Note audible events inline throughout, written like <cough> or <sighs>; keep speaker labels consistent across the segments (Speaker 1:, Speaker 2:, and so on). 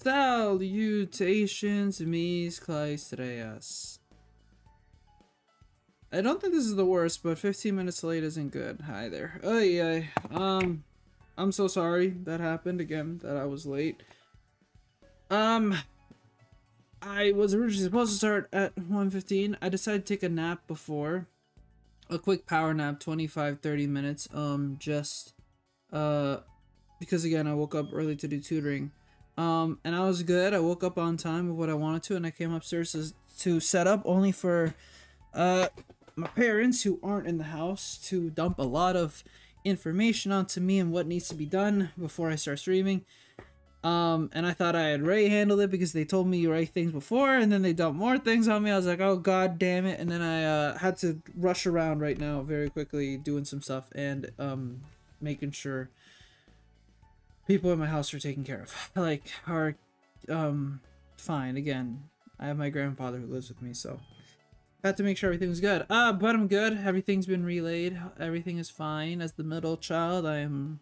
Speaker 1: Salutations, mis Claistreas. I don't think this is the worst, but 15 minutes late isn't good. Hi there. Oh yeah. Um, I'm so sorry that happened again, that I was late. Um, I was originally supposed to start at 1.15. I decided to take a nap before. A quick power nap, 25-30 minutes. Um, just, uh, because again, I woke up early to do tutoring. Um, and I was good. I woke up on time with what I wanted to, and I came upstairs to, to set up only for, uh, my parents who aren't in the house to dump a lot of information onto me and what needs to be done before I start streaming. Um, and I thought I had Ray handled it because they told me right things before, and then they dumped more things on me. I was like, oh god damn it! And then I uh, had to rush around right now very quickly doing some stuff and um, making sure people in my house are taken care of, <sighs> like are um fine. Again, I have my grandfather who lives with me, so had to make sure everything was good. Uh, but I'm good. Everything's been relayed. Everything is fine. As the middle child, I am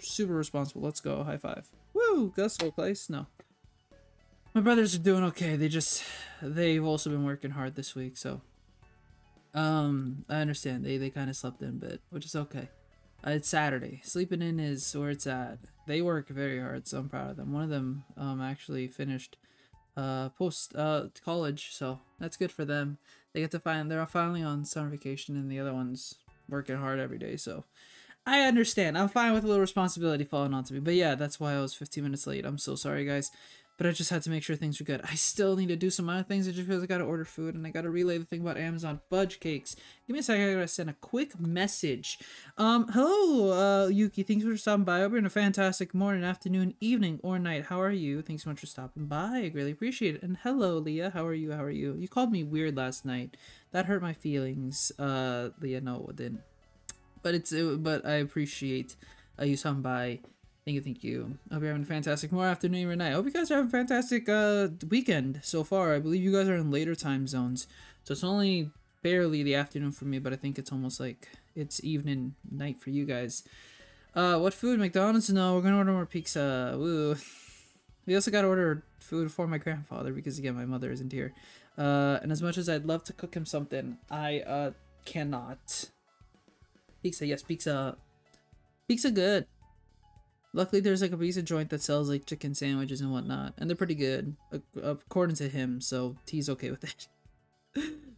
Speaker 1: super responsible. Let's go. High five. Woo! Gus place. No. My brothers are doing okay. They just, they've also been working hard this week, so. Um, I understand. They, they kind of slept in a bit, which is okay. Uh, it's Saturday. Sleeping in is where it's at. They work very hard, so I'm proud of them. One of them, um, actually finished uh, post uh, college, so that's good for them. They get to find they're finally on summer vacation, and the other one's working hard every day. So I understand. I'm fine with a little responsibility falling onto me. But yeah, that's why I was 15 minutes late. I'm so sorry, guys. But I just had to make sure things were good. I still need to do some other things. I just feel I gotta order food and I gotta relay the thing about Amazon fudge cakes. Give me a second, I gotta send a quick message. Um, hello, uh, Yuki. Thanks for stopping by. Hope you're in a fantastic morning, afternoon, evening, or night. How are you? Thanks so much for stopping by. I really appreciate it. And hello, Leah. How are you? How are you? You called me weird last night. That hurt my feelings. Uh, Leah, no, it didn't. But it's, it, but I appreciate uh, you stopping by. Thank you, thank you. I hope you're having a fantastic more afternoon or night. I hope you guys are having a fantastic uh, weekend so far. I believe you guys are in later time zones. So it's only barely the afternoon for me, but I think it's almost like it's evening, night for you guys. Uh, what food? McDonald's? No, we're gonna order more pizza. Woo. <laughs> We also gotta order food for my grandfather because again, my mother isn't here. Uh, and as much as I'd love to cook him something, I uh cannot. Pizza, yes, pizza. Pizza good. Luckily, there's like a pizza joint that sells like chicken sandwiches and whatnot, and they're pretty good, according to him. So he's okay with it. <laughs>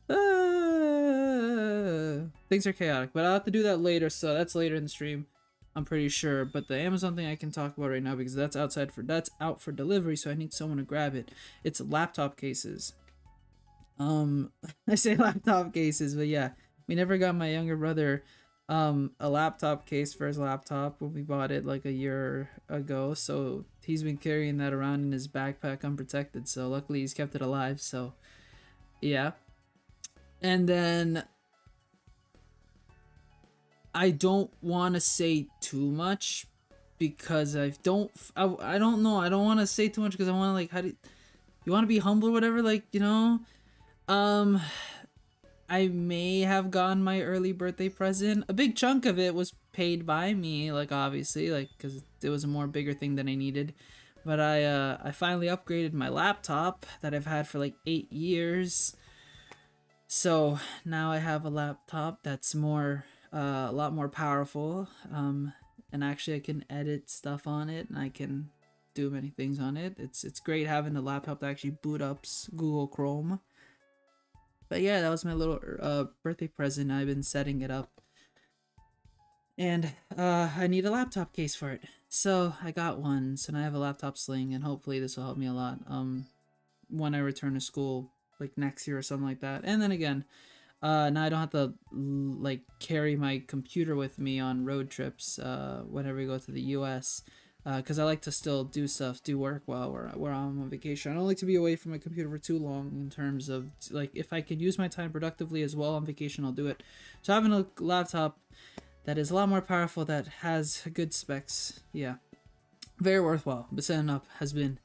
Speaker 1: things are chaotic, but I'll have to do that later. So that's later in the stream, I'm pretty sure. But the Amazon thing I can talk about right now because that's outside for that's out for delivery, so I need someone to grab it. It's laptop cases. Um, <laughs> I say laptop cases, but yeah, we never got my younger brother um a laptop case for his laptop when we bought it like a year ago. So he's been carrying that around in his backpack unprotected. So luckily he's kept it alive. So yeah. And then i don't want to say too much because i don't i, I don't know. I don't want to say too much because i want to like how do you, you want to be humble or whatever like you know? Um I may have gotten my early birthday present. A big chunk of it was paid by me, like obviously, like because it was a more bigger thing than I needed. But I uh, I finally upgraded my laptop that I've had for like eight years. So now I have a laptop that's more uh, a lot more powerful. Um, and actually I can edit stuff on it and I can do many things on it. It's it's great having a laptop that actually boot ups Google Chrome. But yeah, that was my little uh, birthday present. I've been setting it up. And uh, I need a laptop case for it. So I got one. So now I have a laptop sling and hopefully this will help me a lot um, when I return to school like next year or something like that. And then again, uh, now I don't have to like carry my computer with me on road trips uh, whenever we go to the US because uh, I like to still do stuff, do work while we're, we're on vacation. I don't like to be away from my computer for too long in terms of, like, if I can use my time productively as well on vacation, I'll do it. So having a laptop that is a lot more powerful, that has good specs, yeah, very worthwhile. But setting up has been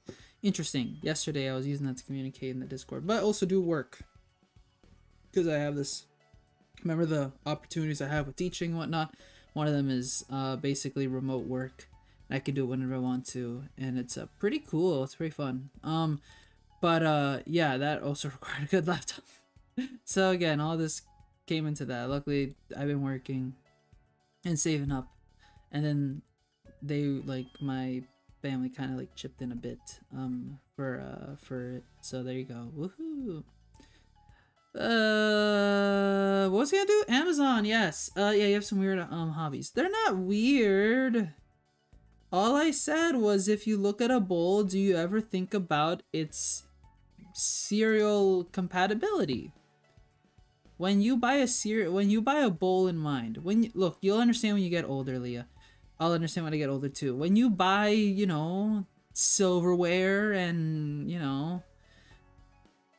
Speaker 1: interesting. Yesterday I was using that to communicate in the Discord, but also do work. Because I have this, remember the opportunities I have with teaching and whatnot? One of them is uh, basically remote work I can do it whenever I want to, and it's uh, pretty cool. It's pretty fun. Um, but uh, yeah, that also <laughs> required a good laptop. <laughs> so again, all this came into that. Luckily, I've been working and saving up, and then they like my family kind of like chipped in a bit um for uh for it. So there you go. Woohoo! Uh, what was he gonna do? Amazon, yes. Uh, yeah, you have some weird um hobbies. They're not weird. All I said was if you look at a bowl, do you ever think about its cereal compatibility? When you buy a cereal, when you buy a bowl in mind, when you, look, you'll understand when you get older, Leah. I'll understand when I get older too. When you buy, you know, silverware and you know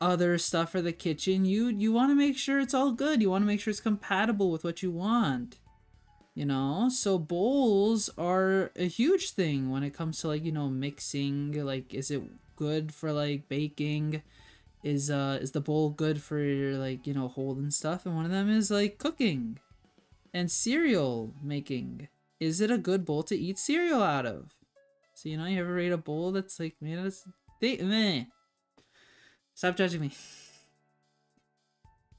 Speaker 1: other stuff for the kitchen, you you want to make sure it's all good. You want to make sure it's compatible with what you want. You know, so bowls are a huge thing when it comes to like, you know, mixing, like is it good for like baking? Is uh is the bowl good for your like, you know, holding stuff? And one of them is like cooking and cereal making. Is it a good bowl to eat cereal out of? So you know, you ever rate a bowl that's like man of this meh. Stop judging me.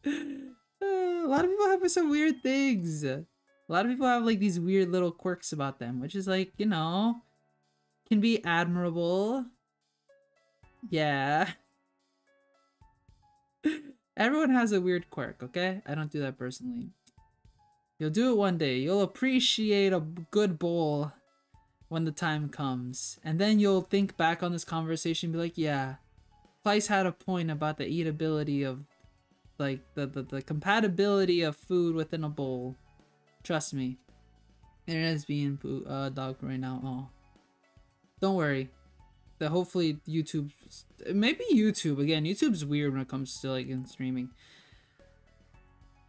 Speaker 1: <laughs> a lot of people have some weird things. A lot of people have like these weird little quirks about them, which is like, you know, can be admirable. Yeah. <laughs> Everyone has a weird quirk, okay? I don't do that personally. You'll do it one day. You'll appreciate a good bowl when the time comes. And then you'll think back on this conversation and be like, yeah, Place had a point about the eatability of, like, the, the, the compatibility of food within a bowl. Trust me. Internet is being uh, dog right now. Oh. Don't worry. That hopefully YouTube, maybe YouTube again. YouTube's weird when it comes to like in streaming.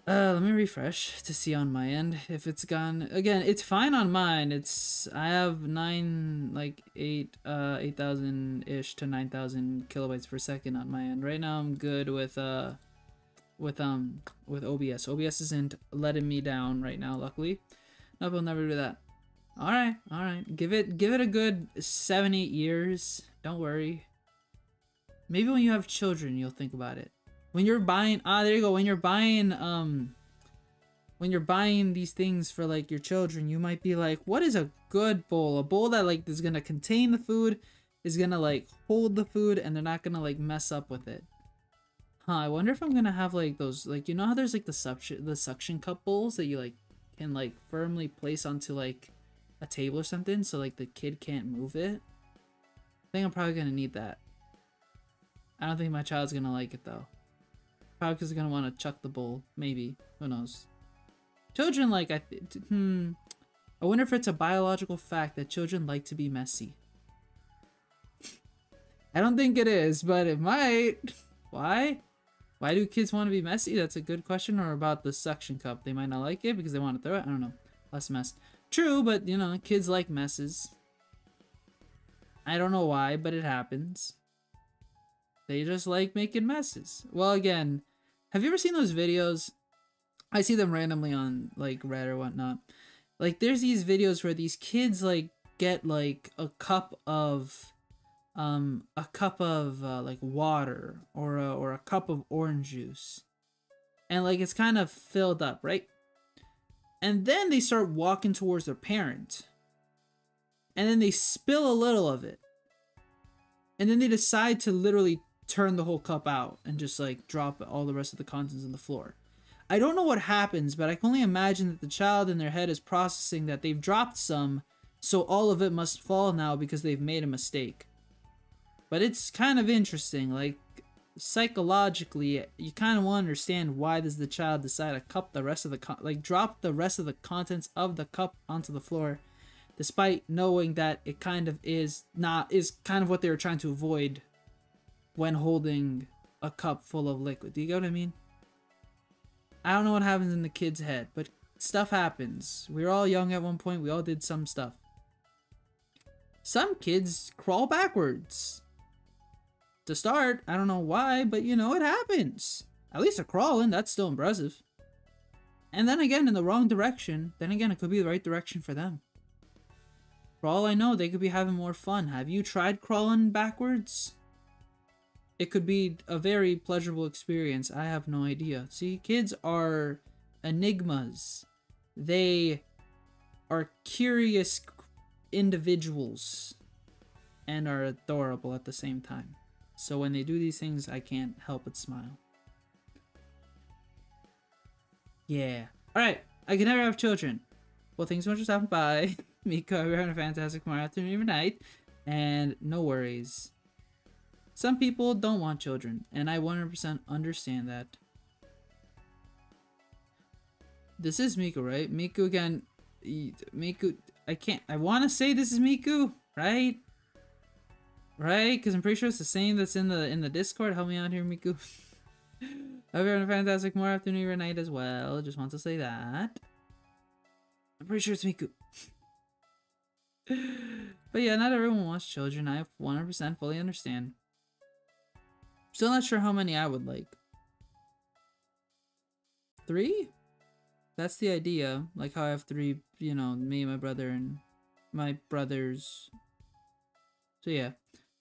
Speaker 1: Uh, let me refresh to see on my end if it's gone. Again, it's fine on mine. It's I have nine like eight uh eight thousand ish to nine thousand kilobytes per second on my end. Right now I'm good with uh with um with OBS. OBS isn't letting me down right now. Luckily, nope, I'll never do that. All right, all right. Give it give it a good seven eight years. Don't worry. Maybe when you have children, you'll think about it when you're buying ah there you go when you're buying um when you're buying these things for like your children you might be like what is a good bowl a bowl that like is gonna contain the food is gonna like hold the food and they're not gonna like mess up with it huh i wonder if i'm gonna have like those like you know how there's like the suction the suction cup bowls that you like can like firmly place onto like a table or something so like the kid can't move it i think i'm probably gonna need that i don't think my child's gonna like it though Probably because gonna want to chuck the bowl. Maybe. Who knows? Children like, I hmm. I wonder if it's a biological fact that children like to be messy. <laughs> I don't think it is, but it might. Why? Why do kids want to be messy? That's a good question. Or about the suction cup. They might not like it because they want to throw it. I don't know. Less mess. True, but you know, kids like messes. I don't know why, but it happens. They just like making messes. Well, again, have you ever seen those videos? I see them randomly on like Reddit or whatnot. Like there's these videos where these kids like get like a cup of um a cup of uh, like water or a, or a cup of orange juice. And like it's kind of filled up, right? And then they start walking towards their parent. And then they spill a little of it. And then they decide to literally turn the whole cup out and just like drop all the rest of the contents on the floor. I don't know what happens, but I can only imagine that the child in their head is processing that they've dropped some, so all of it must fall now because they've made a mistake. But it's kind of interesting, like psychologically, you kind of want to understand why does the child decide to cup the rest of the like drop the rest of the contents of the cup onto the floor, despite knowing that it kind of is not is kind of what they were trying to avoid when holding a cup full of liquid. Do you get what I mean? I don't know what happens in the kid's head, but stuff happens. We were all young at one point. We all did some stuff. Some kids crawl backwards. To start, I don't know why, but you know, it happens. At least they're crawling, that's still impressive. And then again, in the wrong direction, then again, it could be the right direction for them. For all I know, they could be having more fun. Have you tried crawling backwards? It could be a very pleasurable experience. I have no idea. See, kids are enigmas. They are curious individuals and are adorable at the same time. So when they do these things, I can't help but smile. Yeah. Alright, I can never have children. Well, thanks so much for stopping by. <laughs> Miko, we're having a fantastic morning, afternoon, or night. And no worries. Some people don't want children, and I 100% understand that. This is Miku, right? Miku again. Miku, I can't, I want to say this is Miku, right? Right? Because I'm pretty sure it's the same that's in the in the Discord. Help me out here, Miku. <laughs> Hope you're having a fantastic more afternoon or night as well. Just want to say that. I'm pretty sure it's Miku. <laughs> but yeah, not everyone wants children. I 100% fully understand. Still not sure how many I would like. Three? That's the idea. Like how I have three, you know, me, my brother, and my brothers. So yeah.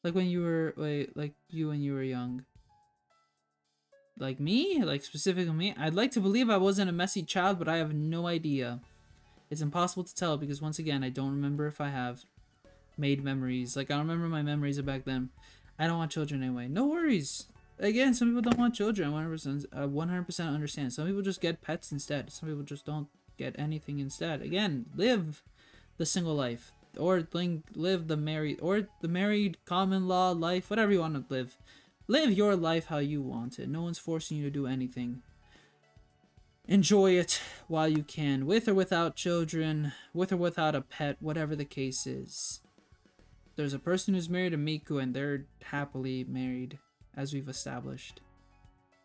Speaker 1: Like when you were, wait, like you when you were young like me, like specifically me, I'd like to believe I wasn't a messy child, but I have no idea. It's impossible to tell because once again, I don't remember if I have made memories. Like I don't remember my memories of back then. I don't want children anyway. No worries. Again, some people don't want children. 100%, uh, 100% understand. Some people just get pets instead. Some people just don't get anything instead. Again, live the single life or live the married or the married common law life, whatever you want to live. Live your life how you want it. No one's forcing you to do anything. Enjoy it while you can, with or without children, with or without a pet, whatever the case is. There's a person who's married to Miku and they're happily married, as we've established.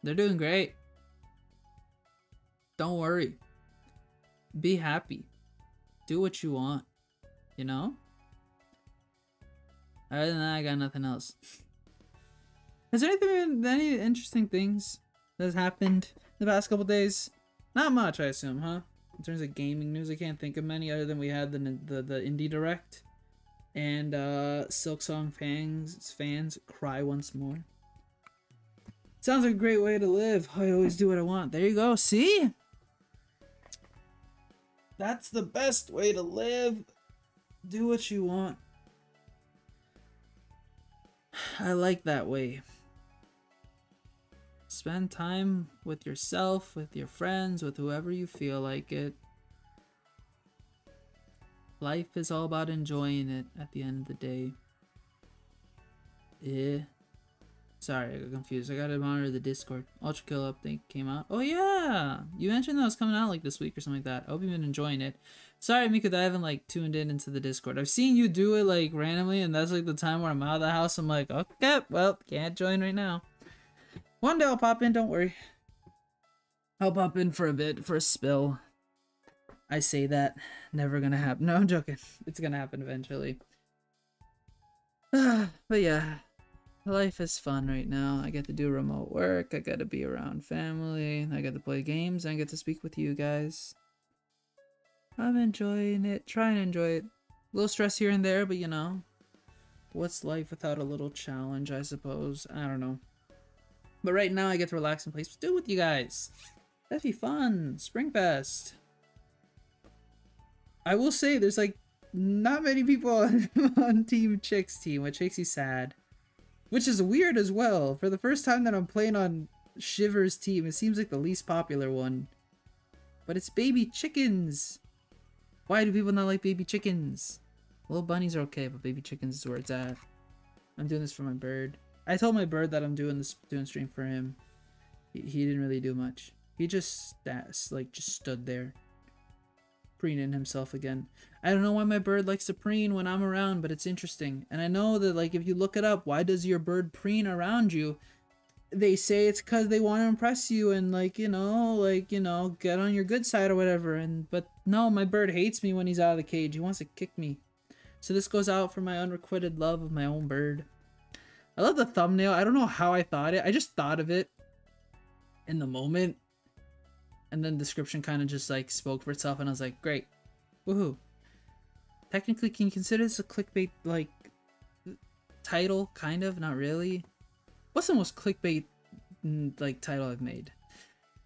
Speaker 1: They're doing great. Don't worry. Be happy. Do what you want. You know? Other than that, I got nothing else. Has there anything any interesting things that has happened in the past couple days? Not much, I assume, huh? In terms of gaming news, I can't think of many other than we had the the, the indie direct and uh, Silksong fans fans cry once more. Sounds like a great way to live. I always do what I want. There you go. See? That's the best way to live. Do what you want. <sighs> I like that way. Spend time with yourself, with your friends, with whoever you feel like it. Life is all about enjoying it at the end of the day. Yeah. Sorry, I got confused. I gotta monitor the Discord. Ultrakill update came out. Oh yeah! You mentioned that was coming out like this week or something like that. I hope you've been enjoying it. Sorry, Mika, that I haven't like tuned in into the Discord. I've seen you do it like randomly, and that's like the time where I'm out of the house. I'm like, okay, well, can't join right now. One day I'll pop in, don't worry. I'll pop in for a bit, for a spill. I say that. Never gonna happen. No, I'm joking. <laughs> It's gonna happen eventually. <sighs> but yeah, life is fun right now. I get to do remote work. I get to be around family. I get to play games. I get to speak with you guys. I'm enjoying it. Trying to enjoy it. A little stress here and there, but you know. What's life without a little challenge, I suppose? I don't know. But right now I get to relax and play Still with you guys. That'd be fun. Splatfest. I will say there's like not many people <laughs> on, on Team Chick's team, which makes me sad. Which is weird as well. For the first time that I'm playing on Shiver's team, it seems like the least popular one. But it's baby chickens. Why do people not like baby chickens? Little bunnies are okay, but baby chickens is where it's at. I'm doing this for my bird. I told my bird that I'm doing this doing stream for him. He, he didn't really do much. He just like just stood there, preening himself again. I don't know why my bird likes to preen when I'm around, but it's interesting. And I know that like if you look it up, why does your bird preen around you? They say it's because they want to impress you and like you know like you know get on your good side or whatever. And but no, my bird hates me when he's out of the cage. He wants to kick me. So this goes out for my unrequited love of my own bird. I love the thumbnail. I don't know how I thought it. I just thought of it in the moment. And then description kind of just like spoke for itself and I was like, great. Woohoo. technically, can you consider this a clickbait like title? Kind of, not really. What's the most clickbait mm, like title I've made?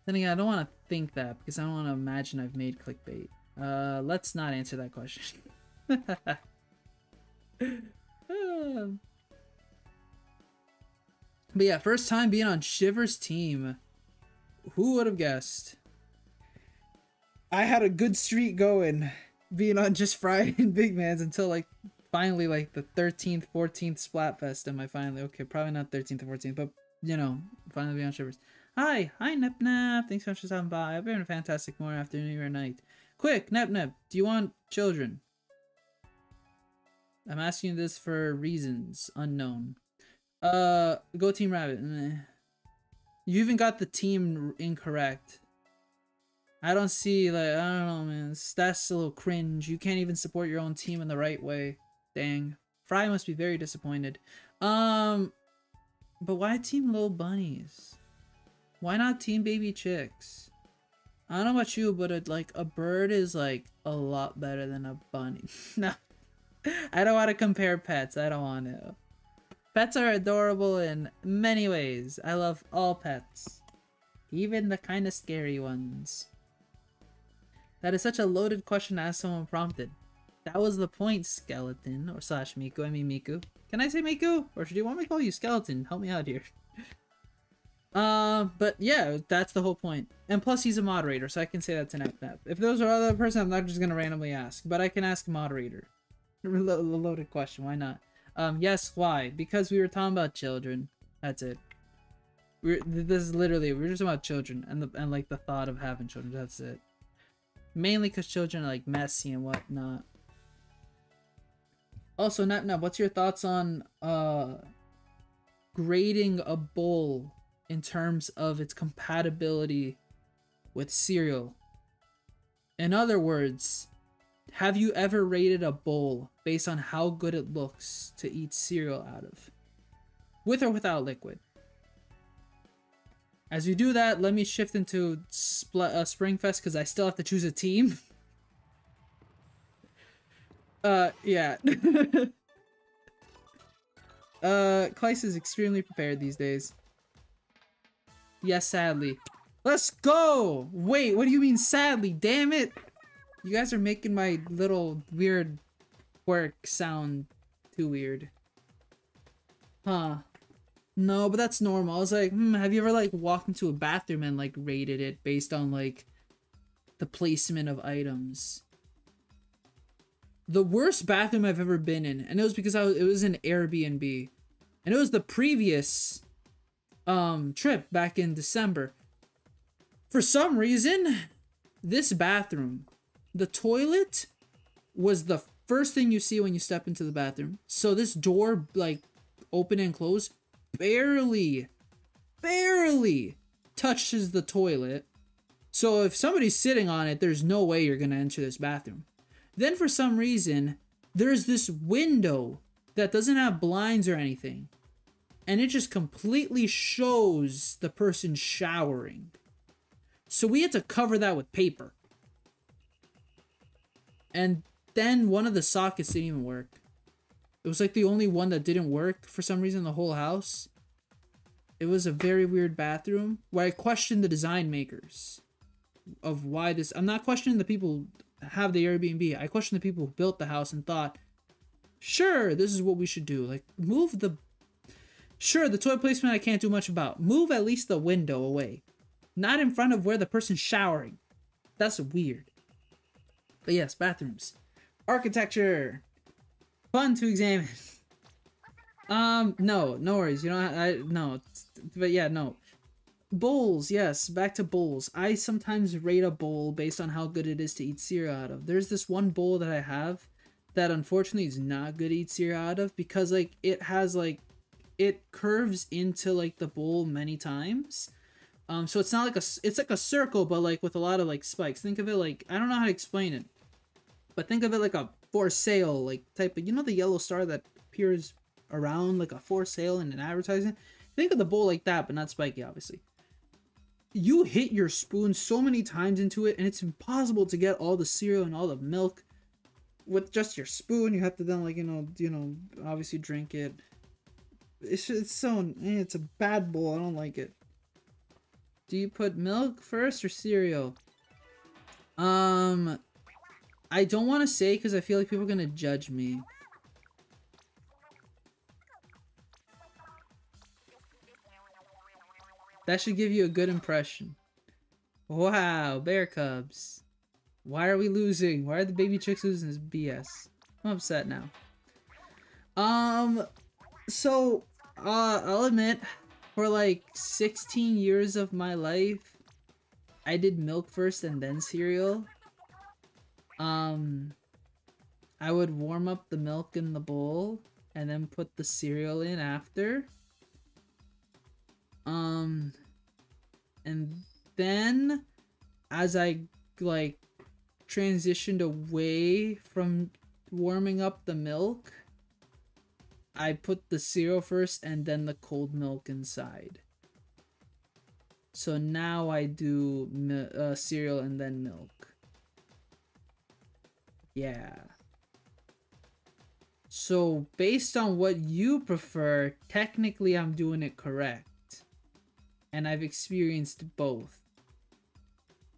Speaker 1: Then again, I don't want to think that because I don't want to imagine I've made clickbait. Uh, let's not answer that question. <laughs> But yeah, first time being on Shiver's team. Who would have guessed? I had a good streak going, being on just Frye <laughs> and Big Man's until like finally like the 13th, 14th Splatfest. Am I finally okay? Probably not 13th or 14th, but you know, finally beyond Shivers. Hi, hi Nep Nep. Thanks so much for stopping by. I've been a fantastic morning, afternoon, or night. Quick, Nep Nep, do you want children? I'm asking this for reasons unknown. Uh, go Team Rabbit. You even got the team incorrect. I don't see, like, I don't know, man. That's a little cringe. You can't even support your own team in the right way. Dang. Frye must be very disappointed. Um, but why Team Little Bunnies? Why not Team Baby Chicks? I don't know about you, but a, like a bird is like a lot better than a bunny. <laughs> no, I don't want to compare pets. I don't want to. Pets are adorable in many ways. I love all pets. Even the kind of scary ones. That is such a loaded question to ask someone prompted. That was the point, Skeleton. Or slash Miku. I mean Miku. Can I say Miku? Or should you want me to call you Skeleton? Help me out here. <laughs> Uh, but yeah, that's the whole point. And plus, he's a moderator, so I can say that to NapNap. If those are other person, I'm not just gonna randomly ask, but I can ask moderator. <laughs> loaded question, why not? Um, yes, why? Because we were talking about children. That's it. We're, this is literally, we're just about children and the and like the thought of having children. That's it. Mainly because children are like messy and whatnot. Also, Nap Nap, what's your thoughts on uh grading a bowl in terms of its compatibility with cereal? In other words, have you ever rated a bowl based on how good it looks to eat cereal out of? With or without liquid? As we do that, let me shift into Spl uh, Splatfest because I still have to choose a team. <laughs> uh, yeah. <laughs> uh, Kleist is extremely prepared these days. Yes, sadly. Let's go! Wait, what do you mean sadly? Damn it! You guys are making my little weird quirk sound too weird. Huh. No, but that's normal. I was like, hmm, have you ever like walked into a bathroom and like rated it based on like the placement of items? The worst bathroom I've ever been in, and it was because I was, it was an Airbnb, and it was the previous um trip back in December. For some reason, this bathroom the toilet was the first thing you see when you step into the bathroom. So this door, like, open and close, barely, barely touches the toilet. So if somebody's sitting on it, there's no way you're gonna enter this bathroom. Then for some reason, there's this window that doesn't have blinds or anything. And it just completely shows the person showering. So we had to cover that with paper. And then one of the sockets didn't even work. It was like the only one that didn't work for some reason the whole house. It was a very weird bathroom where I questioned the design makers of why this. I'm not questioning the people have the Airbnb. I questioned the people who built the house and thought, sure, this is what we should do. Like move the. Sure, the toilet placement I can't do much about. Move at least the window away, not in front of where the person's showering. That's weird. But yes, bathrooms. Architecture. Fun to examine. <laughs> um, no, no worries. You know, I, no. But yeah, no. Bowls, yes, back to bowls. I sometimes rate a bowl based on how good it is to eat cereal out of. There's this one bowl that I have that unfortunately is not good to eat cereal out of because like it has like it curves into like the bowl many times um so it's not like a it's like a circle but like with a lot of like spikes think of it like i don't know how to explain it but think of it like a for sale like type of you know the yellow star that appears around like a for sale in an advertisement think of the bowl like that but not spiky obviously you hit your spoon so many times into it and it's impossible to get all the cereal and all the milk with just your spoon. You have to then like you know you know obviously drink it. It's it's so eh, it's a bad bowl. I don't like it. Do you put milk first or cereal? Um, I don't want to say because I feel like people are gonna judge me. That should give you a good impression. Wow, bear cubs. Why are we losing? Why are the baby chicks losing this BS? I'm upset now. Um, so, uh, I'll admit, for like 16 years of my life, I did milk first and then cereal. Um, I would warm up the milk in the bowl and then put the cereal in after. Um, and then as I like transitioned away from warming up the milk, I put the cereal first and then the cold milk inside. So now I do uh, cereal and then milk. Yeah. So based on what you prefer, technically I'm doing it correct. And I've experienced both.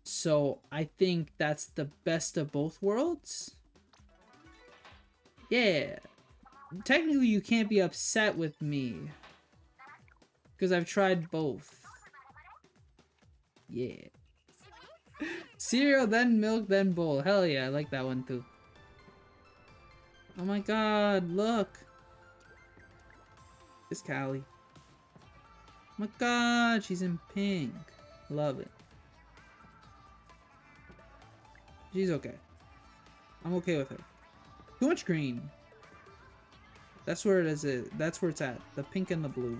Speaker 1: So I think that's the best of both worlds. Yeah. Technically you can't be upset with me. Because I've tried both. Yeah. Cereal, then milk, then bowl. Hell yeah, I like that one too. Oh my god, look. It's Callie. My god, she's in pink. Love it. She's okay. I'm okay with her. Too much green. That's where it is. It. That's where it's at. The pink and the blue.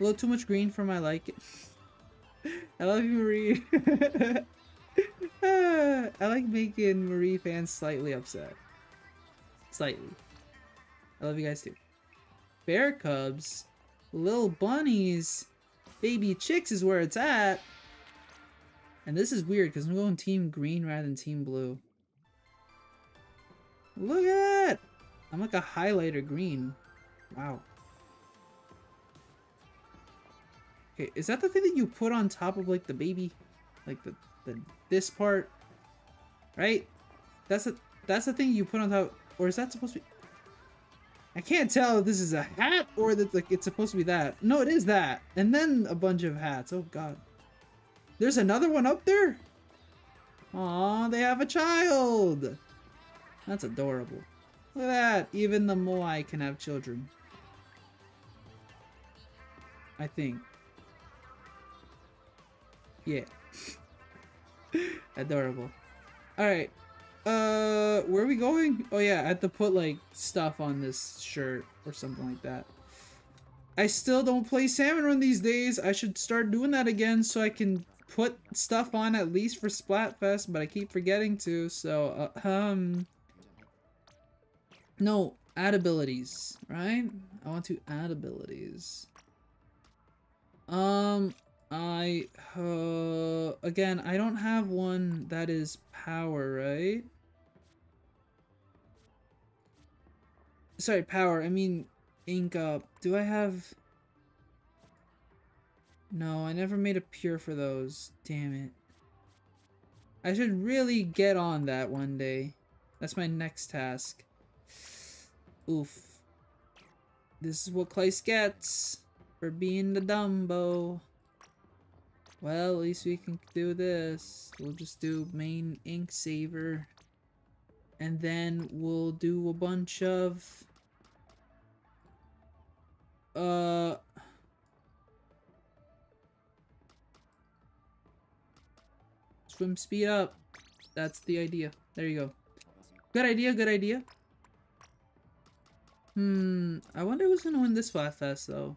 Speaker 1: A little too much green for my liking. <laughs> I love you, Marie. <laughs> I like making Marie fans slightly upset. Slightly. I love you guys too. Bear cubs, little bunnies, baby chicks is where it's at. And this is weird because I'm going team green rather than team blue. Look at that! I'm like a highlighter green. Wow. Okay, is that the thing that you put on top of like the baby? Like the, the this part? Right? That's a that's the thing you put on top or is that supposed to be I can't tell if this is a hat or that like it's supposed to be that. No, it is that. And then a bunch of hats. Oh god. There's another one up there? Aw, they have a child! That's adorable. Look at that! Even the Moai can have children. I think. Yeah. <laughs> adorable. Alright. Uh, where are we going? Oh yeah, I have to put like stuff on this shirt or something like that. I still don't play Salmon Run these days. I should start doing that again so I can put stuff on at least for Splatfest, but I keep forgetting to, so, uh, um... No, add abilities, right? I want to add abilities. Um, I, uh, again, I don't have one that is power, right? Sorry, power, I mean ink up. Do I have... No, I never made a pure for those. Damn it. I should really get on that one day. That's my next task. Oof. This is what Kleist gets for being the Dumbo. Well, at least we can do this. We'll just do main ink saver. And then we'll do a bunch of... Uh... Swim speed up. That's the idea. There you go. Good idea, good idea. Hmm, I wonder who's gonna win this Splatfest though.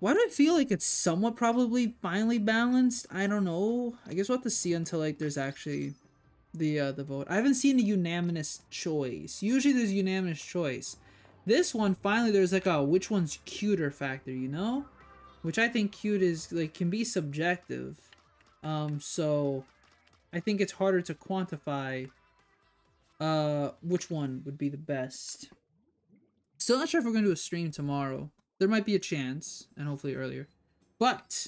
Speaker 1: Why do I feel like it's somewhat probably finally balanced? I don't know. I guess we'll have to see until like there's actually the uh, the vote. I haven't seen a unanimous choice. Usually there's unanimous choice. This one finally there's like a which one's cuter factor, you know? Which I think cute is like can be subjective. Um, so I think it's harder to quantify uh, which one would be the best. Still not sure if we're gonna do a stream tomorrow. There might be a chance, and hopefully earlier. But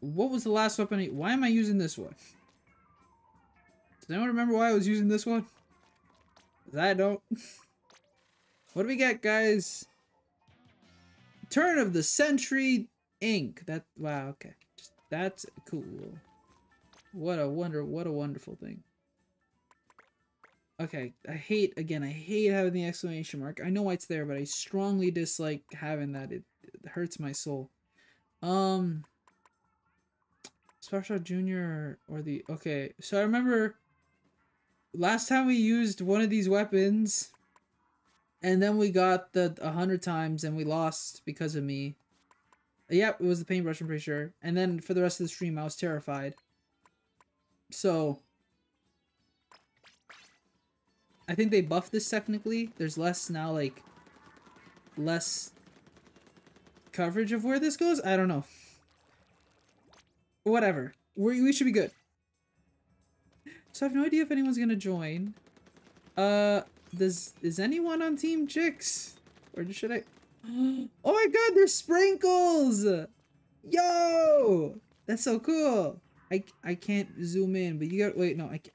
Speaker 1: what was the last weapon? I, why am I using this one? Does anyone remember why I was using this one? I don't. <laughs> what do we got, guys? Turn of the Century Ink. That wow. Okay, Just, that's cool. What a wonder. What a wonderful thing. Okay, I hate, again, I hate having the exclamation mark. I know why it's there, but I strongly dislike having that. It, it hurts my soul. Um, Special Junior or the, okay, so I remember last time we used one of these weapons, and then we got the a hundred times and we lost because of me. Yep, it was the paintbrush, I'm pretty sure. And then for the rest of the stream, I was terrified. So, I think they buffed this technically. There's less now, like, less coverage of where this goes. I don't know. Whatever. we we should be good. So I have no idea if anyone's gonna join. Uh, does is anyone on Team Chicks? Or should I? <gasps> Oh my god, there's sprinkles! Yo! That's so cool. I, I can't zoom in, but you got- wait, no, I can't.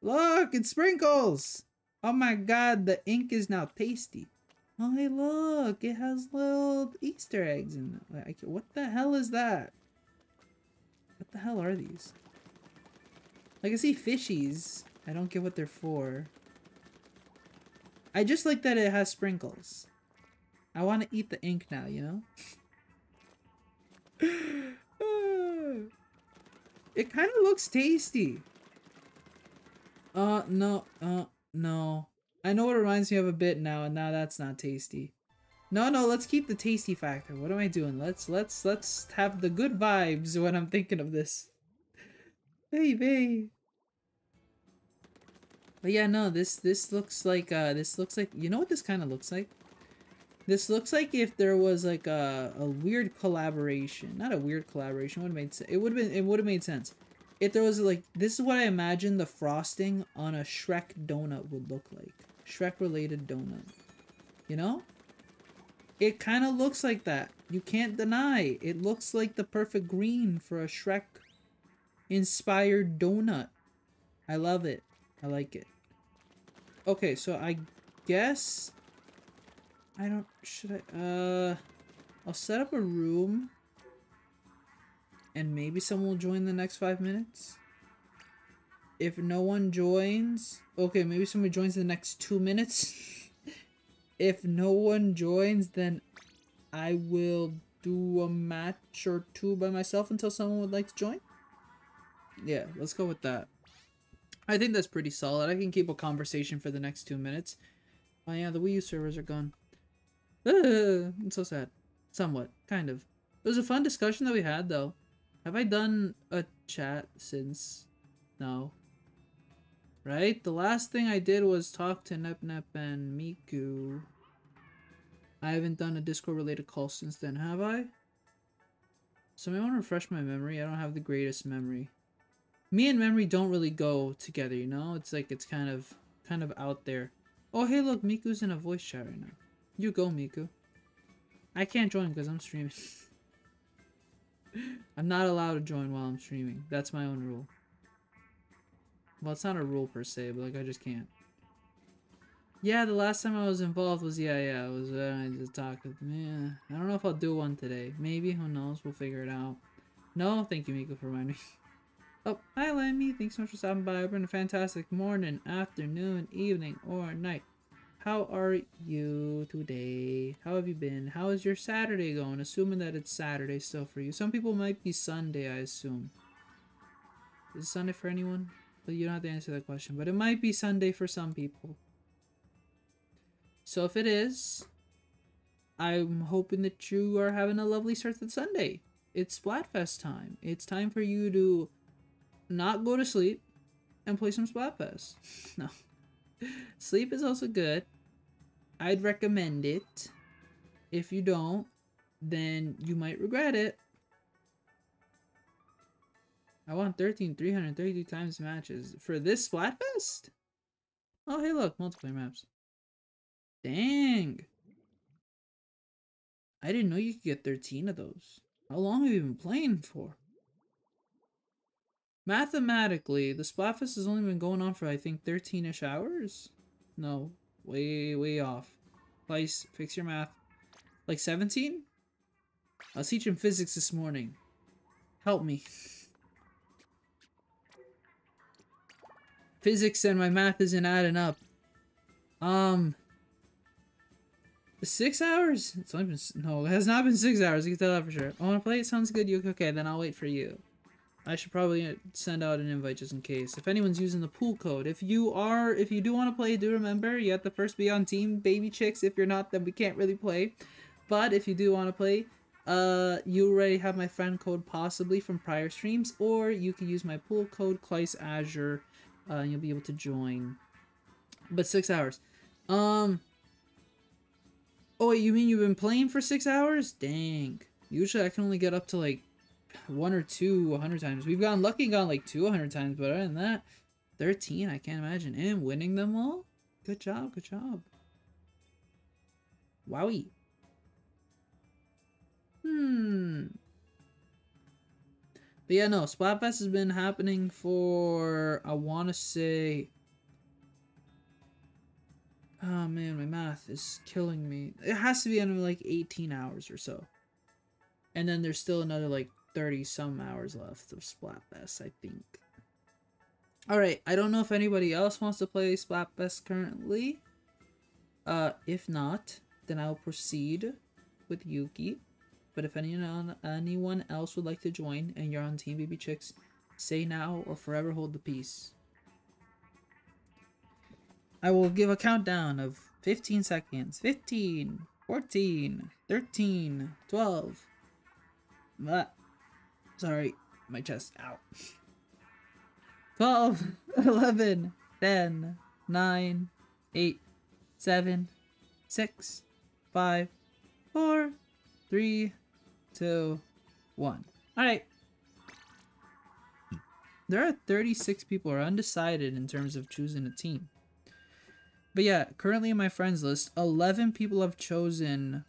Speaker 1: Look, it's sprinkles! Oh my god, the ink is now tasty. Oh, hey, look, it has little Easter eggs in it. what the hell is that? What the hell are these? Like, I see fishies. I don't get what they're for. I just like that it has sprinkles. I want to eat the ink now, you know? <sighs> it kind of looks tasty. Uh, no, uh, no. I know what reminds me of a bit now, and now that's not tasty. No, no, let's keep the tasty factor. What am I doing? Let's, let's, let's have the good vibes when I'm thinking of this. Baby. But yeah, no, this, this looks like, uh, this looks like, you know what this kind of looks like? This looks like if there was like a, a weird collaboration. Not a weird collaboration, would have made. It would have been, it would have made sense if there was like this is what I imagine the frosting on a Shrek donut would look like. Shrek related donut. You know? It kind of looks like that. You can't deny. It looks like the perfect green for a Shrek inspired donut. I love it. I like it. Okay, so I guess I don't should I uh I'll set up a room and maybe someone will join the next five minutes. If no one joins, okay, maybe somebody joins in the next two minutes. <laughs> if no one joins, then I will do a match or two by myself until someone would like to join. Yeah, let's go with that. I think that's pretty solid. I can keep a conversation for the next two minutes. Oh yeah, the Wii U servers are gone. Uh, I'm so sad. Somewhat. Kind of. It was a fun discussion that we had, though. Have I done a chat since? No. Right? The last thing I did was talk to Nep Nep and Miku. I haven't done a Discord related call since then, have I? So I want to refresh my memory. I don't have the greatest memory. Me and memory don't really go together, you know? It's like it's kind of kind of out there. Oh hey look, Miku's in a voice chat right now. You go, Miku. I can't join because I'm streaming. <laughs> I'm not allowed to join while I'm streaming. That's my own rule. Well, it's not a rule per se, but like I just can't. Yeah, the last time I was involved was yeah, yeah, it was uh, I just talked with yeah. I don't know if I'll do one today. Maybe, who knows? We'll figure it out. No, thank you, Miku, for reminding me. <laughs> Oh, hi, Lemmy. Thanks so much for stopping by. It's been a fantastic morning, afternoon, evening, or night. How are you today? How have you been? How is your Saturday going? Assuming that it's Saturday still for you. Some people might be Sunday, I assume. Is Sunday for anyone? But you don't have to answer that question. But it might be Sunday for some people. So if it is, I'm hoping that you are having a lovely start to Sunday. It's Splatfest time. It's time for you to not go to sleep and play some Splatfest. no. Sleep is also good. I'd recommend it. If you don't, then you might regret it. I want 13 332 times matches for this Splatfest? Oh, hey, look, multiplayer maps. Dang. I didn't know you could get 13 of those. How long have you been playing for? Mathematically, the Splatfest has only been going on for, I think, 13-ish hours? No, way, way off. Place, fix your math. Like 17? I was teaching physics this morning. Help me. Physics and my math isn't adding up. Um, Six hours? It's only been no, it has not been six hours. You can tell that for sure. I want to play. It sounds good. You okay? Then I'll wait for you. I should probably send out an invite just in case. If anyone's using the pool code, if you are, if you do want to play, do remember you have to first be on team baby chicks. If you're not, then we can't really play. But if you do want to play, uh, you already have my friend code possibly from prior streams, or you can use my pool code Claes Azure, uh, and you'll be able to join. But six hours. Um, Oh, wait, you mean you've been playing for six hours? Dang. Usually I can only get up to like one or two 100 times. We've gotten lucky and gotten like two 100 times, but other than that, 13, I can't imagine. And winning them all? Good job, good job. Wowie. Hmm. But yeah, no, Splatfest has been happening for, I want to say, Oh man, my math is killing me. It has to be under like 18 hours or so. And then there's still another like 30 some hours left of Splatfest, I think. Alright, I don't know if anybody else wants to play Splatfest currently. Uh, if not, then I'll proceed with Yuki. But if anyone, anyone else would like to join and you're on Team Baby Chicks, say now or forever hold the peace. I will give a countdown of 15 seconds. 15, 14, 13, 12. Ah, sorry, my chest. out. 12, <laughs> 11, 10, 9, 8, 7, 6, 5, 4, 3, 2, 1. Alright. There are 36 people are undecided in terms of choosing a team. But yeah, currently in my friends list, 11 people have chosen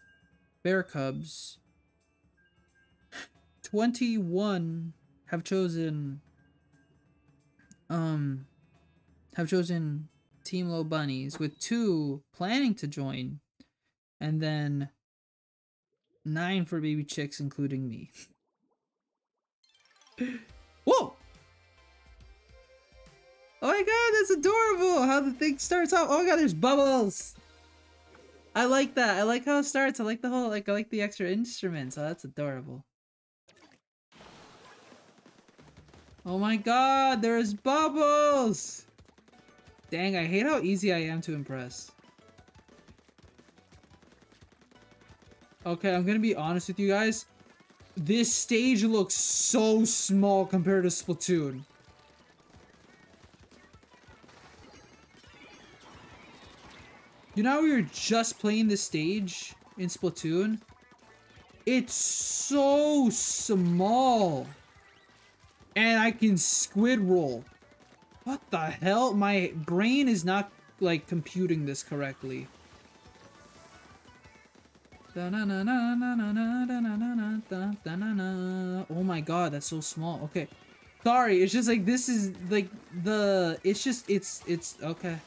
Speaker 1: Bear Cubs. 21 have chosen um have chosen Team Li'l Bunnies with two planning to join and then nine for baby chicks including me. <laughs> Whoa! Oh my god, that's adorable! How the thing starts off. Oh my god, there's bubbles! I like that. I like how it starts. I like the whole, like, I like the extra instruments. Oh, that's adorable. Oh my god, there's bubbles! Dang, I hate how easy I am to impress. Okay, I'm gonna be honest with you guys. This stage looks so small compared to Splatoon. You know we were just playing the stage in Splatoon? It's so small. And I can squid roll. What the hell? My brain is not, like, computing this correctly. Oh my god, that's so small. Okay. Sorry, it's just like, this is, like, the, it's just, it's, it's, okay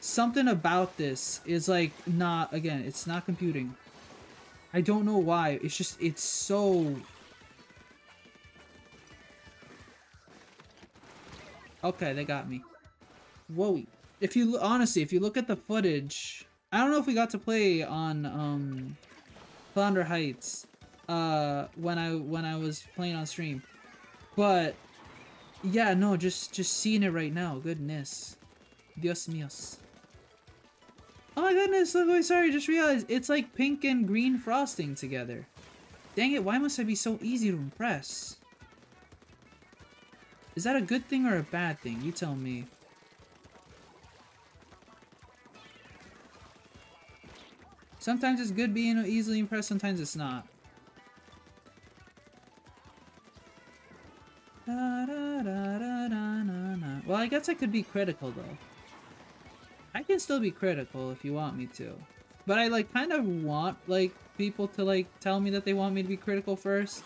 Speaker 1: something about this is like not again it's not computing i don't know why it's just it's so okay they got me. Whoa. If you honestly if you look at the footage i don't know if we got to play on um Flounder heights uh when i when i was playing on stream. But yeah no just just seeing it right now. Goodness. Dios míos. Oh my goodness, really sorry, just realized it's like pink and green frosting together. Dang it, why must I be so easy to impress? Is that a good thing or a bad thing? You tell me. Sometimes it's good being easily impressed, sometimes it's not. Da, da, da, well, I guess I could be critical, though. I can still be critical if you want me to. But I, like, kind of want, like, people to, like, tell me that they want me to be critical first.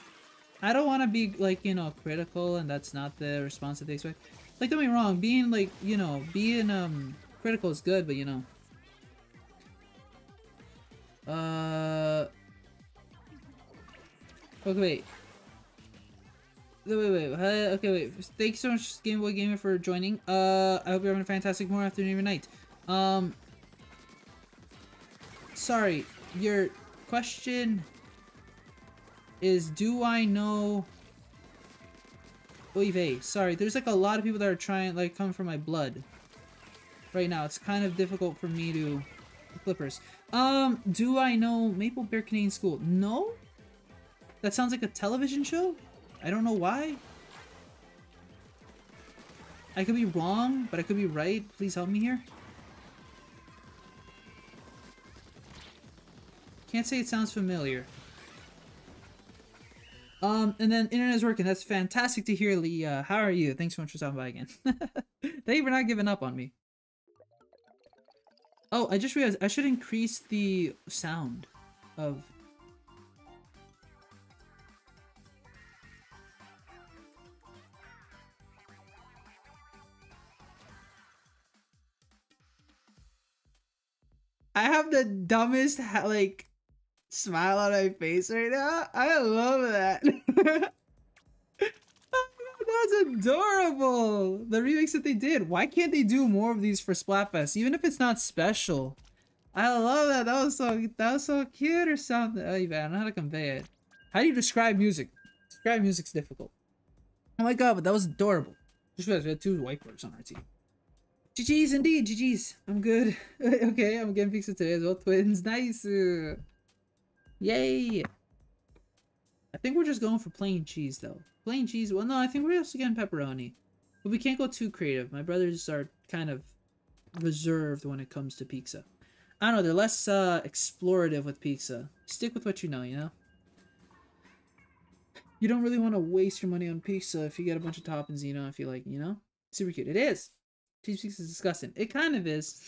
Speaker 1: I don't want to be like, you know, critical and that's not the response that they expect. Like don't be wrong, being like, you know, being um critical is good, but you know. Uh Okay, wait. Wait, wait, wait. Uh, okay, wait. Thank you so much, Game Boy Gamer, for joining. Uh, I hope you're having a fantastic morning, afternoon, or night. Um, sorry, your question is, do I know... Oy sorry, there's like a lot of people that are trying, like, coming for my blood. Right now, it's kind of difficult for me to... Flippers. Um, do I know Maple Bear Canadian School? No? That sounds like a television show? I don't know why. I could be wrong, but I could be right. Please help me here. Can't say it sounds familiar. Um, and then internet is working. That's fantastic to hear, Lee. Uh, how are you? Thanks so much for stopping by again. <laughs> Thank you for not giving up on me. Oh, I just realized I should increase the sound of... I have the dumbest, like, smile on my face right now. I love that. <laughs> Oh, that's adorable! The remix that they did. Why can't they do more of these for Splatfest, even if it's not special? I love that. That was so that was so cute or something. Oh, man, I don't know how to convey it. How do you describe music? Describe music's difficult. Oh my god, but that was adorable. Just realized we had two whiteboards on our team. GG's indeed, GG's. I'm good. <laughs> okay, I'm getting pizza today as well. Twins, nice. Yay! I think we're just going for plain cheese, though. Plain cheese? Well, no, I think we're also getting pepperoni. But we can't go too creative. My brothers are kind of reserved when it comes to pizza. I don't know, they're less uh, explorative with pizza. Stick with what you know, you know? You don't really want to waste your money on pizza if you get a bunch of toppings, you know, if you like, you know? Super cute. It is! Cheese pizza is disgusting. It kind of is.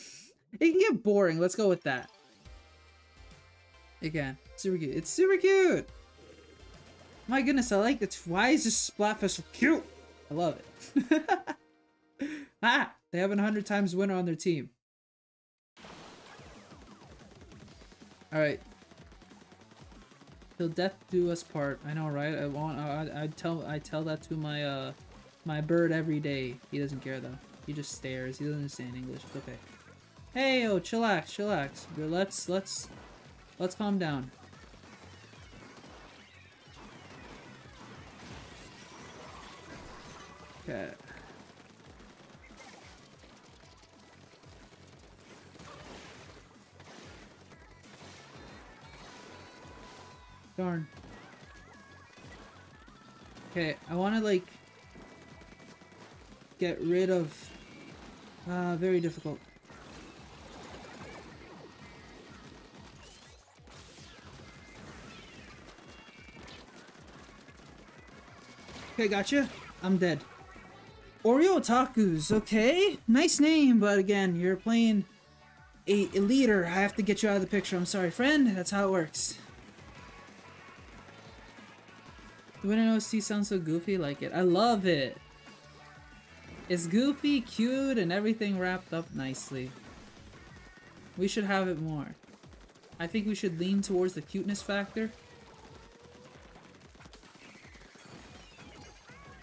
Speaker 1: It can get boring. Let's go with that. Again, super cute. It's super cute. My goodness, I like it. Why is this Splatfest so cute? I love it. <laughs> ah, they have a 100 times winner on their team. Alright. Till death do us part. I know, right? I want. I, I tell. I tell that to my uh, my bird every day. He doesn't care though. He just stares. He doesn't understand English. It's okay. Hey, yo, chillax, chillax. Let's let's Let's calm down. Okay. Darn. Okay, I want to like get rid of uh very difficult. Okay, gotcha. I'm dead. Oreo Otakus, okay? Nice name, but again, you're playing a, a leader. I have to get you out of the picture. I'm sorry, friend. That's how it works. The Winning OST sounds so goofy like it. I love it. It's goofy, cute, and everything wrapped up nicely. We should have it more. I think we should lean towards the cuteness factor.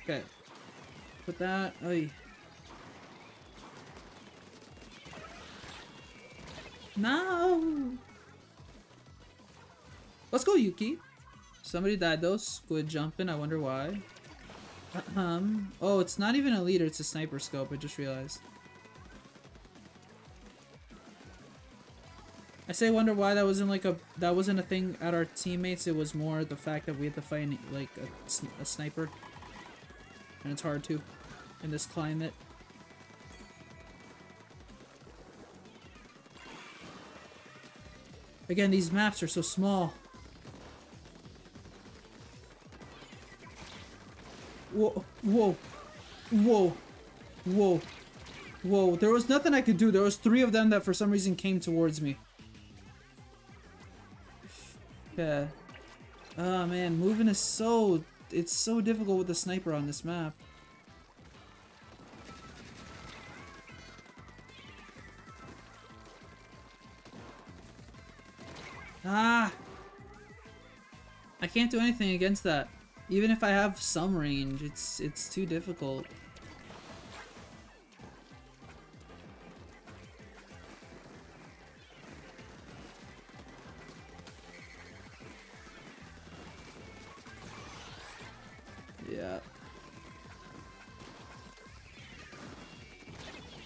Speaker 1: Okay. Put that. Oy. No! Let's go, Yuki. Somebody died though. Squid jumping. I wonder why. Um. Oh, it's not even a leader. It's a sniper scope. I just realized. I say wonder why that wasn't like a that wasn't a thing at our teammates. It was more the fact that we had to fight like a, a sniper and it's hard to in this climate. Again, these maps are so small. Whoa, whoa, whoa. Whoa. Whoa, there was nothing I could do. There was three of them that for some reason came towards me. <sighs> Yeah. Oh man, moving is so... It's so difficult with the sniper on this map. Ah! I can't do anything against that. Even if I have some range, it's it's too difficult.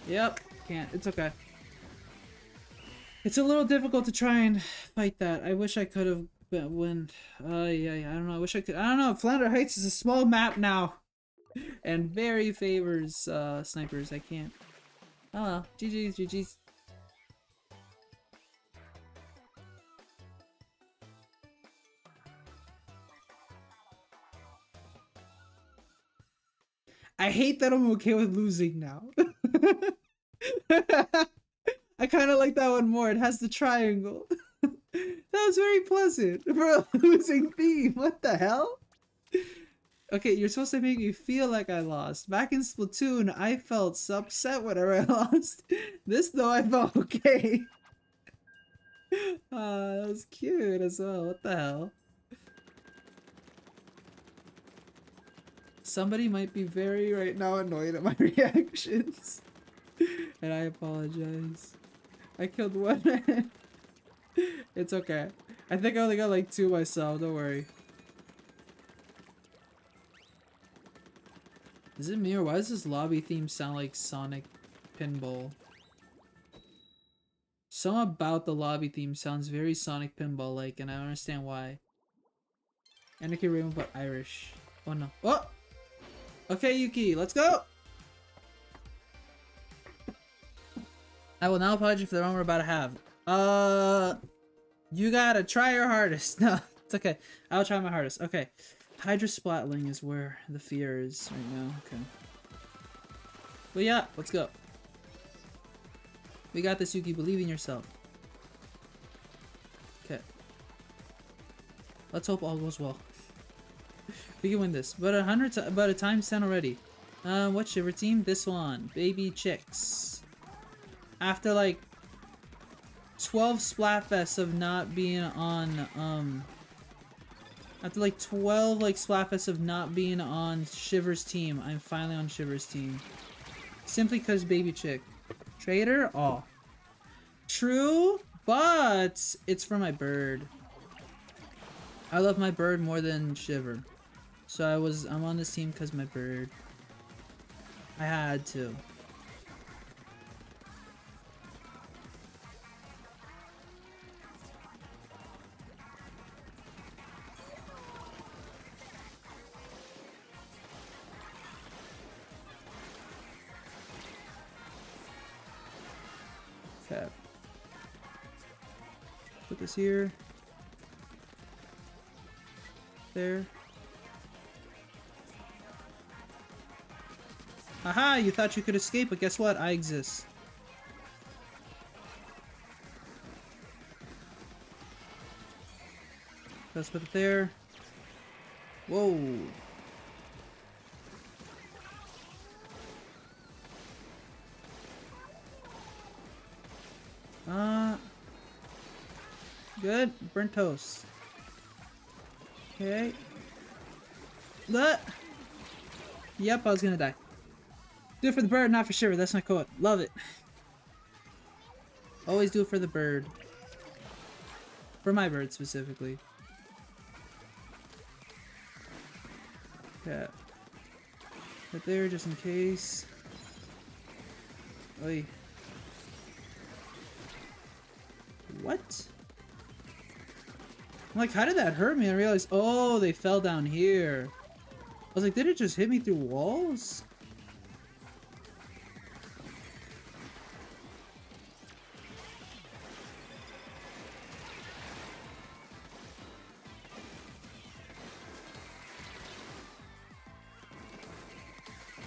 Speaker 1: Yep, can't. It's okay. It's a little difficult to try and fight that. I wish I could have win. Uh, yeah, yeah, I don't know. I wish I could. I don't know. Flounder Heights is a small map now, and very favors uh, snipers. I can't. Oh well. GG's, GG's. I hate that I'm okay with losing now. <laughs> <laughs> I kind of like that one more. It has the triangle. <laughs> that was very pleasant <laughs> for a losing theme. What the hell? Okay, you're supposed to make me feel like I lost. Back in Splatoon, I felt upset whenever I lost. This, though, I felt okay. Ah, that was cute as well. What the hell? Somebody might be very right now annoyed at my reactions. <laughs> and I apologize. I killed one <laughs> it's okay. I think I only got like two myself, don't worry. Is it me or why does this lobby theme sound like Sonic Pinball? Some about the lobby theme sounds very Sonic Pinball-like, and I understand why. Anarchy Rainbow but Irish. Oh no. Oh! Okay, Yuki, let's go! I will now apologize for the wrong we're about to have. Uh, you gotta try your hardest. <laughs> No, it's okay. I'll try my hardest. Okay. Hydra Splatling is where the fear is right now. Okay. But yeah, let's go. We got this, Yuki. Believe in yourself. Okay. Let's hope all goes well. <laughs> we can win this. But a hundred, about a time ten already. Uh, what shiver team? This one, Baby Chicks. After like 12 Splatfests of not being on, um, after like 12 like Splatfests of not being on Shiver's team, I'm finally on Shiver's team. Simply because Baby Chick. Traitor? Oh. True, but it's for my bird. I love my bird more than Shiver. So I was, I'm on this team because my bird. I had to. Here. There. Aha! You thought you could escape, but guess what? I exist. Let's put it there. Whoa! Good. Burnt toast. Okay. That. Yep, I was gonna die. Do it for the bird, not for sure. That's my code. Love it. <laughs> Always do it for the bird. For my bird, specifically. Yeah. Right there, just in case. Oi. What? I'm like, how did that hurt me? I realized, oh, they fell down here. I was like, did it just hit me through walls?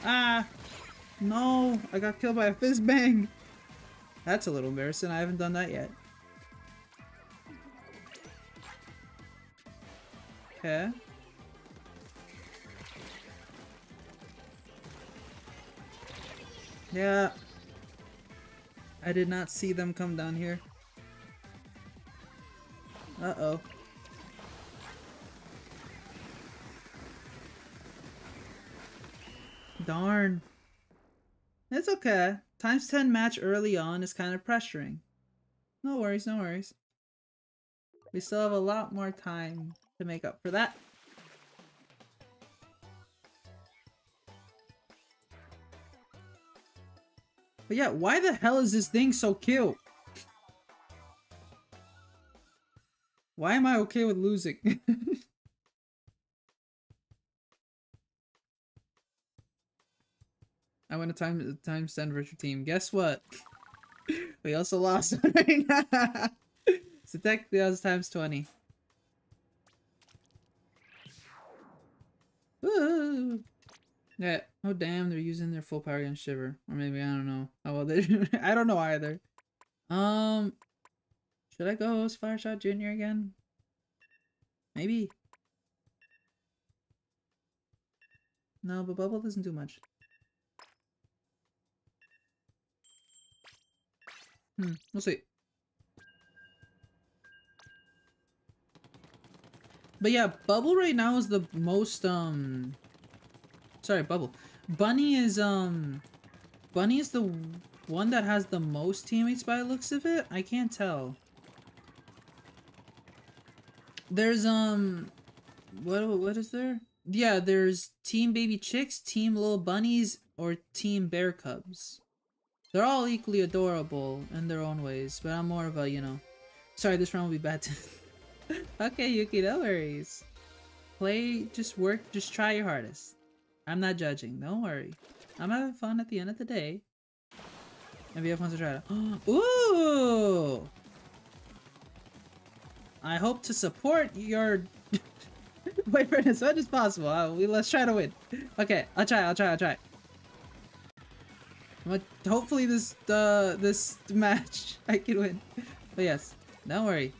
Speaker 1: Ah! No, I got killed by a fizz bang. That's a little embarrassing. I haven't done that yet. Okay. Yeah. I did not see them come down here. Uh-oh. Darn. It's okay. Times 10 match early on is kind of pressuring. No worries, no worries. We still have a lot more time to make up for that. But yeah, why the hell is this thing so cute? Why am I okay with losing? <laughs> I went a time time send virtual team. Guess what? <laughs> we also lost <laughs> right now. so technically that was times 20. Yeah. Oh damn, they're using their full power against Shiver. Or maybe I don't know. Oh well <laughs> they I don't know either. Um should I go as Fireshot Jr. again? Maybe. No, but Bubble doesn't do much. Hmm, we'll see. But yeah, Bubble right now is the most, um... Sorry, Bubble. Bunny is, um... Bunny is the one that has the most teammates by looks of it? I can't tell. There's, um... What, what is there? Yeah, there's Team Baby Chicks, Team Little Bunnies, or Team Bear Cubs. They're all equally adorable in their own ways, but I'm more of a, you know... Sorry, this round will be bad <laughs> <laughs> okay, Yuki, no worries. Play, just work, just try your hardest. I'm not judging, don't worry. I'm having fun at the end of the day. Fun to try it. Ooh! I hope to support your <laughs> boyfriend as much as possible. Uh, we, let's try to win. Okay, I'll try, I'll try, I'll try. But hopefully this uh, this match <laughs> I can win. But yes, don't worry.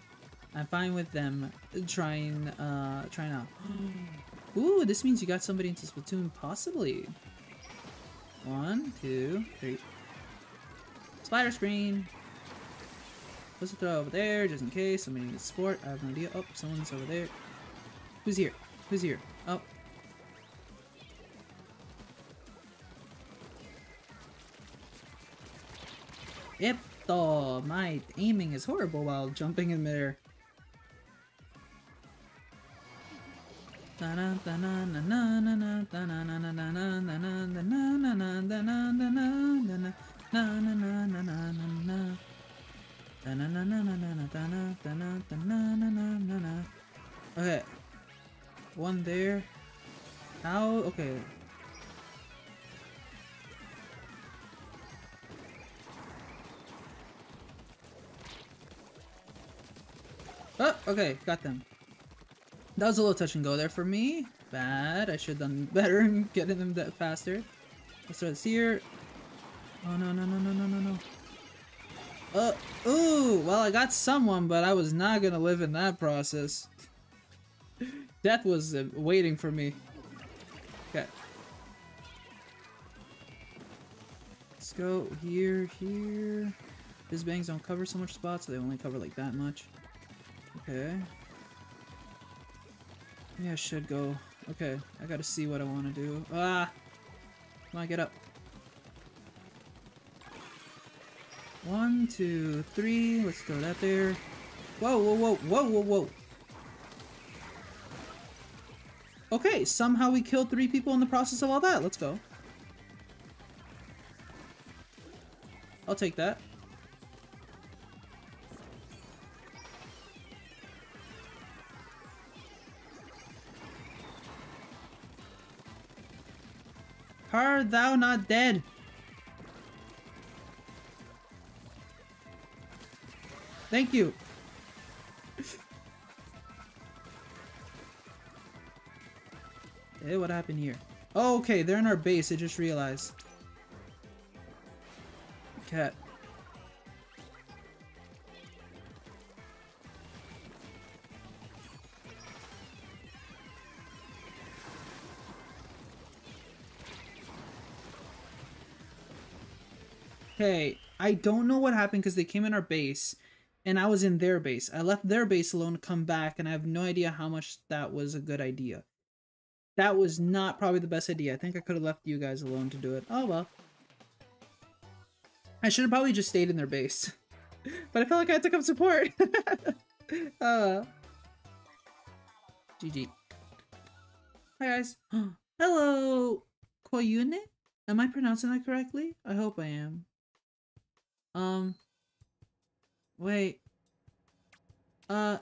Speaker 1: I'm fine with them trying uh trying out. <gasps> Ooh, this means you got somebody into Splatoon, possibly. One, two, three. Spider screen. What's the throw over there, just in case somebody needs support. I have no idea. Oh, someone's over there. Who's here? Who's here? Oh, Yep, oh, my aiming is horrible while jumping in midair. Okay. One there. How? Okay. Oh, okay, got them. That was a little touch and go there for me. Bad. I should have done better in getting them that faster. Let's start this here. Oh no no no no no no no. Uh ooh, well I got someone, but I was not gonna live in that process. <laughs> Death was uh, waiting for me. Okay. Let's go here, here. His bangs don't cover so much spots, so they only cover like that much. Okay. Yeah, I should go. Okay, I gotta see what I want to do. Ah! Come on, get up. One, two, three. Let's throw that there. Whoa, whoa, whoa, whoa, whoa, whoa. Okay, somehow we killed three people in the process of all that. Let's go. I'll take that. Are thou not dead? Thank you. <laughs> hey, what happened here? Oh, okay, they're in our base, I just realized. cat. Okay, I don't know what happened because they came in our base and I was in their base. I left their base alone to come back and I have no idea how much that was a good idea. That was not probably the best idea. I think I could have left you guys alone to do it. Oh well. I should have probably just stayed in their base. <laughs> but I felt like I had to come support. <laughs> uh, GG. Hi guys. <gasps> Hello, Koyune? Am I pronouncing that correctly? I hope I am. Um, wait. Uh,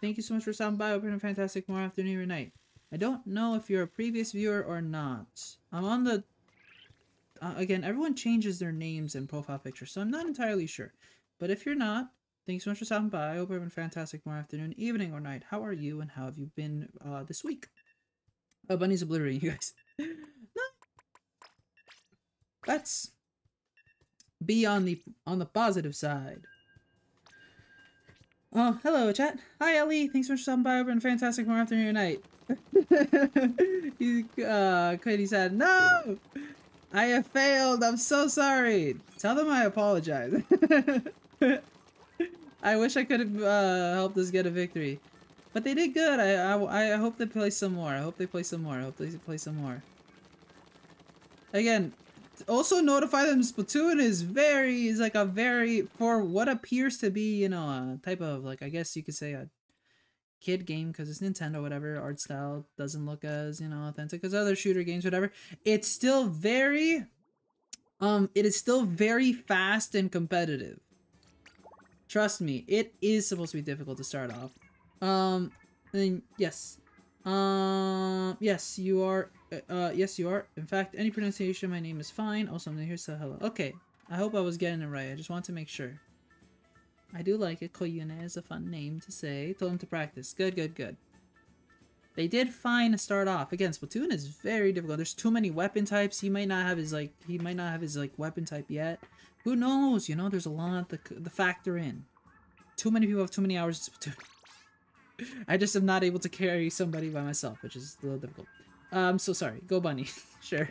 Speaker 1: thank you so much for stopping by. You're a fantastic more afternoon or night. I don't know if you're a previous viewer or not. I'm on the... Uh, again, everyone changes their names and profile pictures, so I'm not entirely sure. But if you're not, thanks so much for stopping by. I hope you're having a fantastic more afternoon, evening, or night. How are you, and how have you been uh, this week? Oh, Bunny's obliterating you guys. no. <laughs> That's be on the on the positive side. Oh, hello, chat. Hi, Ellie. Thanks for stopping by over and fantastic more afternoon night. <laughs> he, uh, Katie said, No! I have failed. I'm so sorry. Tell them I apologize. <laughs> I wish I could have uh, helped us get a victory. But they did good. I, I, I hope they play some more. I hope they play some more. I hope they play some more. Again, also notify them Splatoon is very is like a very for what appears to be you know a type of like I guess you could say a kid game because it's Nintendo whatever art style doesn't look as you know authentic as other shooter games whatever. It's still very um it is still very fast and competitive. Trust me it is supposed to be difficult to start off. Um and yes. Um yes you are uh, uh, yes, you are. In fact, any pronunciation, my name is fine. Also, I'm here, so hello. Okay, I hope I was getting it right. I just want to make sure. I do like it. Koyune is a fun name to say. Told him to practice. Good, good, good. They did fine to start off. Again, Splatoon is very difficult. There's too many weapon types. He might not have his, like, he might not have his, like, weapon type yet. Who knows? You know, there's a lot to, the factor in. Too many people have too many hours in Splatoon. <laughs> I just am not able to carry somebody by myself, which is a little difficult. Uh, I'm so sorry. Go bunny. <laughs> sure.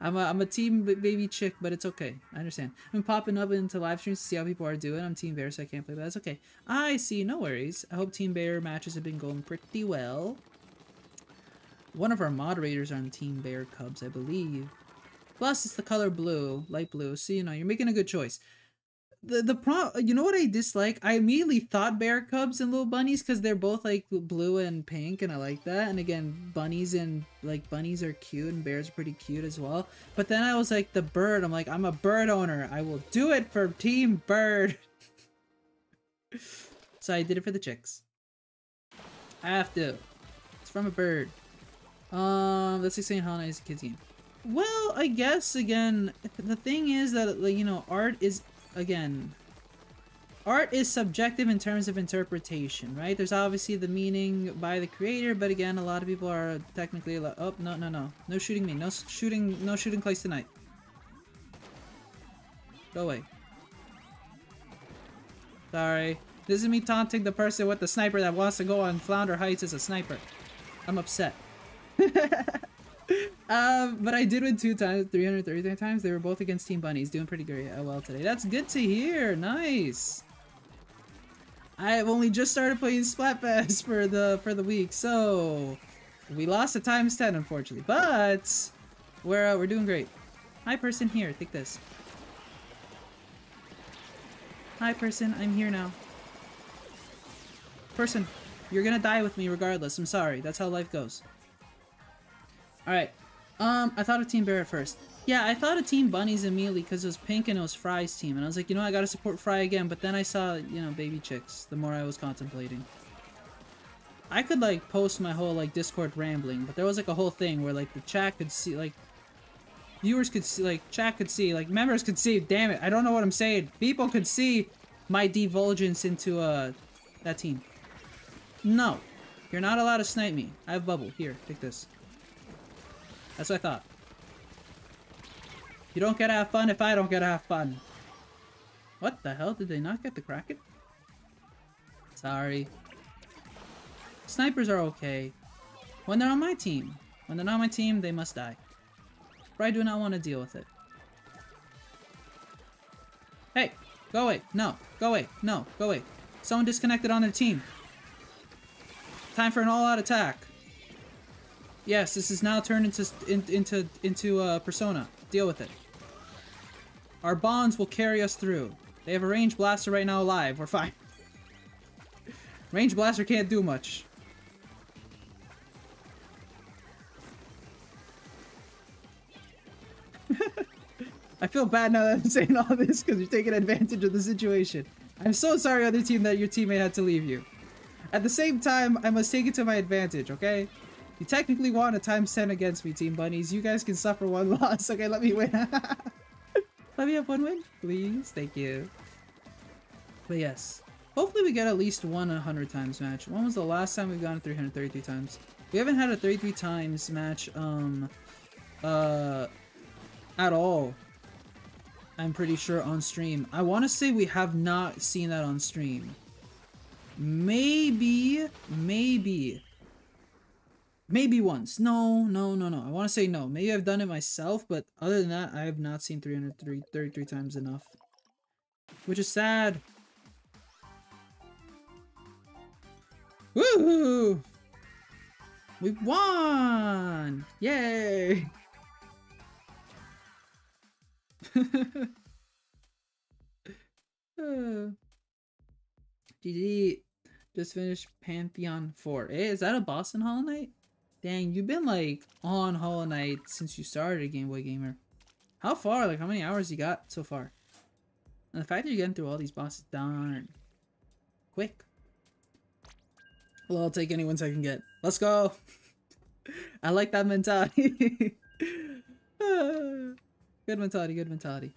Speaker 1: I'm a, I'm a team baby chick, but it's okay. I understand. I'm popping up into live streams to see how people are doing. I'm Team Bear, so I can't play, but that's okay. I see. No worries. I hope Team Bear matches have been going pretty well. One of our moderators on Team Bear Cubs, I believe. Plus, it's the color blue, light blue, so you know, you're making a good choice the the pro you know what I dislike? I immediately thought bear cubs and little bunnies because they're both like blue and pink, and I like that. And again, bunnies and like bunnies are cute, and bears are pretty cute as well. But then I was like the bird. I'm like I'm a bird owner. I will do it for Team Bird. <laughs> so I did it for the chicks. I have to. It's from a bird. Um, let's explain how nice a kid's game. Well, I guess again, the thing is that like you know, art is again, art is subjective in terms of interpretation, right? There's obviously the meaning by the creator, but again, a lot of people are technically like, oh, no, no, no. No shooting me. No shooting, no shooting Claes tonight. Go away. Sorry. This is me taunting the person with the sniper that wants to go on Flounder Heights as a sniper. I'm upset. <laughs> <laughs> um, but I did win two times, 333 times. They were both against Team Bunnies, doing pretty great uh, well today. That's good to hear. Nice. I have only just started playing Splatfest <laughs> for the for the week, so we lost a times 10, unfortunately. But we're uh, we're doing great. Hi, person here. Take this. Hi, person. I'm here now. Person, you're gonna die with me regardless. I'm sorry. That's how life goes. Alright. Um, I thought of Team Bear at first. Yeah, I thought of Team Bunnies immediately because it was Pink and it was Frye's team. And I was like, you know, I gotta support Frye again. But then I saw, you know, Baby Chicks the more I was contemplating. I could, like, post my whole, like, Discord rambling. But there was, like, a whole thing where, like, the chat could see, like, viewers could see, like, chat could see, like, members could see. Damn it, I don't know what I'm saying. People could see my divulgence into, uh, that team. No. You're not allowed to snipe me. I have bubble. Here, take this. That's what I thought. You don't get to have fun if I don't get to have fun. What the hell? Did they not get the Kraken? Sorry. Snipers are okay. When they're on my team. When they're not on my team, they must die. But I do not want to deal with it. Hey! Go away! No! Go away! No! Go away! Someone disconnected on their team. Time for an all-out attack. Yes, this is now turned into in, into into uh, Persona. Deal with it. Our bonds will carry us through. They have a range blaster right now alive. We're fine. <laughs> range blaster can't do much. <laughs> I feel bad now that I'm <laughs> saying all this because you're taking advantage of the situation. I'm so sorry, other team, that your teammate had to leave you. At the same time, I must take it to my advantage, okay? You technically won a times 10 against me, Team Bunnies. You guys can suffer one <laughs> loss. Okay, let me win. <laughs> let me have one win, please. Thank you. But yes. Hopefully we get at least one 100 times match. When was the last time we've gone 333 times? We haven't had a 33 times match, um, uh, at all. I'm pretty sure on stream. I want to say we have not seen that on stream. Maybe, maybe Maybe once. No, no, no, no. I want to say no. Maybe I've done it myself, but other than that, I have not seen 333 times enough. Which is sad. Woohoo! We won! Yay! <laughs> GG. Just finished Pantheon 4. Hey, is that a Boston Hollow Knight? Dang, you've been like on Hollow Knight since you started Game Boy Gamer. How far? Like how many hours you got so far? And the fact that you're getting through all these bosses darn quick. Well, I'll take anyone's I can get. Let's go! <laughs> I like that mentality. <laughs> good mentality, good mentality.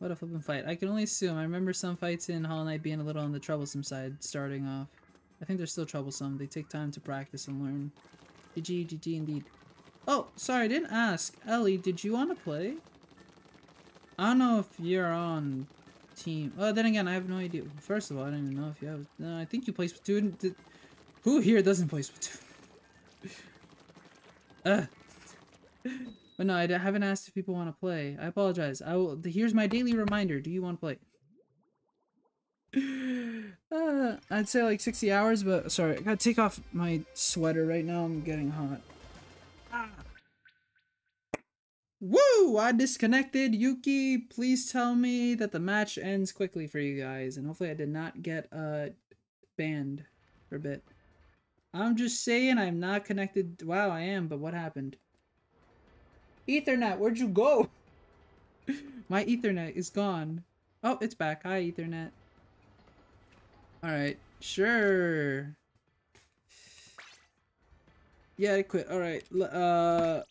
Speaker 1: What a flippin' fight. I can only assume. I remember some fights in Hollow Knight being a little on the troublesome side starting off. I think they're still troublesome. They take time to practice and learn. GG, GG indeed. Oh, sorry, I didn't ask. Ellie, did you want to play? I don't know if you're on team. Oh, then again, I have no idea. First of all, I don't even know if you have. No, I think you play Splatoon. Did... Who here doesn't play Splatoon? <laughs> uh. But no, I haven't asked if people want to play. I apologize. I will. Here's my daily reminder. Do you want to play? <laughs> Uh, I'd say like 60 hours, but sorry, I gotta take off my sweater right now. I'm getting hot. Ah. Woo! I disconnected. Yuki, please tell me that the match ends quickly for you guys. And hopefully I did not get uh, banned for a bit. I'm just saying I'm not connected. Wow, I am, but what happened? Ethernet, where'd you go? <laughs> my Ethernet is gone. Oh, it's back. Hi, Ethernet. Alright, sure. Yeah, I quit. Alright, uh,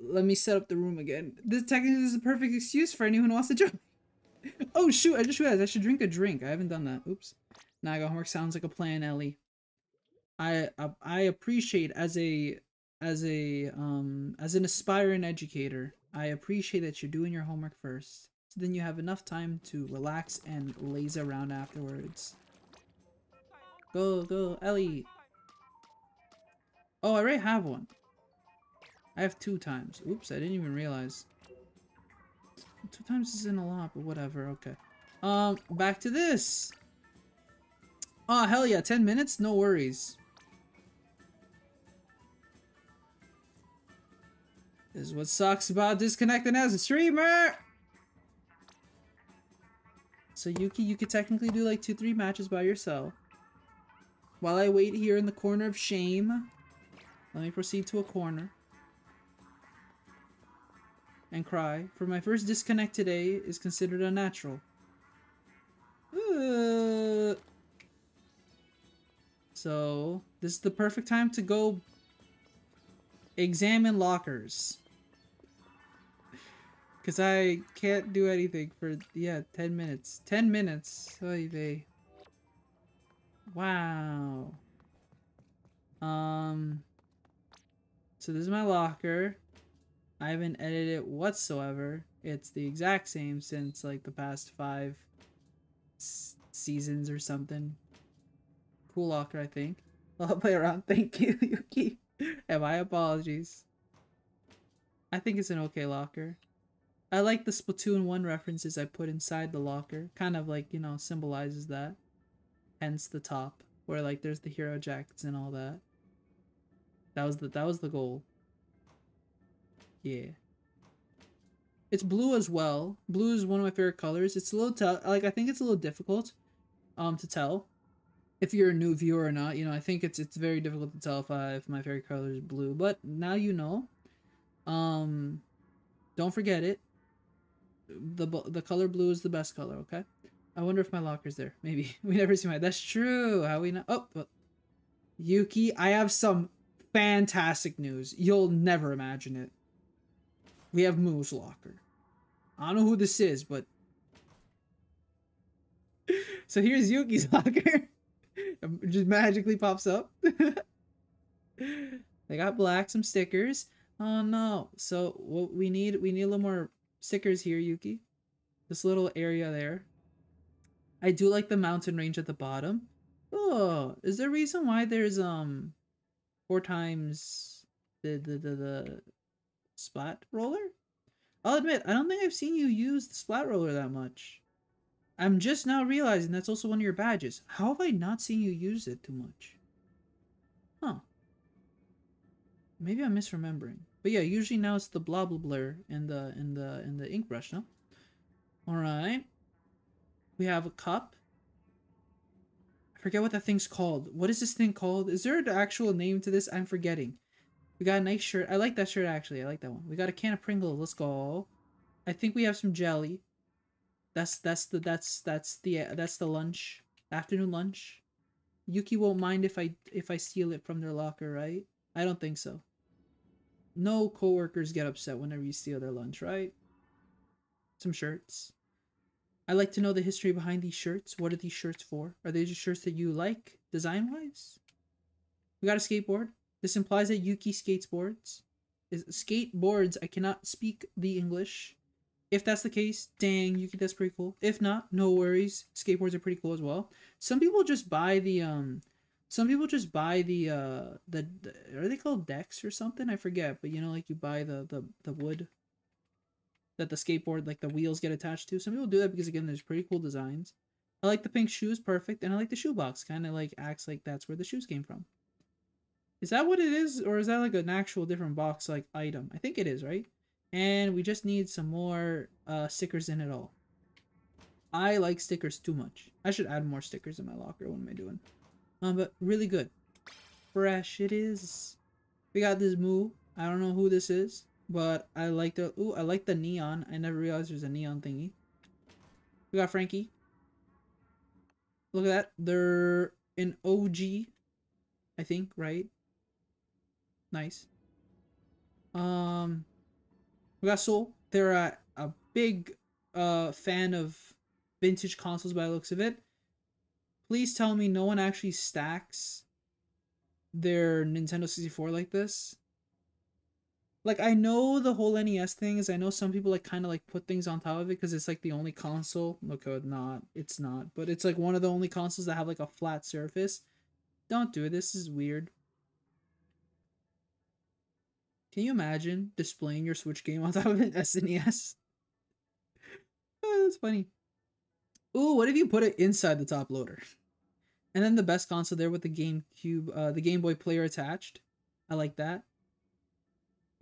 Speaker 1: let me set up the room again. This technically is a perfect excuse for anyone who wants to join. <laughs> oh shoot, I just realized I should drink a drink. I haven't done that. Oops. Now I Naga homework sounds like a plan, Ellie. I, I I appreciate as a as a um as an aspiring educator, I appreciate that you're doing your homework first. So then you have enough time to relax and laze around afterwards. Go, go, Ellie. Oh, I already have one. I have two times. Oops, I didn't even realize. Two times isn't a lot, but whatever, okay. Um, back to this. Oh, hell yeah, 10 minutes? No worries. This is what sucks about disconnecting as a streamer! So Yuki, you could technically do like two, three matches by yourself. While I wait here in the corner of shame, let me proceed to a corner and cry, for my first disconnect today is considered unnatural. Uh, so, this is the perfect time to go examine lockers. Because I can't do anything for, yeah, 10 minutes. 10 minutes. Oy vey. Wow. Um, so this is my locker. I haven't edited it whatsoever. It's the exact same since like the past five seasons or something. Cool locker, I think. <laughs> I'll play around. Thank you, Yuki. and my apologies. I think it's an okay locker. I like the Splatoon 1 references I put inside the locker. Kind of like, you know, symbolizes that. Hence the top. Where like there's the hero jackets and all that. That was the that was the goal. Yeah. It's blue as well. Blue is one of my favorite colors. It's a little tell like I think it's a little difficult um to tell if you're a new viewer or not. You know, I think it's it's very difficult to tell if I if my favorite color is blue, but now you know. Um don't forget it. The the color blue is the best color, okay? I wonder if my locker's there. Maybe. <laughs> We never see my That's true. How we know Oh, well. Yuki, I have some fantastic news. You'll never imagine it. We have Moo's locker. I don't know who this is, but <laughs> so here's Yuki's <laughs> locker. it just magically pops up. they got black, some stickers. Oh no. So what we need we need a little more stickers here, Yuki. This little area there. I do like the mountain range at the bottom. Oh, is there a reason why there's um four times the the the, the splat roller? I'll admit, I don't think I've seen you use the splat roller that much. I'm just now realizing that's also one of your badges. How have I not seen you use it too much? Huh. Maybe I'm misremembering. But yeah, usually now it's the blah blah blur in the in the in the ink brush, no? Alright. We have a cup. I forget what that thing's called. What is this thing called? Is there an actual name to this? I'm forgetting. We got a nice shirt. I like that shirt actually. I like that one. We got a can of Pringles. Let's go. I think we have some jelly. That's that's the that's that's the that's the lunch afternoon lunch. Yuki won't mind if I if I steal it from their locker, right? I don't think so. No coworkers get upset whenever you steal their lunch, right? Some shirts. I like to know the history behind these shirts. What are these shirts for? Are they just shirts that you like design-wise? We got a skateboard. This implies that Yuki skateboards. Is skateboards. I cannot speak the English. If that's the case, dang, Yuki, that's pretty cool. If not, no worries. Skateboards are pretty cool as well. Some people just buy the um some people just buy the uh the, the are they called decks or something? I forget, but you know like you buy the the the wood that the skateboard like the wheels get attached to. Some people do that because again there's pretty cool designs. I like the pink shoes, perfect, and I like the shoebox. Kind of like acts like that's where the shoes came from. Is that what it is? Or is that like an actual different box like item? I think it is, right? And we just need some more uh, stickers in it all. I like stickers too much. I should add more stickers in my locker. What am I doing? Um, but really good. Fresh it is. We got this Moo. I don't know who this is, but I like the ooh, I like the neon. I never realized there's a neon thingy. We got Frankie. Look at that. They're an OG, I think, right? Nice. Um, we got Soul. They're a, a big uh fan of vintage consoles by the looks of it. Please tell me no one actually stacks their Nintendo 64 like this. Like I know the whole NES thing is I know some people like kind of like put things on top of it because it's like the only console. Look, no, not it's not, but it's like one of the only consoles that have like a flat surface. Don't do it. This is weird. Can you imagine displaying your Switch game <laughs> on top of an SNES? <laughs> oh, that's funny. Ooh, what if you put it inside the top loader? And then the best console there with the GameCube, uh, the Game Boy player attached. I like that.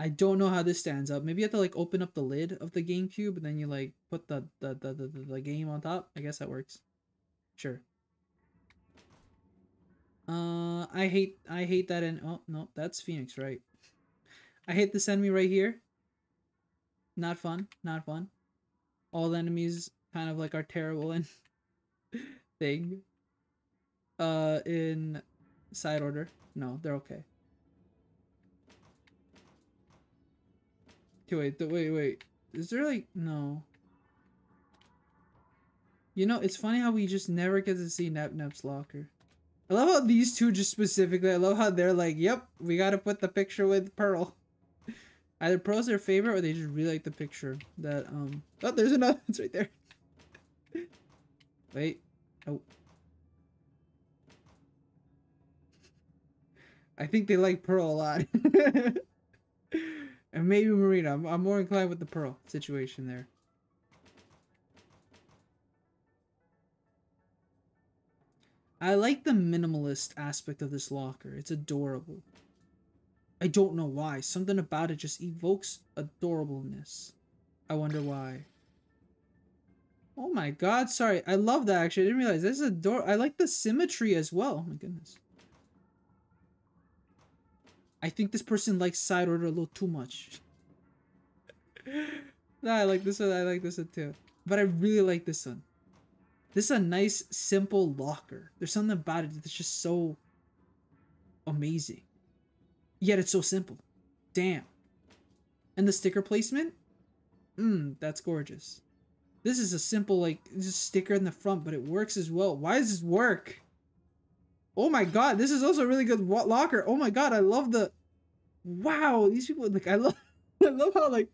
Speaker 1: I don't know how this stands up. Maybe you have to like open up the lid of the GameCube and then you like put the the, the, the, the game on top. I guess that works. Sure. Uh, I hate I hate that and oh no, that's Phoenix, right? I hate this enemy right here. Not fun. Not fun. All the enemies kind of like are terrible and <laughs> thing. Uh, in side order. No, they're okay. Okay, wait, wait, wait. Is there like, no. You know, it's funny how we just never get to see Nep Nep's locker. I love how these two just specifically, I love how they're like, yep, we gotta put the picture with Pearl. <laughs> Either Pearl's their favorite or they just really like the picture that, um... Oh, there's another. <laughs> It's right there. Wait. Oh. I think they like Pearl a lot. <laughs> and maybe Marina. I'm, I'm more inclined with the Pearl situation there. I like the minimalist aspect of this locker. It's adorable. I don't know why. Something about it just evokes adorableness. I wonder why. Oh my god, sorry. I love that actually. I didn't realize this is ador- I like the symmetry as well. Oh my goodness. I think this person likes side order a little too much. <laughs> no, I like this one. I like this one too. But I really like this one. This is a nice, simple locker. There's something about it that's just so amazing. Yet it's so simple. Damn. And the sticker placement? Mmm, that's gorgeous. This is a simple, like, just sticker in the front, but it works as well. Why does this work? Oh my god, this is also a really good locker. Oh my god, I love the... Wow, these people, like, I love... <laughs> I love how, like...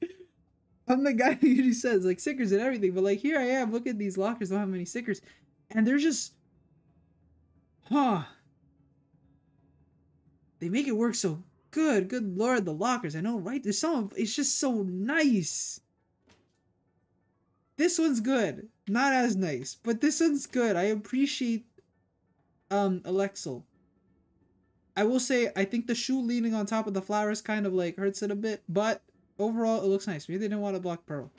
Speaker 1: I'm the guy <laughs> who usually says, like, stickers and everything, but, like, here I am, look at these lockers, don't have many stickers. And they're just... Huh. They make it work so good. Good lord, the lockers. I know, right? There's some. It's just so nice. This one's good. Not as nice, but this one's good. I appreciate um Alexel. I will say I think the shoe leaning on top of the flowers kind of like hurts it a bit, but overall it looks nice. Maybe they didn't want a black pearl.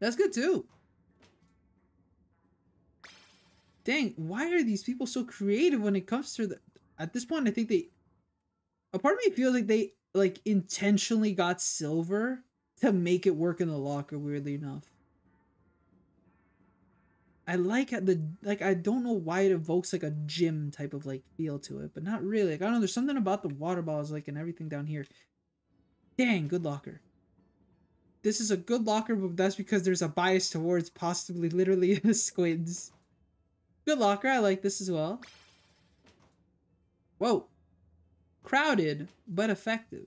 Speaker 1: That's good too. Dang, why are these people so creative when it comes to the at this point, I think they. A part of me feels like they like intentionally got silver to make it work in the locker. Weirdly enough, I like the like. I don't know why it evokes like a gym type of like feel to it, but not really. Like I don't know. There's something about the water balls like and everything down here. Dang, good locker. This is a good locker, but that's because there's a bias towards possibly literally <laughs> the squids. Good locker. I like this as well. Whoa. Crowded, but effective.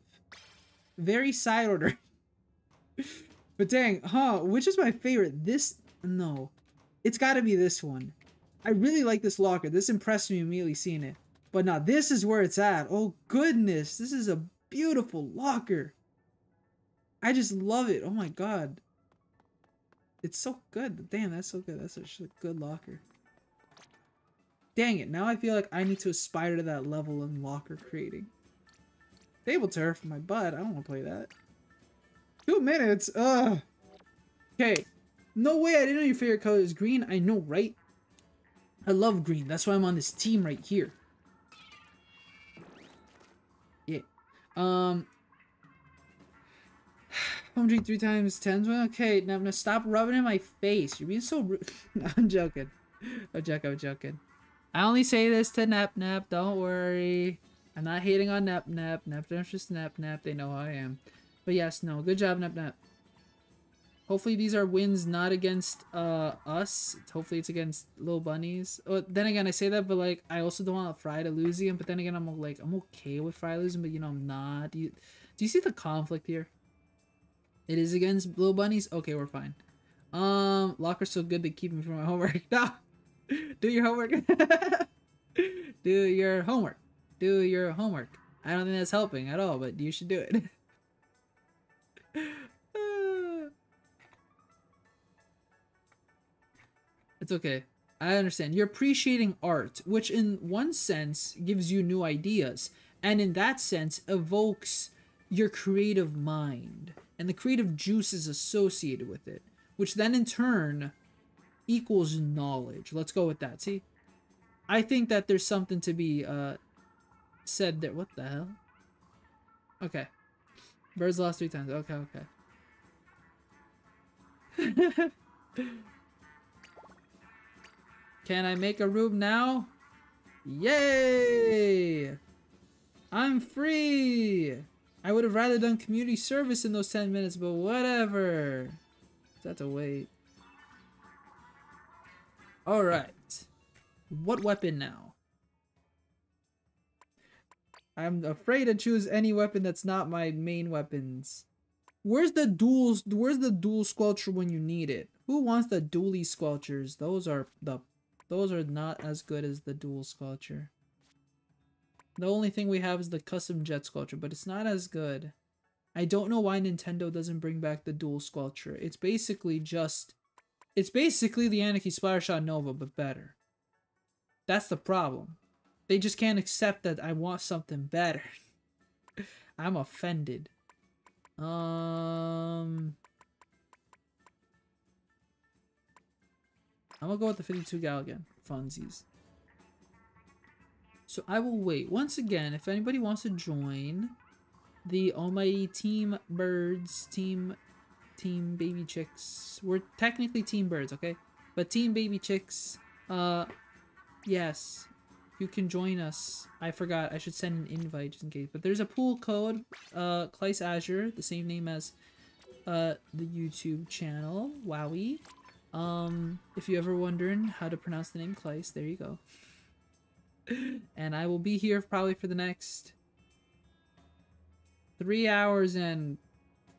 Speaker 1: Very side order. <laughs> but dang, huh? Which is my favorite? This? No. It's gotta be this one. I really like this locker. This impressed me immediately seeing it. But now this is where it's at. Oh goodness. This is a beautiful locker. I just love it. Oh my god. It's so good. Damn, that's so good. That's such a good locker. Dang it, now I feel like I need to aspire to that level in locker creating. Table turf, my butt, I don't want to play that. Two minutes, ugh. Okay, no way I didn't know your favorite color is green, I know, right? I love green, that's why I'm on this team right here. Yeah. Um, <sighs> home drink three times ten. Okay, now I'm gonna stop rubbing in my face. You're being so rude. <laughs> no, I'm joking. I'm joking. I'm joking. I only say this to Nep Nep, don't worry. I'm not hating on Nep Nep. Nep Nep's just Nep Nep. They know how I am. But yes, no. Good job, Nep Nep. Hopefully these are wins not against uh us. Hopefully it's against little bunnies. But then again, I say that, but like I also don't want Frye to lose him. But then again, I'm like I'm okay with Frye losing, but you know I'm not. Do you do you see the conflict here? It is against little bunnies. Okay, we're fine. Um, Locker's so good to keep me from my homework. <laughs> No. Do your homework. <laughs> do your homework. Do your homework. I don't think that's helping at all, but you should do it. <laughs> it's okay. I understand. You're appreciating art, which in one sense gives you new ideas, and in that sense evokes your creative mind and the creative juices associated with it, which then in turn equals knowledge. Let's go with that. See? I think that there's something to be uh said there. What the hell? Okay. Birds lost three times. Okay, okay. <laughs> Can I make a room now? Yay! I'm free! I would have rather done community service in those 10 minutes, but whatever. Have to wait. Alright. What weapon now? I'm afraid to choose any weapon that's not my main weapons. Where's the dual where's the dual squelcher when you need it? Who wants the Dualie Squelchers? Those are the those are not as good as the dual squelcher. The only thing we have is the Custom Jet Squelcher, but it's not as good. I don't know why Nintendo doesn't bring back the dual squelcher. It's basically just it's basically the Annaki Splattershot Nova, but better. That's the problem. They just can't accept that I want something better. <laughs> I'm offended. Um... I'm gonna go with the 52 gal again. Funsies. So I will wait. Once again, if anybody wants to join the almighty Team Birds, Team Team Baby Chicks. We're technically Team Birds, okay? But Team Baby Chicks, uh, yes, you can join us. I forgot, I should send an invite just in case. But there's a pool code, uh, Claes Azure, the same name as, uh, the YouTube channel, Wowie. Um, if you ever wondering how to pronounce the name Claes, there you go. <laughs> and I will be here probably for the next three hours and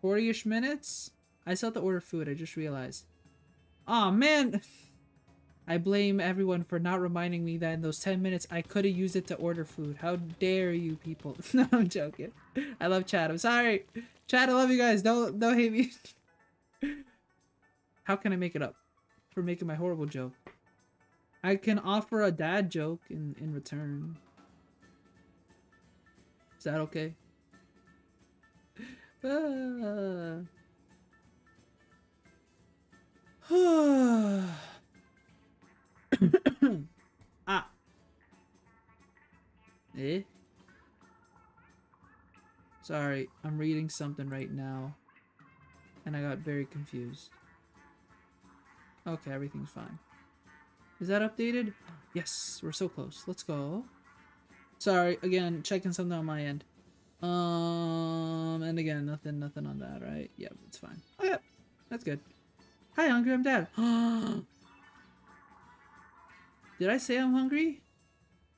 Speaker 1: 40-ish minutes. I still have to order food, I just realized. oh, man! <laughs> I blame everyone for not reminding me that in those 10 minutes I could have used it to order food. How dare you people. <laughs> no, I'm joking. I love Chad. I'm sorry. Chad, I love you guys. Don't, don't hate me. How can I make it up for making my horrible joke? I can offer a dad joke in, in return. Is that okay? Uh... <laughs> <coughs> ah. Eh? Sorry, I'm reading something right now. And I got very confused. Okay, everything's fine. Is that updated? Yes, we're so close. Let's go. Sorry, again, checking something on my end. Um, and again, nothing, nothing on that, right? Yep, it's fine. Oh, yeah, that's good. Hi, hungry, I'm dad. <gasps> Did I say I'm hungry?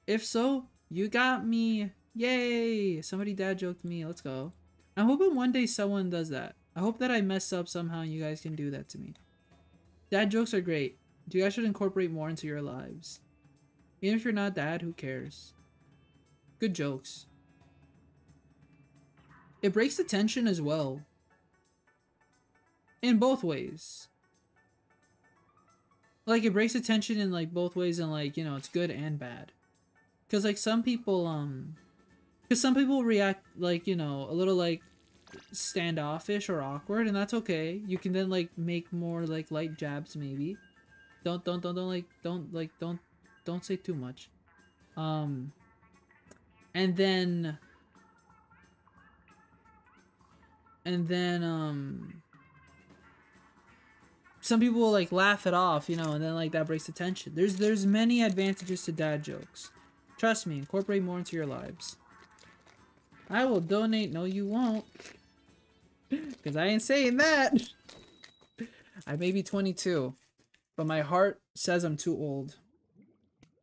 Speaker 1: If so, you got me. Yay! Somebody dad joked me. Let's go. I'm hoping one day someone does that. I hope that I mess up somehow and you guys can do that to me. Dad jokes are great. You guys should incorporate more into your lives. Even if you're not dad, who cares? Good jokes. It breaks the tension as well. In both ways. Like, it breaks the tension in, like, both ways and, like, you know, it's good and bad. Because, like, some people, um... Because some people react, like, you know, a little, like, standoffish or awkward, and that's okay. You can then, like, make more, like, light jabs, maybe. Don't, don't, don't, don't, like, don't, like, don't, don't say too much. Um... And then and then um some people will like laugh it off, you know, and then like that breaks the tension. There's there's many advantages to dad jokes. Trust me, incorporate more into your lives. I will donate. No, you won't. Because I ain't saying that. I may be 22, but my heart says I'm too old.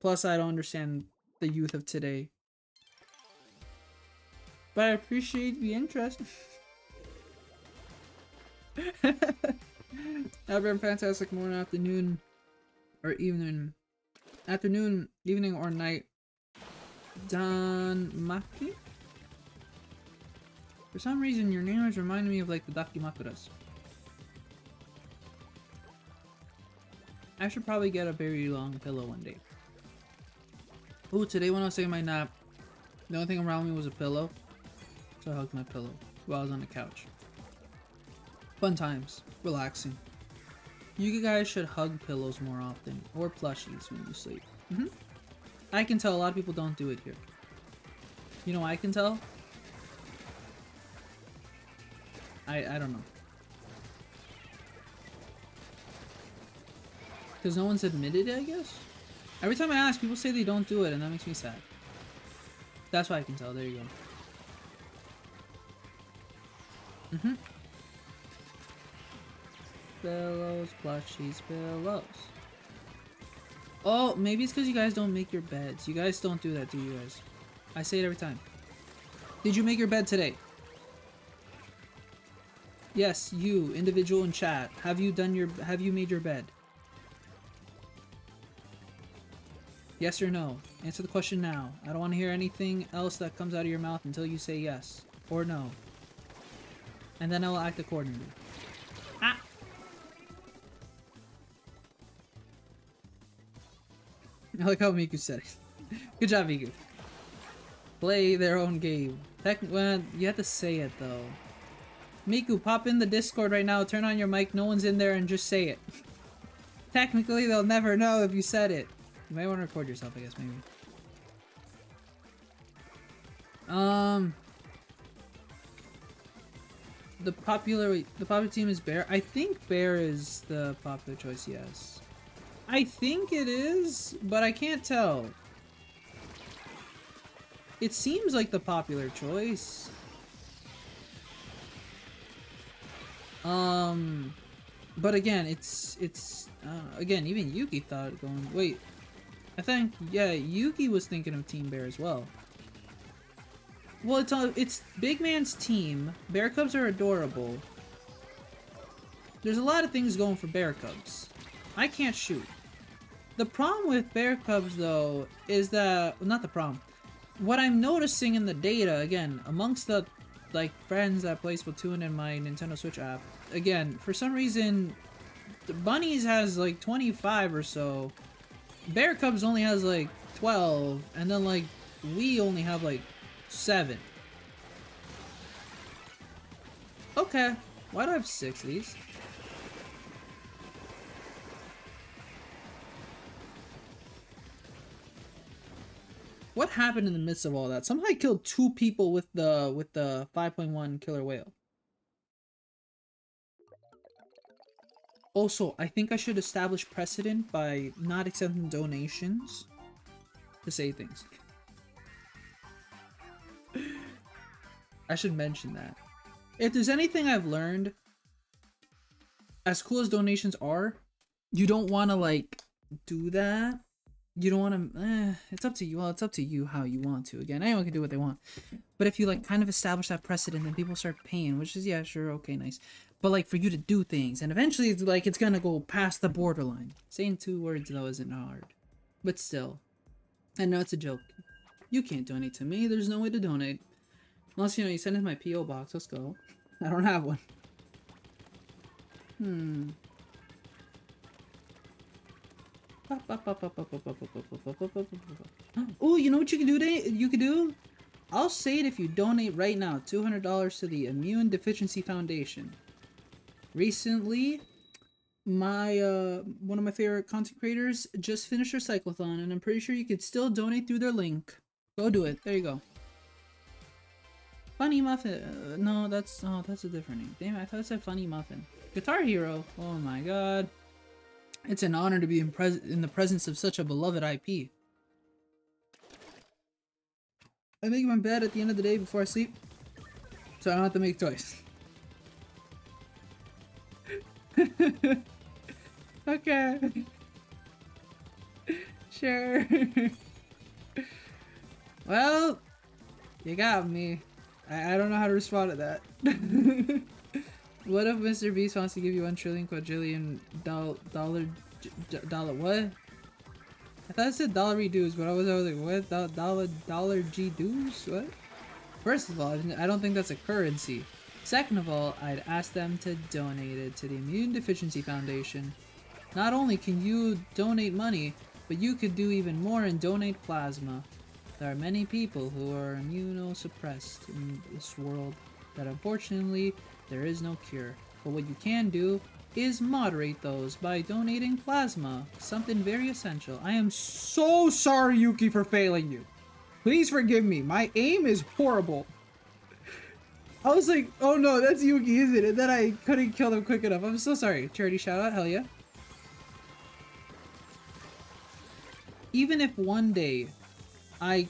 Speaker 1: Plus, I don't understand the youth of today. But I appreciate the interest. <laughs> Have a fantastic morning, afternoon, or evening. Afternoon, evening, or night. Don Maki? For some reason, your name is reminding me of like the Dakimakuras. I should probably get a very long pillow one day. Ooh, today when I was taking my nap, the only thing around me was a pillow. So I hugged my pillow while I was on the couch. Fun times. Relaxing. You guys should hug pillows more often, or plushies when you sleep. Mm -hmm. I can tell a lot of people don't do it here. You know I can tell? I, I don't know. Because no one's admitted it, I guess? Every time I ask, people say they don't do it, and that makes me sad. That's why I can tell. There you go. Mm-hmm. Pillows, plushies, pillows. Oh, maybe it's because you guys don't make your beds. You guys don't do that, do you guys? I say it every time. Did you make your bed today? Yes, you, individual in chat. Have you done your have you made your bed? Yes or no? Answer the question now. I don't want to hear anything else that comes out of your mouth until you say yes or no. And then I'll act accordingly. Ah! <laughs> I like how Miku said it. <laughs> Good job, Miku. Play their own game. Tec well, you have to say it though. Miku, pop in the Discord right now, turn on your mic, no one's in there, and just say it. Technically, they'll never know if you said it. You might want to record yourself, I guess, maybe. Um... The popular the popular team is Bear. I think Bear is the popular choice, yes. I think it is, but I can't tell. It seems like the popular choice. Um, but again, it's it's uh, again even Yuki thought going. Wait, I think yeah, Yuki was thinking of Team Bear as well. Well, it's all it's Big Man's team. Bear Cubs are adorable. There's a lot of things going for Bear Cubs. I can't shoot. The problem with Bear Cubs though is that well, not the problem. What I'm noticing in the data again amongst the like friends that play Splatoon in my Nintendo Switch app. Again, for some reason, the Bunnies has like 25 or so. Bear Cubs only has like 12, and then like we only have like 7. Okay, why do I have 6 of these? What happened in the midst of all that? Somehow killed two people with the with the 5.1 Killer Wail. Also, I think I should establish precedent by not accepting donations to say things. <laughs> I should mention that. If there's anything I've learned, as cool as donations are, you don't want to like do that you don't want to eh, it's up to you. Well it's up to you how you want to. Again anyone can do what they want. But if you like kind of establish that precedent then people start paying which is yeah sure okay nice. But like for you to do things and eventually it's like it's gonna go past the borderline. Saying two words though isn't hard. But still. I know it's a joke. You can't donate to me. There's no way to donate. Unless you know you send it my po box. Let's go. I don't have one. Hmm Oh, you know what you can do? Today? You can do? I'll say it if you donate right now. $200 to the Immune Deficiency Foundation. Recently, my uh, one of my favorite content creators just finished their cyclothon, and I'm pretty sure you could still donate through their link. Go do it. There you go. Funny Muffin. Uh, no, that's oh, that's a different name. Damn, I thought it said Funny Muffin. Guitar Hero. Oh my god. It's an honor to be in, in the presence of such a beloved IP. I make my bed at the end of the day before I sleep, so I don't have to make twice. <laughs> okay. <laughs> sure. <laughs> well, you got me. I, I don't know how to respond to that. What if Mr. Beast wants to give you one trillion quadrillion do dollar dollar what? I thought it said dollar dues, but I was, I was like, what? Do dollar dollar G dues? What? First of all, I don't think that's a currency. Second of all, I'd ask them to donate it to the Immune Deficiency Foundation. Not only can you donate money, but you could do even more and donate plasma. There are many people who are immunosuppressed in this world that unfortunately there is no cure, but what you can do is moderate those by donating plasma, something very essential. I am so sorry, Yuki, for failing you. Please forgive me. My aim is horrible. I was like, oh no, that's Yuki, isn't it? And then I couldn't kill them quick enough. I'm so sorry. Charity shout out, hell yeah. Even if one day I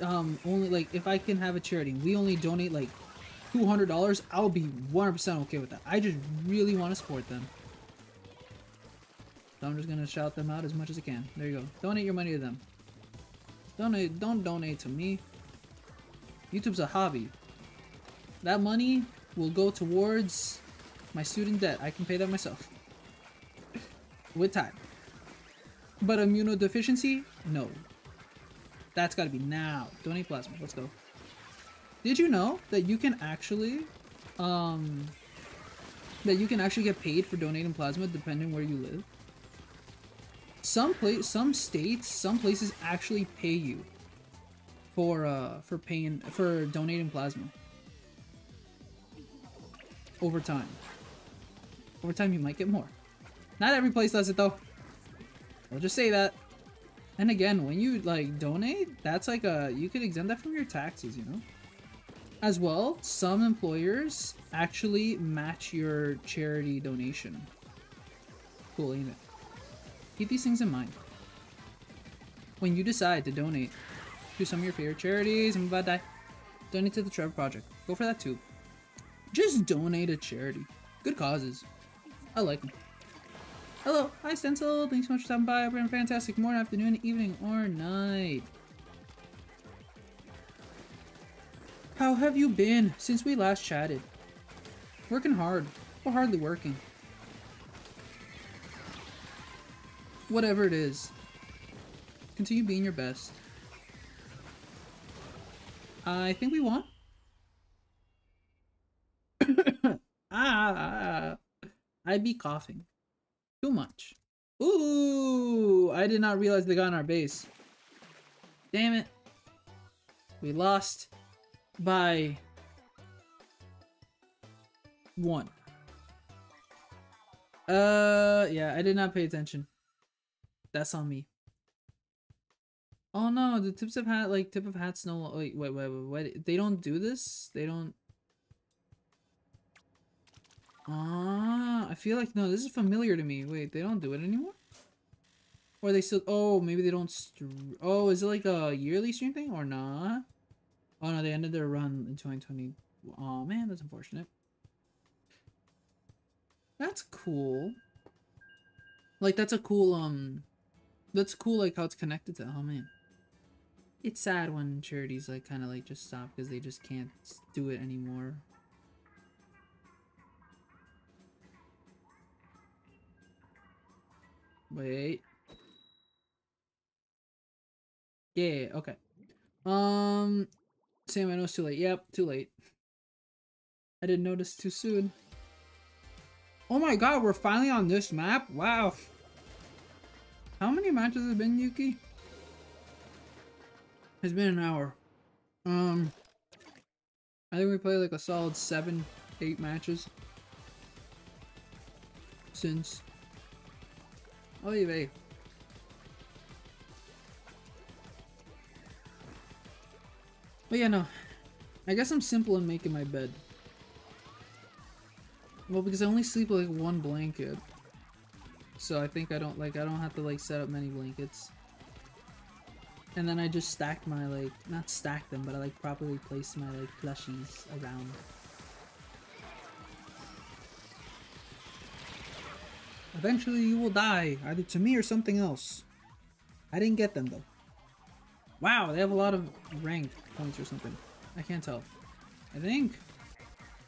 Speaker 1: um only like if I can have a charity, we only donate like $200, I'll be 100% okay with that. I just really want to support them. So I'm just going to shout them out as much as I can. There you go. Donate your money to them. Donate, don't donate to me. YouTube's a hobby. That money will go towards my student debt. I can pay that myself. <laughs> With time. But immunodeficiency? No. That's gotta be now. Donate plasma. Let's go. Did you know that you can actually, um, that you can actually get paid for donating plasma depending where you live? Some place, some states, some places actually pay you for uh for paying for donating plasma over time. Over time, you might get more. Not every place does it though. I'll just say that. And again, when you like donate, that's like a you could exempt that from your taxes, you know. As well, some employers actually match your charity donation. Cool, ain't it? Keep these things in mind. When you decide to donate to some of your favorite charities, I'm about to die. Donate to the Trevor Project. Go for that too. Just donate a charity. Good causes. I like them. Hello, hi Stencil. Thanks so much for stopping by. You're having a fantastic morning, afternoon, evening, or night. How have you been since we last chatted? Working hard. Or hardly working. Whatever it is. Continue being your best. I think we won. <coughs> ah, I'd be coughing. Too much. Ooh, I did not realize they got on our base. Damn it. We lost by one. Uh, yeah, I did not pay attention. That's on me. Oh no, the tips of hat, like tip of hats, no. Wait, wait, wait, wait, wait. They don't do this. They don't. Ah, I feel like no. This is familiar to me. Wait, they don't do it anymore. Or they still? Oh, maybe they don't. oh, is it like a yearly stream thing or not? Oh no, they ended their run in 2020. Oh man, that's unfortunate. That's cool. Like that's a cool um that's cool like how it's connected to oh man. It's sad when charities like kind of like just stop because they just can't do it anymore. Wait. Yeah, okay. Um Sam, I know it's too late. Yep, too late. I didn't notice too soon. Oh my god, we're finally on this map? Wow. How many matches have been, Yuki? It's been an hour. Um, I think we played like a solid seven, eight matches. Since. Oh, yeah. But yeah, no. I guess I'm simple in making my bed. Well, because I only sleep with like one blanket. So I think I don't like I don't have to like set up many blankets. And then I just stack my like not stack them, but I like properly place my like plushies around. Eventually you will die, either to me or something else. I didn't get them though. Wow, they have a lot of rank points or something. I can't tell. I think.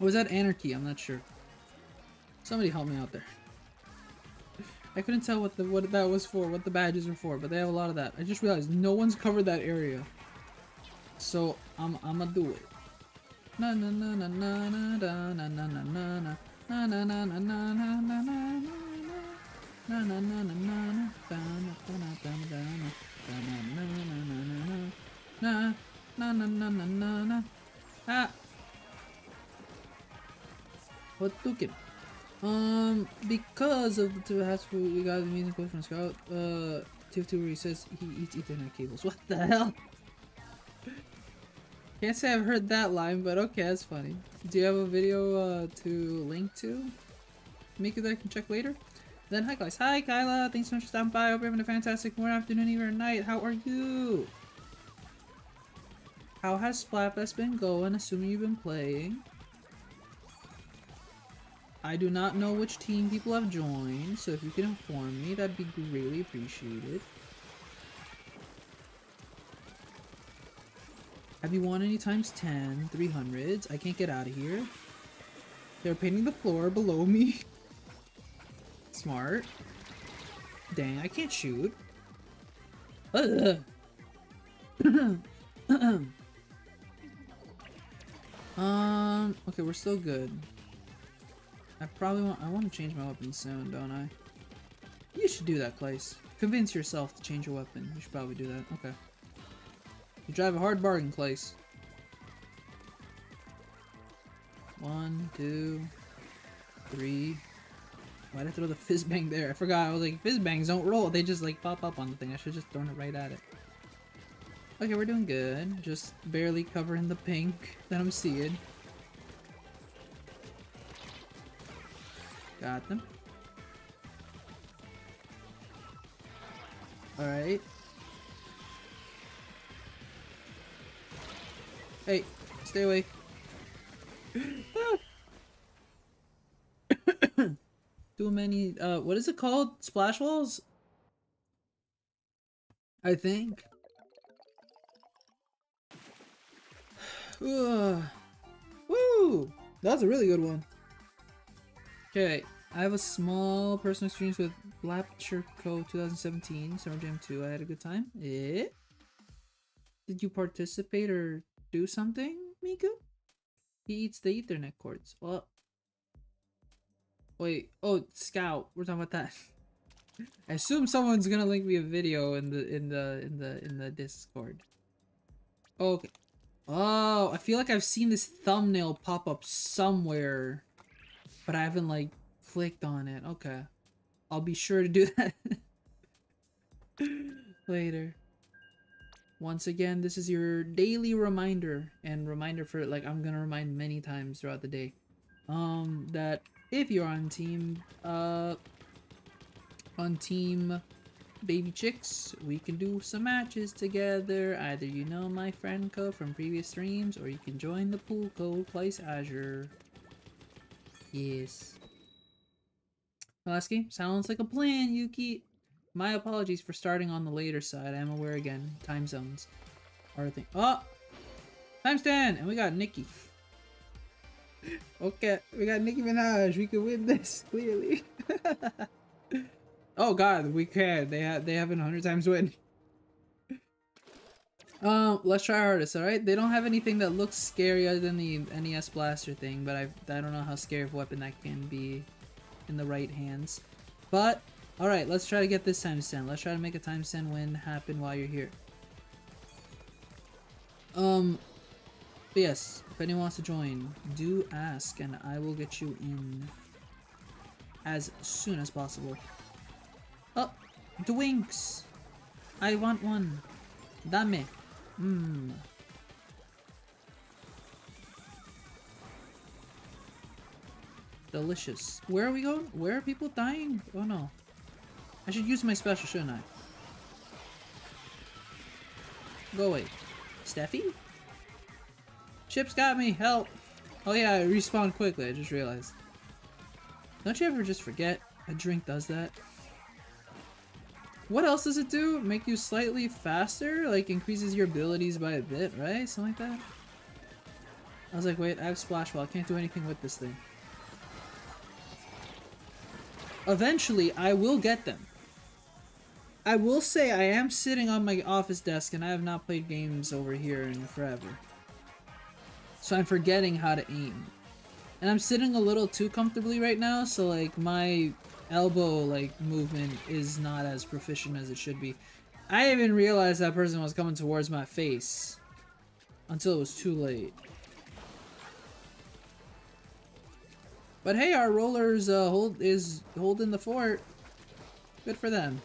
Speaker 1: Or was that anarchy? I'm not sure. Somebody help me out there. I couldn't tell what the what that was for, what the badges were for, but they have a lot of that. I just realized no one's covered that area. So I'm I'm gonna do it. Na na na na na na na na na na na na na na na na na Ah What it? Um, because of the two hats we got the amazing quote from Scout, uh, TF2 where he says he eats ethernet cables. What the hell? Can't say I've heard that line, but okay, that's funny. Do you have a video uh, to link to? Make it that I can check later? Then hi guys. Hi Kyla, thanks so much for stopping by. Hope you're having a fantastic morning, afternoon, or night. How are you? How has Splatfest been going, assuming you've been playing? I do not know which team people have joined, so if you can inform me, that'd be greatly appreciated. Have you won any times 10, 300s? I can't get out of here. They're painting the floor below me. <laughs> Smart. Dang, I can't shoot. <laughs> um, okay, we're still good. I probably want- I want to change my weapon soon, don't I? You should do that, Claes. Convince yourself to change your weapon. You should probably do that. Okay. You drive a hard bargain, Claes. One, two, three. Why'd I throw the fizz bang there? I forgot. I was like, fizz bangs don't roll. They just like pop up on the thing. I should just thrown it right at it. Okay, we're doing good. Just barely covering the pink that I'm seeing. Got them. Alright. Hey, stay away. Too many, uh, what is it called? Splash walls? I think. <sighs> Woo! That was a really good one. Okay, I have a small personal experience with Blapture Co 2017 Summer Jam 2. I had a good time. Eh? Did you participate or do something, Miku? He eats the Ethernet cords. Well, wait. Oh, Scout. We're talking about that. <laughs> I assume someone's gonna link me a video in the in the in the in the Discord. Okay. Oh, I feel like I've seen this thumbnail pop up somewhere, but I haven't like clicked on it. Okay. I'll be sure to do <laughs> that later. Once again, this is your daily reminder and reminder for like I'm gonna remind many times throughout the day. Um that if you're on team uh on team baby chicks, we can do some matches together. Either you know my friend code from previous streams or you can join the pool code Claes Azure. Yes. Lasky, sounds like a plan, Yuki. My apologies for starting on the later side. I am aware again. Time zones are a thing. Oh! Time stand! And we got Nikki. Okay, we got Nicki Minaj. We can win this, <laughs> clearly. <laughs> oh god, we can. They have they have an 100 times win. <laughs> Um, let's try our artists, alright? They don't have anything that looks scarier than the NES Blaster thing, but I I don't know how scary of a weapon that can be in the right hands. But, alright, let's try to get this times 10. Let's try to make a times 10 win happen while you're here. Um, yes, if anyone wants to join, do ask and I will get you in as soon as possible. Oh, Dwinks! I want one. Dame. Mmm. Delicious. Where are we going? Where are people dying? Oh no. I should use my special, shouldn't I? Go away. Steffi? Chips got me! Help! Oh yeah, I respawn quickly, I just realized. Don't you ever just forget? A drink does that. What else does it do? Make you slightly faster? Like increases your abilities by a bit, right? Something like that? I was like, wait, I have Splash Ball. I can't do anything with this thing. Eventually, I will get them. I will say I am sitting on my office desk and I have not played games over here in forever. So I'm forgetting how to aim. And I'm sitting a little too comfortably right now, so like my elbow like movement is not as proficient as it should be. I even realize that person was coming towards my face until it was too late. But hey, our rollers uh, hold is holding the fort. Good for them.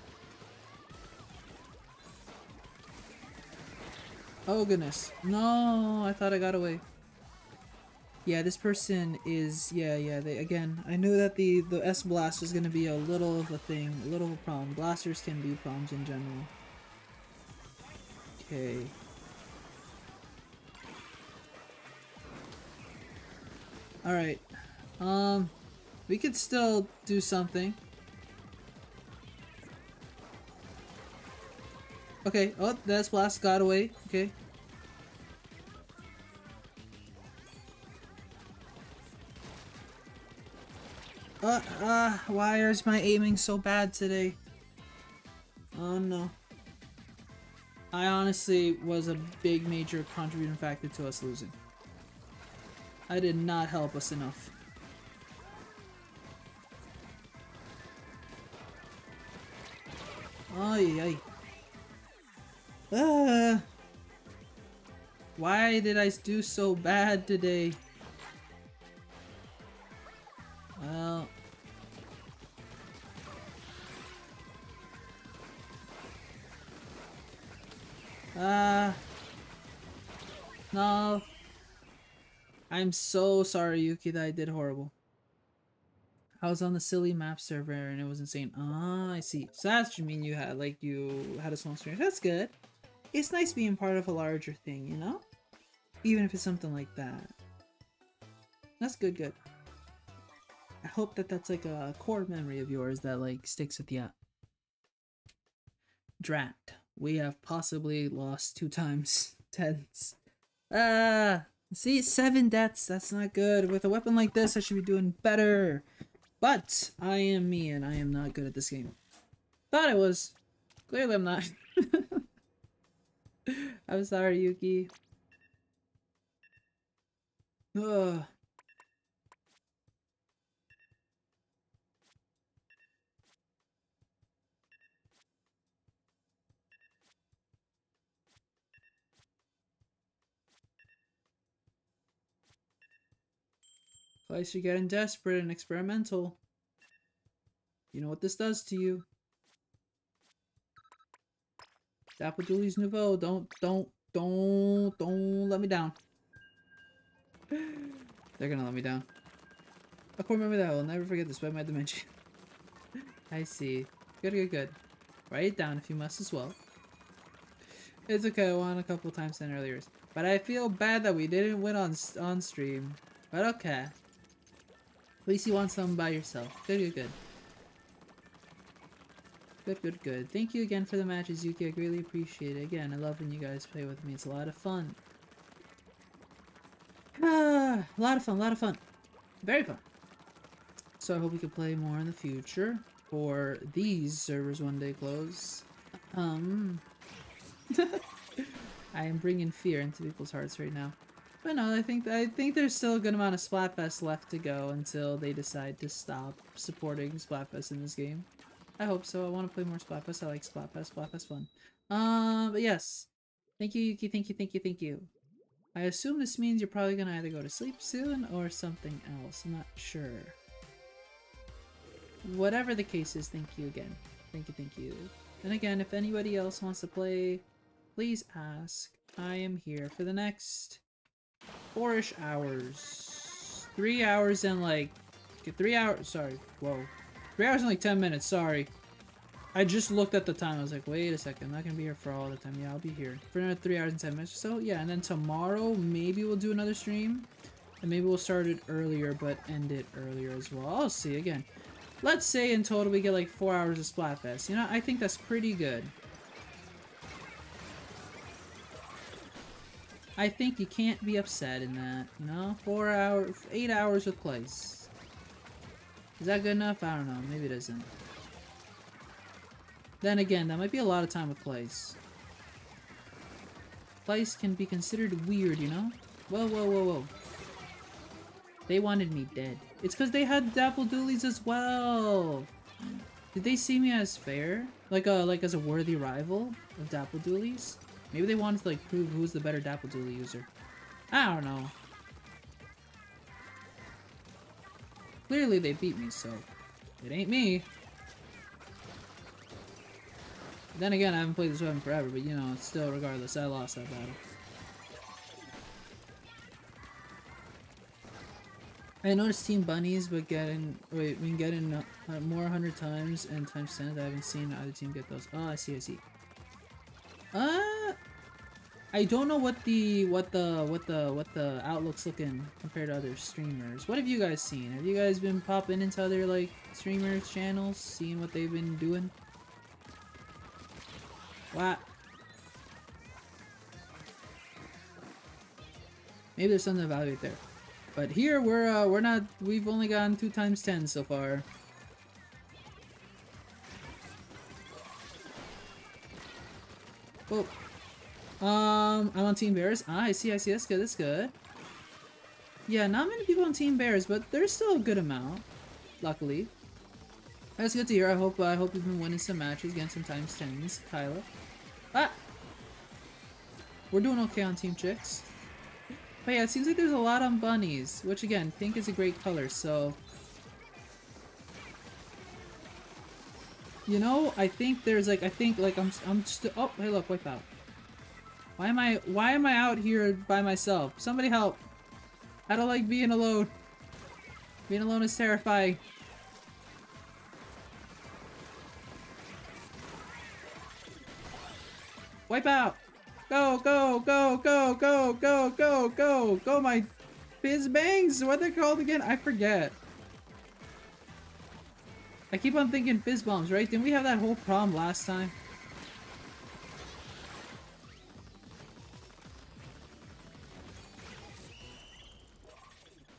Speaker 1: Oh goodness. No, I thought I got away. Yeah, this person is, yeah, yeah, they, again, I knew that the, the S-Blast was going to be a little of a thing, a little of a problem. Blasters can be problems in general. Okay. Alright. Um, we could still do something. Okay, oh, that S-Blast got away, okay. Uh, uh, why is my aiming so bad today? Oh no. I honestly was a big major contributing factor to us losing. I did not help us enough. Ay, ay. Uh, why did I do so bad today? Well... Uh, no. I'm so sorry, Yuki, that I did horrible. I was on the silly map server and it was insane. Ah, I see. So that's what you mean you had, like, you had a small experience. That's good. It's nice being part of a larger thing, you know? Even if it's something like that. That's good, good. I hope that that's like a core memory of yours that like sticks with you. Drat. We have possibly lost two times. <laughs> Tens. Ah! See, seven deaths. That's not good. With a weapon like this, I should be doing better. But, I am me and I am not good at this game. Thought I was. Clearly I'm not. <laughs> I'm sorry, Yuki. Ugh. Place you're getting desperate and experimental. You know what this does to you. Dapple Dualies Nouveau, don't, don't, don't, don't let me down. <laughs> They're gonna let me down. I can remember that. I'll never forget this by my dimension. I see. Good, good, good. Write it down if you must as well. It's okay, I won a couple times in earlier. But I feel bad that we didn't win on on stream. But okay. At least you want some by yourself. Good, good, good. Good, good, good. Thank you again for the matches, Yuki. I greatly appreciate it. Again, I love when you guys play with me. It's a lot of fun. Ah, <sighs> a lot of fun, a lot of fun. Very fun. So I hope we can play more in the future. Or these servers one day close. Um... <laughs> I am bringing fear into people's hearts right now. But no, I think I think there's still a good amount of Splatfest left to go until they decide to stop supporting Splatfest in this game. I hope so. I want to play more Splatfest. I like Splatfest. Splatfest fun. Um, but yes. Thank you, Yuki. Thank you, thank you, thank you. I assume this means you're probably gonna either go to sleep soon or something else. I'm not sure. Whatever the case is, thank you again. Thank you, thank you. And again, if anybody else wants to play, please ask. I am here for the next four-ish hours. Three hours and like, three hours, sorry, whoa. Three hours and like 10 minutes, sorry. I just looked at the time, I was like, wait a second, I'm not gonna be here for all the time. Yeah, I'll be here for another three hours and 10 minutes or so. Yeah, and then tomorrow, maybe we'll do another stream. And maybe we'll start it earlier, but end it earlier as well. I'll see, again. Let's say in total we get like four hours of Splatfest. You know, I think that's pretty good. I think you can't be upset in that, know? Four hours, eight hours with Place. Is that good enough? I don't know. Maybe it isn't. Then again, that might be a lot of time with Place. Place can be considered weird, you know? Whoa, whoa, whoa, whoa. They wanted me dead. It's because they had Dapple Dualies as well! Did they see me as fair? Like a, like as a worthy rival of Dapple Dualies? Maybe they wanted to like prove who's the better Dapple Dualie user. I don't know. Clearly they beat me, so it ain't me. Then again, I haven't played this weapon forever, but you know, still, regardless, I lost that battle. I noticed Team Bunnies, but getting wait, we can get in uh, more hundred times and times ten. I haven't seen either team get those. Oh, I see, I see. Uh, I don't know what the what the what the what the outlook's looking compared to other streamers. What have you guys seen? Have you guys been popping into other like streamers channels, seeing what they've been doing? What? Maybe there's something to evaluate there. But here we're uh, we're not. We've only gotten two times ten so far. Oh. Um, I'm on Team Bears. Ah, I see, I see. That's good, that's good. Yeah, not many people on Team Bears, but there's still a good amount. Luckily. That's good to hear. I hope I hope you've been winning some matches, getting some times tens, Kyla. Ah! We're doing okay on Team Chicks. But yeah, it seems like there's a lot on bunnies, which again, pink is a great color, so... You know, I think there's like, I think like I'm, I'm still, oh, hey look, wipe out. Why am I, why am I out here by myself? Somebody help. I don't like being alone. Being alone is terrifying. Wipe out! Go, go, go, go, go, go, go, go, go, my fizz bangs! What they're called again? I forget. I keep on thinking fizz bombs, right? Didn't we have that whole problem last time?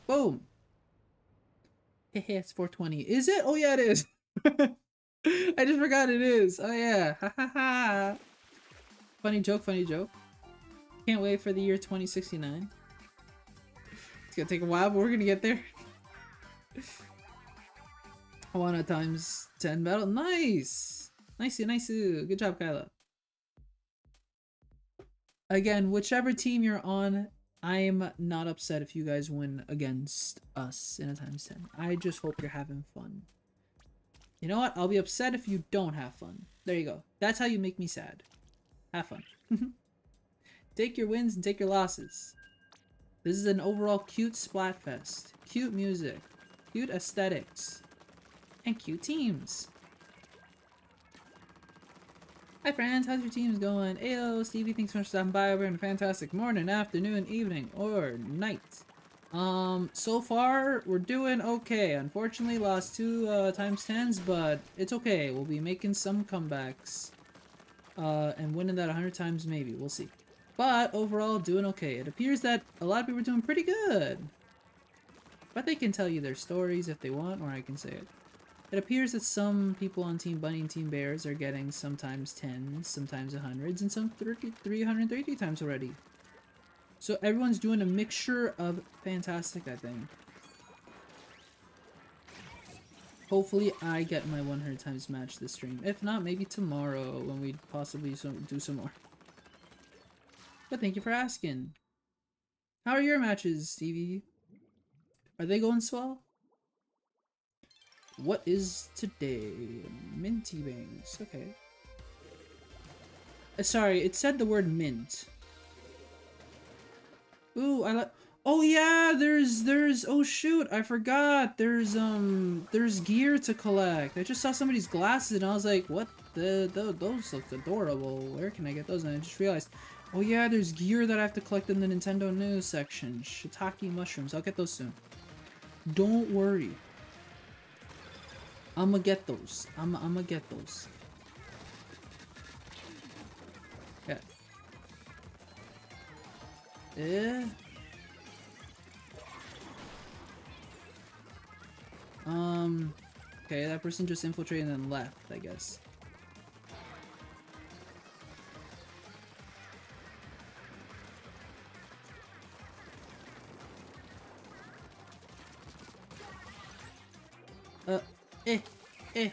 Speaker 1: Boom! <laughs> Hehe, it's 420. Is it? Oh yeah, it is! <laughs> I just forgot it is. Oh yeah. <laughs> Ha ha ha. Funny joke, funny joke. Can't wait for the year 2069. It's gonna take a while, but we're gonna get there. I want a times 10 battle. Nice! Nice, nice. Good job, Kyla. Again, whichever team you're on, I'm not upset if you guys win against us in a times 10. I just hope you're having fun. You know what? I'll be upset if you don't have fun. There you go. That's how you make me sad. Have fun. <laughs> take your wins and take your losses. This is an overall cute Splatfest. Cute music. Cute aesthetics. And cute teams. Hi friends, how's your teams going? Ayo, Stevie, thanks so much for stopping by. We're having a fantastic morning, afternoon, evening, or night. Um, so far, we're doing okay. Unfortunately, lost two uh, times 10s, but it's okay. We'll be making some comebacks uh, and winning that 100 times maybe. We'll see. But overall, doing okay. It appears that a lot of people are doing pretty good. But they can tell you their stories if they want, or I can say it. It appears that some people on Team Bunny and Team Bears are getting sometimes 10s, sometimes 100s, and some 30, 330 times already. So everyone's doing a mixture of fantastic, I think. Hopefully I get my 100 times match this stream. If not, maybe tomorrow when we possibly do some more. But thank you for asking. How are your matches, Stevie? Are they going swell? What is today? Minty bangs. Okay. Uh, sorry, it said the word mint. Ooh, I like. Oh yeah, there's there's oh shoot, I forgot. There's um there's gear to collect. I just saw somebody's glasses and I was like, what the, the those look adorable. Where can I get those? And I just realized, oh yeah, there's gear that I have to collect in the Nintendo news section. Shiitake mushrooms. I'll get those soon. Don't worry. I'ma get those. I'ma I'ma get those. Yeah. Yeah. Um, okay, that person just infiltrated and left, I guess. Eh, eh.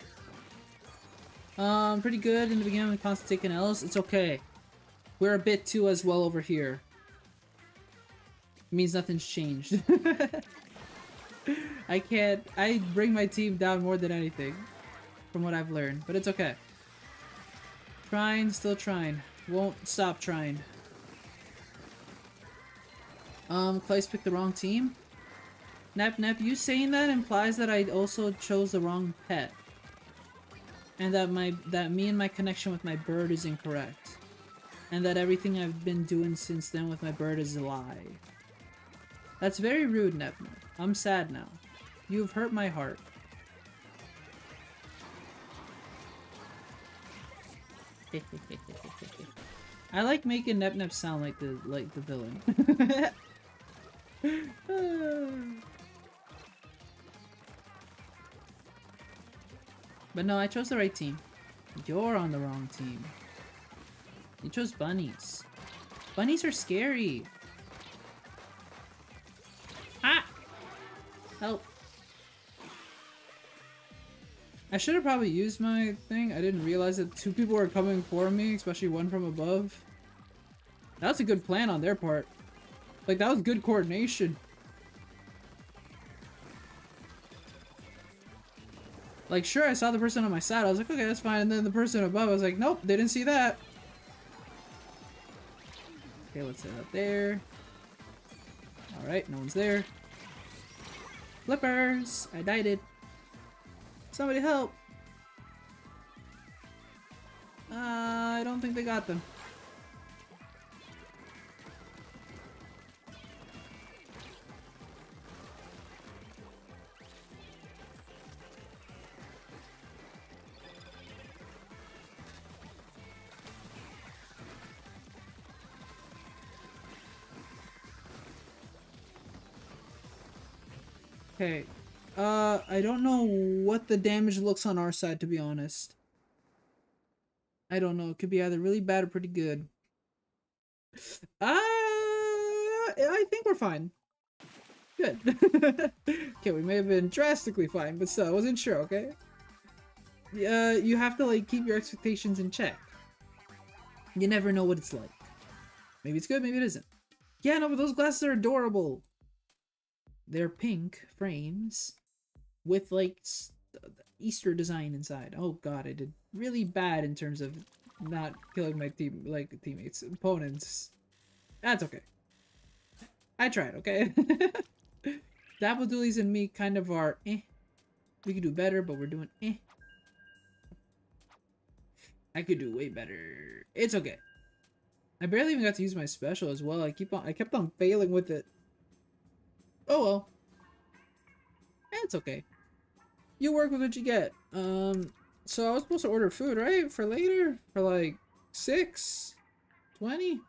Speaker 1: Um, pretty good in the beginning, constantly taking L's. It's okay. We're a bit too as well over here. It means nothing's changed. <laughs> I can't. I bring my team down more than anything, from what I've learned. But it's okay. Trying, still trying. Won't stop trying. Um, Claes picked the wrong team. Nep Nep, you saying that implies that I also chose the wrong pet. And that my that me and my connection with my bird is incorrect. And that everything I've been doing since then with my bird is a lie. That's very rude, Nep Nep. I'm sad now. You've hurt my heart. <laughs> I like making Nep Nep sound like the like the villain. <laughs> Ah. But no, I chose the right team. You're on the wrong team. You chose bunnies. Bunnies are scary. Ah! Help. I should have probably used my thing. I didn't realize that two people were coming for me, especially one from above. That's a good plan on their part. Like, that was good coordination. Like, sure, I saw the person on my side. I was like, okay, that's fine. And then the person above, I was like, nope, they didn't see that. Okay, let's set up there. Alright, no one's there. Flippers! I died it. Somebody help! Uh, I don't think they got them. Okay. Uh, I don't know what the damage looks on our side, to be honest. I don't know. It could be either really bad or pretty good. Uh, I think we're fine. Good. <laughs> okay, we may have been drastically fine, but still, I wasn't sure, okay? Uh, you have to, like, keep your expectations in check. You never know what it's like. Maybe it's good, maybe it isn't. Yeah, no, but those glasses are adorable. They're pink frames with like Easter design inside. Oh god, I did really bad in terms of not killing my team like teammates, opponents. That's okay. I tried, okay? <laughs> Dapple Dualies and me kind of are eh. We could do better, but we're doing eh. I could do way better. It's okay. I barely even got to use my special as well. I keep on I kept on failing with it. Oh well. It's okay. You work with what you get. Um, so I was supposed to order food, right? For later? For like six? Twenty?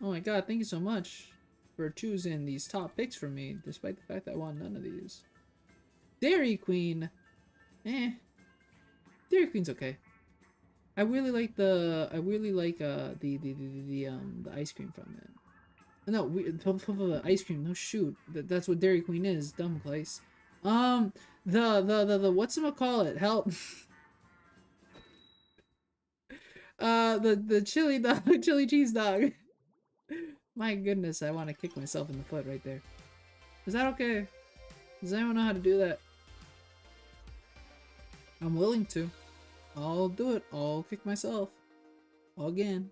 Speaker 1: Oh my god, thank you so much for choosing these top picks for me, despite the fact that I want none of these. Dairy Queen. Eh. Dairy Queen's okay. I really like the I really like uh the the the, the, the um the ice cream from it. No, we, ice cream. No, shoot. That, that's what Dairy Queen is. Dumb place. Um, the, the, the, the, what's gonna call it? Help. <laughs> uh, the, the chili dog, <laughs> chili cheese dog. <laughs> My goodness, I want to kick myself in the foot right there. Is that okay? Does anyone know how to do that? I'm willing to. I'll do it. I'll kick myself. Again.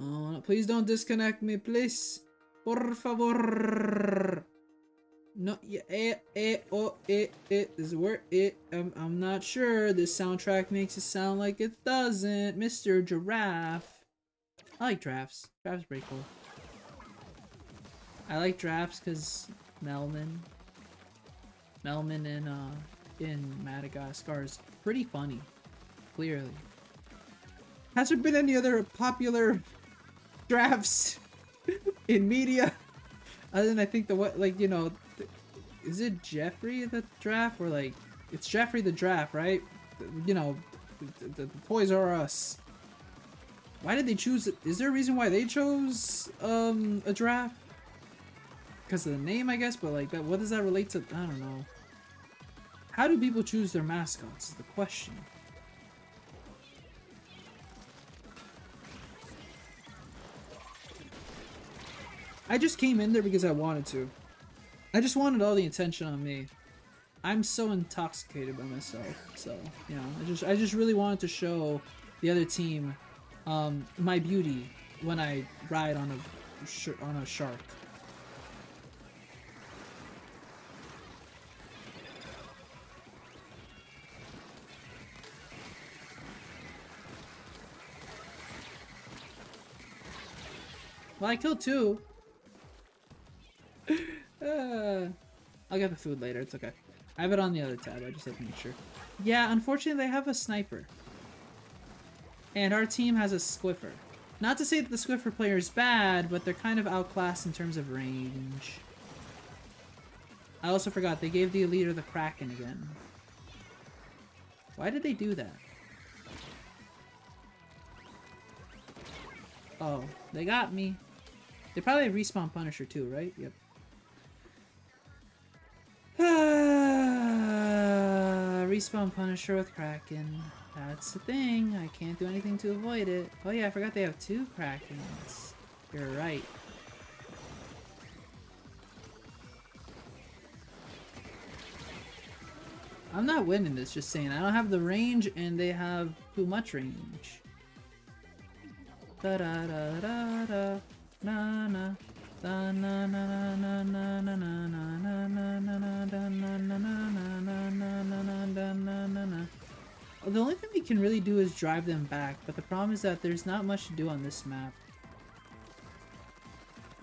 Speaker 1: Oh, please don't disconnect me, please. Por favor. No, yeah, eh, eh, oh, eh, eh, is where it, I'm, I'm not sure. This soundtrack makes it sound like it doesn't. Mr. Giraffe. I like drafts. Drafts pretty cool. I like drafts because Melman. Melman in, uh, in Madagascar is pretty funny. Clearly. Has there been any other popular drafts <laughs> in media. Other than I think the what like you know, is it Geoffrey the draft or like it's Geoffrey the draft right? You know, the, the, the Toys R Us. Why did they choose? Is there a reason why they chose um a draft? Because of the name, I guess. But like that, what does that relate to? I don't know. How do people choose their mascots? Is the question. I just came in there because I wanted to. I just wanted all the attention on me. I'm so intoxicated by myself, so you know, I just I just really wanted to show the other team um, my beauty when I ride on a on a shark. Well, I killed two. Uh, I'll get the food later. It's okay. I have it on the other tab. I just have to make sure. Yeah, unfortunately, they have a sniper. And our team has a squiffer. Not to say that the Squiffer player is bad, but they're kind of outclassed in terms of range. I also forgot, they gave the leader the Kraken again. Why did they do that? Oh, they got me. They probably respawn Punisher too, right? Yep. <sighs> respawn Punisher with Kraken. That's the thing. I can't do anything to avoid it. Oh yeah, I forgot they have two Krakens. You're right. I'm not winning this, just saying. I don't have the range and they have too much range. Da da da da da na na the only thing we can really do is drive them back, but the problem is that there's not much to do on this map.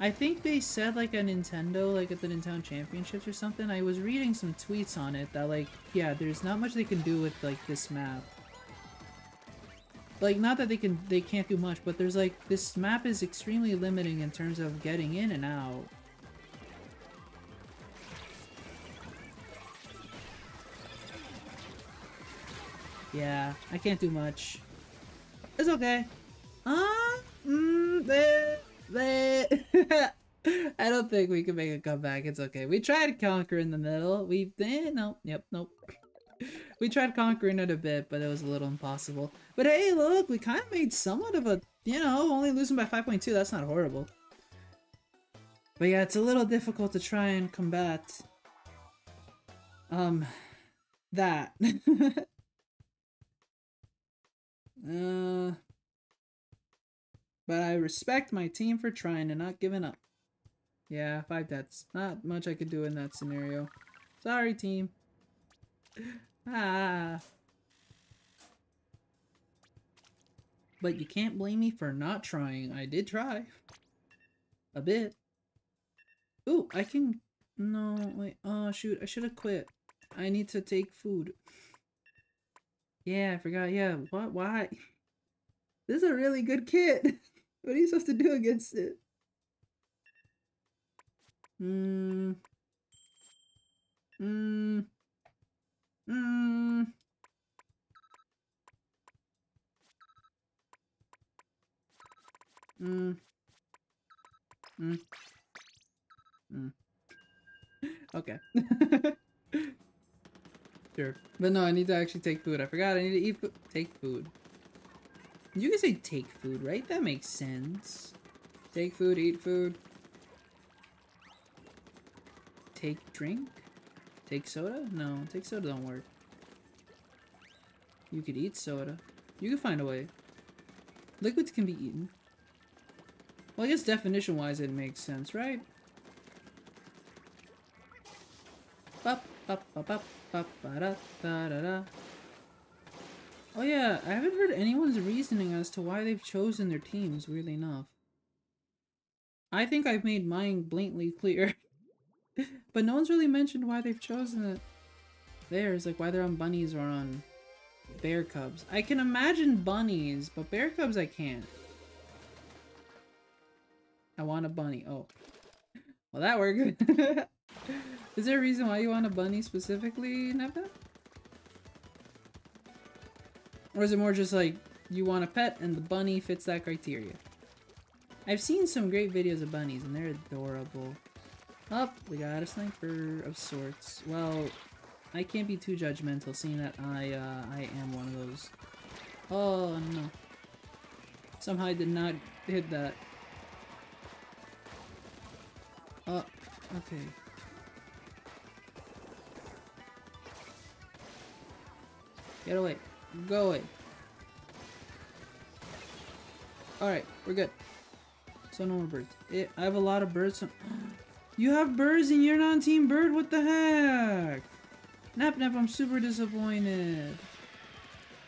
Speaker 1: I think they said like a Nintendo, like at the Nintendo Championships or something. I was reading some tweets on it that like, yeah, there's not much they can do with like this map. Like, not that they can, they can't do much, but there's like, this map is extremely limiting in terms of getting in and out. Yeah, I can't do much. It's okay. Uh, mm, bleh. <laughs> I don't think we can make a comeback. It's okay. We tried to conquer in the middle. We eh, no, yep, nope. We tried conquering it a bit, but it was a little impossible. But hey, look, we kind of made somewhat of a, you know, only losing by 5.2. That's not horrible. But yeah, it's a little difficult to try and combat. Um, that. <laughs> uh, but I respect my team for trying and not giving up. Yeah, five deaths. Not much I could do in that scenario. Sorry, team. Ah. But you can't blame me for not trying. I did try. A bit. Ooh, I can... No, wait. Oh, shoot. I should have quit. I need to take food. Yeah, I forgot. Yeah, what? Why? This is a really good kit. <laughs> What are you supposed to do against it? Hmm. Hmm. Hmm. Hmm. Hmm. Okay. <laughs> sure. But no, I need to actually take food. I forgot I need to eat food. Take food. You can say take food, right? That makes sense. Take food, eat food. Take drink? Take soda? No, take soda don't work. You could eat soda. You could find a way. Liquids can be eaten. Well, I guess definition-wise it makes sense, right? Bop, bop, bop, bop, bop, ba da da da da. Oh yeah, I haven't heard anyone's reasoning as to why they've chosen their teams, weirdly enough. I think I've made mine blatantly clear. <laughs> but no one's really mentioned why they've chosen it. Theirs, like why they're on bunnies or on bear cubs. I can imagine bunnies, but bear cubs I can't. I want a bunny. Oh. Well, that worked. <laughs> Is there a reason why you want a bunny specifically, Neva? Or is it more just like, you want a pet and the bunny fits that criteria? I've seen some great videos of bunnies and they're adorable. Up, oh, we got a sniper of sorts. Well, I can't be too judgmental seeing that I, uh, I am one of those. Oh, no. Somehow I did not hit that. Oh, okay. Get away. Go away. Alright, we're good. So no more birds. It, I have a lot of birds. So <gasps> you have birds and you're not Team Bird? What the heck? Nap Nap, I'm super disappointed.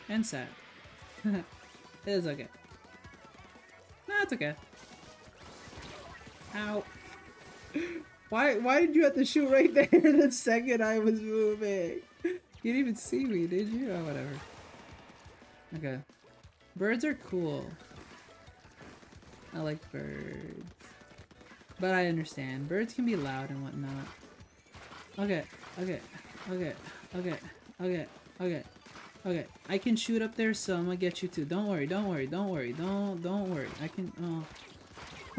Speaker 1: And sad. <laughs> it is okay. Nah, it's okay. Ow. <laughs> Why, why did you have to shoot right <laughs> there the second I was moving? You didn't even see me, did you? Oh, whatever. Okay. Birds are cool. I like birds. But I understand. Birds can be loud and whatnot. Okay, okay, okay, okay, okay, okay, okay. I can shoot up there, so I'm gonna get you too. Don't worry, don't worry, don't worry, don't don't worry. I can. Oh.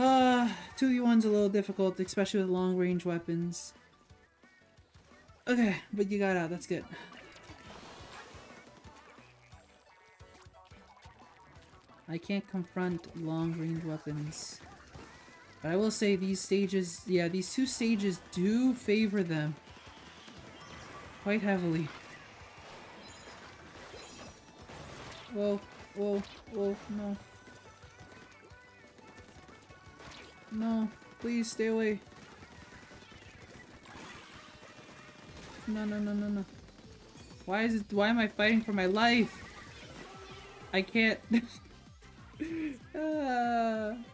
Speaker 1: Uh, 2v1's a little difficult, especially with long range weapons. Okay, but you got out, that's good. I can't confront long range weapons. But I will say these stages, yeah, these two stages do favor them quite heavily. Whoa, whoa, whoa, no. No, please stay away. No, no, no, no, no. Why is it- why am I fighting for my life? I can't- uh, <laughs>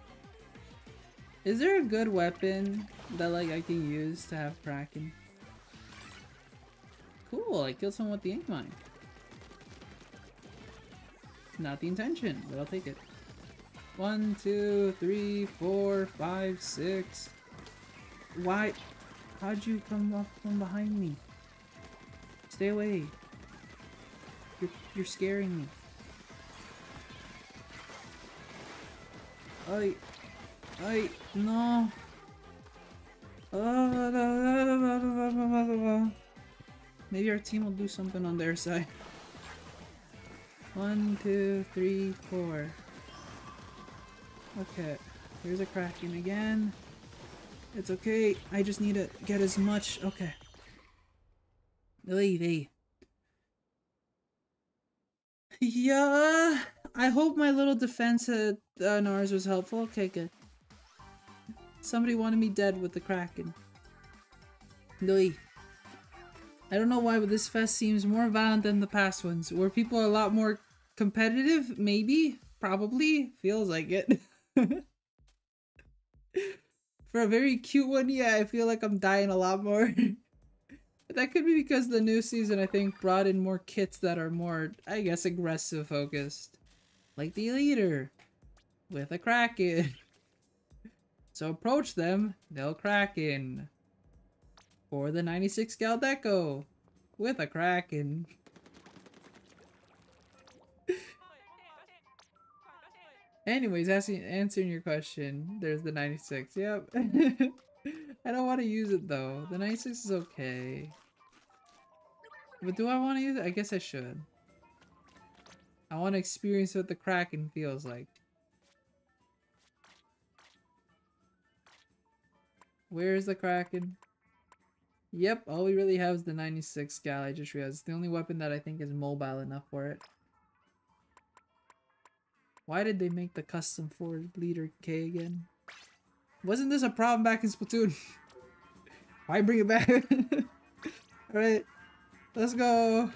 Speaker 1: Is there a good weapon that like I can use to have Kraken? Cool, I killed someone with the ink mine. Not the intention, but I'll take it. One, two, three, four, five, six. Why? How'd you come up from behind me? Stay away. You're, you're scaring me. I, I, no. Maybe our team will do something on their side. One, two, three, four. Okay, here's a Kraken again. It's okay, I just need to get as much- okay. Oy Yeah, I hope my little defense at uh, Nars was helpful. Okay, good. Somebody wanted me dead with the Kraken. Oy. I don't know why, but this fest seems more violent than the past ones, where people are a lot more competitive, maybe, probably, feels like it. <laughs> For a very cute one, yeah, I feel like I'm dying a lot more. <laughs> that could be because the new season, I think, brought in more kits that are more, I guess, aggressive focused. Like the leader, with a Kraken. <laughs> so approach them, they'll Kraken. Or the 96 Gal Deco, with a Kraken. Anyways, asking, answering your question, there's the 96. Yep. <laughs> I don't want to use it though. The 96 is okay. But do I want to use it? I guess I should. I want to experience what the Kraken feels like. Where's the Kraken? Yep, all we really have is the 96 Gal, I just realized. It's the only weapon that I think is mobile enough for it. Why did they make the custom for Bleeder K again? Wasn't this a problem back in Splatoon? <laughs> Why bring it back? <laughs> Alright, let's go.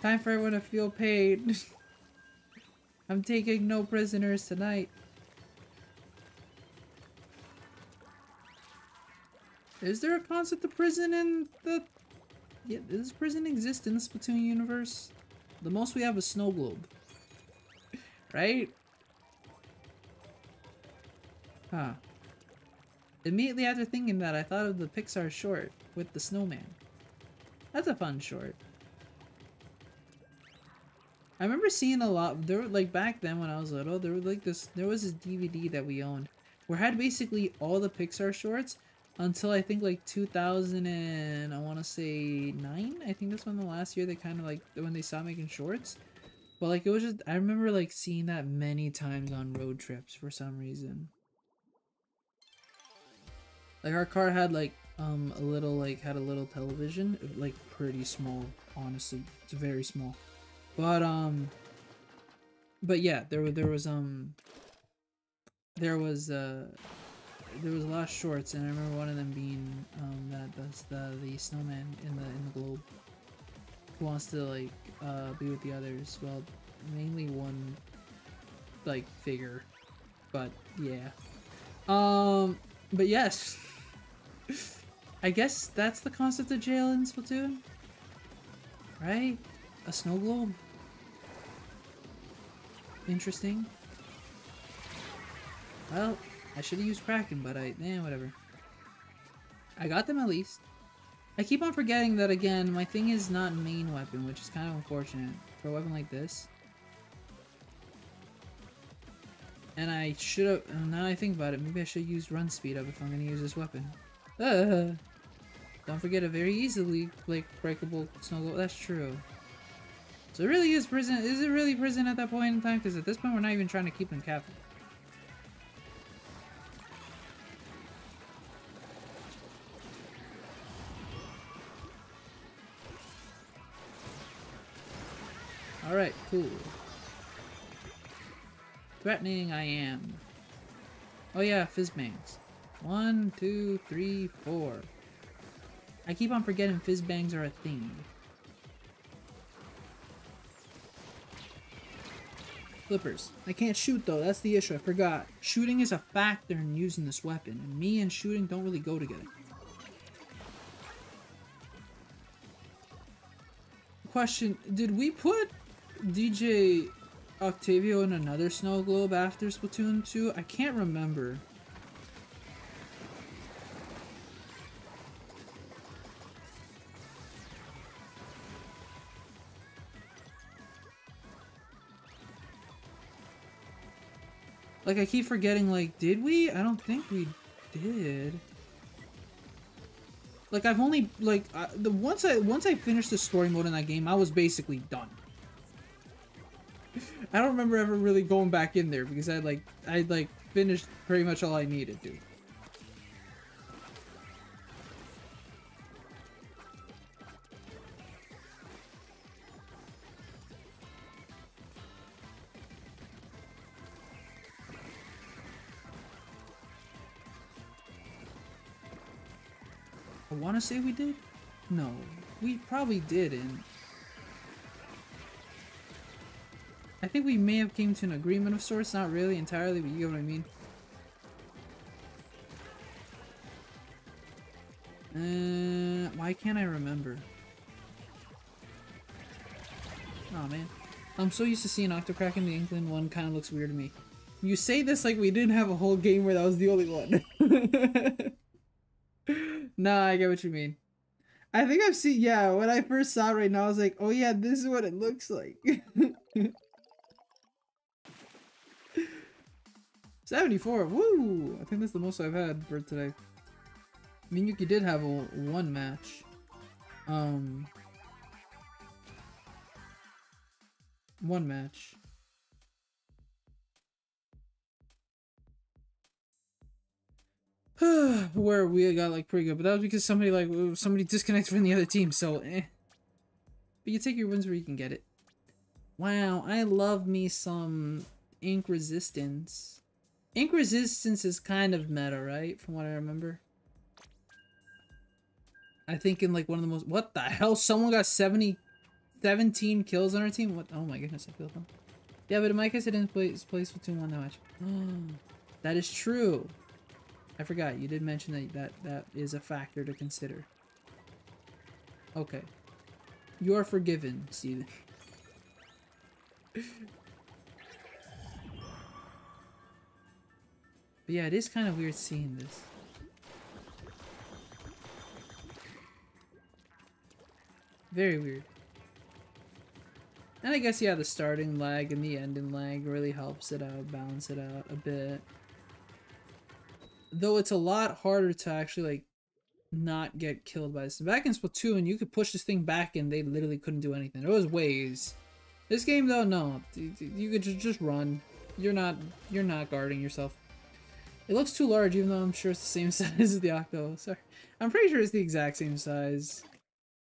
Speaker 1: Time for everyone to feel pain. <laughs> I'm taking no prisoners tonight. Is there a concept of prison in the... Yeah, does prison exist in the Splatoon universe? The most we have is Snow Globe. right? Huh. Immediately after thinking that, I thought of the Pixar short with the snowman. That's a fun short. I remember seeing a lot, there like back then when I was little, there was like this, there was this DVD that we owned where had basically all the Pixar shorts until I think like 2000 and I want to say 9 I think that's when the last year they kind of like when they stopped making shorts. But like it was just I remember like seeing that many times on road trips for some reason. Like our car had like um a little like had a little television. Like pretty small honestly. It's very small. But um but yeah there there was um there was uh there was a lot of shorts, and I remember one of them being um, that that's the the snowman in the in the globe who wants to like uh, be with the others. Well, mainly one like figure, but yeah. Um, but yes, <laughs> I guess that's the concept of jail in Splatoon, right? A snow globe. Interesting. Well, I should have used Kraken, but I... eh, whatever. I got them at least. I keep on forgetting that again, my thing is not main weapon, which is kind of unfortunate for a weapon like this. And I should have, now I think about it, maybe I should use run speed up if I'm going to use this weapon. Uh, <laughs> don't forget a very easily like breakable snow globe. That's true. So it really is prison. Is it really prison at that point in time? Because at this point we're not even trying to keep them captive. Alright, cool. Threatening I am. Oh yeah, Fizzbangs. One, two, three, four. I keep on forgetting Fizzbangs are a thing. Flippers. I can't shoot though, that's the issue, I forgot. Shooting is a factor in using this weapon, and me and shooting don't really go together. Question, did we put DJ Octavio in another snow globe after Splatoon 2? I can't remember. Like, I keep forgetting, like, did we? I don't think we did. Like, I've only, like, the once I once I finished the story mode in that game, I was basically done. I don't remember ever really going back in there because I like I like finished pretty much all I needed to. I want to say we did? No, we probably didn't. I think we may have came to an agreement of sorts, not really entirely, but you get what I mean. Uh, why can't I remember? Oh man. I'm so used to seeing Octocrack in the Inkling one kind of looks weird to me. You say this like we didn't have a whole game where that was the only one. <laughs> nah, I get what you mean. I think I've seen, yeah, when I first saw it right now, I was like, oh yeah, this is what it looks like. <laughs> 74, woo! I think that's the most I've had for today. Minyuki did have a one match. Um, one match. <sighs> Where we got like pretty good, but that was because somebody like somebody disconnected from the other team. So, eh. But you take your wins where you can get it. Wow, I love me some ink resistance. Ink resistance is kind of meta, right? From what I remember. I think in like one of the most- What the hell? Someone got 70- 17 kills on our team? What? Oh my goodness, I feel them. Yeah, but in my case, I didn't play, play Splatoon 1 that much. <gasps> that is true. I forgot, you did mention that, that that is a factor to consider. Okay. You are forgiven, Steven. <laughs> But yeah, it is kind of weird seeing this. Very weird. And I guess, yeah, the starting lag and the ending lag really helps it out, balance it out a bit. Though it's a lot harder to actually, like, not get killed by this. Back in Splatoon, you could push this thing back and they literally couldn't do anything. There was ways. This game, though, no. You could just just run. You're not, you're not guarding yourself. It looks too large, even though I'm sure it's the same <laughs> size as the Octo. Sorry. I'm pretty sure it's the exact same size.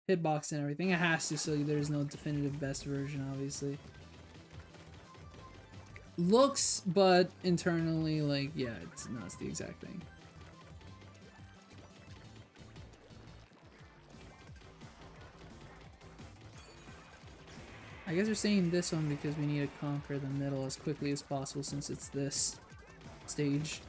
Speaker 1: Hitbox and everything. It has to, so there's no definitive best version, obviously. Looks, but internally, like, yeah, it's, not it's the exact thing. I guess we're saying this one because we need to conquer the middle as quickly as possible since it's this stage.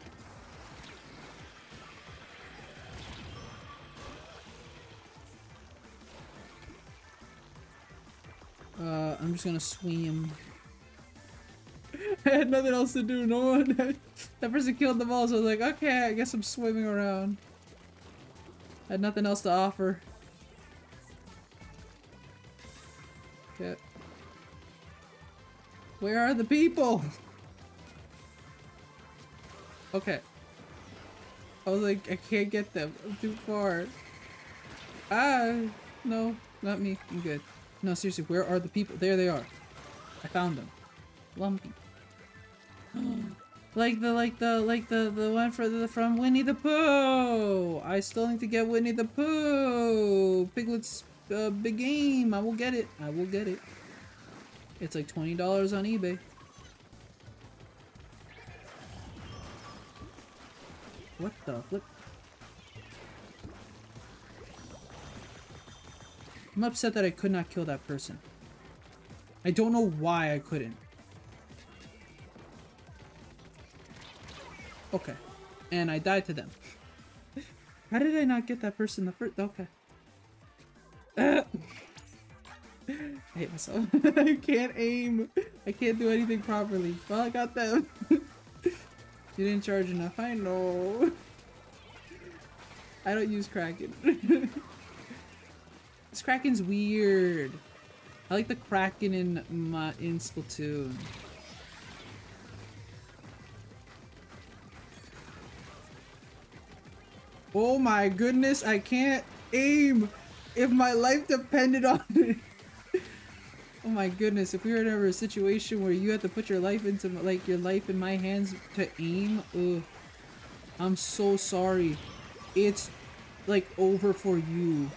Speaker 1: Uh, I'm just gonna swim. <laughs> I had nothing else to do. No one. <laughs> that person killed them all, so I was like, okay, I guess I'm swimming around. I had nothing else to offer. Okay. Where are the people? <laughs> Okay. I was like, I can't get them. I'm too far. Ah, no, not me. I'm good. No, seriously, where are the people? There they are. I found them. Lumpy. <gasps> like the like the like the the one for the from Winnie the Pooh. I still need to get Winnie the Pooh. Piglet's uh, big game. I will get it. I will get it. It's like twenty dollars on eBay. What the flip? I'm upset that I could not kill that person. I don't know why I couldn't. Okay. And I died to them. <laughs> How did I not get that person the first? Okay. <laughs> I hate myself. <laughs> I can't aim. I can't do anything properly. Well, I got them. You didn't charge enough. I know. I don't use Kraken. This Kraken's weird. I like the Kraken in my in Splatoon. Oh my goodness, I can't aim if my life depended on <laughs> it. Oh my goodness, if we were ever a situation where you had to put your life into, like, your life in my hands to aim, ugh. I'm so sorry. It's, like, over for you.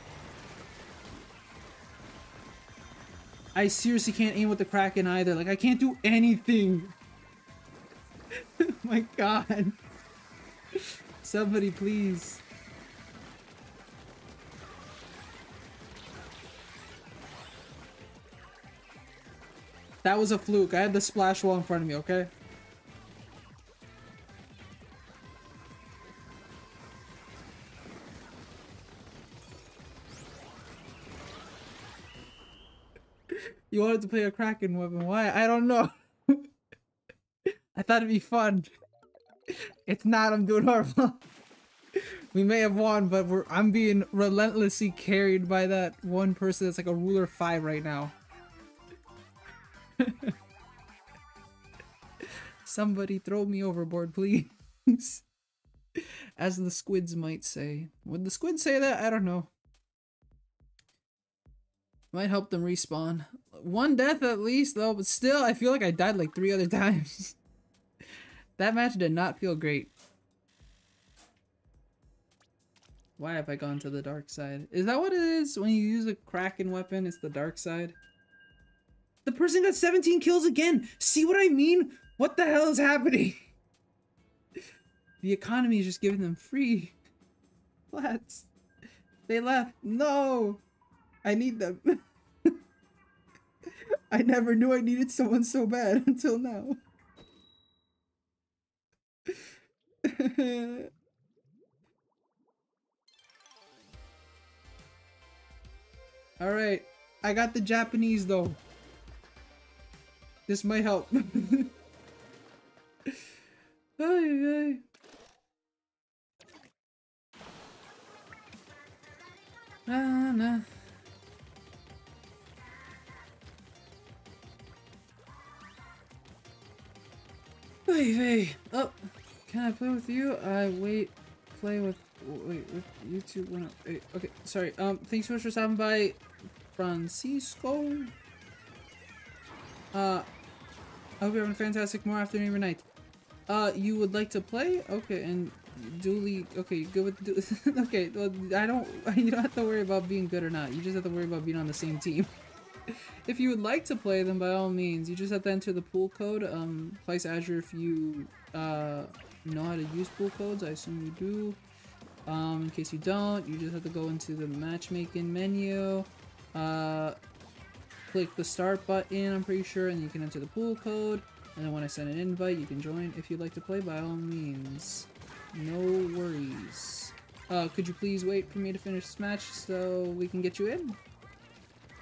Speaker 1: I seriously can't aim with the Kraken either. Like, I can't do anything. oh <laughs> my god. Somebody please. That was a fluke. I had the splash wall in front of me, okay? You wanted to play a Kraken weapon. Why? I don't know. <laughs> I thought it'd be fun. It's not. I'm doing horrible. <laughs> we may have won, but we're I'm being relentlessly carried by that one person that's like a ruler 5 right now. <laughs> Somebody throw me overboard, please. As the squids might say. Would the squids say that? I don't know. Might help them respawn. One death at least, though, but still, I feel like I died like three other <laughs> times. that match did not feel great. Why have I gone to the dark side? Is that what it is when you use a Kraken weapon? It's the dark side? The person got 17 kills again. See what I mean? What the hell is happening? <laughs> The economy is just giving them free <laughs> flats. They left. No! I need them. I never knew I needed someone so bad <laughs> until now. <laughs> Alright. I got the Japanese though. This might help. <laughs> ay, ay. Hey. Oh, can I play with you? I wait, play with, wait, with YouTube. When I, okay, sorry. Um, thanks so much for stopping by, Francisco. Uh, I hope you're having a fantastic more afternoon, or night. Uh, you would like to play? Okay, and duly, okay, good with, <laughs> okay, well, I don't, <laughs> you don't have to worry about being good or not. You just have to worry about being on the same team. If you would like to play, then by all means, you just have to enter the pool code. Um, Claes Azure if you, uh, know how to use pool codes. I assume you do. Um, in case you don't, you just have to go into the matchmaking menu. Uh, click the start button, I'm pretty sure, and you can enter the pool code. And then when I send an invite, you can join if you'd like to play by all means. No worries. Uh, could you please wait for me to finish this match so we can get you in?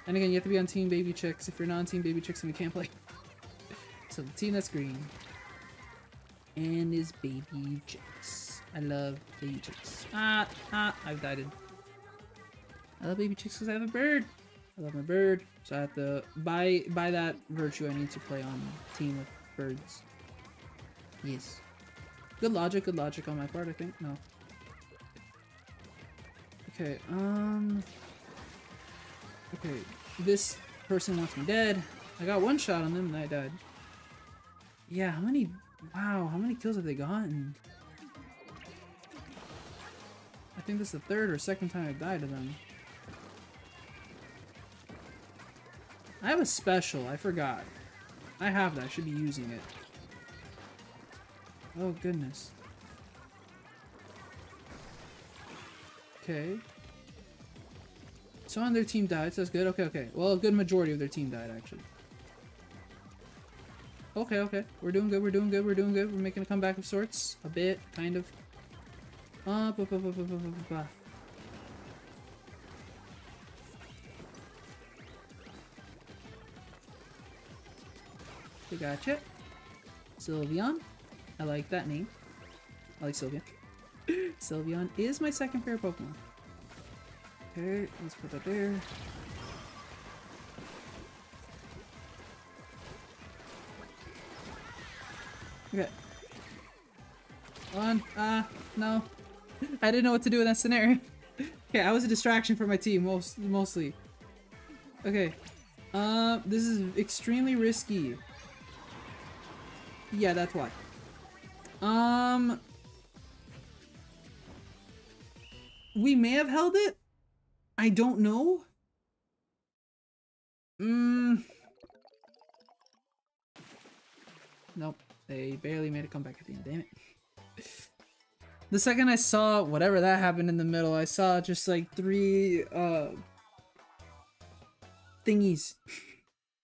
Speaker 1: And again, you have to be on Team Baby Chicks. If you're not on Team Baby Chicks, then we can't play. <laughs> So the team that's green. And is baby chicks. I love baby chicks. Ah, ah, I've died. I love baby chicks because I have a bird. I love my bird. So I have to, by, by that virtue, I need to play on team with birds. Yes. Good logic, good logic on my part, I think. No. Okay, um... Okay, this person wants me dead. I got one shot on them and I died. Yeah, how many... Wow, how many kills have they gotten? I think this is the third or second time I've died to them. I have a special, I forgot. I have that, I should be using it. Oh goodness. Okay. So on their team died, so that's good. Okay, okay. Well, a good majority of their team died, actually. Okay, okay. We're doing good, we're doing good, we're doing good. We're making a comeback of sorts. A bit, kind of. Uh, ba -ba -ba We gotcha. Sylveon. I like that name. I like Sylveon. <gasps> Sylveon is my second favorite Pokemon. Okay, let's put that there. Okay. On. Ah, uh, no. I didn't know what to do in that scenario. <laughs> okay, I was a distraction for my team, most mostly. Okay. Uh, this is extremely risky. Yeah, that's why. Um... We may have held it? I don't know. Mmm... Nope. They barely made a comeback at the end, damn it. The second I saw whatever that happened in the middle, I saw just like three, uh... Thingies.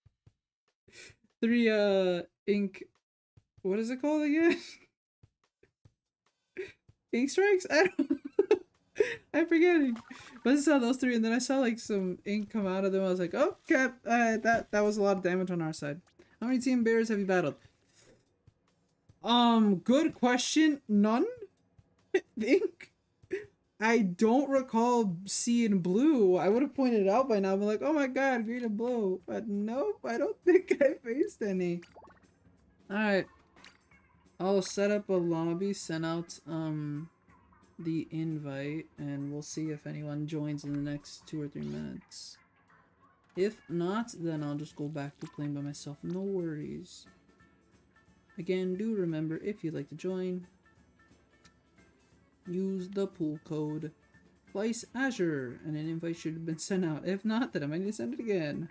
Speaker 1: <laughs> three, uh, ink what is it called again? <laughs> ink strikes? I don't <laughs> I'm forgetting. But I saw those three and then I saw like some ink come out of them. I was like, oh crap, uh, that, that was a lot of damage on our side. How many team bears have you battled? Um, good question. None? <laughs> I think. I don't recall seeing blue. I would have pointed it out by now. I'm like, oh my god, green and blue. But nope, I don't <laughs> think I faced any. Alright. I'll set up a lobby, send out um the invite, and we'll see if anyone joins in the next two or three minutes. If not, then I'll just go back to playing by myself. No worries. Again, do remember, if you'd like to join, use the pool code Claes Azure, and an invite should have been sent out. If not, then I might need to send it again.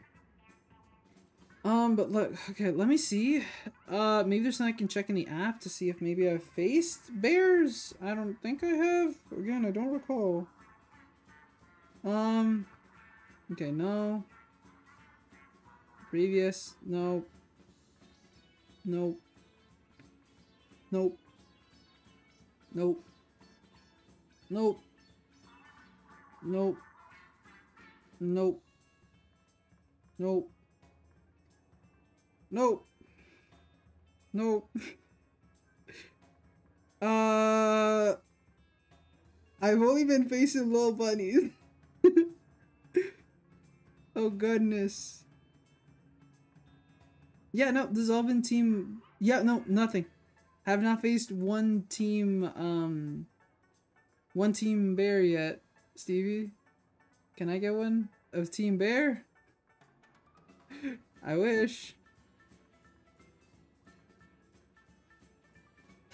Speaker 1: Um, but look, okay, let me see. Uh, maybe there's something I can check in the app to see if maybe I've faced bears. I don't think I have. Again, I don't recall. Um, okay, no. Previous, no. Nope. Nope. Nope. Nope. Nope. Nope. Nope. Nope. Nope. <laughs> uh... I've only been facing little bunnies. <laughs> oh goodness. Yeah, no, dissolving team... Yeah, no, nothing. Have not faced one team, um... One team bear yet. Stevie? Can I get one of Team Bear? <laughs> I wish.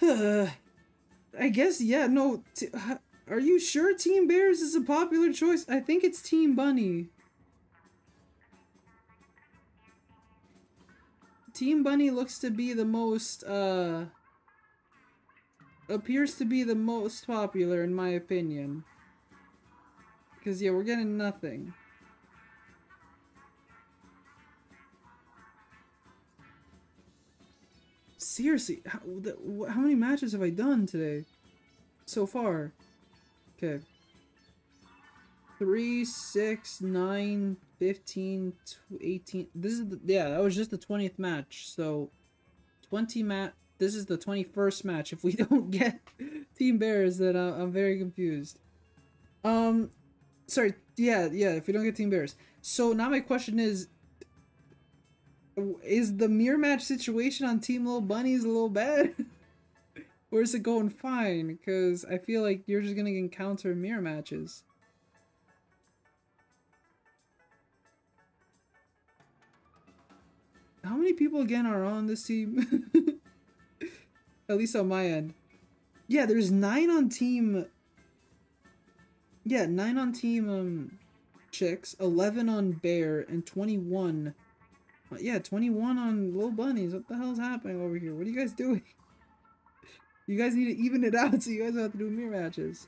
Speaker 1: <sighs> I guess, yeah, no. are you sure Team Bears is a popular choice? I think it's Team Bunny. Team Bunny looks to be the most, uh... Appears to be the most popular, in my opinion. Because, yeah, we're getting nothing. Seriously, how, how many matches have I done today? So far. Okay. 3, 6, 9, 15, 18. This is the, yeah, that was just the 20th match. So 20 mat. This is the 21st match. If we <laughs> don't get Team Bears, then uh, I'm very confused. Um, sorry. Yeah, yeah. If we don't get Team Bears, so now my question is: is the mirror match situation on Team Little Bunnies a little bad? <laughs> or is it going fine? Because I feel like you're just going to encounter mirror matches. How many people again are on this team? <laughs> At least on my end. Yeah, there's nine on team... Yeah, nine on team um, chicks, 11 on bear, and 21 yeah, twenty-one on little bunnies. What the hell's happening over here? What are you guys doing? <laughs> You guys need to even it out <laughs> so you guys have to do mirror matches.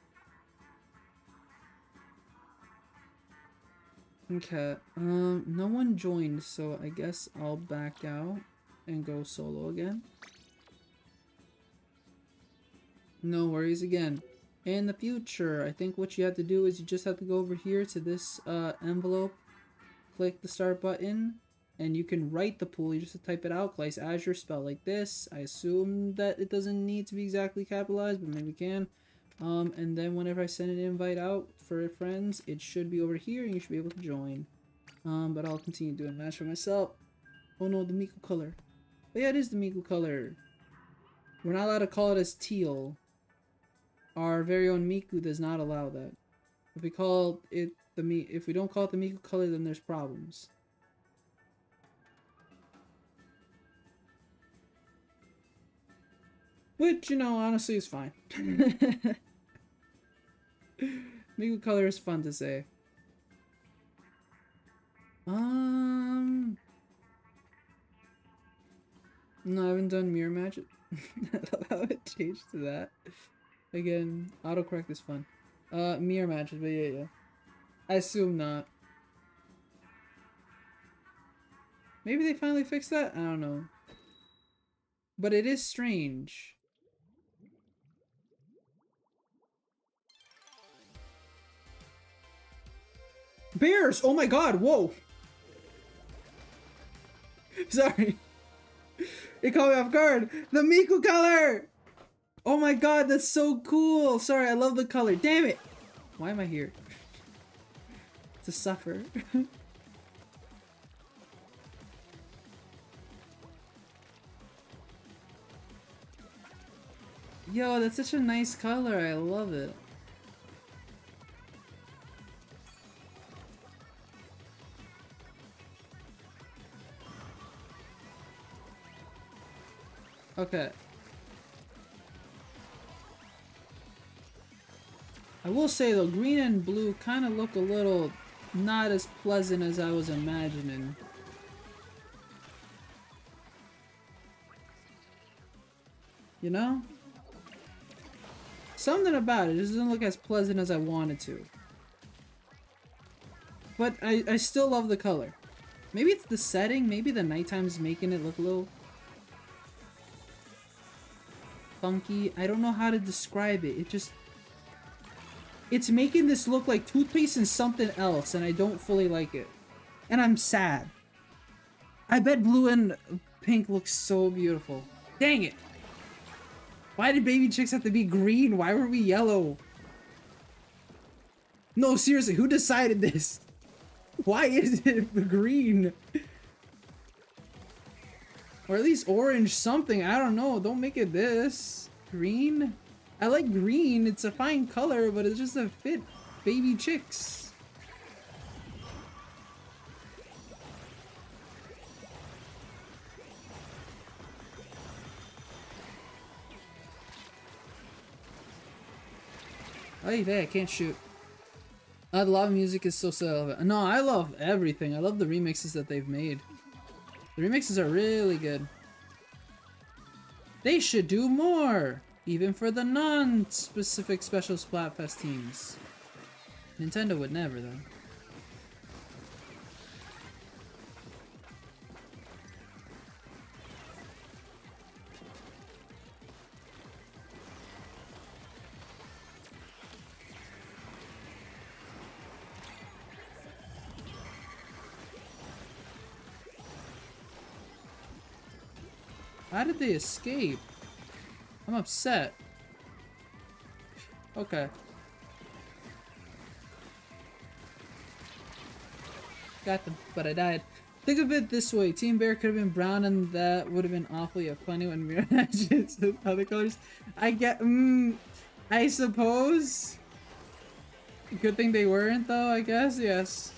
Speaker 1: Okay, um, no one joined, so I guess I'll back out and go solo again. No worries again. In the future, I think what you have to do is you just have to go over here to this uh, envelope, click the start button, and you can write the pool. You just type it out, Claes Azure, spell like this. I assume that it doesn't need to be exactly capitalized, but maybe can. Um, and then whenever I send an invite out for friends, it should be over here and you should be able to join. Um, but I'll continue doing match for myself. Oh no, the Miku color. But yeah, it is the Miku color. We're not allowed to call it as teal. Our very own Miku does not allow that. If we call it the Mi if we don't call it the Miku color, then there's problems. Which, you know, honestly is fine. <laughs> Miku color is fun to say. Um... No, I haven't done mirror magic. <laughs> I love how it changed to that. Again, autocorrect is fun. Uh, mirror matches, but yeah, yeah. I assume not. Maybe they finally fixed that? I don't know. But it is strange. Bears! Oh my god, whoa! <laughs> Sorry. It caught me off guard. The Miku color! Oh my god, that's so cool! Sorry, I love the color. Damn it! Why am I here? <laughs> to suffer. <laughs> Yo, that's such a nice color. I love it. Okay. I will say though, green and blue kind of look a little not as pleasant as I was imagining. You know? Something about it, it doesn't look as pleasant as I wanted to. But I, I still love the color. Maybe it's the setting, maybe the nighttime's making it look a little funky. I don't know how to describe it. It just... It's making this look like toothpaste and something else, and I don't fully like it. And I'm sad. I bet blue and pink looks so beautiful. Dang it! Why did baby chicks have to be green? Why were we yellow? No, seriously, who decided this? <laughs> Why is it green? Or at least orange something. I don't know. Don't make it this. Green? I like green. It's a fine color, but it's just a fit baby chicks. Oh, yeah, I can't shoot. The lava music is so so. No, I love everything. I love the remixes that they've made. The remixes are really good. They should do more! Even for the non-specific special Splatfest teams. Nintendo would never, though. How did they escape? I'm upset. Okay. Got them, but I died. Think of it this way, Team Bear could have been brown and that would have been awfully funny when mirror matches with other colors. I get, mm, I suppose. Good thing they weren't though, I guess, yes.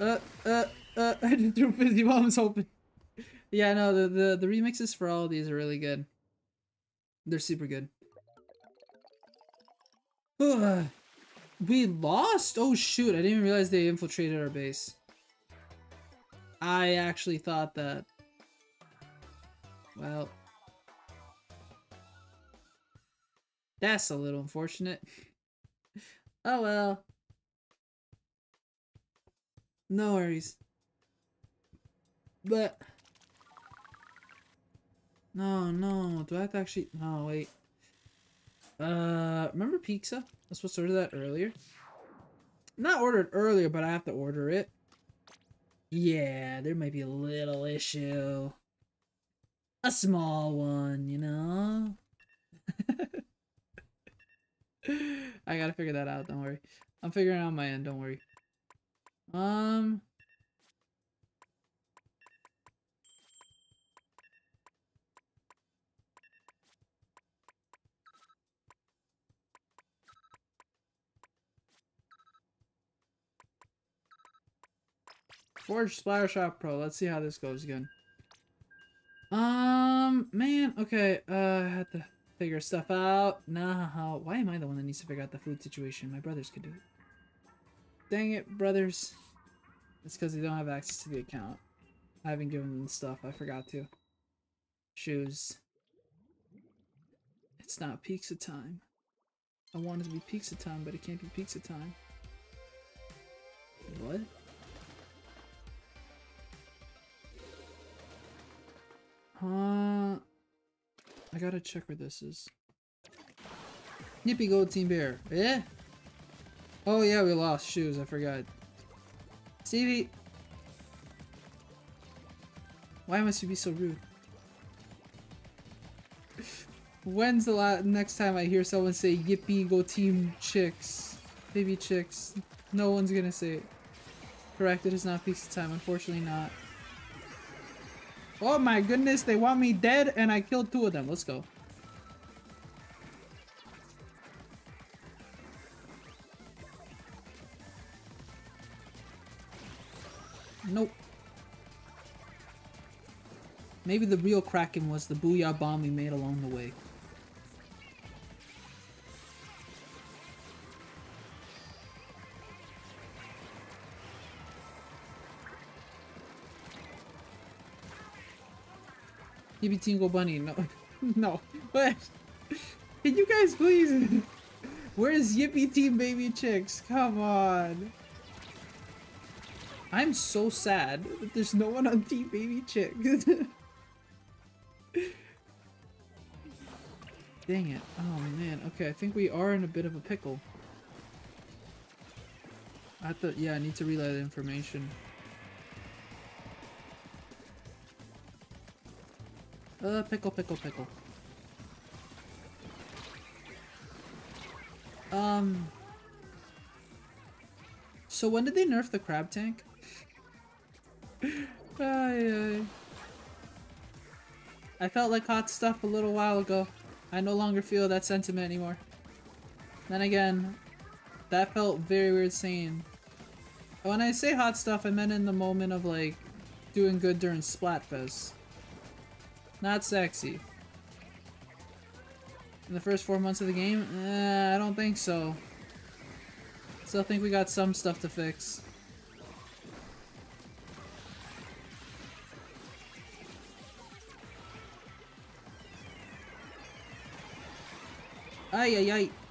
Speaker 1: Uh, uh, uh, <laughs> I just threw fizzy bombs open. Yeah, no, the, the, the remixes for all of these are really good. They're super good. <sighs> we lost? Oh shoot, I didn't even realize they infiltrated our base. I actually thought that. Well. That's a little unfortunate. <laughs> oh well. No worries. But no, no. Do I have to actually? No, wait. Uh, remember pizza? I was supposed to order that earlier. Not ordered earlier, but I have to order it. Yeah, there might be a little issue. A small one, you know? <laughs> I gotta figure that out, don't worry. I'm figuring out my end, don't worry. Um... Forge Splattershot Pro. Let's see how this goes again. Um, man, okay, uh, I had to figure stuff out. Nah, how why am I the one that needs to figure out the food situation? My brothers could do it. Dang it, brothers. It's because they don't have access to the account. I haven't given them stuff. I forgot to. Shoes. It's not pizza time. I want it to be pizza time, but it can't be pizza time. What? Huh? I gotta check where this is. Nippy Gold Team Bear. Eh? Oh yeah, we lost shoes. I forgot. Stevie! Why must you be so rude? <laughs> When's the last next time I hear someone say Yippee Go Team Chicks? Baby Chicks. No one's gonna say it. Correct, it is not pizza time. Unfortunately not. Oh my goodness, they want me dead and I killed two of them. Let's go. Maybe the real Kraken was the Booyah Bomb we made along the way. Yippee Tingle Bunny, no. <laughs> no. What? Can you guys please? Where's Yippee Team Baby Chicks? Come on. I'm so sad that there's no one on Team Baby Chicks. <laughs> Dang it. Oh man. Okay, I think we are in a bit of a pickle. I thought, yeah, I need to relay the information. Uh, pickle, pickle, pickle. Um... So when did they nerf the crab tank? <laughs> ay, ay. I felt like hot stuff a little while ago. I no longer feel that sentiment anymore. Then again, that felt very weird saying. When I say hot stuff, I meant in the moment of like doing good during Splatfest. Not sexy. In the first four months of the game? Eh, I don't think so. Still think we got some stuff to fix. Ay, ay, ay. Hi.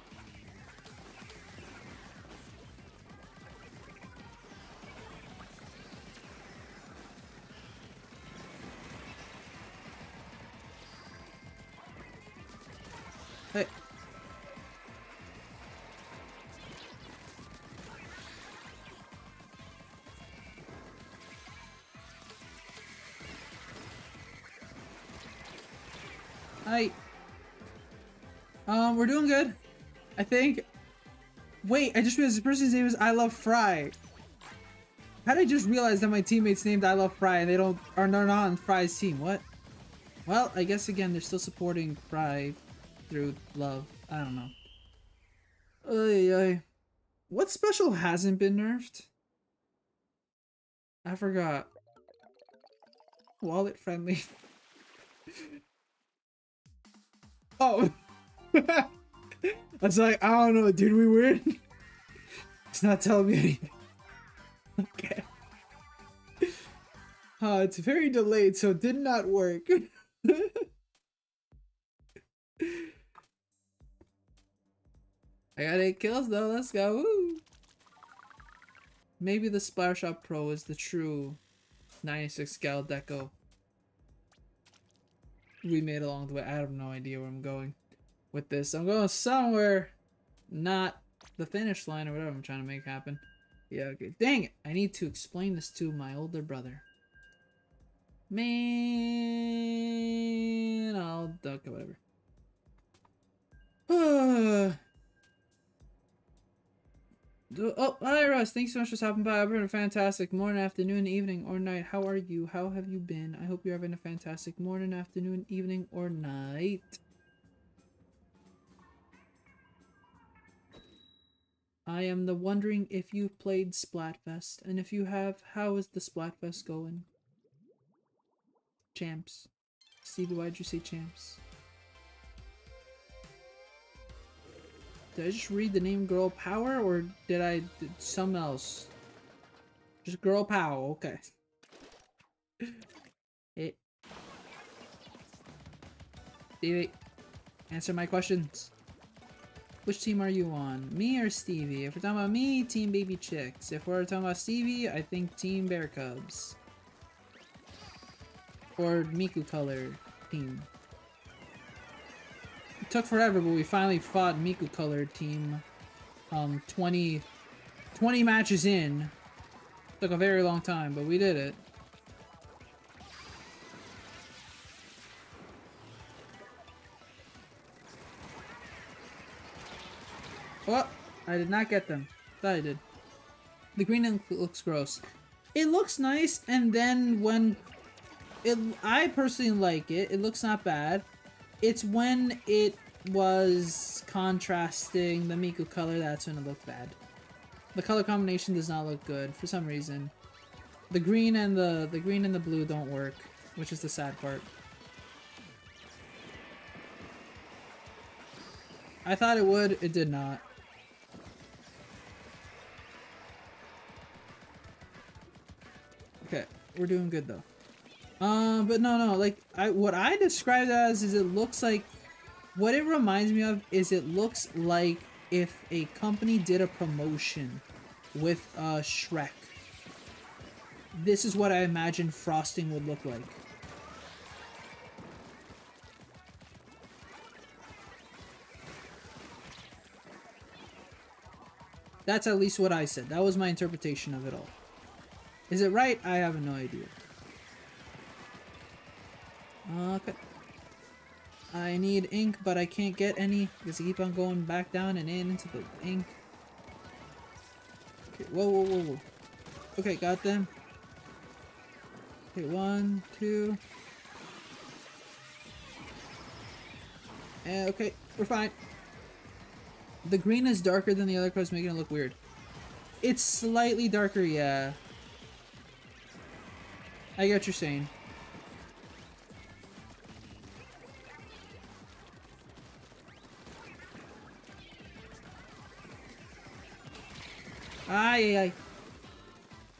Speaker 1: We're doing good. I think. Wait, I just realized this person's name is I Love Fry. How did I just realize that my teammates named I Love Fry and they don't are not on Frye's team? What? Well, I guess again they're still supporting Frye through love. I don't know. Oy, oy. What special hasn't been nerfed? I forgot. Wallet friendly. <laughs> oh. <laughs> I was like, I don't know, did we win? <laughs> it's not telling me anything. <laughs> okay. Uh, it's very delayed, so it did not work. I got eight kills though, let's go. Woo! Maybe the Splattershot Pro is the true 96 Gal Deco we made along the way. I have no idea where I'm going with this. I'm going somewhere not the finish line or whatever I'm trying to make happen. Yeah, okay. Dang it! I need to explain this to my older brother. Man, I'll duck or whatever. <sighs> Oh, hi Russ. Thanks so much for stopping by. I've been a fantastic morning, afternoon, evening, or night. How are you? How have you been? I hope you're having a fantastic morning, afternoon, evening, or night. I am the wondering if you've played Splatfest, and if you have, how is the Splatfest going? Champs. Stevie, why'd you say champs? Did I just read the name Girl Power or did I did something else? Just Girl Power, okay. <laughs> It. Stevie, answer my questions. Which team are you on? Me or Stevie? If we're talking about me, Team Baby Chicks. If we're talking about Stevie, I think Team Bear Cubs. Or Miku Color team It took forever, but we finally fought Miku Color team. Um, 20, 20 matches in. Took a very long time, but we did it. Oh, I did not get them. Thought I did. The green looks gross. It looks nice, and then when it, I personally like it. It looks not bad. It's when it was contrasting the Miku color that's when it looked bad. The color combination does not look good for some reason. The green and the the green and the blue don't work, which is the sad part. I thought it would, it did not. Okay, we're doing good though. Um, but no, no, like, I what I described as is it looks like, what it reminds me of is it looks like if a company did a promotion with uh, Shrek. This is what I imagine frosting would look like. That's at least what I said. That was my interpretation of it all. Is it right? I have no idea. Okay. I need ink, but I can't get any because I keep on going back down and in into the ink. Okay, whoa, whoa, whoa, whoa. Okay, got them. Okay, one, two. And okay, we're fine. The green is darker than the other colors, making it look weird. It's slightly darker, yeah. I get what you're saying. Ay, ay,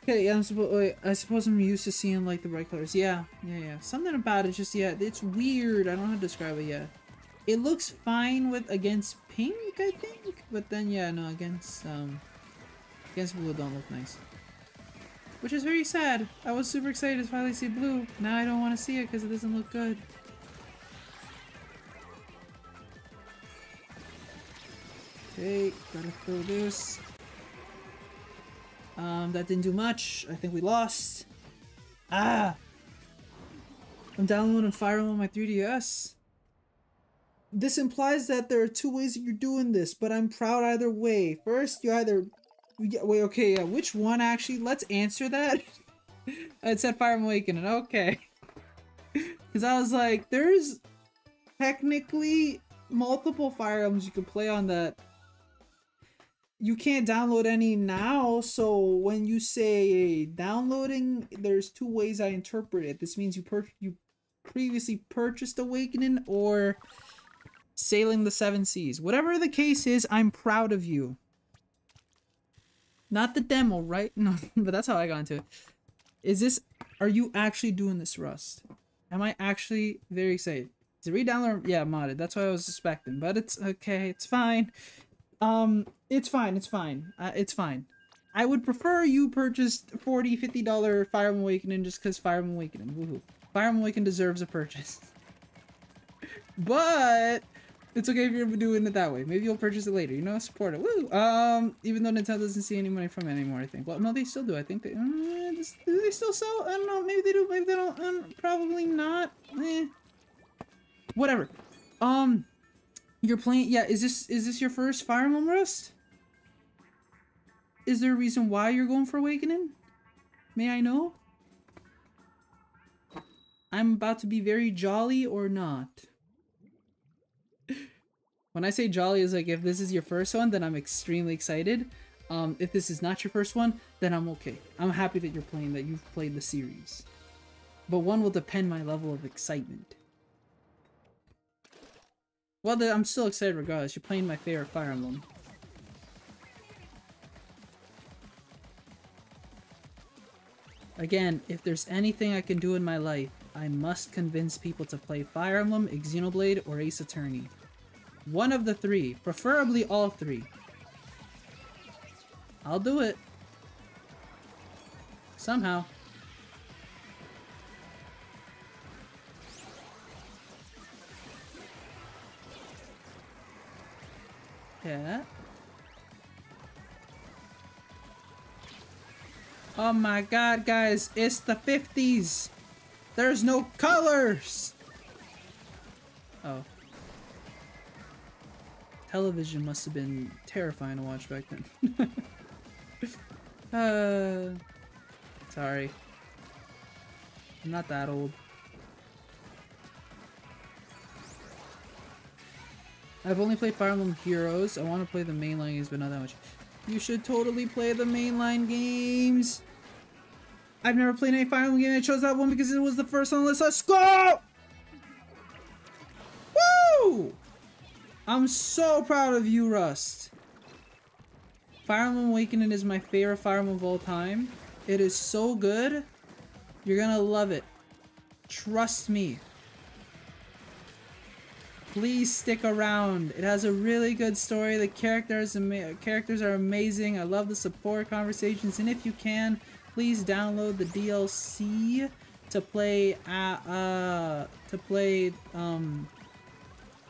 Speaker 1: Okay, yeah, I'm. I suppose I'm used to seeing like the bright colors. Yeah, yeah, yeah. Something about it, just yeah, it's weird. I don't know how to describe it yet. It looks fine with against pink, I think, but then yeah, no, against um, against blue don't look nice. Which is very sad. I was super excited to finally see blue. Now I don't want to see it because it doesn't look good. Okay, gotta throw this. Um, that didn't do much. I think we lost. Ah! I'm downloading Fire Emblem on my 3DS. this implies that there are two ways that you're doing this, but I'm proud either way. First, you either wait, okay, yeah, which one actually? Let's answer that. <laughs> it said Fire Awakening. Okay, <laughs> because I was like, there's technically multiple Fire Emblems you can play on that. You can't download any now, so when you say downloading, there's two ways I interpret it. This means you per you previously purchased Awakening or sailing the seven seas. Whatever the case is, I'm proud of you. Not the demo, right? No, <laughs> but that's how I got into it. Is this, are you actually doing this, Rust? Am I actually very excited? Is it re-download? Yeah, modded. That's what I was suspecting. But it's okay. It's fine. Um, it's fine. It's fine. Uh, it's fine. I would prefer you purchased $40, $50 Fire Emblem Awakening just because Fire Emblem Awakening. Woohoo. Fire Emblem Awakening deserves a purchase. <laughs> but it's okay if you're doing it that way. Maybe you'll purchase it later. You know, support it. Woo! Um, even though Nintendo doesn't see any money from it anymore, I think. Well, no, they still do. I think they. Uh, do they still sell? I don't know. Maybe they do. Maybe they don't. Um, probably not. Eh. Whatever. Um, you're playing. Yeah. Is this is this your first Fire Emblem Rust? Is there a reason why you're going for Awakening? May I know? I'm about to be very jolly or not. When I say jolly is like if this is your first one, then I'm extremely excited. Um, if this is not your first one, then I'm okay. I'm happy that you're playing, that you've played the series. But one will depend my level of excitement. Well, I'm still excited regardless. You're playing my favorite Fire Emblem. Again, if there's anything I can do in my life, I must convince people to play Fire Emblem, Xenoblade, or Ace Attorney. One of the three, preferably all three. I'll do it. Somehow. Yeah. Oh my god, guys, it's the 50s! There's no colors! Oh. Television must have been terrifying to watch back then. <laughs> uh, sorry. I'm not that old. I've only played Fire Emblem Heroes. I want to play the mainline games, but not that much. You should totally play the mainline games. I've never played any Fire Emblem game. I chose that one because it was the first on the list. Let's go! Woo! I'm so proud of you, Rust. Fire Emblem Awakening is my favorite Fire Emblem of all time. It is so good. You're gonna love it. Trust me. Please stick around. It has a really good story. The characters characters are amazing. I love the support conversations. And if you can, please download the DLC to play uh, uh to play um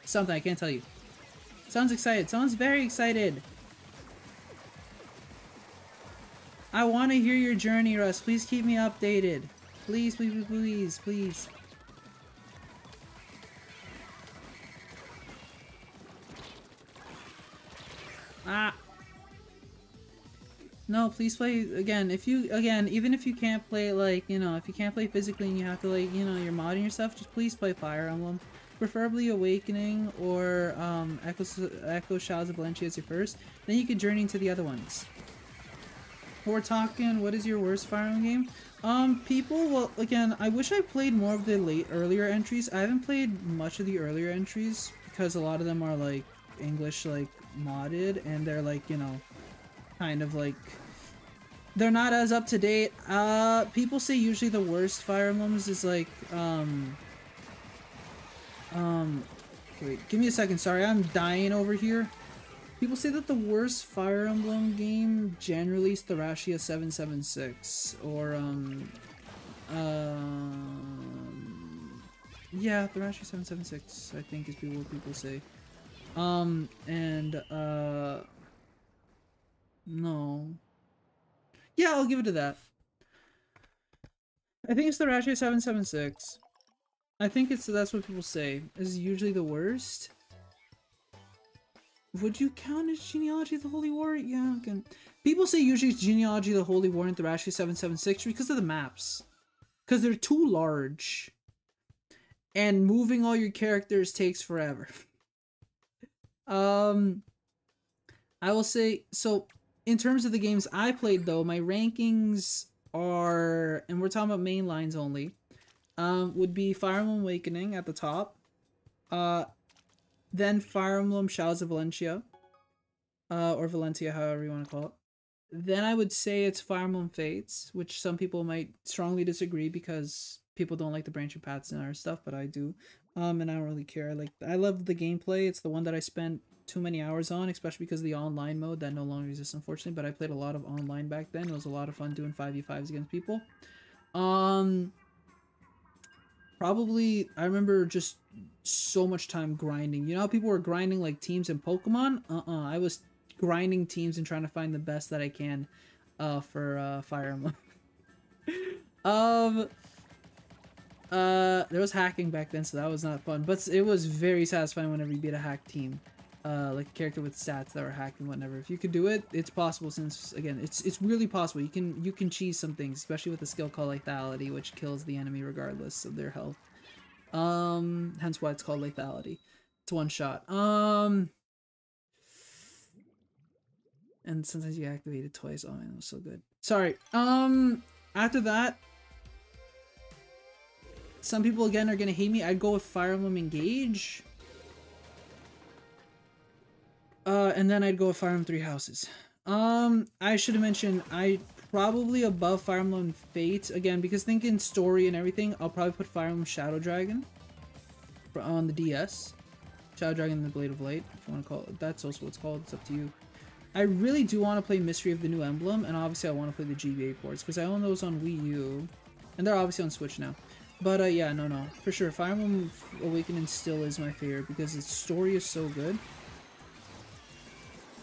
Speaker 1: something I can't tell you. Sounds excited. Sounds very excited. I want to hear your journey, Russ. Please keep me updated. Please, please, please, please. Ah. No, please play again. If you again, even if you can't play like you know, if you can't play physically and you have to like you know, you're modding yourself, just please play Fire Emblem. Preferably Awakening or um, Echo Echo Shadows of Valentia as your first. Then you can journey into the other ones. We're talking. What is your worst Fire Emblem game? Um, people. Well, again, I wish I played more of the late earlier entries. I haven't played much of the earlier entries because a lot of them are like English like modded and they're like, you know, kind of like they're not as up to date. Uh people say usually the worst Fire Emblems is like um um wait, give me a second, sorry, I'm dying over here. People say that the worst Fire Emblem game generally is Thracia 776 or um um yeah, Thracia 776 I think is what people say. Um, and, uh, no. Yeah, I'll give it to that. I think it's the Thracia 776. I think it's that's what people say is usually the worst. would you count as Genealogy the Holy War? Yeah. People say usually Genealogy the Holy War in Thracia 776 because of the maps. Because they're too large. And moving all your characters takes forever. <laughs> um, I will say, so in terms of the games I played though, my rankings are, and we're talking about main lines only, um, would be Fire Emblem Awakening at the top. Uh, then Fire Emblem Shadows of Valentia. Uh, or Valencia, however you want to call it. Then I would say it's Fire Emblem Fates, which some people might strongly disagree because people don't like the branching paths and our stuff, but I do. Um, and I don't really care. Like I love the gameplay. It's the one that I spent too many hours on, especially because of the online mode that no longer exists, unfortunately. But I played a lot of online back then. It was a lot of fun doing 5v5s against people. Um, probably, I remember just so much time grinding. You know people were grinding like teams in Pokemon? Uh-uh. I was grinding teams and trying to find the best that I can uh, for uh, Fire Emblem. <laughs> um, uh, there was hacking back then, so that was not fun. But it was very satisfying whenever you beat a hack team uh, like a character with stats that are hacked and whatever. If you could do it, it's possible since again, it's it's really possible. You can you can cheese some things, especially with a skill called lethality, which kills the enemy regardless of their health. Um, hence why it's called lethality. It's one shot. Um, and sometimes you activate it twice. Oh man, that was so good. Sorry. Um, after that, some people again are gonna hate me. I'd go with Fire Emblem Engage uh, and then I'd go with Fire Emblem Three Houses. Um, I should have mentioned I probably above Fire Emblem Fate again because thinking story and everything. I'll probably put Fire Emblem Shadow Dragon on the DS. Shadow Dragon: The Blade of Light, if you want to call it. That's also what it's called. It's up to you. I really do want to play Mystery of the New Emblem, and obviously I want to play the GBA ports because I own those on Wii U, and they're obviously on Switch now. But uh, yeah, no, no, for sure. Fire Emblem Awakening still is my favorite because its story is so good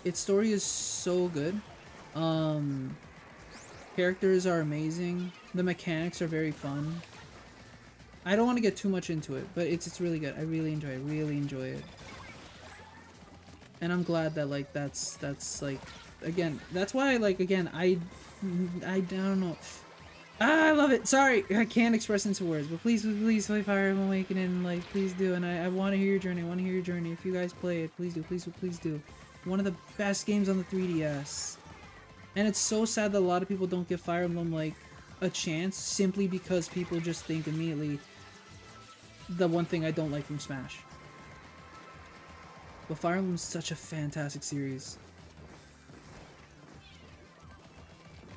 Speaker 1: its story is so good. Um, characters are amazing. The mechanics are very fun. I don't want to get too much into it, but it's it's really good. I really enjoy it. Really enjoy it. And I'm glad that like that's that's like again, that's why like again, I I, don't know. Ah, I love it. Sorry, I can't express into words, but please, please play Fire Emblem Awakening. Like, please do. And I, I want to hear your journey. I want to hear your journey. If you guys play it, please do. Please do. Please do. One of the best games on the 3DS. And it's so sad that a lot of people don't give Fire Emblem, like, a chance simply because people just think immediately the one thing I don't like from Smash. But Fire Emblem is such a fantastic series.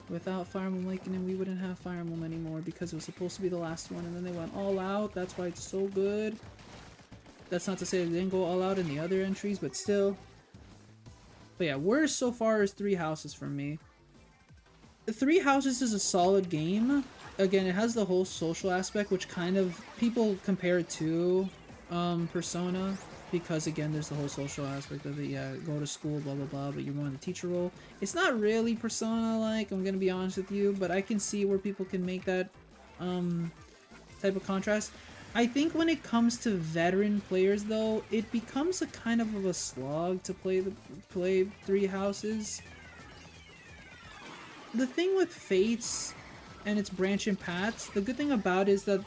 Speaker 1: Without Fire Emblem Awakening, we wouldn't have Fire Emblem anymore because it was supposed to be the last one and then they went all out. That's why it's so good. That's not to say they didn't go all out in the other entries, but still. But yeah, worst so far is Three Houses for me. Three Houses is a solid game. Again, it has the whole social aspect, which kind of people compare to um, Persona because again, there's the whole social aspect of it. Yeah, go to school, blah blah blah, but you're more in the teacher role. It's not really Persona-like. I'm gonna be honest with you, but I can see where people can make that um, type of contrast. I think when it comes to veteran players, though, it becomes a kind of a slog to play the play Three Houses. The thing with Fates and its branching paths, the good thing about is that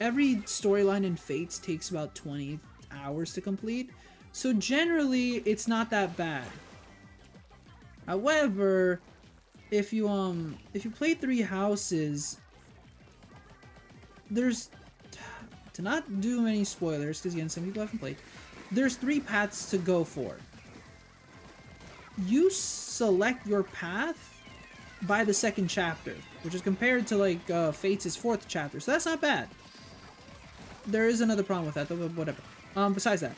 Speaker 1: every storyline in Fates takes about 20 hours to complete, so generally it's not that bad. However, if you um if you play Three Houses, there's to not do any spoilers, because again, some people haven't played, there's three paths to go for. You select your path by the second chapter, which is compared to like uh, Fates' fourth chapter, so that's not bad. There is another problem with that, though, but whatever. Um, besides that,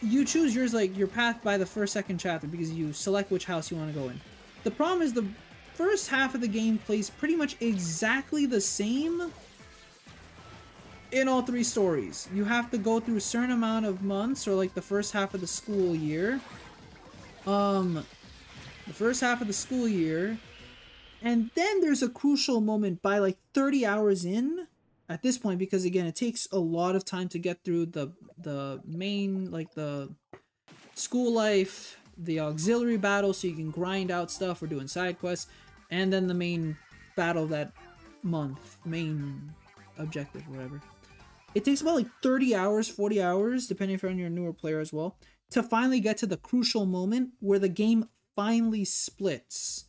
Speaker 1: you choose yours like your path by the first, second chapter because you select which house you want to go in. The problem is the first half of the game plays pretty much exactly the same in all three stories. You have to go through a certain amount of months or like the first half of the school year. Um, the first half of the school year. And then there's a crucial moment by like 30 hours in at this point because again it takes a lot of time to get through the the main like the school life, the auxiliary battle so you can grind out stuff or doing side quests, and then the main battle that month, main objective, whatever. It takes about like 30 hours, 40 hours, depending if you're a newer player as well, to finally get to the crucial moment where the game finally splits.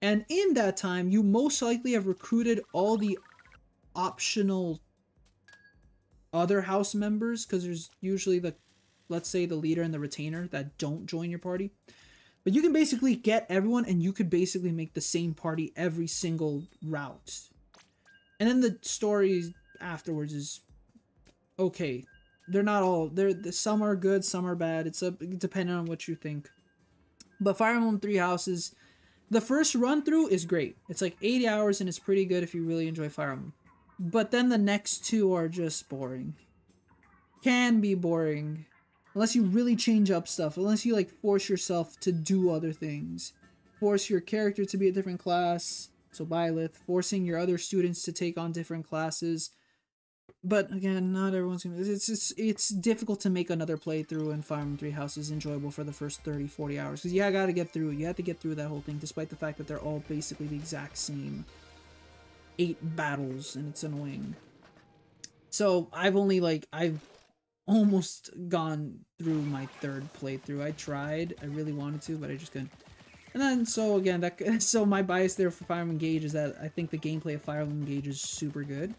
Speaker 1: And in that time, you most likely have recruited all the optional other house members, because there's usually the, let's say, the leader and the retainer that don't join your party. But you can basically get everyone and you could basically make the same party every single route. And then the story afterwards is okay. They're not all they're some are good, some are bad. It's a depending on what you think. But Fire Emblem Three Houses, the first run through is great. It's like 80 hours and it's pretty good if you really enjoy Fire Emblem. But then the next two are just boring. Can be boring. Unless you really change up stuff. Unless you like force yourself to do other things. Force your character to be a different class. So Byleth. Forcing your other students to take on different classes. But again, not everyone's gonna. It's it's it's difficult to make another playthrough in Fire Emblem Three Houses enjoyable for the first 30, 40 hours because yeah, you gotta get through. You have to get through that whole thing, despite the fact that they're all basically the exact same eight battles, and it's annoying. So I've only like I've almost gone through my third playthrough. I tried, I really wanted to, but I just couldn't. And then, so again, that <laughs> so my bias there for Fire Emblem Engage is that I think the gameplay of Fire Emblem Engage is super good.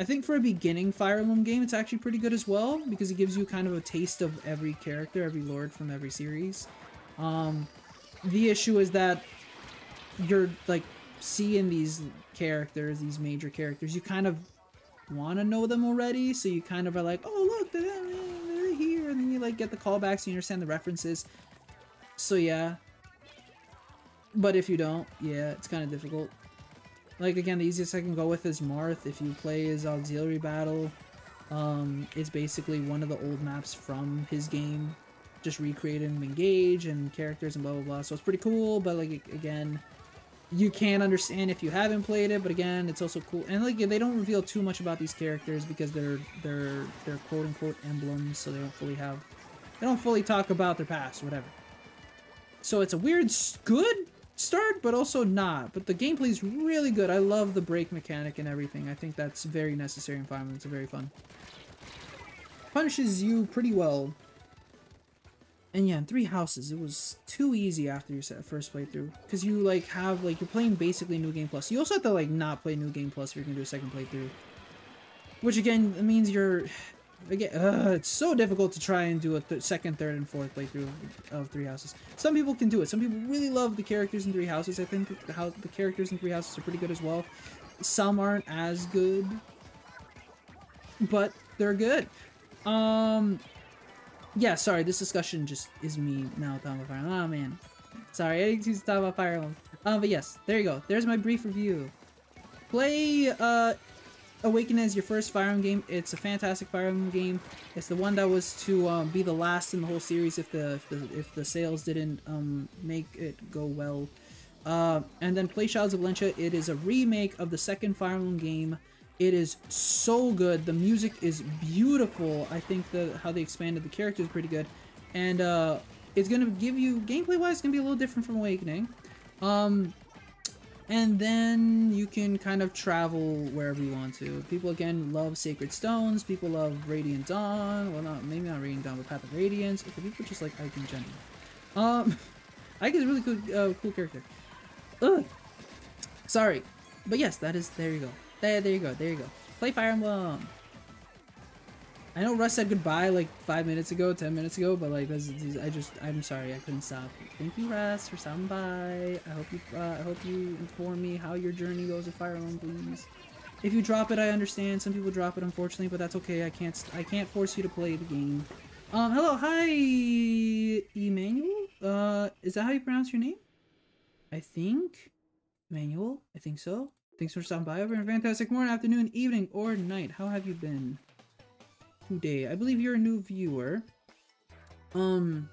Speaker 1: I think for a beginning Fire Emblem game, it's actually pretty good as well, because it gives you kind of a taste of every character, every lord from every series. Um, the issue is that you're, like, seeing these characters, these major characters, you kind of want to know them already, so you kind of are like, oh look, they're, they're here, and then you like get the callbacks, you understand the references. So yeah. But if you don't, yeah, it's kind of difficult. Like again, the easiest I can go with is Marth. If you play his auxiliary battle, um, it's basically one of the old maps from his game, just recreated and engage and characters and blah blah blah. So it's pretty cool, but like again, you can understand if you haven't played it, but again, it's also cool. And like they don't reveal too much about these characters because they're they're they're quote unquote emblems, so they don't fully have they don't fully talk about their past, whatever. So it's a weird good start, but also not. But the gameplay is really good. I love the break mechanic and everything. I think that's very necessary in Emblem. It's very fun. Punishes you pretty well and yeah, in Three Houses, it was too easy after your first playthrough. Because you, like, have, like, you're playing basically New Game Plus. You also have to, like, not play New Game Plus if you're gonna do a second playthrough. Which, again, means you're... Again, uh, it's so difficult to try and do a th second, third, and fourth playthrough of Three Houses. Some people can do it. Some people really love the characters in Three Houses. I think the, how the characters in Three Houses are pretty good as well. Some aren't as good, but they're good. Um, yeah, sorry, this discussion just is me now talking about Fire Emblem. Oh man. Sorry, I didn't to talk about Fire Emblem. Um, but yes, there you go. There's my brief review. Play uh, Awaken is your first Fire Emblem game. It's a fantastic Fire Emblem game. It's the one that was to um, be the last in the whole series if the if the, if the sales didn't um, make it go well. Uh, and then play Shadows of Valentia. It is a remake of the second Fire Emblem game it is so good. The music is beautiful. I think the how they expanded the character is pretty good. And uh, it's going to give you, gameplay-wise, it's going to be a little different from Awakening. Um, and then you can kind of travel wherever you want to. People, again, love Sacred Stones. People love Radiant Dawn. Well, not maybe not Radiant Dawn, but Path of Radiance. Okay, people just like Ike in general. Um, <laughs> Ike is a really cool, uh, cool character. Ugh. Sorry. But yes, that is, there you go. There, there you go. There you go. Play Fire Emblem. I know Russ said goodbye like five minutes ago, ten minutes ago, but like this, I just I'm sorry I couldn't stop. Thank you, Russ, for stopping by. I hope you uh, I hope you inform me how your journey goes with Fire Emblem, please. If you drop it, I understand. Some people drop it, unfortunately, but that's okay. I can't I can't force you to play the game. Um, hello, hi, Emmanuel. Uh, is that how you pronounce your name? I think, Emmanuel. I think so. Thanks for stopping by. Over a fantastic morning, afternoon, evening, or night. How have you been today? I believe you're a new viewer. Um,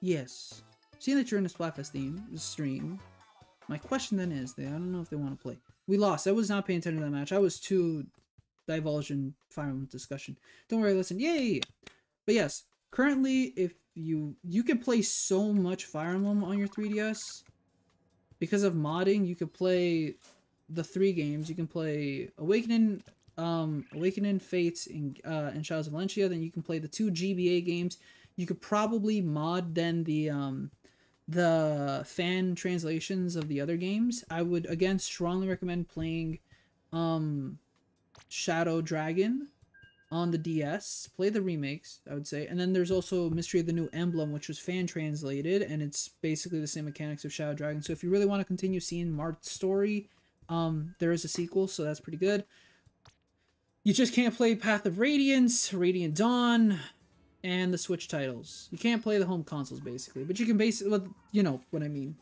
Speaker 1: yes. Seeing that you're in a Splatfest theme stream, my question then is, they I don't know if they want to play. We lost. I was not paying attention to that match. I was too divulged in Fire Emblem discussion. Don't worry, listen. Yay! But yes, currently, if you you can play so much Fire Emblem on your 3DS because of modding. You could play the three games. You can play Awakening, um, Awakening, Fates, and uh, and Shadows of Valentia, Then you can play the two GBA games. You could probably mod then the um the fan translations of the other games. I would again strongly recommend playing um Shadow Dragon on the DS. Play the remakes, I would say. And then there's also Mystery of the New Emblem, which was fan translated, and it's basically the same mechanics of Shadow Dragon. So if you really want to continue seeing Marth's story, um, there is a sequel, so that's pretty good. You just can't play Path of Radiance, Radiant Dawn, and the Switch titles. You can't play the home consoles, basically. But you can basically, you know what I mean.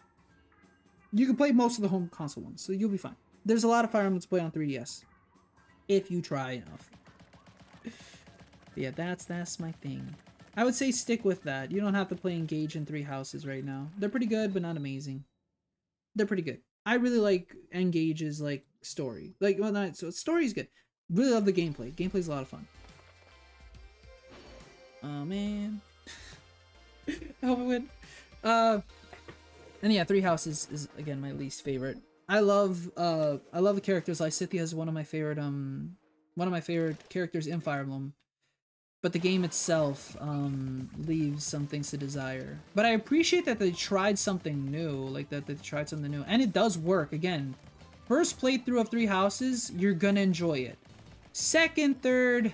Speaker 1: You can play most of the home console ones, so you'll be fine. There's a lot of Fire Emblem to play on 3DS. If you try enough. But yeah, that's that's my thing. I would say stick with that. You don't have to play Engage in Three Houses right now. They're pretty good, but not amazing. They're pretty good. I really like Engage's like story. Like, well, not so story's good. Really love the gameplay. Gameplay's a lot of fun. Oh man. I hope it win. Uh, and yeah, Three Houses is again my least favorite. I love uh I love the characters. Lysithea is one of my favorite um one of my favorite characters in Fire Emblem. But the game itself um leaves some things to desire. But I appreciate that they tried something new, like that they tried something new. And it does work again. First playthrough of Three Houses, you're gonna enjoy it. Second, third,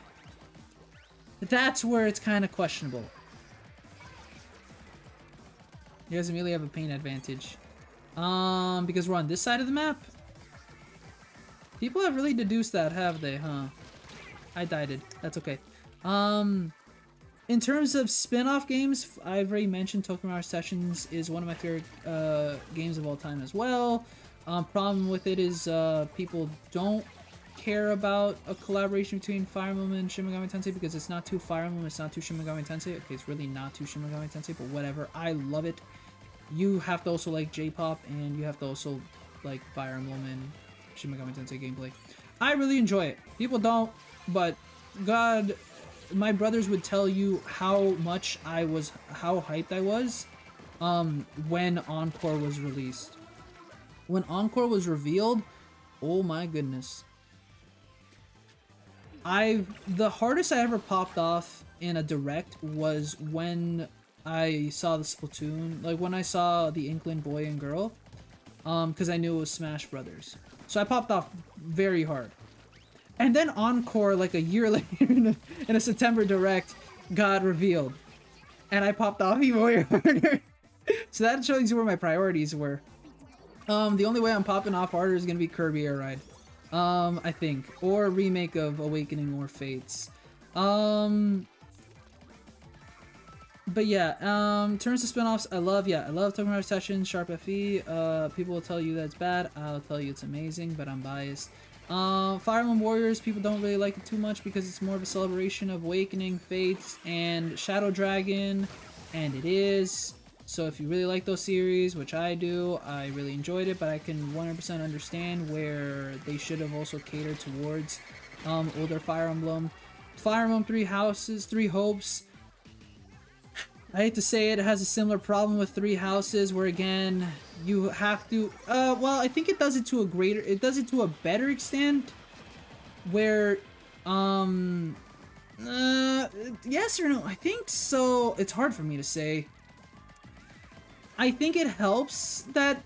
Speaker 1: that's where it's kind of questionable. You guys immediately have a pain advantage. Um, because we're on this side of the map? People have really deduced that, have they, huh? I died it. That's okay. Um, in terms of spin-off games, I've already mentioned Tokyo Sessions is one of my favorite uh, games of all time as well. Um, problem with it is uh, people don't care about a collaboration between Fire Emblem and Shin Megami Tensei because it's not too Fire Emblem, it's not too Shin Megami Tensei. Okay, it's really not too Shin Megami Tensei, but whatever. I love it. You have to also like J-pop, and you have to also like Fire Emblem and Shin Megami Tensei gameplay. I really enjoy it. People don't, but God, my brothers would tell you how much I was, how hyped I was, um, when Encore was released. When Encore was revealed, oh my goodness. I the hardest I ever popped off in a direct was when I saw the Splatoon, like when I saw the Inkling boy and girl, um, because I knew it was Smash Brothers. So I popped off very hard. And then Encore, like a year <laughs> later in a, in a September direct, got revealed. And I popped off even <laughs> harder. so that shows you where my priorities were. Um, the only way I'm popping off harder is gonna be Kirby Air Ride. Um, I think. Or a remake of Awakening or Fates. Um, but yeah, um, terms of spin-offs, I love, yeah, I love Tokyo Mirage Sessions, Sharp FE. Uh, people will tell you that's bad. I'll tell you it's amazing, but I'm biased. Uh, Fire Emblem Warriors, people don't really like it too much because it's more of a celebration of Awakening, Fates, and Shadow Dragon, and it is. So if you really like those series, which I do, I really enjoyed it, but I can 100% understand where they should have also catered towards um, older Fire Emblem. Fire Emblem Three Houses, Three Hopes. I hate to say it, it has a similar problem with Three Houses, where again, you have to, uh, well, I think it does it to a greater, it does it to a better extent, where, um, uh, yes or no? I think so. It's hard for me to say. I think it helps that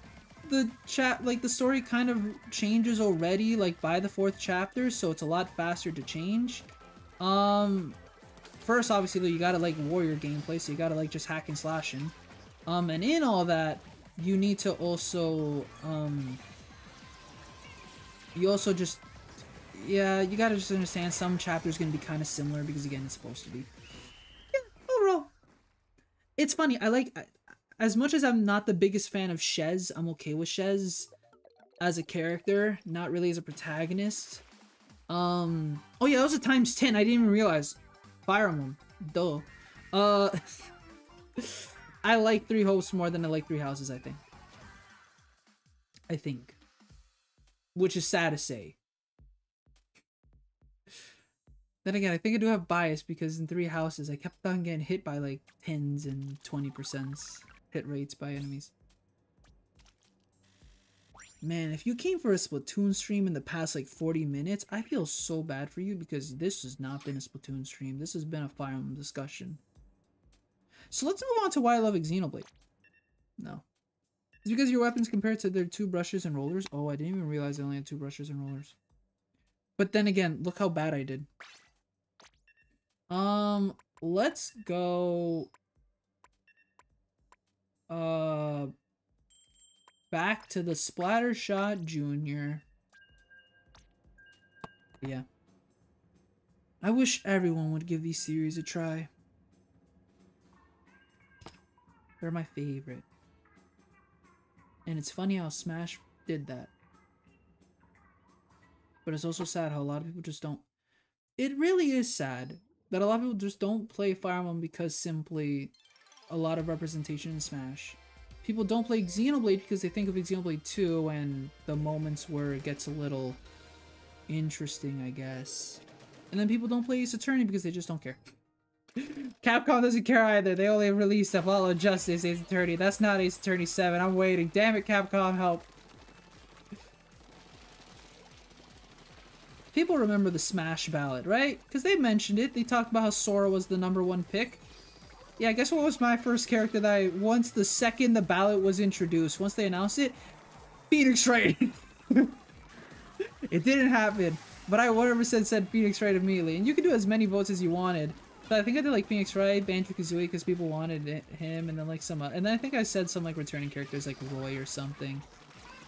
Speaker 1: the chat like the story kind of changes already like by the fourth chapter so it's a lot faster to change. Um first obviously though you gotta like warrior gameplay so you gotta like just hack and slashing um and in all that you need to also um you also just yeah you gotta just understand some chapters gonna be kind of similar because again it's supposed to be. Yeah overall it's funny. I like as much as I'm not the biggest fan of Shez, I'm okay with Shez as a character, not really as a protagonist. Um, oh yeah, that was a times 10. I didn't even realize. Fire Emblem. Duh. Uh, <laughs> I like Three Hopes more than I like Three Houses, I think. I think. Which is sad to say. Then again, I think I do have bias because in three houses, I kept on getting hit by like 10s and 20% hit rates by enemies. Man, if you came for a Splatoon stream in the past like 40 minutes, I feel so bad for you because this has not been a Splatoon stream. This has been a Fire Emblem discussion. So let's move on to why I love Xenoblade. No. It's because your weapons compared to their two brushes and rollers. Oh, I didn't even realize I only had two brushes and rollers. But then again, look how bad I did. Um, let's go... Uh, back to the Splattershot Junior. Yeah. I wish everyone would give these series a try. They're my favorite. And it's funny how Smash did that. But it's also sad how a lot of people just don't... It really is sad that a lot of people just don't play Fire Emblem because simply a lot of representation in Smash. People don't play Xenoblade because they think of Xenoblade 2 and the moments where it gets a little interesting, I guess. And then people don't play Ace Attorney because they just don't care. <laughs> Capcom doesn't care either. They only released Apollo Justice Ace Attorney. That's not Ace Attorney 7. I'm waiting. Damn it, Capcom, help. People remember the Smash ballot, right? Because they mentioned it. They talked about how Sora was the number one pick. Yeah, I guess what was my first character that I... Once the second the ballot was introduced, once they announced it, Phoenix Wright. <laughs> it didn't happen. But I 100% said Phoenix Wright immediately. And you could do as many votes as you wanted. But I think I did like Phoenix Wright, Banjo-Kazooie because people wanted it, him, and then like some... Uh, and then I think I said some like returning characters like Roy or something.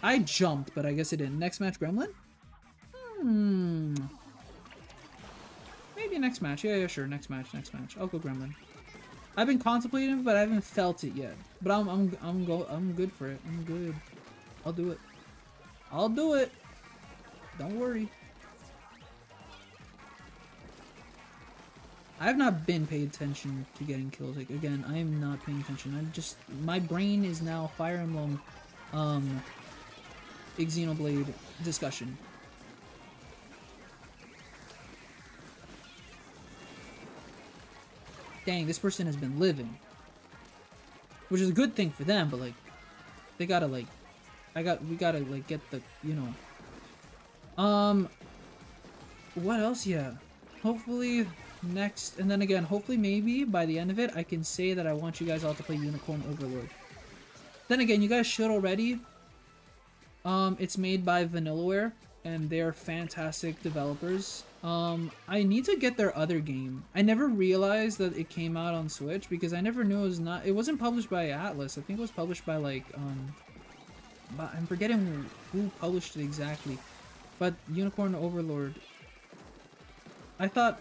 Speaker 1: I jumped, but I guess it didn't. Next match, Gremlin? Hmm. Maybe next match. Yeah, yeah, sure. Next match, next match. I'll go Gremlin. I've been contemplating, but I haven't felt it yet. But I'm I'm I'm go I'm good for it. I'm good. I'll do it. I'll do it. Don't worry. I have not been paying attention to getting kills. Like again, I am not paying attention. I'm just my brain is now Fire Emblem, um, Xenoblade discussion. Dang, this person has been living. Which is a good thing for them, but like, they gotta like, I got, we gotta like get the, you know. Um, what else? Yeah, hopefully next, and then again, hopefully maybe by the end of it, I can say that I want you guys all to play Unicorn Overlord. Then again, you guys should already. Um, it's made by Vanillaware, and they're fantastic developers. Um, I need to get their other game. I never realized that it came out on Switch because I never knew it was not. It wasn't published by Atlus. I think it was published by like um. I'm forgetting who published it exactly, but Unicorn Overlord. I thought.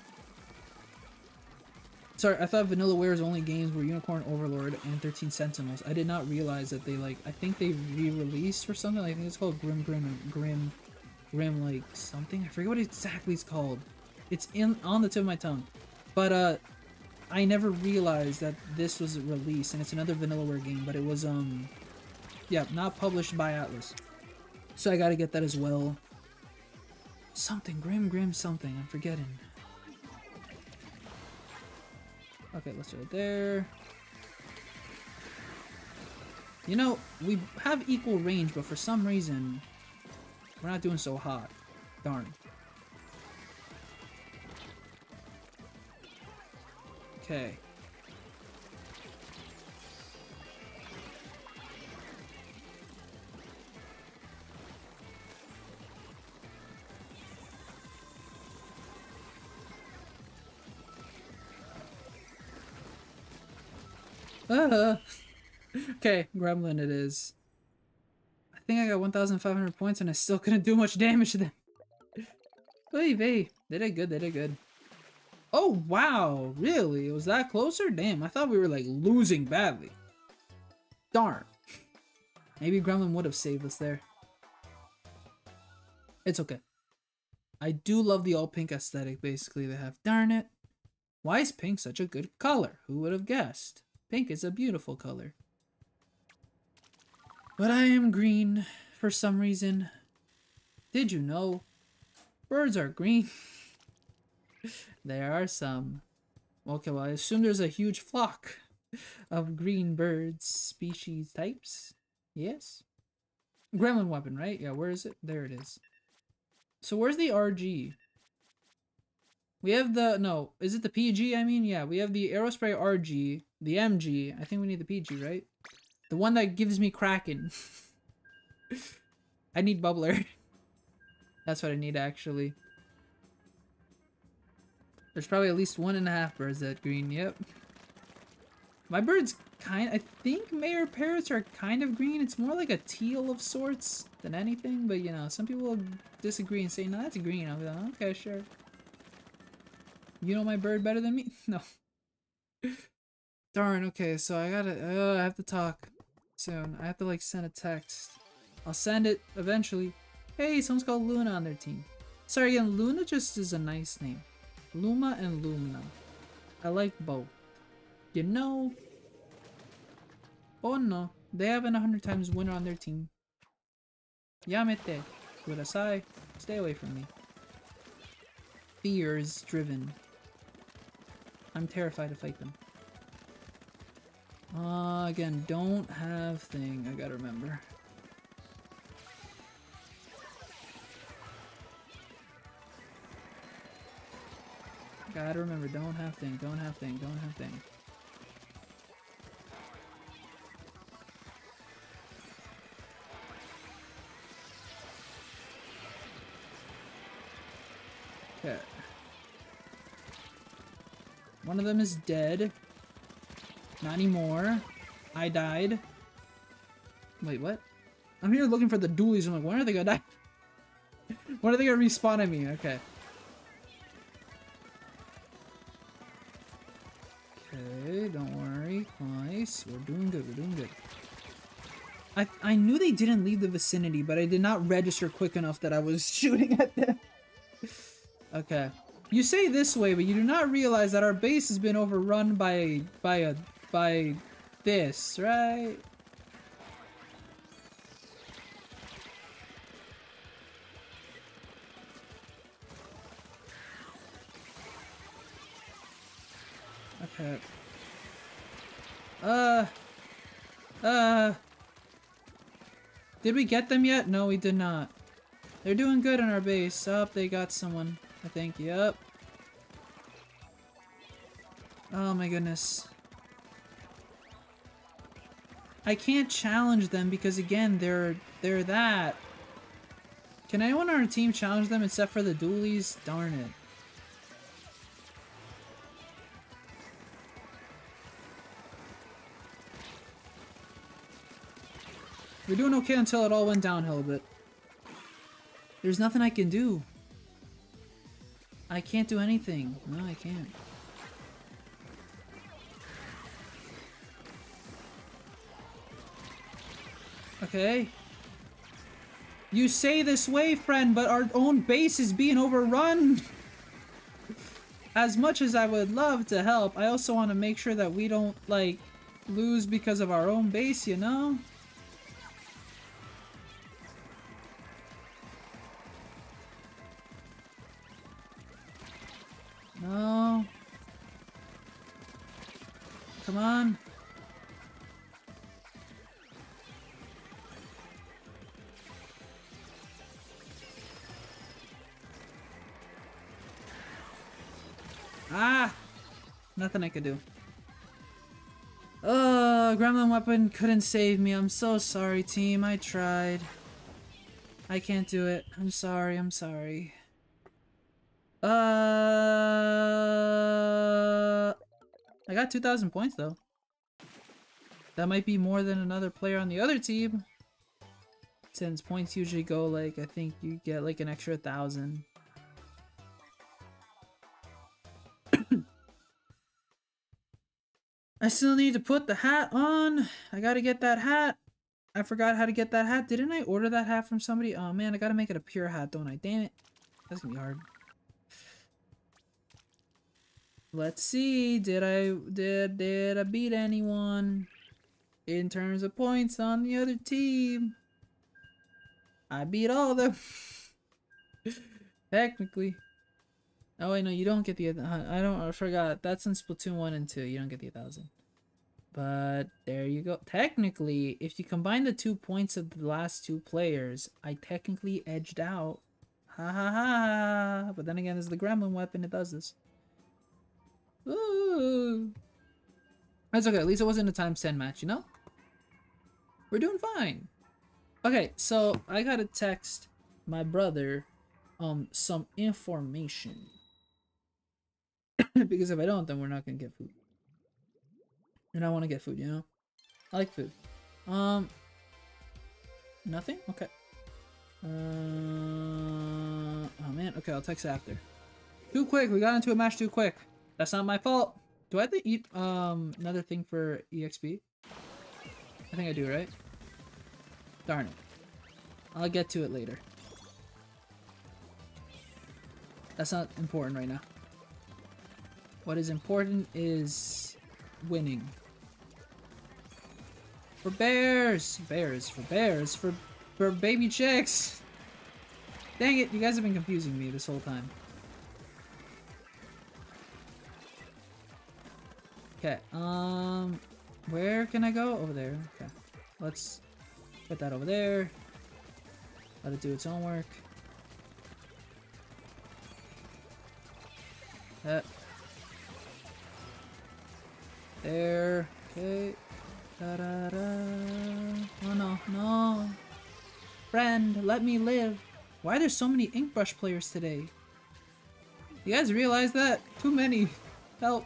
Speaker 1: Sorry, I thought Vanillaware's only games were Unicorn Overlord and 13 Sentinels. I did not realize that they like. I think they re-released or something. I think it's called Grim Grim Grim Grim like something. I forget what exactly it's called. It's in on the tip of my tongue. But uh I never realized that this was released and it's another Vanillaware game, but it was um yeah, not published by Atlus. So I gotta get that as well. Something, Grim Grim something, I'm forgetting. Okay, let's do it there. You know, we have equal range, but for some reason, we're not doing so hot. Darn. Okay. <laughs> Okay, Gremlin it is think I got 1,500 points and I still couldn't do much damage to them. <laughs> Hey, they, they did good, they did good. Oh, wow, really? It Was that closer? Damn, I thought we were, like, losing badly. Darn. <laughs> Maybe Gremlin would have saved us there. It's okay. I do love the all pink aesthetic, basically, they have. Darn it. Why is pink such a good color? Who would have guessed? Pink is a beautiful color. But I am green for some reason. Did you know? Birds are green. <laughs> there are some. Okay, well, I assume there's a huge flock of green birds species types. Yes? Gremlin weapon, right? Yeah, where is it? There it is. So where's the RG? We have the, no, is it the PG? I mean, yeah, we have the Aerospray RG, the MG. I think we need the PG, right? The one that gives me Kraken. <laughs> I need Bubbler. <laughs> That's what I need, actually. There's probably at least one and a half birds that green, yep. My bird's kind I think Mayor Parrots are kind of green. It's more like a teal of sorts than anything, but you know, some people disagree and say, no, that's green. I'll be like, okay, sure. You know my bird better than me? <laughs> No. Darn, okay, so I gotta, uh, I have to talk soon. I have to like send a text. I'll send it eventually. Hey, someone's called Luna on their team. Sorry again, Luna just is a nice name. Luma and Lumina. I like both. You know... Oh no, they have an 100 times winner on their team. Yamete. Kudasai. Stay away from me. Fears driven. I'm terrified to fight them. Uh, again, don't have thing, I gotta remember. Gotta remember, don't have thing, don't have thing, don't have thing. Okay. One of them is dead. Not anymore. I died. Wait, what? I'm here looking for the dualies. I'm like, when are they gonna die? <laughs> when are they gonna respawn at me? Okay. Okay, don't worry. Nice. We're doing good. We're doing good. I, I knew they didn't leave the vicinity, but I did not register quick enough that I was <laughs> shooting at them. <laughs> okay. You say this way, but you do not realize that our base has been overrun by by a by this, right? Okay. Uh. Uh. Did we get them yet? No, we did not. They're doing good in our base. Up, oh, they got someone. I think. Yep. Oh my goodness. I can't challenge them because again, they're they're that. Can anyone on our team challenge them except for the dualies? Darn it. We're doing okay until it all went downhill a bit. There's nothing I can do. I can't do anything. No, I can't. Okay. You say this way, friend, but our own base is being overrun. as much as I would love to help, I also want to make sure that we don't, like, lose because of our own base, you know? Nothing I could do. Oh, Gremlin Weapon couldn't save me. I'm so sorry, team. I tried. I can't do it. I'm sorry. I'm sorry. Uh, I got 2,000 points though. That might be more than another player on the other team. Since points usually go like, I think you get like an extra thousand. I still need to put the hat on. I gotta get that hat. I forgot how to get that hat. Didn't I order that hat from somebody? Oh man, I gotta make it a pure hat, don't I? Damn it. That's gonna be hard. Let's see. Did I did did I beat anyone in terms of points on the other team? I beat all of them. <laughs> Technically. Oh wait, no, you don't get the. I don't. I forgot. That's in Splatoon one and two. You don't get the thousand. But there you go. Technically, if you combine the two points of the last two players, I technically edged out. Ha ha ha! But then again, it's the gremlin weapon. It does this. Ooh. That's okay. At least it wasn't a times 10 match, you know? We're doing fine. Okay, so I gotta text my brother um some information. <coughs> because if I don't, then we're not gonna get food. And I want to get food, you know? I like food. Um, nothing? Okay. Uh, oh man, okay, I'll text after. Too quick, we got into a match too quick. That's not my fault. Do I have to eat um another thing for EXP? I think I do, right? Darn it. I'll get to it later. That's not important right now. What is important is winning. For bears! Bears, for bears, for, for baby chicks! Dang it, you guys have been confusing me this whole time. Okay, um, where can I go? Over there. Okay, let's put that over there. Let it do its own work. That. There. Okay. Da da da. Oh no, no. Friend, let me live. Why are there so many ink brush players today? You guys realize that? Too many. Help.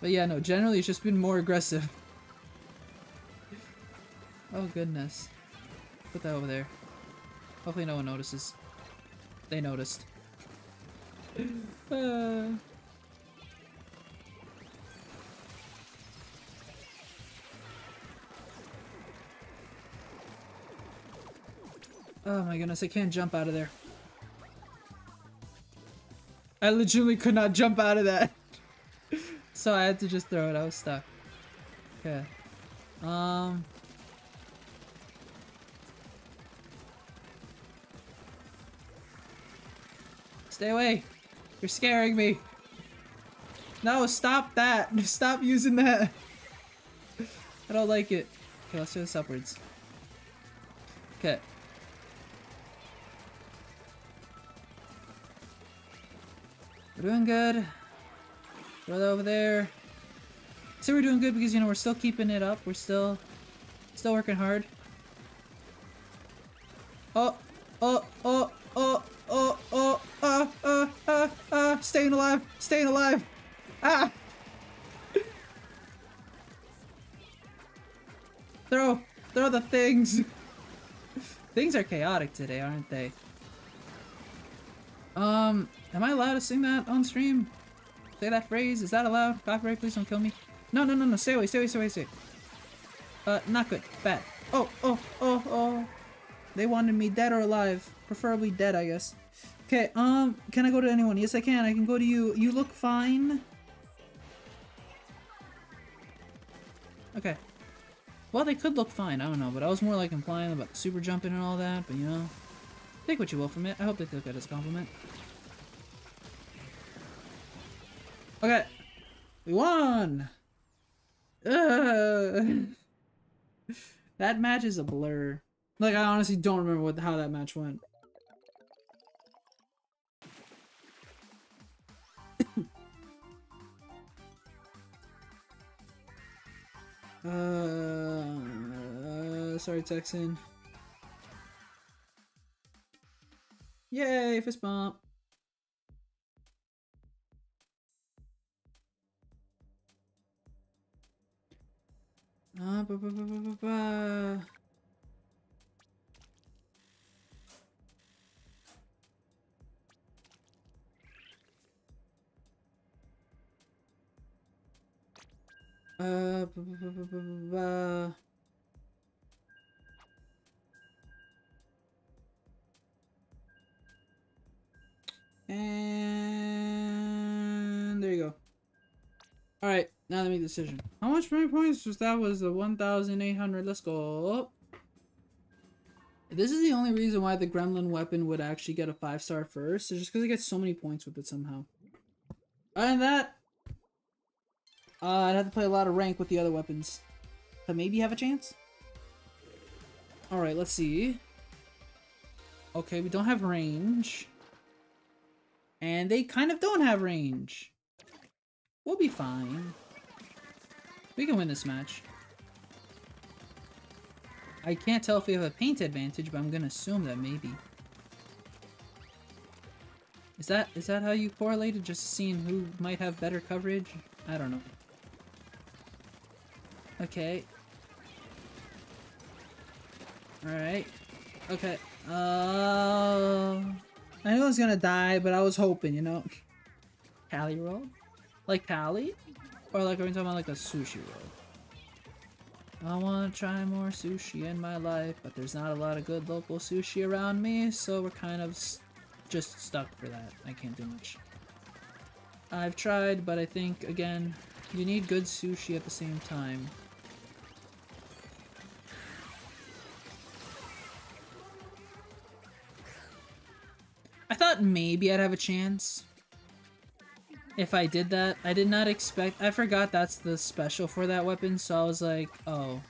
Speaker 1: But yeah, no, generally it's just been more aggressive. oh goodness. Put that over there. Hopefully no one notices. They noticed. <sighs> uh... Oh my goodness, I can't jump out of there. I legitimately could not jump out of that. <laughs> so I had to just throw it. I was stuck. Okay. Um. Stay away. You're scaring me. No, stop that. <laughs> Stop using that. <laughs> I don't like it. Okay, let's do this upwards. Okay. We're doing good. Throw that over there. So we're doing good because, you know, we're still keeping it up. We're still, still working hard. Oh, oh, oh, oh, oh, oh, ah, ah, staying alive, staying alive. Ah! throw, throw the things. <laughs> things are chaotic today, aren't they? Um, am I allowed to sing that on stream? Say that phrase? Is that allowed? Copyright, please don't kill me. No, no, no, no, stay away, stay away, stay away, stay away. Uh, not good. Bad. Oh, oh, oh, oh. They wanted me dead or alive. Preferably dead, I guess. Okay, um, can I go to anyone? Yes, I can. I can go to you. You look fine. Okay. Well, they could look fine. I don't know, but I was more like implying about super jumping and all that, but you know. Take what you will from it. I hope they took that as a compliment. Okay. We won! <laughs> That match is a blur. Like, I honestly don't remember what how that match went. uh, <coughs> uh, sorry, Texan. Yay, fist bump. Ah, ba, ba, ba, ba, ba, ba. Uh, ba, ba, ba, ba, ba, And there you go. Alright, now let me decision. How much points was that? Was the 1,800. Let's go. This is the only reason why the gremlin weapon would actually get a 5 star first, is just because it gets so many points with it somehow. Other than that, uh, I'd have to play a lot of rank with the other weapons to maybe have a chance. Alright, let's see. Okay, we don't have range. And they kind of don't have range. We'll be fine. We can win this match. I can't tell if we have a paint advantage, but I'm gonna assume that maybe. Is that is that how you correlated? Just seeing who might have better coverage? I don't know. Okay. Alright. Okay. Uh, I knew I was gonna die, but I was hoping, you know? Cali roll? Like Cali? Or like, are we talking about like a sushi roll? I want to try more sushi in my life, but there's not a lot of good local sushi around me, so we're kind of just stuck for that. I can't do much. I've tried, but I think, again, you need good sushi at the same time. Maybe I'd have a chance if I did that. I did not expect- I forgot that's the special for that weapon, so I was like, oh.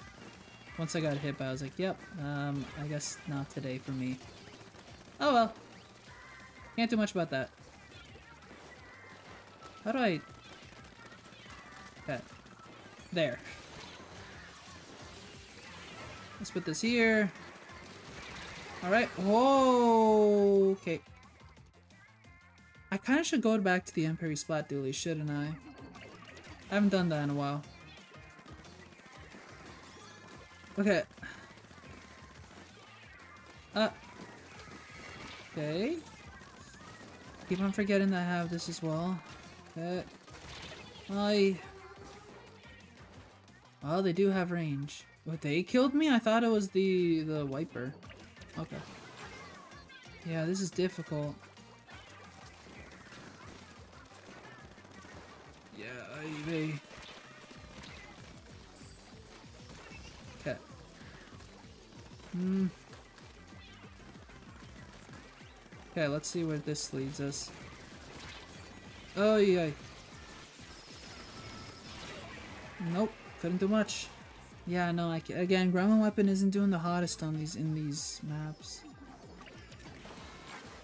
Speaker 1: Once I got hit by I was like, yep, um, I guess not today for me. Oh well. Can't do much about that. How do I... Okay. There. Let's put this here. Alright. Whoa! Okay. I kind of should go back to the Enperry Splat Dualie, shouldn't I? I haven't done that in a while. Okay. Uh. Okay. Keep on forgetting that I have this as well. Okay. I. Well, they do have range. What, they killed me? I thought it was the, the wiper. Okay. Yeah, this is difficult. Baby. Okay. Hmm. Okay, let's see where this leads us. Oh, yeah. Nope, couldn't do much. Yeah, no, I can again, Gremlin Weapon isn't doing the hottest on these in these maps.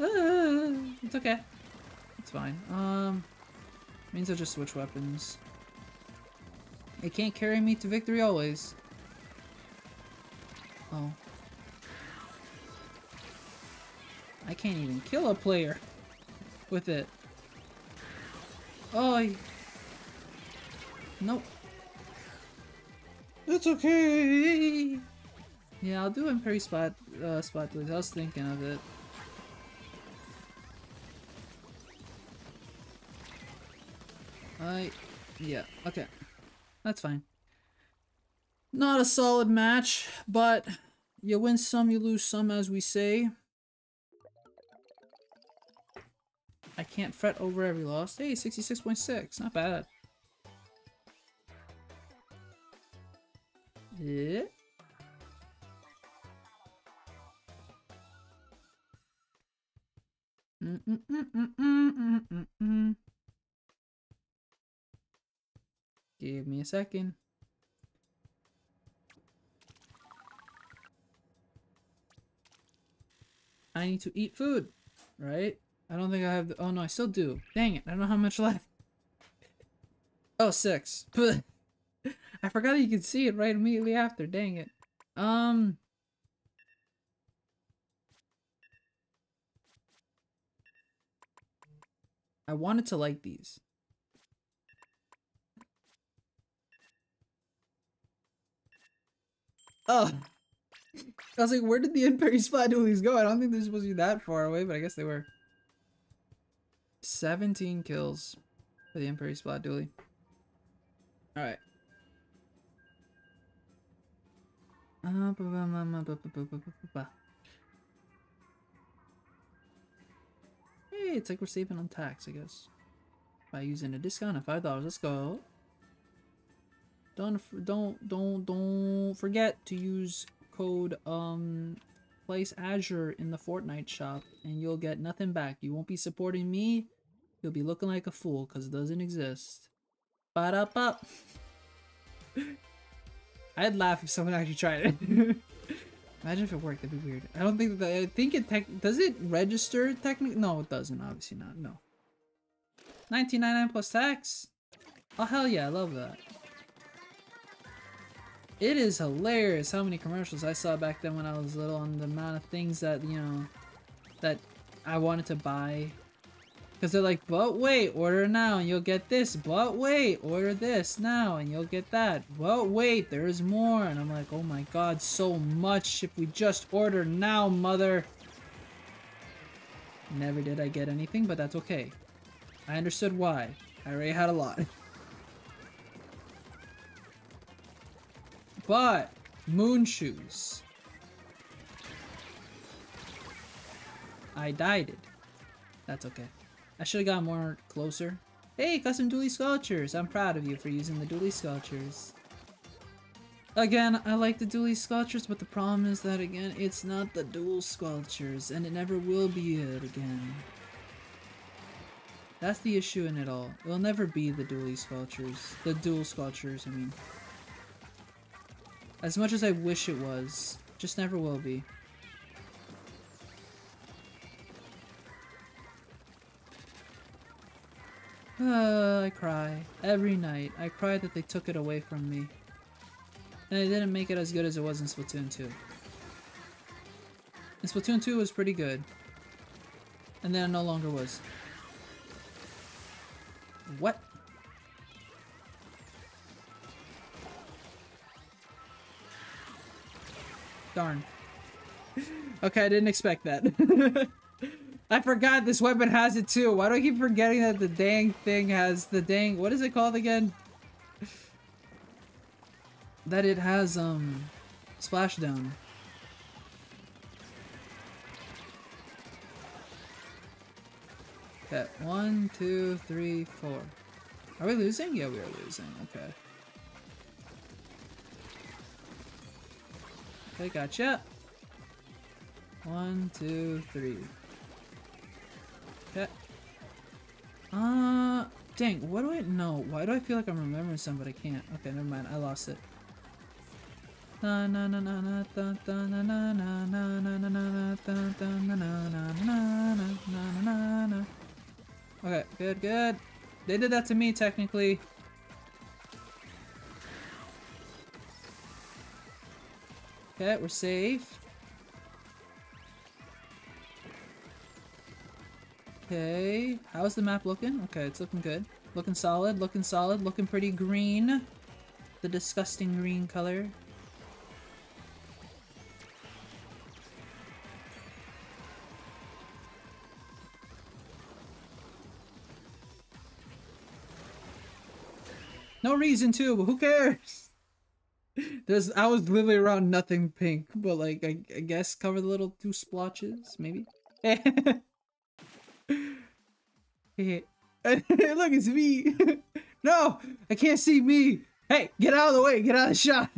Speaker 1: Ah, it's okay. It's fine. Um, Means I'll just switch weapons. It can't carry me to victory always. Oh. I can't even kill a player <laughs> with it. Oh. Nope. It's okay. Yeah, I'll do Enperry spot uh, spot I was thinking of it. I... Yeah, okay. That's fine. Not a solid match, but you win some, you lose some, as we say. I can't fret over every loss. Hey, 66.6. Not bad. Yeah. Mm -mm -mm Give me a second. I need to eat food, right? I don't think I have the- oh no, I still do. Dang it, I don't know how much left. Oh, six. <laughs> I forgot you could see it right immediately after, dang it. Um... I wanted to like these. Oh. I was like, where did the Enperry Splat Dualies go? I don't think they're supposed to be that far away, but I guess they were. 17 kills for the Enperry Dualie. Alright. Hey, it's like we're saving on tax, I guess. By using a discount of $5. Let's go. Don't don't don't don't forget to use code um Claes Azure in the Fortnite shop and you'll get nothing back. You won't be supporting me. You'll be looking like a fool because it doesn't exist. Ba da ba. I'd laugh if someone actually tried it. <laughs> Imagine if it worked. That'd be weird. I don't think that. I think it tech. Does it register technically? No, it doesn't. Obviously not. No. 1999 plus tax. Oh hell yeah! I love that. It is hilarious how many commercials I saw back then when I was little and the amount of things that, you know, that I wanted to buy. Because they're like, but wait, order now and you'll get this. But wait, order this now and you'll get that. But wait, there's more. And I'm like, oh my god, so much if we just order now, mother. Never did I get anything, but that's okay. I understood why. I already had a lot. <laughs> But, moon shoes. I died it. That's okay. I should have got more closer. Hey, custom Dualie Squelchers! I'm proud of you for using the Dualie Squelchers. Again, I like the Dualie Squelchers, but the problem is that, again, it's not the dual squelchers, and it never will be it again. That's the issue in it all. It will never be the Dualie Squelchers. The dual squelchers, I mean. As much as I wish it was, just never will be. Uh, I cry. Every night. I cry that they took it away from me. And they didn't make it as good as it was in Splatoon 2. And Splatoon 2 was pretty good. And then it no longer was. What? Darn. okay, I didn't expect that. <laughs> I forgot this weapon has it too. Why do I keep forgetting that the dang thing has the dang... What is it called again? that it has, um... Splashdown. Okay, one, two, three, four. Are we losing? Yeah, we are losing. Okay. Okay, gotcha. One, two, three. Okay. Uh, dang, what do I know? Why do I feel like I'm remembering some, but I can't? Okay, never mind. I lost it. Na na na na na na na na na na na na na na na na na Okay, good, good. They did that to me, technically. Okay, we're safe. Okay, how's the map looking? Okay, it's looking good. Looking solid, looking solid, looking pretty green. The disgusting green color. No reason to, but who cares? There's, I was literally around nothing pink, but like, I, I guess cover the little two splotches, maybe? Hey <laughs> look, it's me! <laughs> no! I can't see me! Hey, get out of the way! Get out of the shot!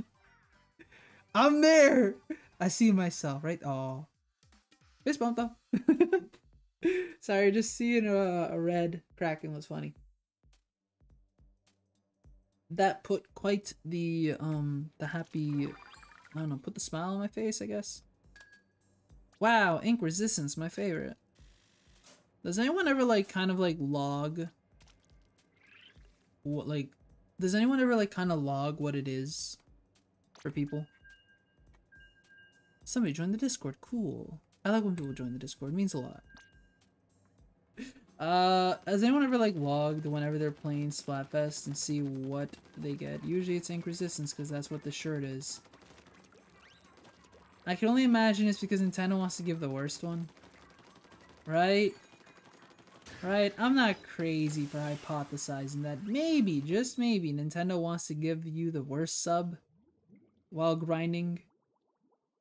Speaker 1: I'm there! I see myself, right? Oh. Fist bump though. <laughs> Sorry, just seeing a, a red cracking was funny that put quite the um the happy I don't know, put the smile on my face, I guess. Wow, ink resistance, my favorite. Does anyone ever like kind of like log what like does anyone ever like kind of log what it is for people? Somebody joined the Discord. Cool. I like when people join the Discord. It means a lot. Uh, has anyone ever like logged whenever they're playing Splatfest and see what they get? Usually it's Ink Resistance because that's what the shirt is. I can only imagine it's because Nintendo wants to give the worst one. Right? Right? I'm not crazy for hypothesizing that maybe, just maybe, Nintendo wants to give you the worst sub while grinding.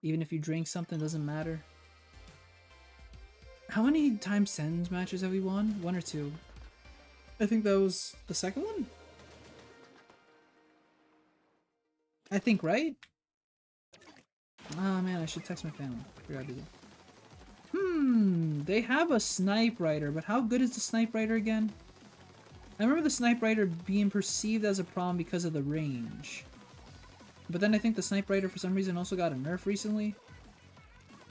Speaker 1: Even if you drink something, doesn't matter. How many times 10 matches have we won? One or two? I think that was the second one? I think, right? Oh man, I should text my family. Do. Hmm, they have a Snipewriter, but how good is the Snipewriter again? I remember the Snipewriter being perceived as a problem because of the range. But then I think the Snipewriter for some reason also got a nerf recently.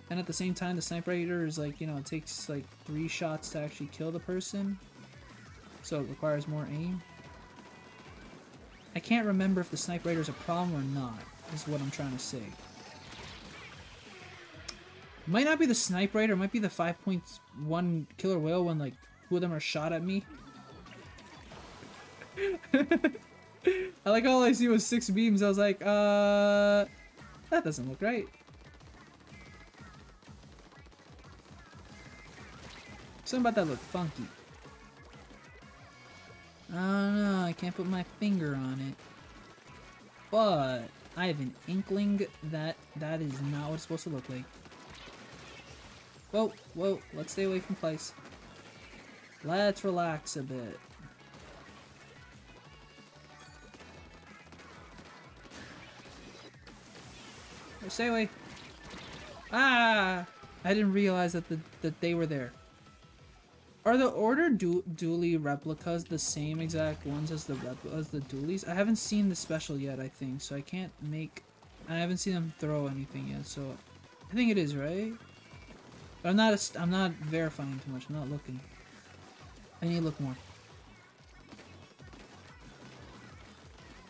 Speaker 1: And at the same time, the Snipewriter is like, you know, it takes like three shots to actually kill the person. So it requires more aim. I can't remember if the Snipewriter is a problem or not, is what I'm trying to say. It might not be the Snipewriter, it might be the 5.1 Killer Wail when like two of them are shot at me. <laughs> I like all I see was six beams. I was like, uh, that doesn't look right. Something about that look funky. I don't know, I can't put my finger on it. But I have an inkling that that is not what it's supposed to look like. Whoa, whoa, let's stay away from place. Let's relax a bit. Stay away. Ah! I didn't realize that the that they were there. Are the Order du Dualie Replicas the same exact ones as the as the dualies? I haven't seen the special yet, I think, so I can't make... I haven't seen them throw anything yet, so... I think it is, right? But I'm not I'm not verifying too much, I'm not looking. I need to look more.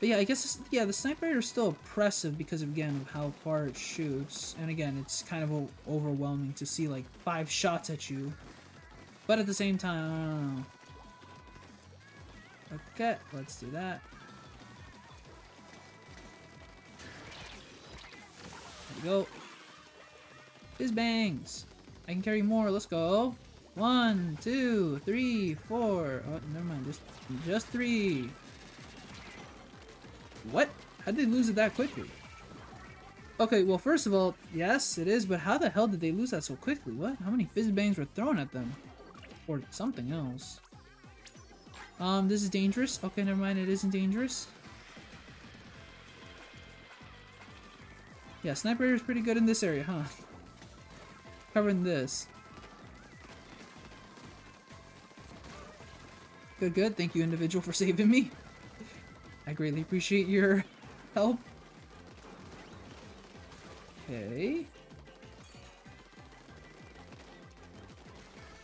Speaker 1: But yeah, I guess, yeah, the Sniper is still oppressive because, of, again, of how far it shoots. And again, it's kind of overwhelming to see, like, five shots at you. But at the same time. Okay, let's do that. There we go. Fizz bangs. I can carry more. Let's go. One, two, three, four. Oh, never mind. Just, just three. What? How'd they lose it that quickly? Okay, well, first of all, yes, it is, but how the hell did they lose that so quickly? What? How many fizz bangs were thrown at them? Or something else. Um, this is dangerous. Okay, never mind, it isn't dangerous. Yeah, Sniper is pretty good in this area, huh? Covering this. Good, good. Thank you, individual, for <laughs> saving me. I greatly appreciate your help. Okay.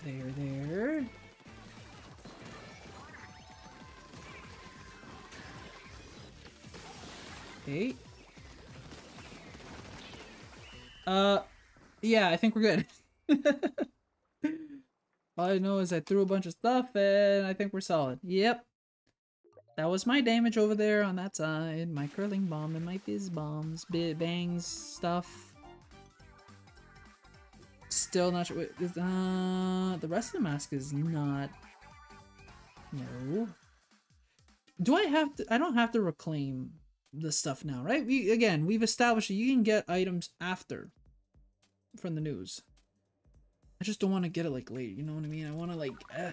Speaker 1: There, there. Okay. Uh, yeah, I think we're good. <laughs> All I know is I threw a bunch of stuff and I think we're solid. Yep. That was my damage over there on that side. My curling bomb and my fizz bombs, bit bangs, stuff. Still not sure. Uh, the rest of the mask is not. No. Do I have to? I don't have to reclaim the stuff now, right? We again, we've established that you can get items after from the news. I just don't want to get it like late. You know what I mean? I want to like. Eh.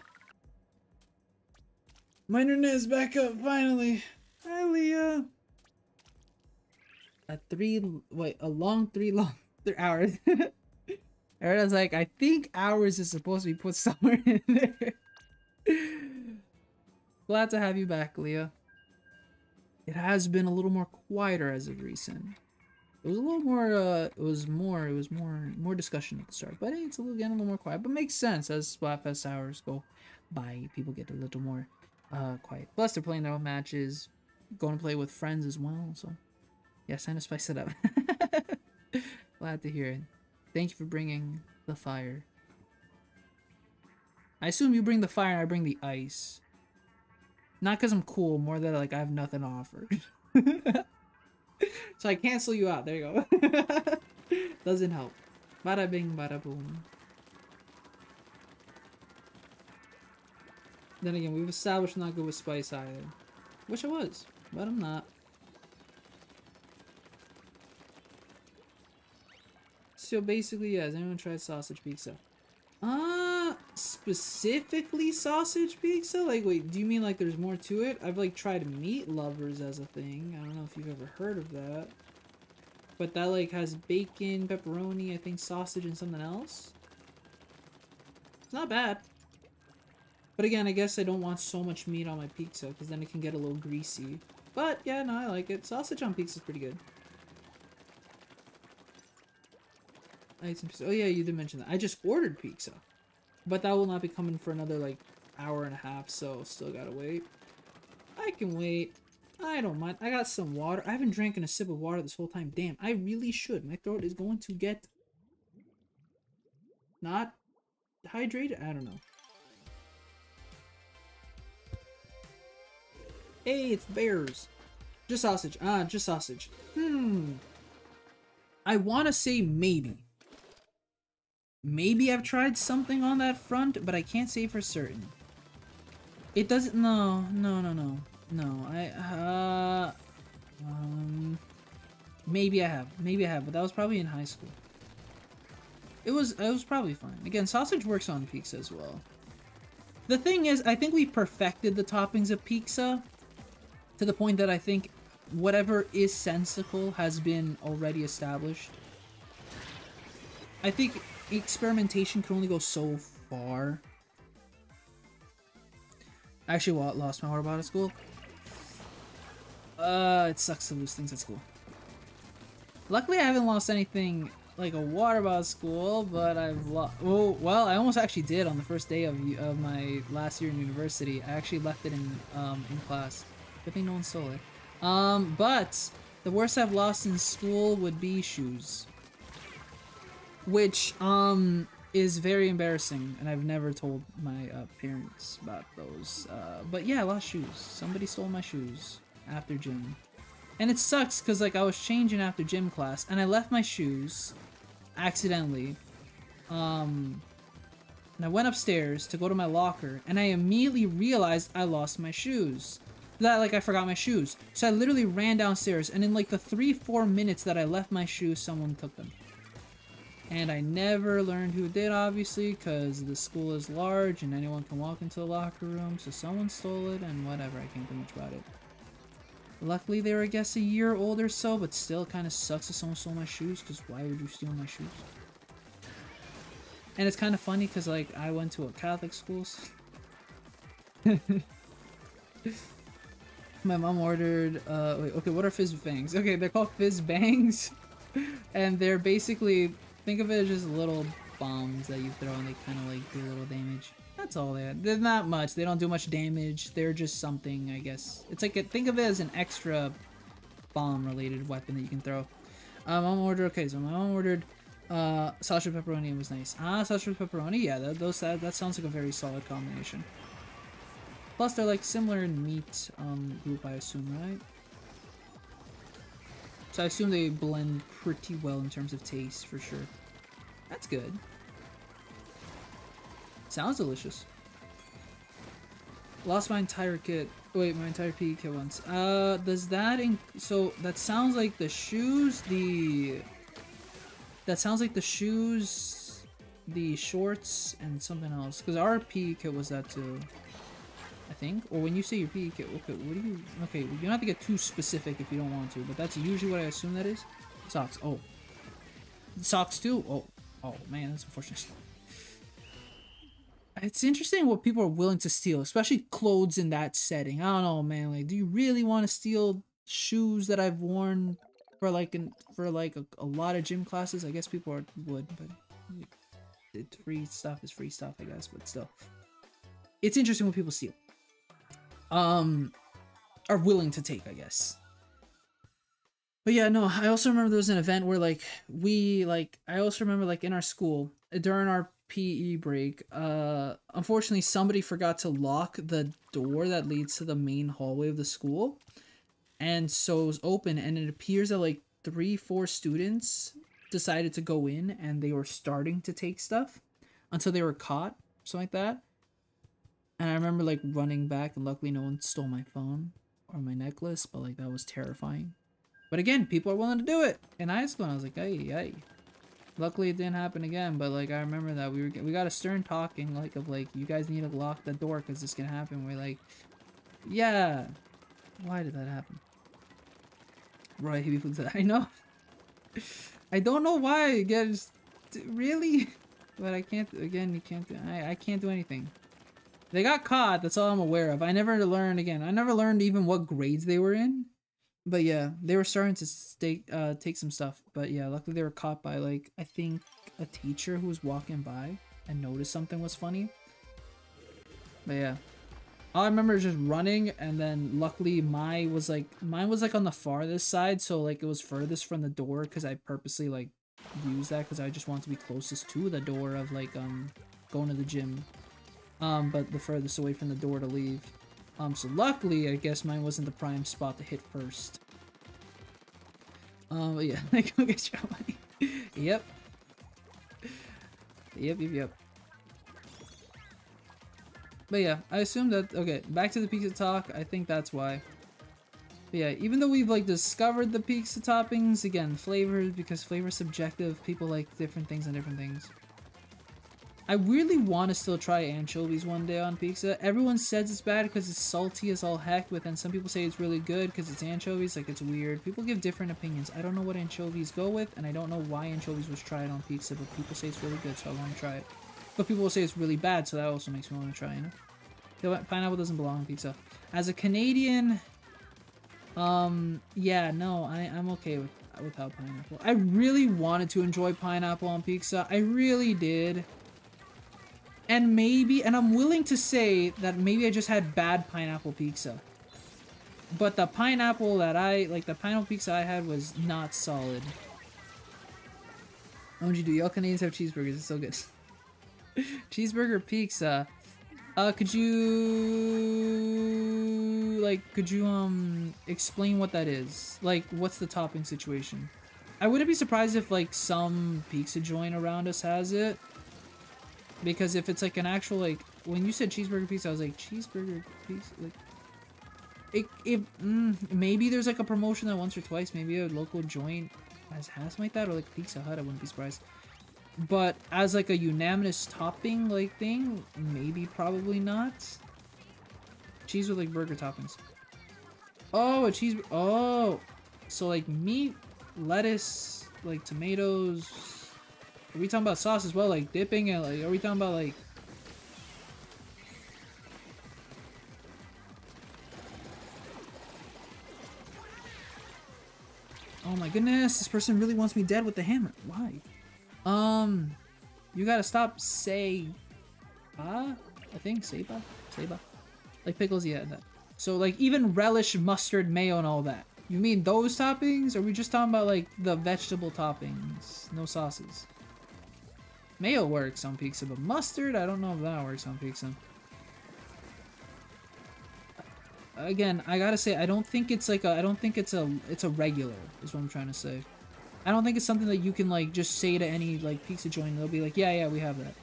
Speaker 1: My internet is back up finally. Hi, Leah. A three, wait, a long three long three hours. <laughs> Ariana's like, I think hours is supposed to be put <laughs> somewhere in there. Glad to have you back, Leah. It has been a little more quieter as of recent. It was a little more, uh, it was more, it was more, more discussion at the start, but hey, it's a little, getting a little more quiet, but makes sense as Splatfest hours go by, people get a little more uh, quiet. Plus, they're playing their own matches, going to play with friends as well. So, yeah, time to spice it up. <laughs> Glad to hear it. Thank you for bringing the fire. I assume you bring the fire and I bring the ice. Not because I'm cool, more that like I have nothing to offer. <laughs> so I cancel you out. There you go. <laughs> Doesn't help. Bada bing, bada boom. Then again, we've established not good with spice either. Wish I was, but I'm not. So basically, yeah, has anyone tried sausage pizza? Uh, specifically sausage pizza? Like, wait, do you mean like there's more to it? I've like tried meat lovers as a thing. I don't know if you've ever heard of that. but that like has bacon, pepperoni, I think sausage and something else. It's not bad. But again, I guess I don't want so much meat on my pizza because then it can get a little greasy. But yeah, no, I like it. Sausage on pizza is pretty good. I some pizza. Oh yeah, you did mention that. I just ordered pizza. But that will not be coming for another like hour and a half, so still gotta wait. I can wait. I don't mind. I got some water. I haven't drank a sip of water this whole time. Damn, I really should. My throat is going to get not hydrated. I don't know. Hey, it's bears. Just sausage. Ah, just sausage. Hmm. I want to say maybe. Maybe I've tried something on that front, but I can't say for certain. It doesn't- no, no, no, no. No, I, uh... Um... Maybe I have. Maybe I have, but that was probably in high school. It was, it was probably fine. Again, sausage works on pizza as well. The thing is, I think we perfected the toppings of pizza to the point that I think whatever is sensical has been already established. I think experimentation can only go so far. Actually lost my water bottle at school. Uh, it sucks to lose things at school. Luckily, I haven't lost anything like a water bottle at school, but I've lost. Oh, well, I almost actually did on the first day of, of my last year in university. I actually left it in um, in class. Good thing no one stole it. Um, but the worst I've lost in school would be shoes. Which, um, is very embarrassing, and I've never told my uh, parents about those. Uh, but yeah, I lost shoes. Somebody stole my shoes after gym. And it sucks, because, like, I was changing after gym class, and I left my shoes accidentally. Um, and I went upstairs to go to my locker, and I immediately realized I lost my shoes that like I forgot my shoes. So I literally ran downstairs and in like the three, four minutes that I left my shoes, someone took them. And I never learned who did, obviously, because the school is large and anyone can walk into the locker room. So someone stole it and whatever, I can't do much about it. Luckily, they were, I guess, a year old or so, but still kind of sucks if someone stole my shoes, because why would you steal my shoes? And it's kind of funny, because, like, I went to a Catholic school. <laughs> My mom ordered, uh, wait, okay, what are fizz bangs? Okay, they're called fizz bangs, <laughs> and they're basically, think of it as just little bombs that you throw and they kind of like do a little damage. That's all they are. They're not much. They don't do much damage. They're just something, I guess. It's like, a, think of it as an extra bomb-related weapon that you can throw. Uh, mom ordered, okay, so my mom ordered uh, sausage pepperoni was nice. Ah, sausage pepperoni, yeah, that, those, that, that sounds like a very solid combination. Plus, they're like similar in meat um, group, I assume, right? So I assume they blend pretty well in terms of taste, for sure. That's good. Sounds delicious. Lost my entire kit. Wait, my entire PE kit once. Uh, does that in so that sounds like the shoes, the that sounds like the shoes, the shorts, and something else. Because our PE kit was that too. I think. Or when you say your kit, okay, what do you... Okay, you don't have to get too specific if you don't want to, but that's usually what I assume that is. Socks. Oh. Socks too? Oh. Oh, man, that's unfortunate. <laughs> It's interesting what people are willing to steal, especially clothes in that setting. I don't know, man. Like, do you really want to steal shoes that I've worn for like an, for like a, a lot of gym classes? I guess people are, would, but it's free stuff is free stuff, I guess. But still, it's interesting what people steal um are willing to take, I guess. But yeah, no, I also remember there was an event where like we like I also remember like in our school during our PE break, uh unfortunately somebody forgot to lock the door that leads to the main hallway of the school. And so it was open and it appears that like three, four students decided to go in and they were starting to take stuff until they were caught, something like that. And I remember like running back and luckily no one stole my phone or my necklace, but like that was terrifying. But again, people are willing to do it. In high school, I was like, hey, hey. Luckily, it didn't happen again, but like I remember that we were we got a stern talking like of like you guys need to lock the door because this can happen. We're like, yeah. Why did that happen? Right, <laughs> people said, I know. <laughs> I don't know why. Again, really? <laughs> But I can't, again, you can't, do, I, I can't do anything. They got caught, that's all I'm aware of. I never learned, again, I never learned even what grades they were in. But yeah, they were starting to stay, uh, take some stuff. But yeah, luckily they were caught by, like, I think a teacher who was walking by and noticed something was funny. But yeah. All I remember is just running and then luckily my was like mine was like on the farthest side so like it was furthest from the door because I purposely like used that because I just wanted to be closest to the door of like um going to the gym um but the furthest away from the door to leave. Um so luckily I guess mine wasn't the prime spot to hit first. Um but yeah <laughs> go get your money. <laughs> Yep. Yep yep yep. But yeah, I assume that, okay, back to the pizza talk, I think that's why. But yeah, even though we've like discovered the pizza toppings, again, flavors, because flavor subjective, people like different things and different things. I really want to still try anchovies one day on pizza. Everyone says it's bad because it's salty as all heck, but then some people say it's really good because it's anchovies, like it's weird. People give different opinions. I don't know what anchovies go with, and I don't know why anchovies was tried on pizza, but people say it's really good, so I want to try it. But people will say it's really bad, so that also makes me want to try, you know? Pineapple doesn't belong on pizza. As a Canadian, um, yeah, no, I, I'm okay with without pineapple. I really wanted to enjoy pineapple on pizza. I really did. And maybe, and I'm willing to say that maybe I just had bad pineapple pizza. But the pineapple that I, like the pineapple pizza I had was not solid. What would you do? Y'all Canadians have cheeseburgers, it's so good. <laughs> Cheeseburger pizza. Uh, could you like could you um explain what that is? Like, what's the topping situation? I wouldn't be surprised if like some pizza joint around us has it. Because if it's like an actual like when you said cheeseburger pizza, I was like cheeseburger pizza like. It, it mm, maybe there's like a promotion that once or twice, maybe a local joint has has like that, or like Pizza Hut. I wouldn't be surprised. But as like a unanimous topping like thing, maybe probably not. Cheese with like burger toppings. Oh, a cheese. Oh, so like meat, lettuce, like tomatoes. Are we talking about sauce as well? Like dipping it? Like, are we talking about like? Oh my goodness, this person really wants me dead with the hammer. Why? Um, you gotta stop say, ah, I think Seba, Seba, like pickles. Yeah. So like even relish, mustard, mayo, and all that. You mean those toppings? Or are we just talking about like the vegetable toppings? No sauces. Mayo works on pizza, but mustard, I don't know if that works on pizza. Again, I gotta say, I don't think it's like a, I don't think it's a, it's a regular, is what I'm trying to say. I don't think it's something that you can like just say to any like pizza joint. They'll be like, yeah, yeah, we have that.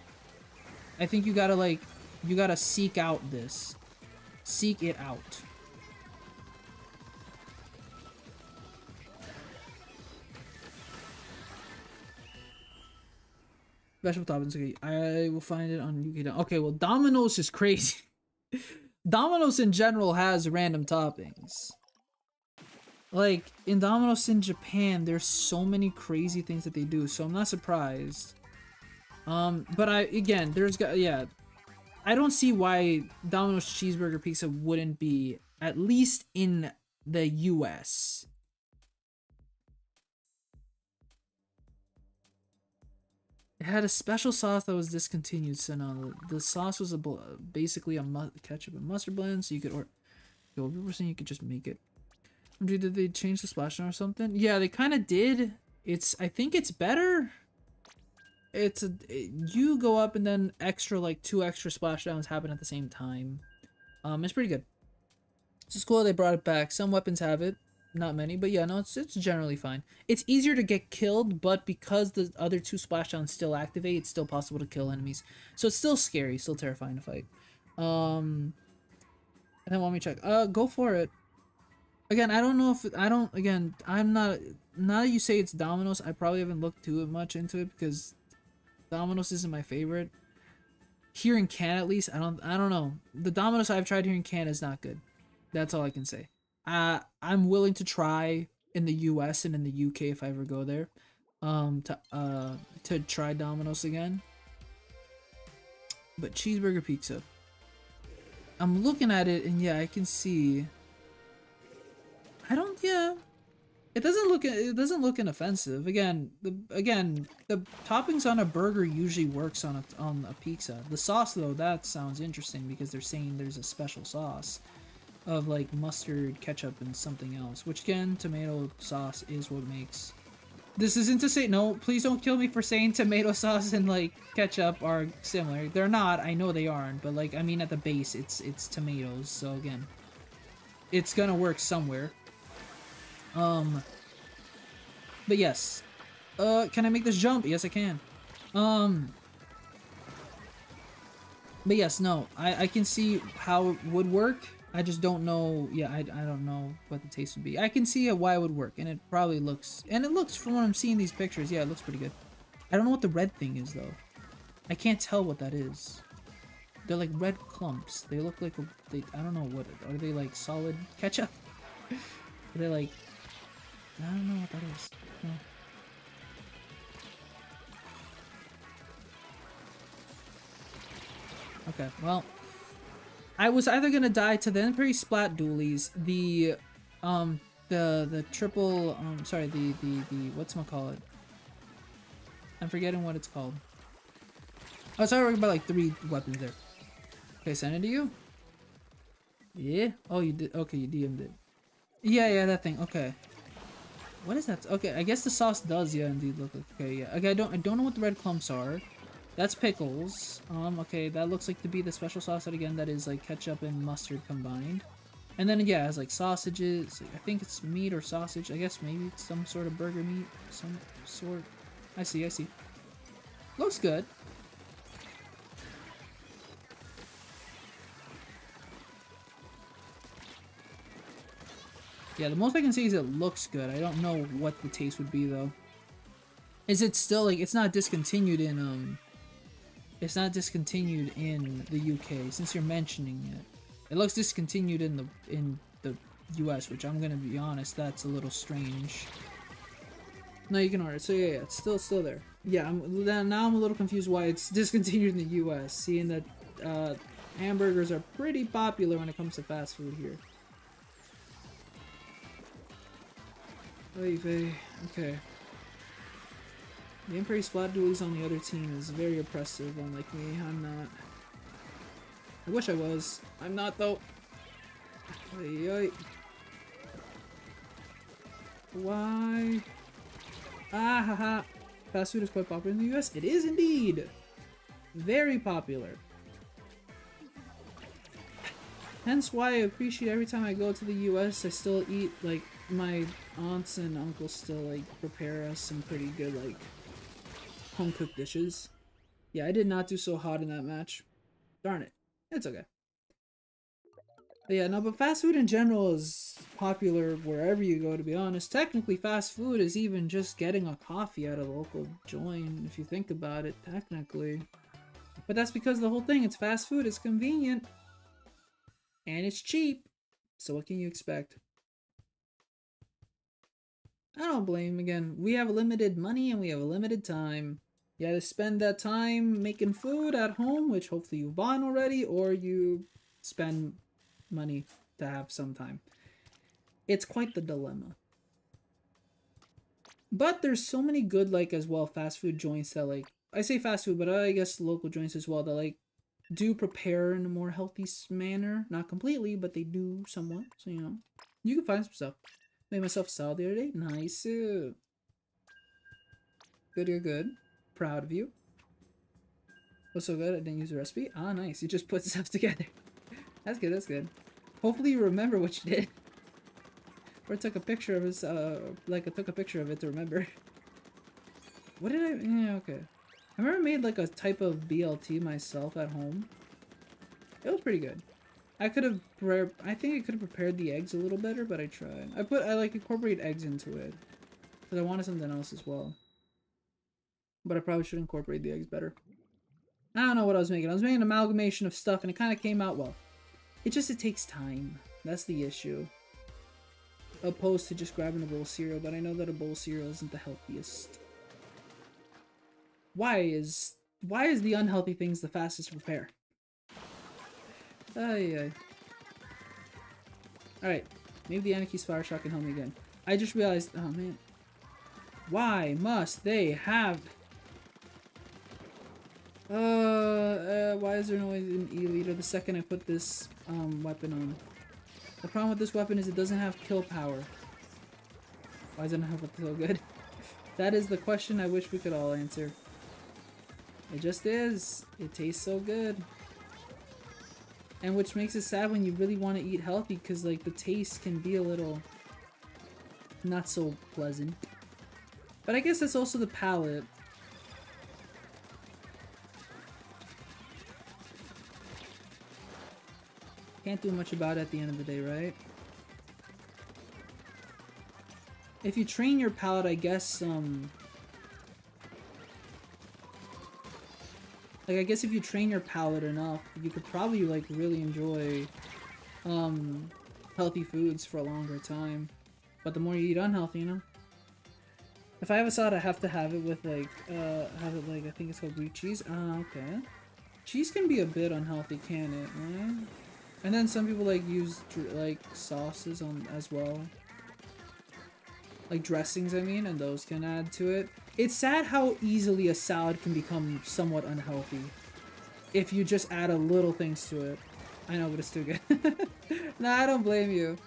Speaker 1: I think you gotta like, you gotta seek out this. Seek it out. Vegetable toppings, okay. I will find it on UK. Okay, well, Domino's is crazy. <laughs> Domino's in general has random toppings. Like, in Domino's in Japan, there's so many crazy things that they do, so I'm not surprised. Um, but I, again, there's, yeah, I don't see why Domino's cheeseburger pizza wouldn't be, at least in the US. It had a special sauce that was discontinued, so no, the sauce was a basically a ketchup and mustard blend, so you could, or, yo, people were saying you could just make it. Did they change the splashdown or something? Yeah, they kind of did. It's, I think it's better. It's, a, it, you go up and then extra, like, two extra splashdowns happen at the same time. Um, it's pretty good. It's cool they brought it back. Some weapons have it. Not many, but yeah, no, it's, it's generally fine. It's easier to get killed, but because the other two splashdowns still activate, it's still possible to kill enemies. So it's still scary, still terrifying to fight. Um, and then want me check. Uh, go for it. Again, I don't know if I don't. Again, I'm not. Now that you say it's Domino's, I probably haven't looked too much into it because Domino's isn't my favorite. Here in Canada, at least, I don't. I don't know. The Domino's I've tried here in Canada is not good. That's all I can say. Uh, I'm willing to try in the U.S. and in the U.K. if I ever go there, um, to uh to try Domino's again. But cheeseburger pizza. I'm looking at it and yeah, I can see. I don't. Yeah, it doesn't look it doesn't look inoffensive. Again, the again the toppings on a burger usually works on a on a pizza. The sauce though, that sounds interesting because they're saying there's a special sauce of like mustard, ketchup, and something else. Which again, tomato sauce is what makes. This isn't to say no. Please don't kill me for saying tomato sauce and like ketchup are similar. They're not. I know they aren't. But like I mean, at the base, it's it's tomatoes. So again, it's gonna work somewhere. Um, but yes. Uh, can I make this jump? Yes, I can. Um, but yes, no, I, I can see how it would work. I just don't know, yeah, I, I don't know what the taste would be. I can see why it would work, and it probably looks, and it looks, from what I'm seeing these pictures, yeah, it looks pretty good. I don't know what the red thing is, though. I can't tell what that is. They're like red clumps. They look like, a, they, I don't know what, are they like solid ketchup? <laughs> are they like I don't know what that is. No. Okay, well, I was either gonna die to the Enperry Splat Dualies, the, um, the the triple, um, sorry, the the the what's my call it? I'm forgetting what it's called. Oh, already about like three weapons there. Okay, send it to you. Yeah. Oh, you did. Okay, you DM'd it. Yeah, yeah, that thing. Okay. What is that? Okay, I guess the sauce does, yeah, indeed look like, okay, yeah. Okay, I don't, I don't know what the red clumps are. That's pickles. Um, okay, that looks like to be the special sauce that, again, that is, like, ketchup and mustard combined. And then, yeah, it has, like, sausages. I think it's meat or sausage. I guess maybe it's some sort of burger meat. Some sort. I see, I see. Looks good. Yeah, the most I can say is it looks good. I don't know what the taste would be though. Is it still like it's not discontinued in um it's not discontinued in the UK since you're mentioning it. It looks discontinued in the in the US, which I'm gonna be honest, that's a little strange. No, you can order. So yeah, yeah it's still still there. Yeah, I'm, now I'm a little confused why it's <laughs> discontinued in the US, seeing that uh, hamburgers are pretty popular when it comes to fast food here. Okay. The Enperry Splat Dualies on the other team is very oppressive, unlike me. I'm not. I wish I was. I'm not, though. Oy. Why? Ah ha ha. Fast food is quite popular in the US. It is indeed. Very popular. Hence why I appreciate every time I go to the US, I still eat, like, my aunts and uncles still like prepare us some pretty good like home cooked dishes. Yeah, I did not do so hot in that match. Darn it. It's okay. But yeah, no, but fast food in general is popular wherever you go, to be honest. Technically, fast food is even just getting a coffee at a local joint, if you think about it, technically. But that's because the whole thing, it's fast food, it's convenient. And it's cheap. So what can you expect? I don't blame again. We have limited money and we have a limited time. You either spend that time making food at home, which hopefully you've bought already, or you spend money to have some time. It's quite the dilemma. But there's so many good, like, as well, fast food joints that, like, I say fast food, but I guess local joints as well that, like, do prepare in a more healthy manner. Not completely, but they do somewhat. So, you know, you can find some stuff. Made myself a salad the other day. Nice. Good, good, good. Proud of you. What's so good? I didn't use the recipe. Ah, nice. You just put <laughs> stuff together. that's good, that's good. Hopefully you remember what you did. or took a picture of his, uh, like I took a picture of it to remember. what did I, yeah, okay. I remember made like a type of BLT myself at home. It was pretty good. I could have I think I could have prepared the eggs a little better, but I tried. I put I like incorporate eggs into it. Because I wanted something else as well. But I probably should incorporate the eggs better. I don't know what I was making. I was making an amalgamation of stuff and it kind of came out well. It just it takes time. That's the issue. opposed to just grabbing a bowl of cereal, but I know that a bowl of cereal isn't the healthiest. Why is why is the unhealthy things the fastest to prepare? Ay, ay. Alright, maybe the Anarchy Fire Shot can help me again. I just realized, oh man. Why must they have... Uh, uh why is there noise in E-liter the second I put this um, weapon on? The problem with this weapon is it doesn't have kill power. Why doesn't it have so good? <laughs> that is the question I wish we could all answer. It just is. It tastes so good. And which makes it sad when you really want to eat healthy because like the taste can be a little not so pleasant. But I guess that's also the palate. Can't do much about it at the end of the day, right? If you train your palate, I guess, um, Like, I guess if you train your palate enough, you could probably, like, really enjoy, um, healthy foods for a longer time. But the more you eat unhealthy, you know? If I have a salad, I have to have it with, like, uh, have it, like, I think it's called Greek cheese. Ah, uh, okay. Cheese can be a bit unhealthy, can it, right? And then some people, like, use, like, sauces on as well. Like, dressings, I mean, and those can add to it. It's sad how easily a salad can become somewhat unhealthy if you just add a little things to it. I know, but it's too good. <laughs> nah, I don't blame you.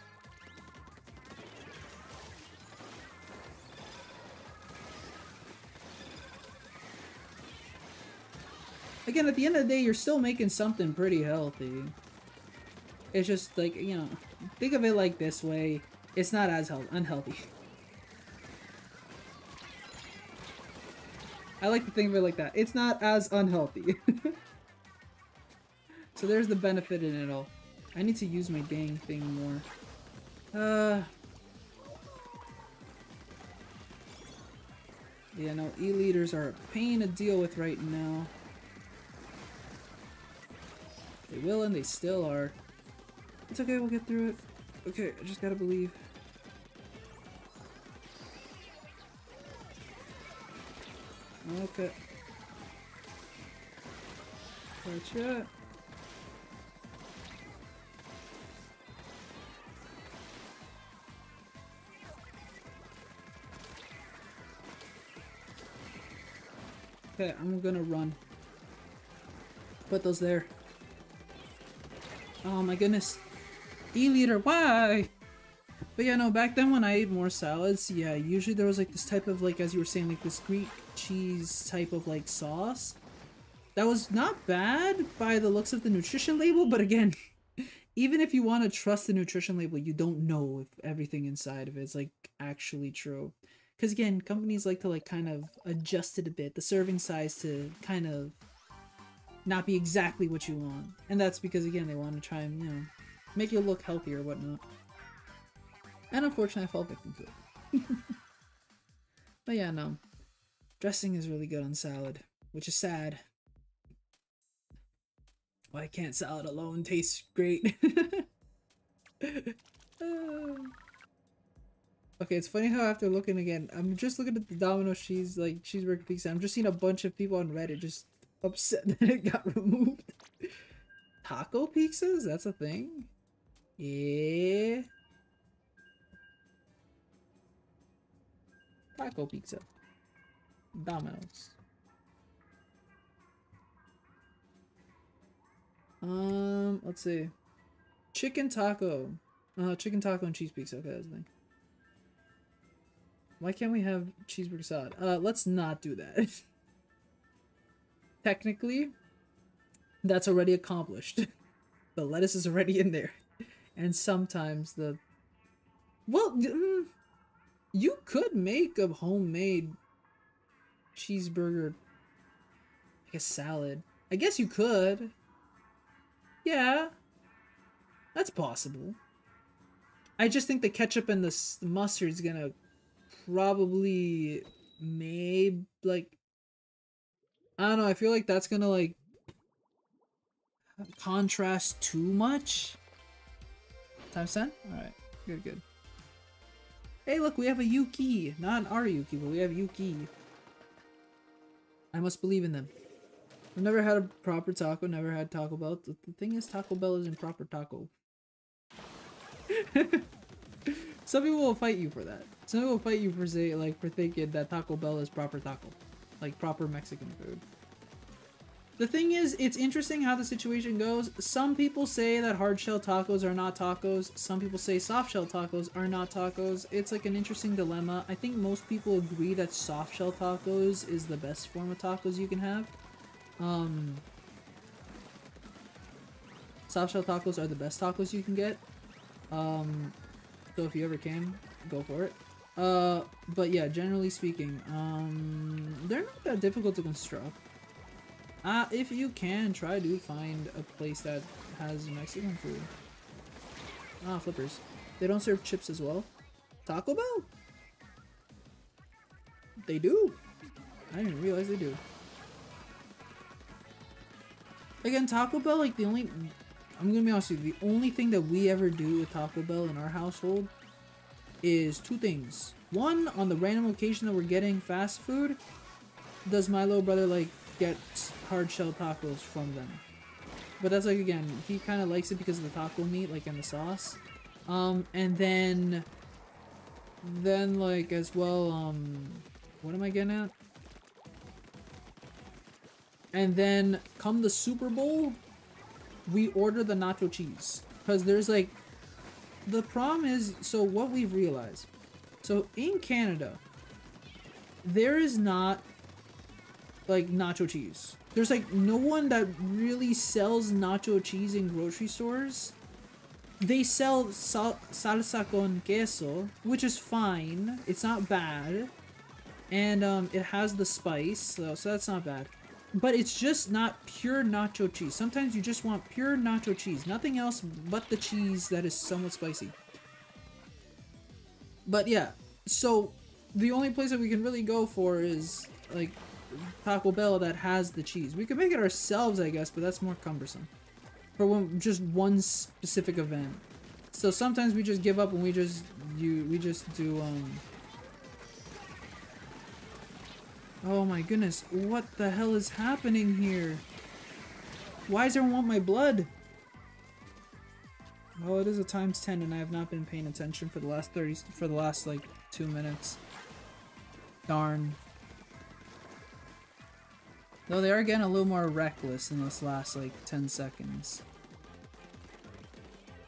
Speaker 1: Again, at the end of the day, you're still making something pretty healthy. It's just like, you know, think of it like this way. It's not as unhealthy. I like to think of it like that. It's not as unhealthy. <laughs> so there's the benefit in it all. I need to use my dang thing more. Uh... Yeah, no, E-liters are a pain to deal with right now. They will and they still are. It's okay, we'll get through it. Okay, I just gotta believe. Okay. Gotcha. Okay, I'm gonna run. Put those there. Oh my goodness. E-liter, why? But yeah, no, back then when I ate more salads, yeah, usually there was like this type of like, as you were saying, like this Greek cheese type of like sauce. That was not bad by the looks of the nutrition label, but again, <laughs> even if you want to trust the nutrition label, you don't know if everything inside of it is like actually true. Because again, companies like to like kind of adjust it a bit, the serving size to kind of not be exactly what you want. And that's because again, they want to try and, you know, make you look healthy or whatnot. And unfortunately, I fall victim to it. <laughs> but yeah, no. Dressing is really good on salad, which is sad. Why can't salad alone taste great? <laughs> okay, it's funny how after looking again, I'm just looking at the Domino cheese, like cheeseburger pizza. I'm just seeing a bunch of people on Reddit just upset <laughs> that it got removed. Taco pizzas? That's a thing? Taco pizza. Domino's. Um, let's see. Chicken taco. Uh, chicken taco and cheese pizza. Okay, that's the thing. Why can't we have cheeseburger salad? Uh, let's not do that. <laughs> Technically, that's already accomplished. <laughs> the lettuce is already in there. And sometimes the... Well, mm, you could make a homemade cheeseburger, like a salad. I guess you could. Yeah, that's possible. I just think the ketchup and the mustard is gonna probably maybe like I don't know. I feel like that's gonna like contrast too much. Times ten. All right, good, good. Hey, look, we have a Yuki. Not our Yuki, but we have Yuki. I must believe in them. I've never had a proper taco, never had Taco Bell. The, the thing is, Taco Bell isn't proper taco. <laughs> Some people will fight you for that. Some people will fight you for say like for thinking that Taco Bell is proper taco. Like proper Mexican food. The thing is, it's interesting how the situation goes. Some people say that hard shell tacos are not tacos. Some people say soft shell tacos are not tacos. It's like an interesting dilemma. I think most people agree that soft shell tacos is the best form of tacos you can have. Um, soft shell tacos are the best tacos you can get. Um, so if you ever can, go for it. Uh, but yeah, generally speaking, um, they're not that difficult to construct. Uh, if you can, try to find a place that has Mexican food. Ah, flippers. They don't serve chips as well. Taco Bell? They do. I didn't realize they do. Again, Taco Bell, like the only... I'm gonna be honest with you, the only thing that we ever do with Taco Bell in our household is two things. One, on the random occasion that we're getting fast food, does my little brother like get hard shell tacos from them. But that's like again, he kind of likes it because of the taco meat, like in the sauce. Um, and then, then like as well, um, what am I getting at? And then come the Super Bowl, we order the nacho cheese because there's like, the problem is, so what we've realized, so in Canada, there is not like nacho cheese. There's like no one that really sells nacho cheese in grocery stores. They sell sal salsa con queso, which is fine. It's not bad. And um, it has the spice, so, so that's not bad. But it's just not pure nacho cheese. Sometimes you just want pure nacho cheese. Nothing else but the cheese that is somewhat spicy. But yeah, so the only place that we can really go for is like Taco Bell that has the cheese. We could make it ourselves, I guess, but that's more cumbersome. For one, just one specific event. So sometimes we just give up and we just you we just do um Oh my goodness, what the hell is happening here? Why does everyone want my blood? Well, it is a times 10 and I have not been paying attention for the last 30 for the last like 2 minutes. Darn. Though they are getting a little more reckless in this last like 10 seconds.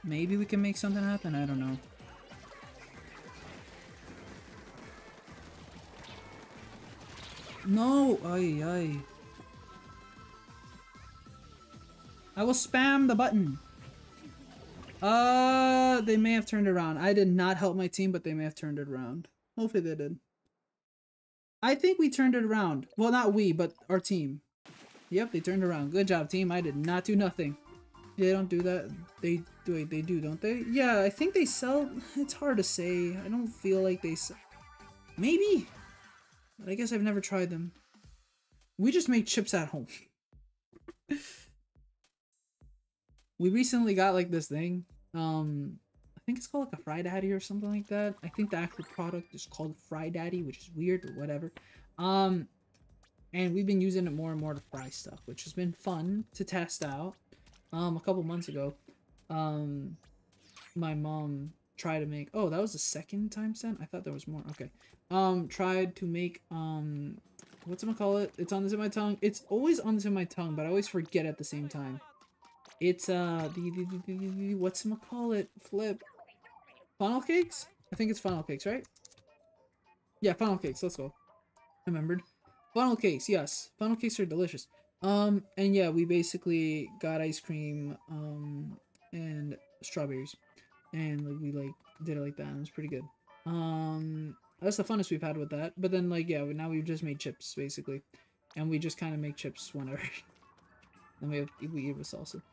Speaker 1: Maybe we can make something happen? I don't know. No! Ay, ay. I will spam the button. Uh, they may have turned around. I did not help my team, but they may have turned it around. Hopefully they did. I think we turned it around. Well, not we, but our team. Yep, they turned around. Good job, team. I did not do nothing. They don't do that. They do. They do, don't they? Yeah, I think they sell. It's hard to say. I don't feel like they sell. Maybe. But I guess I've never tried them. We just make chips at home. <laughs> we recently got like this thing. Um, I think it's called like a Fry Daddy or something like that. I think the actual product is called Fry Daddy, which is weird or whatever. Um, and we've been using it more and more to fry stuff, which has been fun to test out. Um, a couple months ago, um, my mom tried to make. Oh, that was the second time sent. I thought there was more. Okay. Um, tried to make um, what's gonna call it? It's on the tip of my tongue. It's always on the tip of my tongue, but I always forget at the same time. It's uh the, the, the, the, what's gonna call it? Flip Funnel cakes? I think it's funnel cakes, right? Yeah, funnel cakes. Let's go. I remembered. Funnel cakes, yes. Funnel cakes are delicious. Um, and yeah, we basically got ice cream, um, and strawberries. And like, we like did it like that and it was pretty good. Um, that's the funnest we've had with that. But then like, yeah, now we've just made chips basically. And we just kind of make chips whenever. <laughs> and we have, we eat with salsa.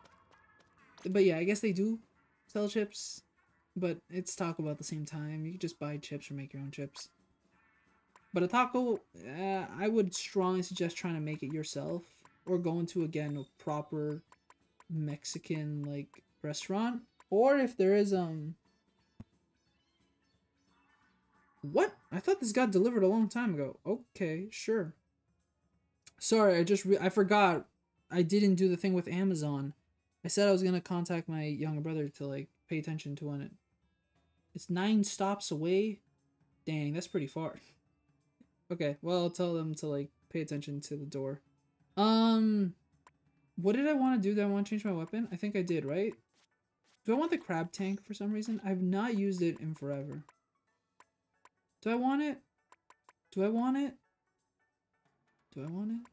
Speaker 1: But yeah, I guess they do sell chips but it's Taco Bell at the same time. You can just buy chips or make your own chips. But a taco, uh, I would strongly suggest trying to make it yourself. Or going to, again, a proper Mexican, like, restaurant. Or if there is, um... What? I thought this got delivered a long time ago. Okay, sure. Sorry, I just I forgot. I didn't do the thing with Amazon. I said I was gonna contact my younger brother to like pay attention to when it. It's nine stops away. Dang, that's pretty far. <laughs> Okay, well I'll tell them to like pay attention to the door. Um, what did I want to do? Did I want to change my weapon? I think I did, right? Do I want the crab tank for some reason? I've not used it in forever. Do I want it? Do I want it? Do I want it?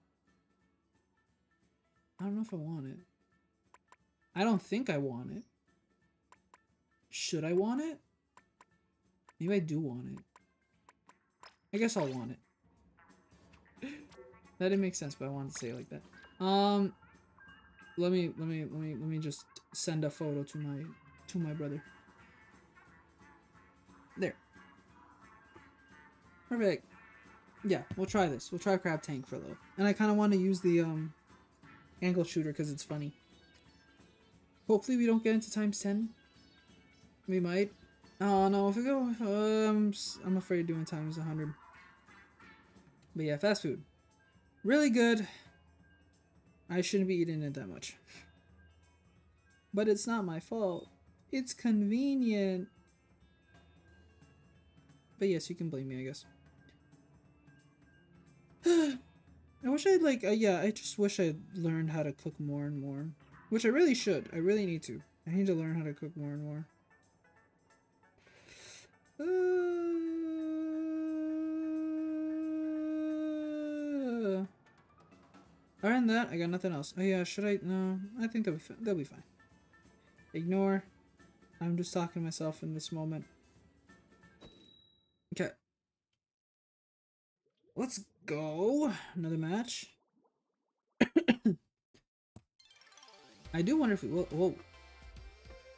Speaker 1: I don't know if I want it. I don't think I want it. Should I want it? Maybe I do want it. I guess I'll want it. <laughs> that didn't make sense, but I wanted to say it like that. Um, let me, let me, let me, let me just send a photo to my, to my brother. There. Perfect. Yeah, we'll try this. We'll try Crab Tank for a little. And I kind of want to use the um, angle shooter because it's funny. Hopefully we don't get into times 10. We might. Oh no, if we go, um, I'm afraid doing times 100. But yeah, fast food. Really good. I shouldn't be eating it that much. But it's not my fault. It's convenient. But yes, you can blame me, I guess. <sighs> I wish I'd like, uh, yeah, I just wish I'd learned how to cook more and more. Which I really should. I really need to. I need to learn how to cook more and more. Other than that, I got nothing else. Oh yeah, should I? No, I think they'll be, they'll be fine. Ignore. I'm just talking to myself in this moment. Okay. Let's go. Another match. <coughs> I do wonder if we... Whoa, whoa.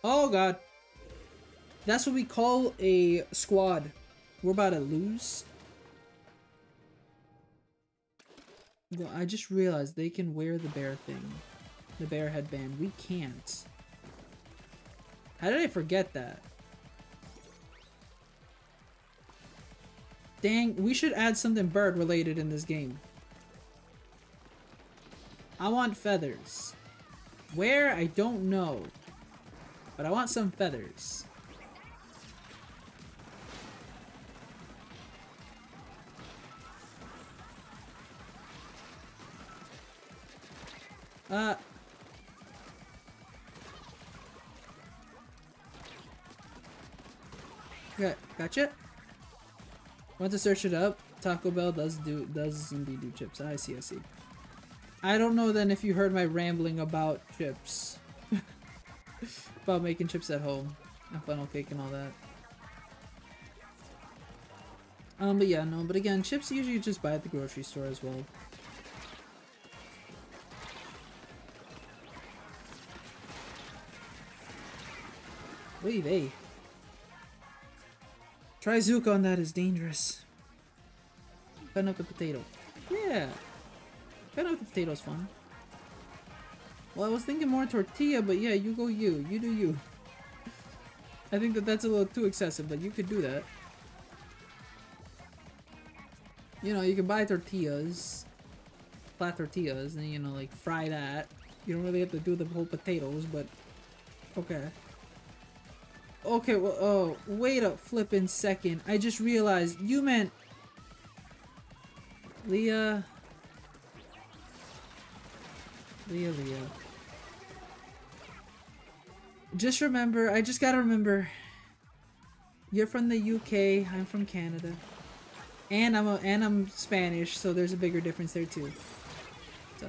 Speaker 1: Oh, God. That's what we call a squad. We're about to lose. I just realized they can wear the bear thing. The bear headband. We can't. How did I forget that? Dang, we should add something bird related in this game. I want feathers. Where? I don't know. But I want some feathers. Uh. Okay, gotcha. Want to search it up? Taco Bell does do does indeed do chips. I see, I see. I don't know then if you heard my rambling about chips. <laughs> about making chips at home. And funnel cake and all that. Um, but yeah, no, but again, chips usually just buy at the grocery store as well. Wait, hey. Try Zuka on that is dangerous. Pen up the potato. Yeah. Pen up the potato's fun. Well, I was thinking more tortilla, but yeah, you go you. You do you. <laughs> I think that that's a little too excessive, but you could do that. You know, you can buy tortillas. Flat tortillas, and you know, like, fry that. You don't really have to do the whole potatoes, but... Okay. Okay, well, oh, wait a flippin' second. I just realized you meant... Leah... Leah, Leah. Just remember, I just gotta remember, you're from the UK, I'm from Canada. And I'm a, and I'm Spanish, so there's a bigger difference there too. So,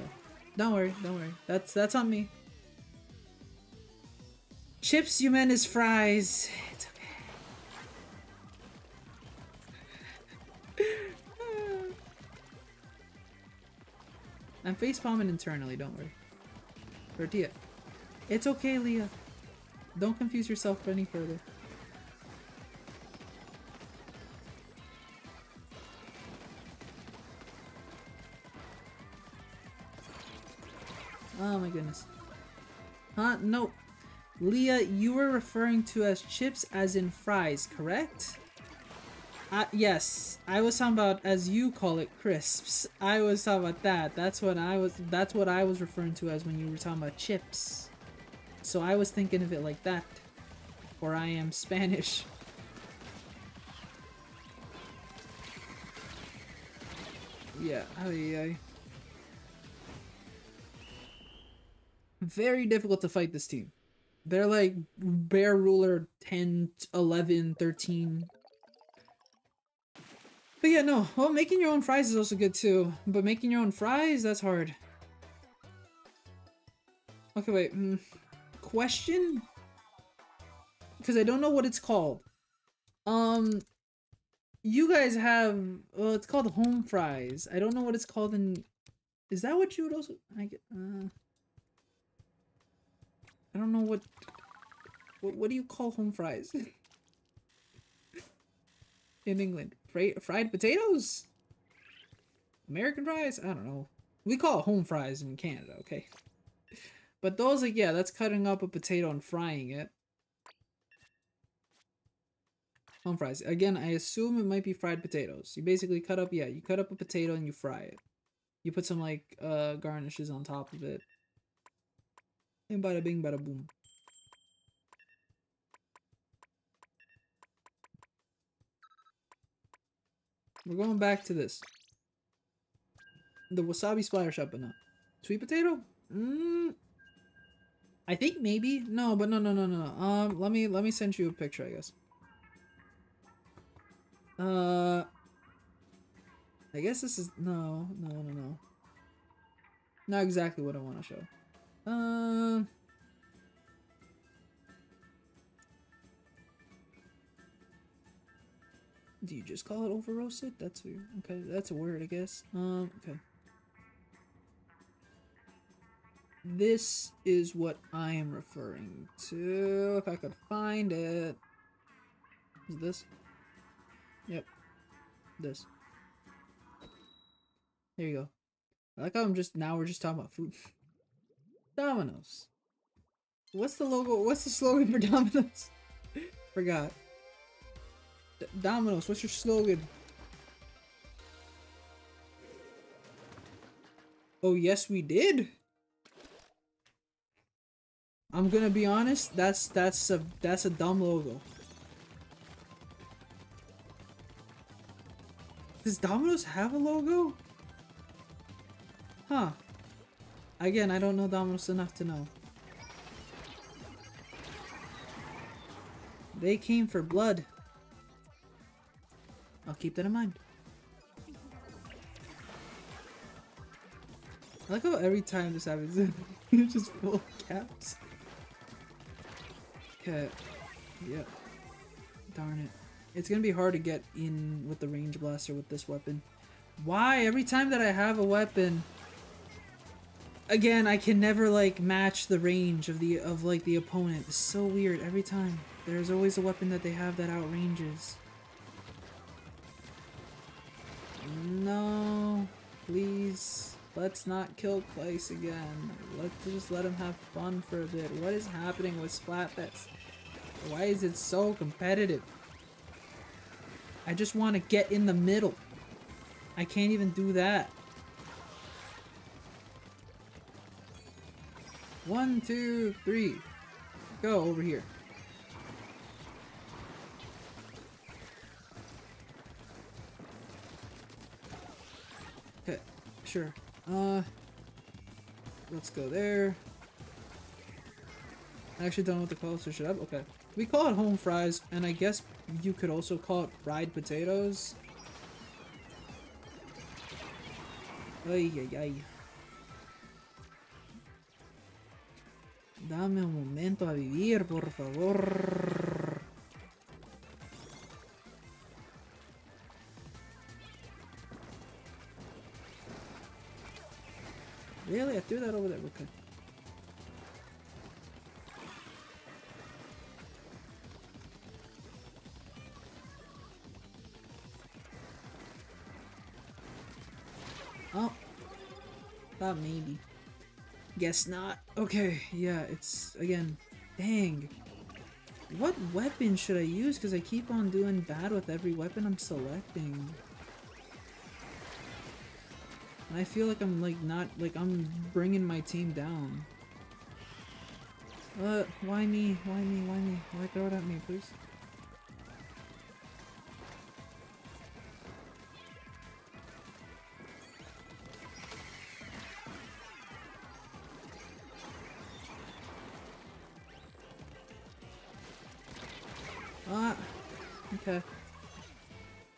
Speaker 1: don't worry, don't worry. That's that's on me. Chips you meant is fries. It's okay. <laughs> I'm face palming internally, don't worry. Tortilla. It's okay, Leah. Don't confuse yourself any further. Oh my goodness. Huh? No. Leah, you were referring to as chips as in fries, correct? Uh, yes, I was talking about as you call it crisps. I was talking about that. That's what I was. That's what I was referring to as when you were talking about chips. So I was thinking of it like that. Or I am Spanish. Yeah, ay, ay. Very difficult to fight this team. They're like Bear Ruler 10, 11, 13. But yeah, no. Well, making your own fries is also good too. But making your own fries, that's hard. Okay, wait. Mm. Question? Because I don't know what it's called. Um, you guys have, well, it's called home fries. I don't know what it's called in, is that what you would also, I get, uh, I don't know what, what, what do you call home fries? <laughs> in England. Fra fried potatoes? American fries? I don't know. We call it home fries in Canada, okay? But those, like, yeah, that's cutting up a potato and frying it. Home fries. Again, I assume it might be fried potatoes. You basically cut up, yeah, you cut up a potato and you fry it. You put some, like, uh, garnishes on top of it. And bada bing, bada boom. We're going back to this. The Wasabi Splattershot, but not. Sweet potato? Mm, I think maybe. No, but no, no, no, no. Um, let me let me send you a picture, I guess. Uh, I guess this is no, no, no, no. Not exactly what I want to show. Um. Do you just call it over roasted? That's weird. Okay, that's a word, I guess. Um, okay. This is what I am referring to. If I could find it. Is this? Yep. This. There you go. I like how I'm just, now we're just talking about food. <laughs> Domino's. What's the logo? What's the slogan for <laughs> Domino's? Forgot. D Domino's, what's your slogan? Oh, yes, we did. I'm gonna be honest, that's that's a that's a dumb logo. Does Domino's have a logo? Huh. Again, I don't know Domino's enough to know. They came for blood. I'll keep that in mind. I like how every time this happens, <laughs> it's just full caps. Okay. Yep. Darn it. It's gonna be hard to get in with the range blaster with this weapon. Why? Every time that I have a weapon, again, I can never like match the range of the of like the opponent. It's so weird every time. There's always a weapon that they have that outranges. No, please. Let's not kill Place again. Let's just let him have fun for a bit. What is happening with Splatfest? Why is it so competitive? I just want to get in the middle. I can't even do that. One, two, three. Go over here. Okay, sure. Uh, let's go there. I actually don't know what to call it, so should I? Okay. We call it home fries, and I guess you could also call it fried potatoes. Ay, ay, ay. Dame un momento a vivir, por favor. Really? I threw that over there. Okay. Oh. Thought maybe. Guess not. Okay, yeah, it's, again, dang. What weapon should I use? Because I keep on doing bad with every weapon I'm selecting. And I feel like I'm like not, like I'm bringing my team down. Uh, why me? Why me? Why me? Why throw it at me, please?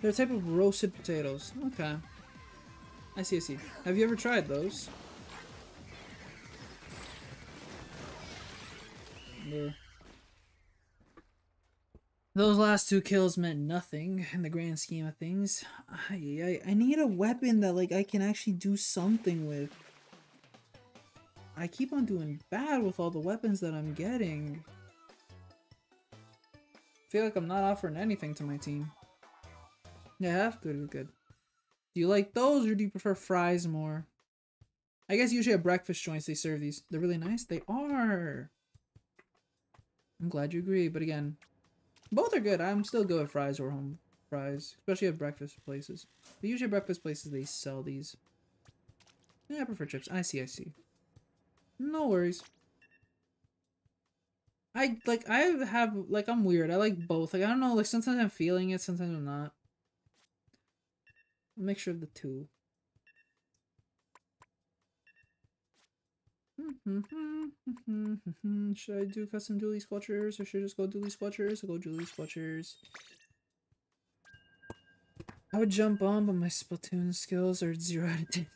Speaker 1: They're a type of roasted potatoes. Okay. I see, I see. Have you ever tried those? Yeah. Those last two kills meant nothing in the grand scheme of things. I, I, I need a weapon that like I can actually do something with. I keep on doing bad with all the weapons that I'm getting. I feel like I'm not offering anything to my team. Yeah, that's good, good. Do you like those or do you prefer fries more? I guess usually at breakfast joints they serve these. They're really nice. They are. I'm glad you agree, but again, both are good. I'm still good with fries or home fries, especially at breakfast places. But usually at breakfast places they sell these. Yeah, I prefer chips. I see, I see. No worries. I like I have like I'm weird. I like both. Like I don't know, like sometimes I'm feeling it, sometimes I'm not. A mixture of the two. <laughs> should I do Custom Dualie Squelchers or should I just go Dualie Squelchers? I'll go Dualie Squelchers. I would jump on, but my Splatoon skills are 0 out of 10.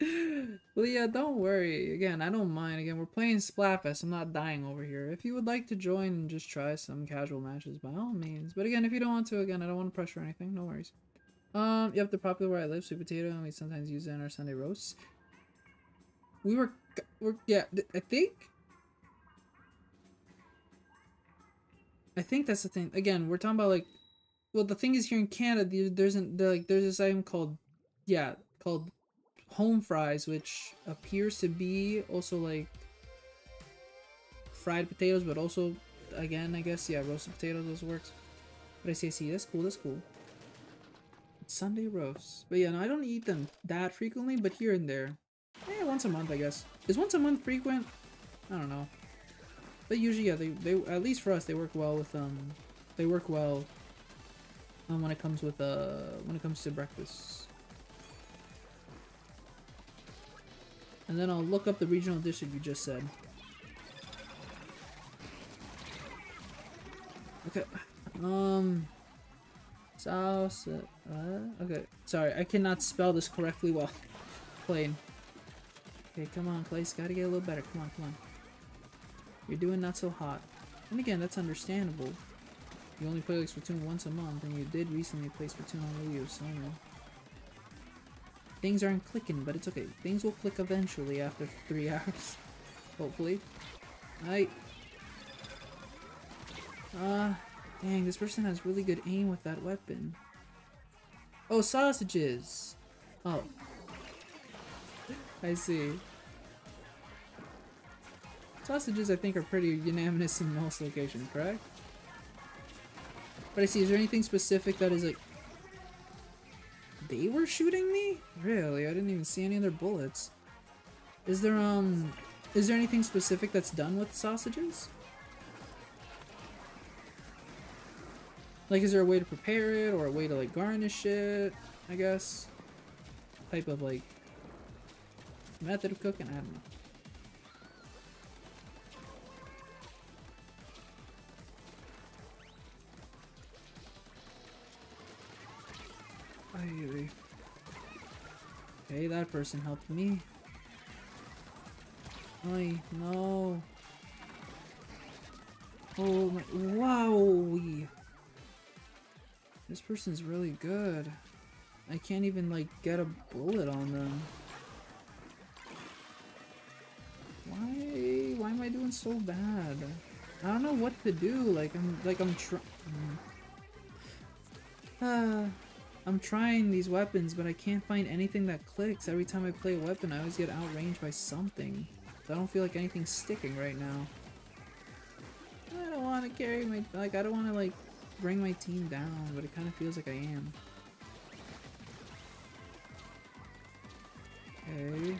Speaker 1: <laughs> well, yeah, don't worry. Again, I don't mind. Again, we're playing Splatfest. I'm not dying over here. If you would like to join and just try some casual matches, by all means. But again, if you don't want to, again, I don't want to pressure anything. No worries. Um, yep, they're popular where I live. Sweet potato, and we sometimes use it in our Sunday roasts. We were, we're, yeah, I think. I think that's the thing. Again, we're talking about like, well, the thing is here in Canada, there's an like there's this item called, yeah, called home fries, which appears to be also like fried potatoes, but also, again, I guess, yeah, roasted potatoes also works. But I see, I see, that's cool, that's cool. Sunday roasts. But yeah, no, I don't eat them that frequently, but here and there. Yeah, once a month, I guess. Is once a month frequent? I don't know. But usually, yeah, they, they at least for us, they work well with, um, they work well um, when it comes with, uh, when it comes to breakfast. And then I'll look up the regional dish that you just said. Okay. Um, Sauce. Uh, okay. Sorry, I cannot spell this correctly while playing. Okay, come on, Clay. Gotta get a little better. Come on, come on. You're doing not so hot. And again, that's understandable. You only play like Splatoon once a month, and you did recently play Splatoon on Wii U, so know. Things aren't clicking, but it's okay. Things will click eventually after <laughs> three hours. Hopefully. Ah. Uh, Dang, this person has really good aim with that weapon. Oh, sausages! Oh. I see. Sausages, I think, are pretty unanimous in most locations, correct? But I see, is there anything specific that is like... They were shooting me? Really? I didn't even see any of their bullets. Is there, um... Is there anything specific that's done with sausages? Like, is there a way to prepare it or a way to like garnish it? I guess. Type of like method of cooking. I don't know. Okay, that person helped me. Ay, no. Oh my, wow. This person's really good. I can't even, like, get a bullet on them. Why? Why am I doing so bad? I don't know what to do. Like, I'm, like, I'm trying... Uh, I'm trying these weapons, but I can't find anything that clicks. Every time I play a weapon, I always get outranged by something. So I don't feel like anything's sticking right now. I don't want to carry my like I don't want to like bring my team down, but it kind of feels like I am. Okay.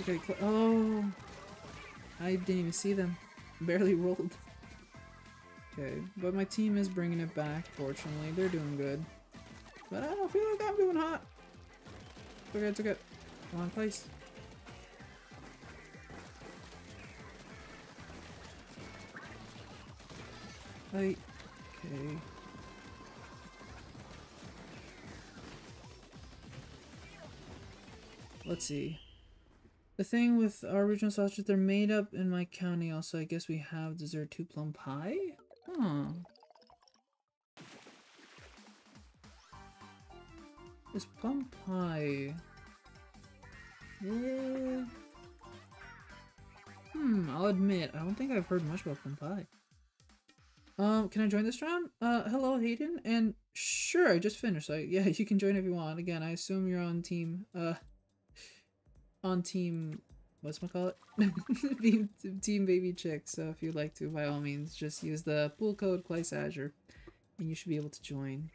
Speaker 1: Okay. Oh, I didn't even see them. <laughs> Barely rolled. Okay, but my team is bringing it back. Fortunately, they're doing good. But I don't feel like I'm doing hot. Okay. It's okay. Wrong place. Okay. Let's see. The thing with our original sausages, they're made up in my county also. I guess we have dessert two plum pie? Huh. This plum pie. Yeah. Hmm, I'll admit, I don't think I've heard much about plum pie. Um, can I join this round? Uh, hello, Hayden. And sure, I just finished. So <laughs> yeah, you can join if you want. Again, I assume you're on team, uh, on team, what's my call it? <laughs> team, Baby Chick. So if you'd like to, by all means, just use the pool code Azure, and you should be able to join.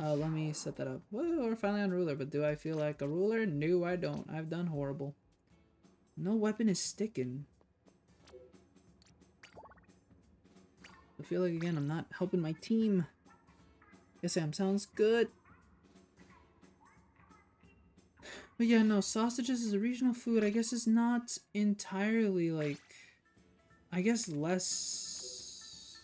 Speaker 1: Uh, let me set that up. We're finally on ruler, but do I feel like a ruler? No, I don't. I've done horrible. No weapon is sticking. I feel like, again, I'm not helping my team. Yes, Sam, sounds good. But yeah, no, sausages is a regional food. I guess it's not entirely, like... I guess less...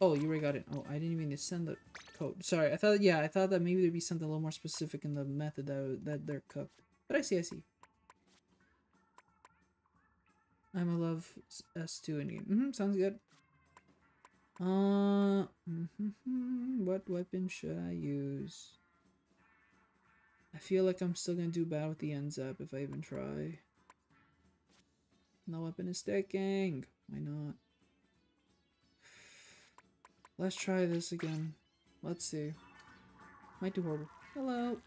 Speaker 1: Oh, you already got it. Oh, I didn't even send the code. Sorry, I thought, yeah, I thought that maybe there'd be something a little more specific in the method that, that they're cooked. But I see, I see. I'm a love S2 in game. Mm -hmm, sounds good. Uh, mm -hmm, what weapon should I use? I feel like I'm still gonna do bad with the ends up if I even try. No weapon is sticking. Why not? Let's try this again. Let's see. Might do horrible. Hello.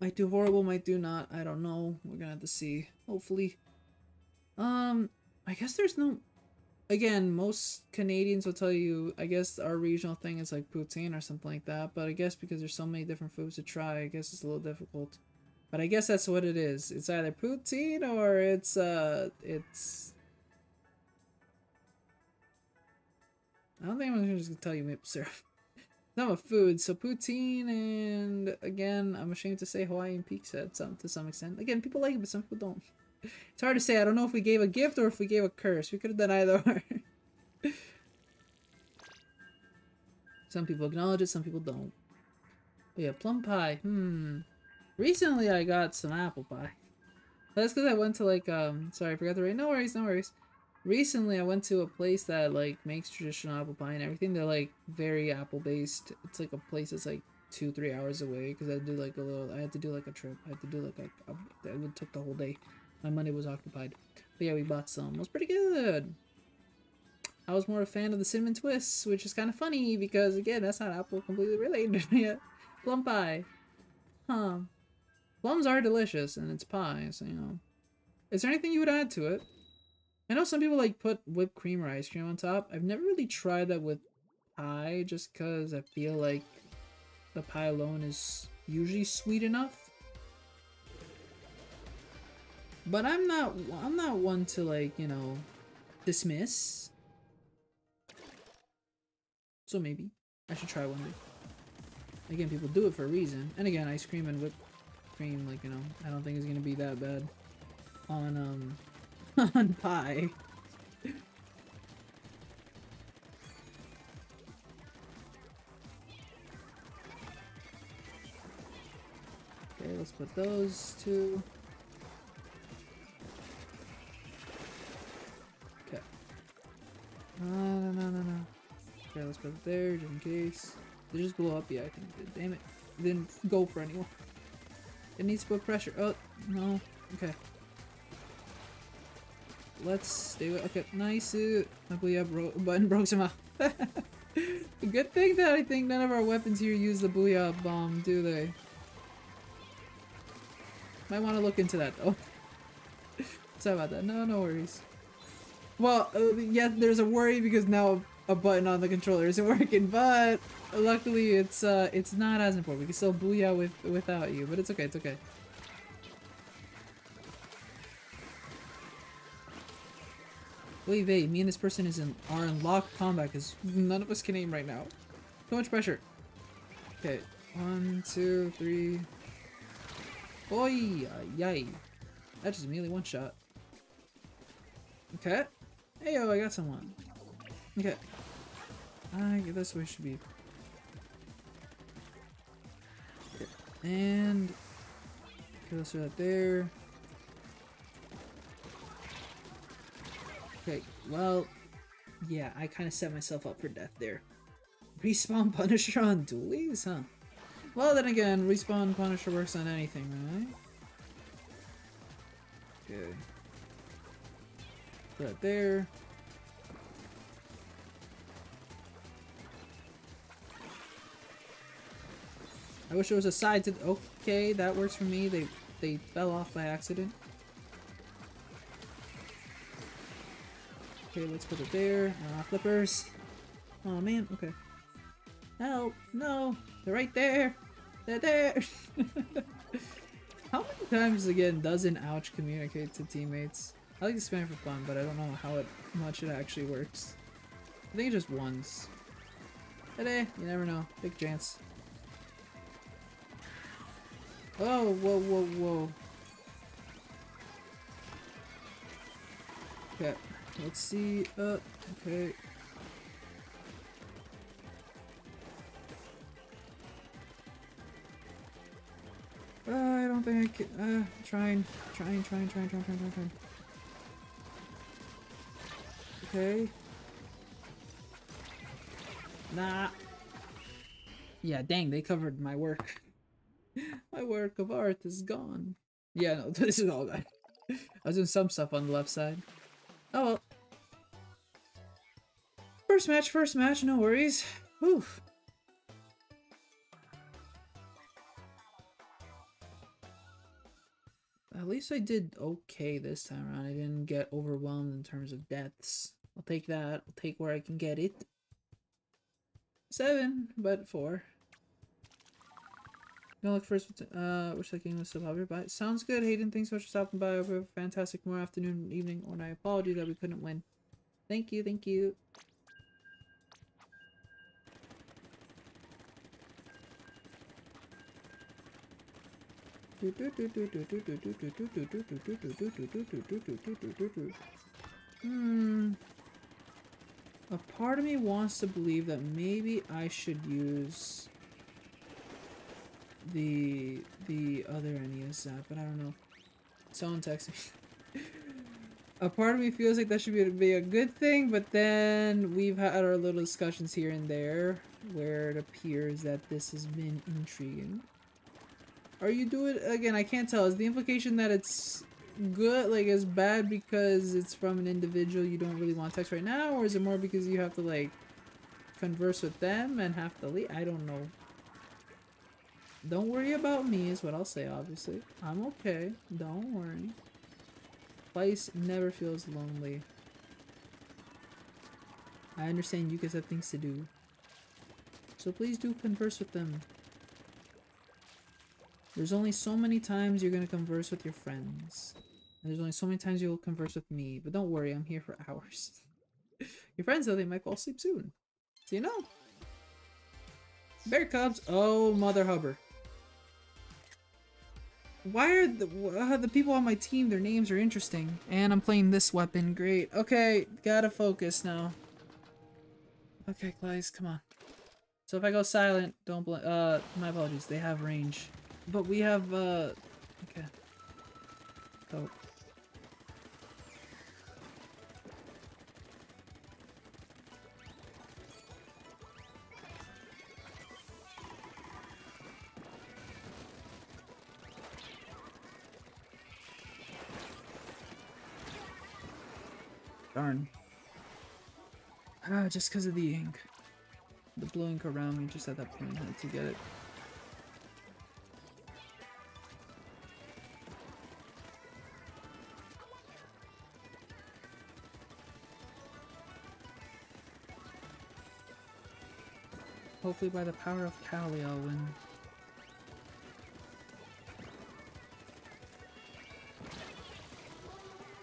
Speaker 1: Might do horrible, might do not. I don't know. We're gonna have to see. Hopefully. Um, I guess there's no... Again, most Canadians will tell you, I guess our regional thing is like poutine or something like that, but I guess because there's so many different foods to try, I guess it's a little difficult. But I guess that's what it is. It's either poutine or it's, uh, it's... I don't think I'm just gonna tell you maple syrup. <laughs> not a food, so poutine and, again, I'm ashamed to say Hawaiian pizza some, to some extent. Again, people like it, but some people don't. It's hard to say. I don't know if we gave a gift or if we gave a curse. We could have done either <laughs> some people acknowledge it, some people don't. But yeah, plum pie. Hmm. Recently I got some apple pie. That's because I went to like, um, sorry, I forgot the rate. No worries, no worries. Recently I went to a place that like makes traditional apple pie and everything. They're like very apple based. It's like a place that's like two, three hours away because I do like a little, I had to do like a trip. I had to do like a, a it took the whole day. My money was occupied. But yeah, we bought some. It was pretty good. I was more a fan of the cinnamon twists, which is kind of funny because, again, that's not apple completely related. <laughs> yeah. Plum pie. Huh. Plums are delicious, and it's pie, so, you know. Is there anything you would add to it? I know some people, like, put whipped cream or ice cream on top. I've never really tried that with pie, just because I feel like the pie alone is usually sweet enough. But I'm not I'm not one to like, you know, dismiss. So maybe. I should try one day. Again, people do it for a reason. And again, ice cream and whipped cream, like, you know, I don't think it's gonna be that bad on um <laughs> on pie. Okay, let's put those two. No, no, no, no, no. Okay, let's put it there just in case. It just blow up? Yeah, I think did. Damn it. didn't go for anyone. It needs to put pressure. Oh, no. Okay. Let's do it. Okay, nice. I booyah bro <laughs> button broke somehow. <laughs> Good thing that I think none of our weapons here use the booyah bomb, do they? Might want to look into that though. <laughs> Sorry about that. No, no worries. Well, uh, yeah, there's a worry because now a button on the controller isn't <laughs> working, but luckily it's uh it's not as important. We can still booyah with without you, but it's okay, it's okay. Wait, wait, me and this person is in are in locked combat because none of us can aim right now. Too much pressure. Okay, one, two, three. Oi, yay. That just immediately one shot. Okay. Hey, yo, I got someone. Okay. I this way should be. And. Okay, let's that there. Okay, well, yeah, I kind of set myself up for death there. Respawn Punisher on dualies, huh? Well, then again, Respawn Punisher works on anything, right? Okay. That there. I wish there was a side to- okay, that works for me. They they fell off by accident. Okay, let's put it there. Uh, flippers. Oh man, okay. Help! No! They're right there! They're there! <laughs> how many times again does an ouch communicate to teammates? I like to spam for fun, but I don't know how it, much it actually works. I think it just ones. But eh, you never know. Big chance. Oh, whoa, whoa, whoa. Okay, let's see. Uh, okay. Uh, I don't think I can. Uh, trying, trying, trying, trying, trying, trying, trying. trying. Okay. Nah. Yeah, dang, they covered my work. <laughs> my work of art is gone. Yeah, no, <laughs> this is all bad. I was doing some stuff on the left side. Oh well. First match, first match, no worries. Whew. At least I did okay this time around. I didn't get overwhelmed in terms of deaths. I'll take that. I'll take where I can get it. Seven, but four. Gonna look first. Uh, game was still popular. But sounds good. Hayden, thanks so much for stopping by. Have a fantastic more afternoon, evening, or night. Apology that we couldn't win. Thank you, thank you. Hmm. A part of me wants to believe that maybe I should use the the other NES app, but I don't know. Someone text me. <laughs> a part of me feels like that should be, be a good thing, but then we've had our little discussions here and there where it appears that this has been intriguing. Are you doing again? I can't tell. Is the implication that it's good, like it's bad because it's from an individual you don't really want text right now, or is it more because you have to like converse with them and have to leave? I don't know. Don't worry about me is what I'll say, obviously. I'm okay. Don't worry. Claes never feels lonely. I understand you guys have things to do. So please do converse with them. There's only so many times you're gonna converse with your friends. And there's only so many times you'll converse with me. But don't worry, I'm here for <laughs> hours. your friends, though, they might fall asleep soon. So you know. Bear Cubs. Oh, Mother Hubbard. Why are the, uh, the people on my team, their names are interesting. And I'm playing this weapon. Great. Okay, gotta focus now. Okay, guys, come on. So if I go silent, don't bl- uh, my apologies, they have range. But we have, uh, okay. Go. Darn. Ah, just because of the ink. The blue ink around me just at that point had to get it. Hopefully by the power of Kali I'll win.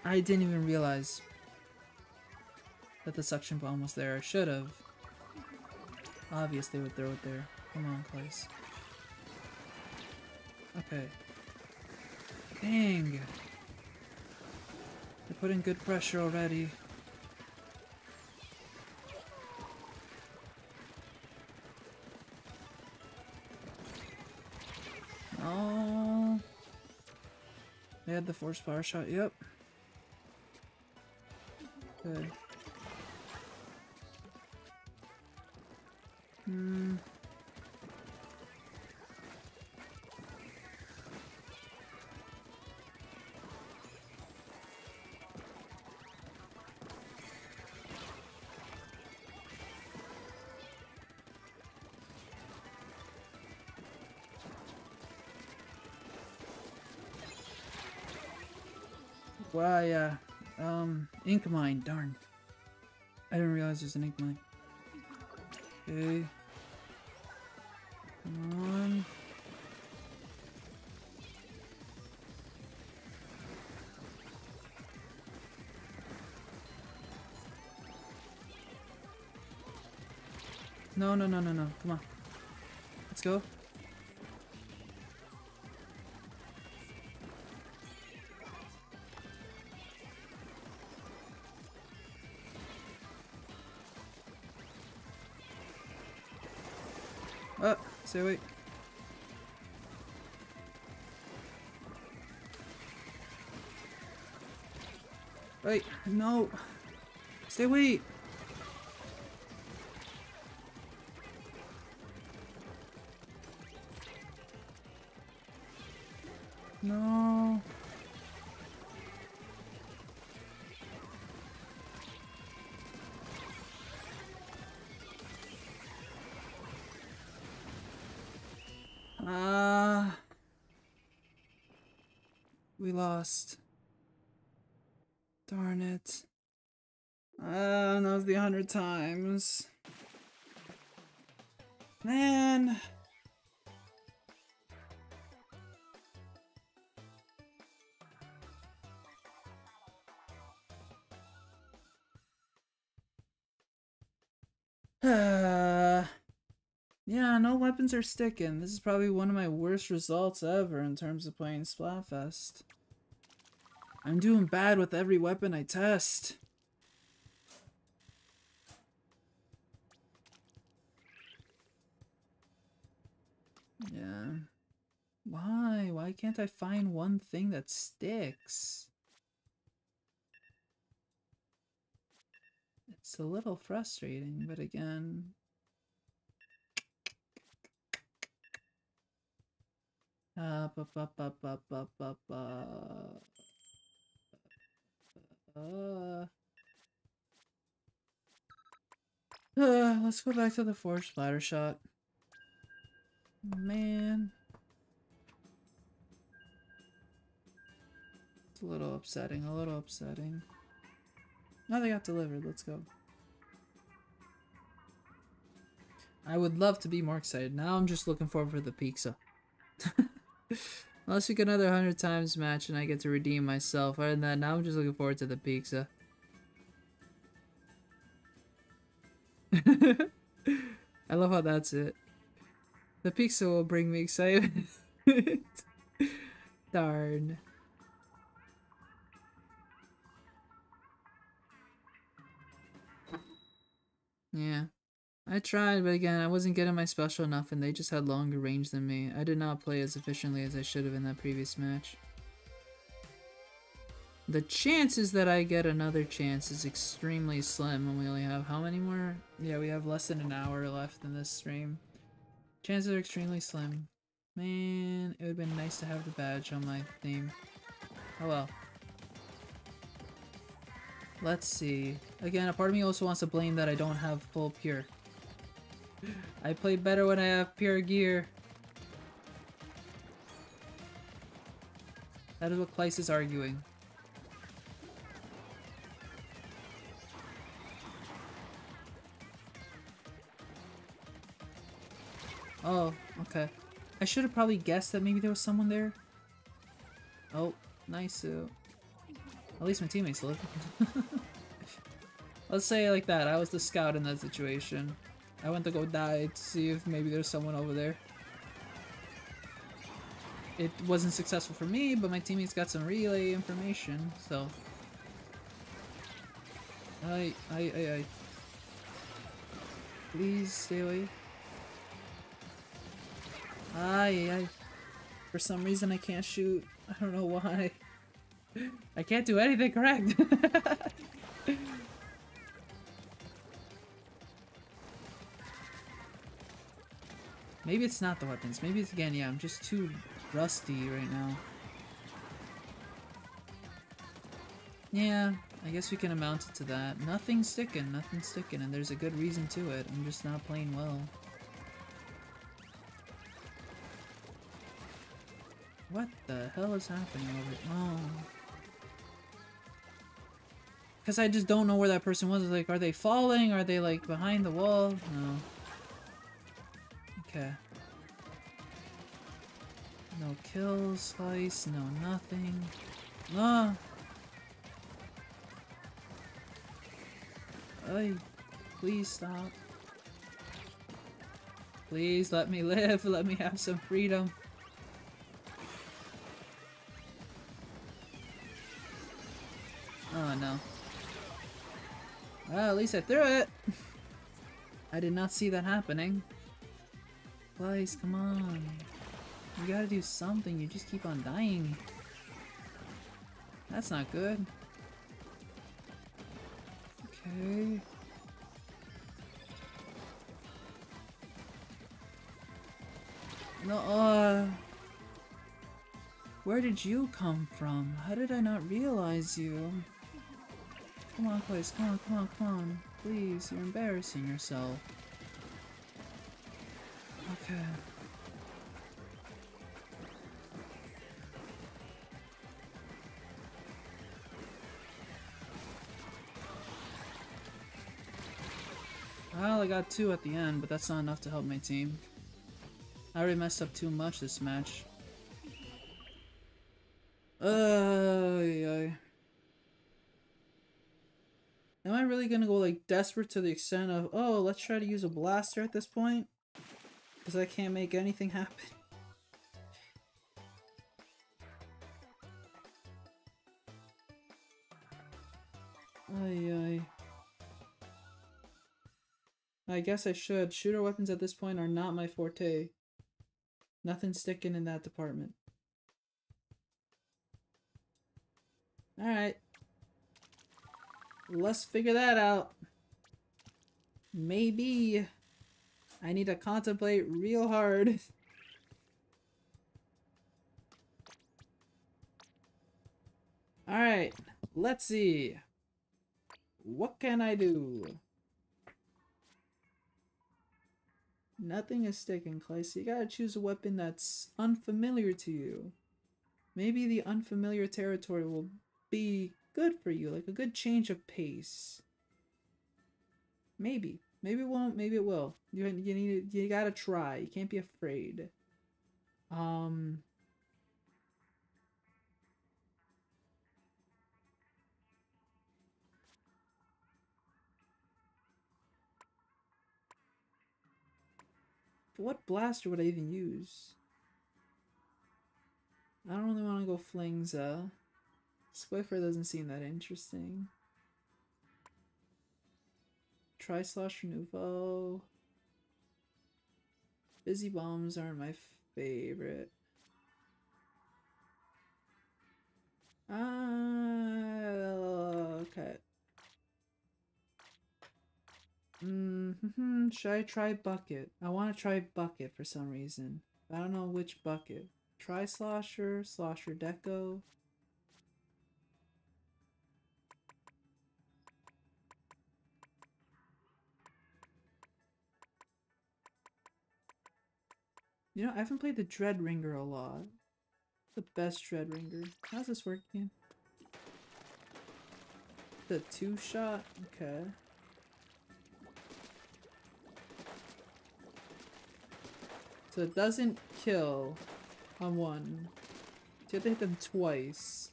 Speaker 1: I didn't even realize that the suction bomb was there. I should have. Obvious they would throw it there. Come on, Claes. Okay. Dang! They're putting good pressure already. Had the force power shot, yep. Good. Why, uh, um, ink mine, darn. I didn't realize there's an ink mine. Okay. Come on. No, no, no, no, no. Come on. Let's go. Stay wait. Wait, no. Stay wait. Lost. Darn it. Ah, that was the hundred times. Man. Uh, <sighs> yeah, no weapons are sticking. This is probably one of my worst results ever in terms of playing Splatfest. I'm doing bad with every weapon I test. Yeah. Why? Why can't I find one thing that sticks? It's a little frustrating, but again... Uh, ba ba ba ba ba ba ba. Uh, uh, let's go back to the Forge Splattershot. Man. It's a little upsetting, a little upsetting. Now they got delivered, let's go. I would love to be more excited. Now I'm just looking forward for the pizza. <laughs> Unless we get another 100 times match and I get to redeem myself. Other than that, now I'm just looking forward to the pizza. <laughs> I love how that's it. The pizza will bring me excitement. <laughs> Darn. Yeah. I tried, but again, I wasn't getting my special enough and they just had longer range than me. I did not play as efficiently as I should have in that previous match. The chances that I get another chance is extremely slim when we only have how many more? Yeah, we have less than an hour left in this stream. Chances are extremely slim. Man, it would have been nice to have the badge on my theme. Oh well. Let's see. Again, a part of me also wants to blame that I don't have full pure. I play better when I have pure gear. That is what Claes is arguing. Oh, okay. I should have probably guessed that maybe there was someone there. Oh, nice. At least my teammates live. <laughs> Let's say like that. I was the scout in that situation. I went to go die to see if maybe there's someone over there. It wasn't successful for me, but my teammates got some relay information, so... I, I, I, I. Please stay away. Aye, aye. For some reason I can't shoot. I don't know why. <laughs> I can't do anything correct. <laughs> Maybe it's not the weapons. Maybe it's again, yeah, I'm just too rusty right now. Yeah, I guess we can amount it to that. Nothing's sticking, nothing's sticking, and there's a good reason to it. I'm just not playing well. What the hell is happening over- oh. Because I just don't know where that person was. Like, are they falling? Are they, like, behind the wall? No. Okay. No kills, slice, no nothing. Ah! Ay, please stop. Please let me live, <laughs> let me have some freedom. Oh no. Well, at least I threw it! <laughs> I did not see that happening. Please, come on. You gotta do something, you just keep on dying. That's not good. Okay. No, uh... Where did you come from? How did I not realize you? Come on, please, come on, come on, come on. Please, you're embarrassing yourself. Okay. Well, I got two at the end, but that's not enough to help my team. I already messed up too much this match. Uh. Am I really gonna go like desperate to the extent of, oh, let's try to use a blaster at this point? Because I can't make anything happen. I guess I should. Shooter weapons at this point are not my forte. Nothing sticking in that department. Alright. Let's figure that out. Maybe I need to contemplate real hard. <laughs> Alright, let's see. What can I do? Nothing is sticking, Claes, so you gotta choose a weapon that's unfamiliar to you. Maybe the unfamiliar territory will be good for you, like a good change of pace. Maybe. Maybe it won't, maybe it will. You, you need you gotta try. You can't be afraid. Um What blaster would I even use? I don't really want to go Flingza. Squiffer doesn't seem that interesting. Try Slosh Nouveau. Fizzy Bombs aren't my favorite. Ah, okay. Mm hmm Should I try Bucket? I want to try Bucket for some reason. I don't know which Bucket. Try Slosher, Slosher Deco. You know, I haven't played the Dread Ringer a lot. The best Dread Ringer. How's this work again? The two shot? Okay. So it doesn't kill on one. You have to hit them twice.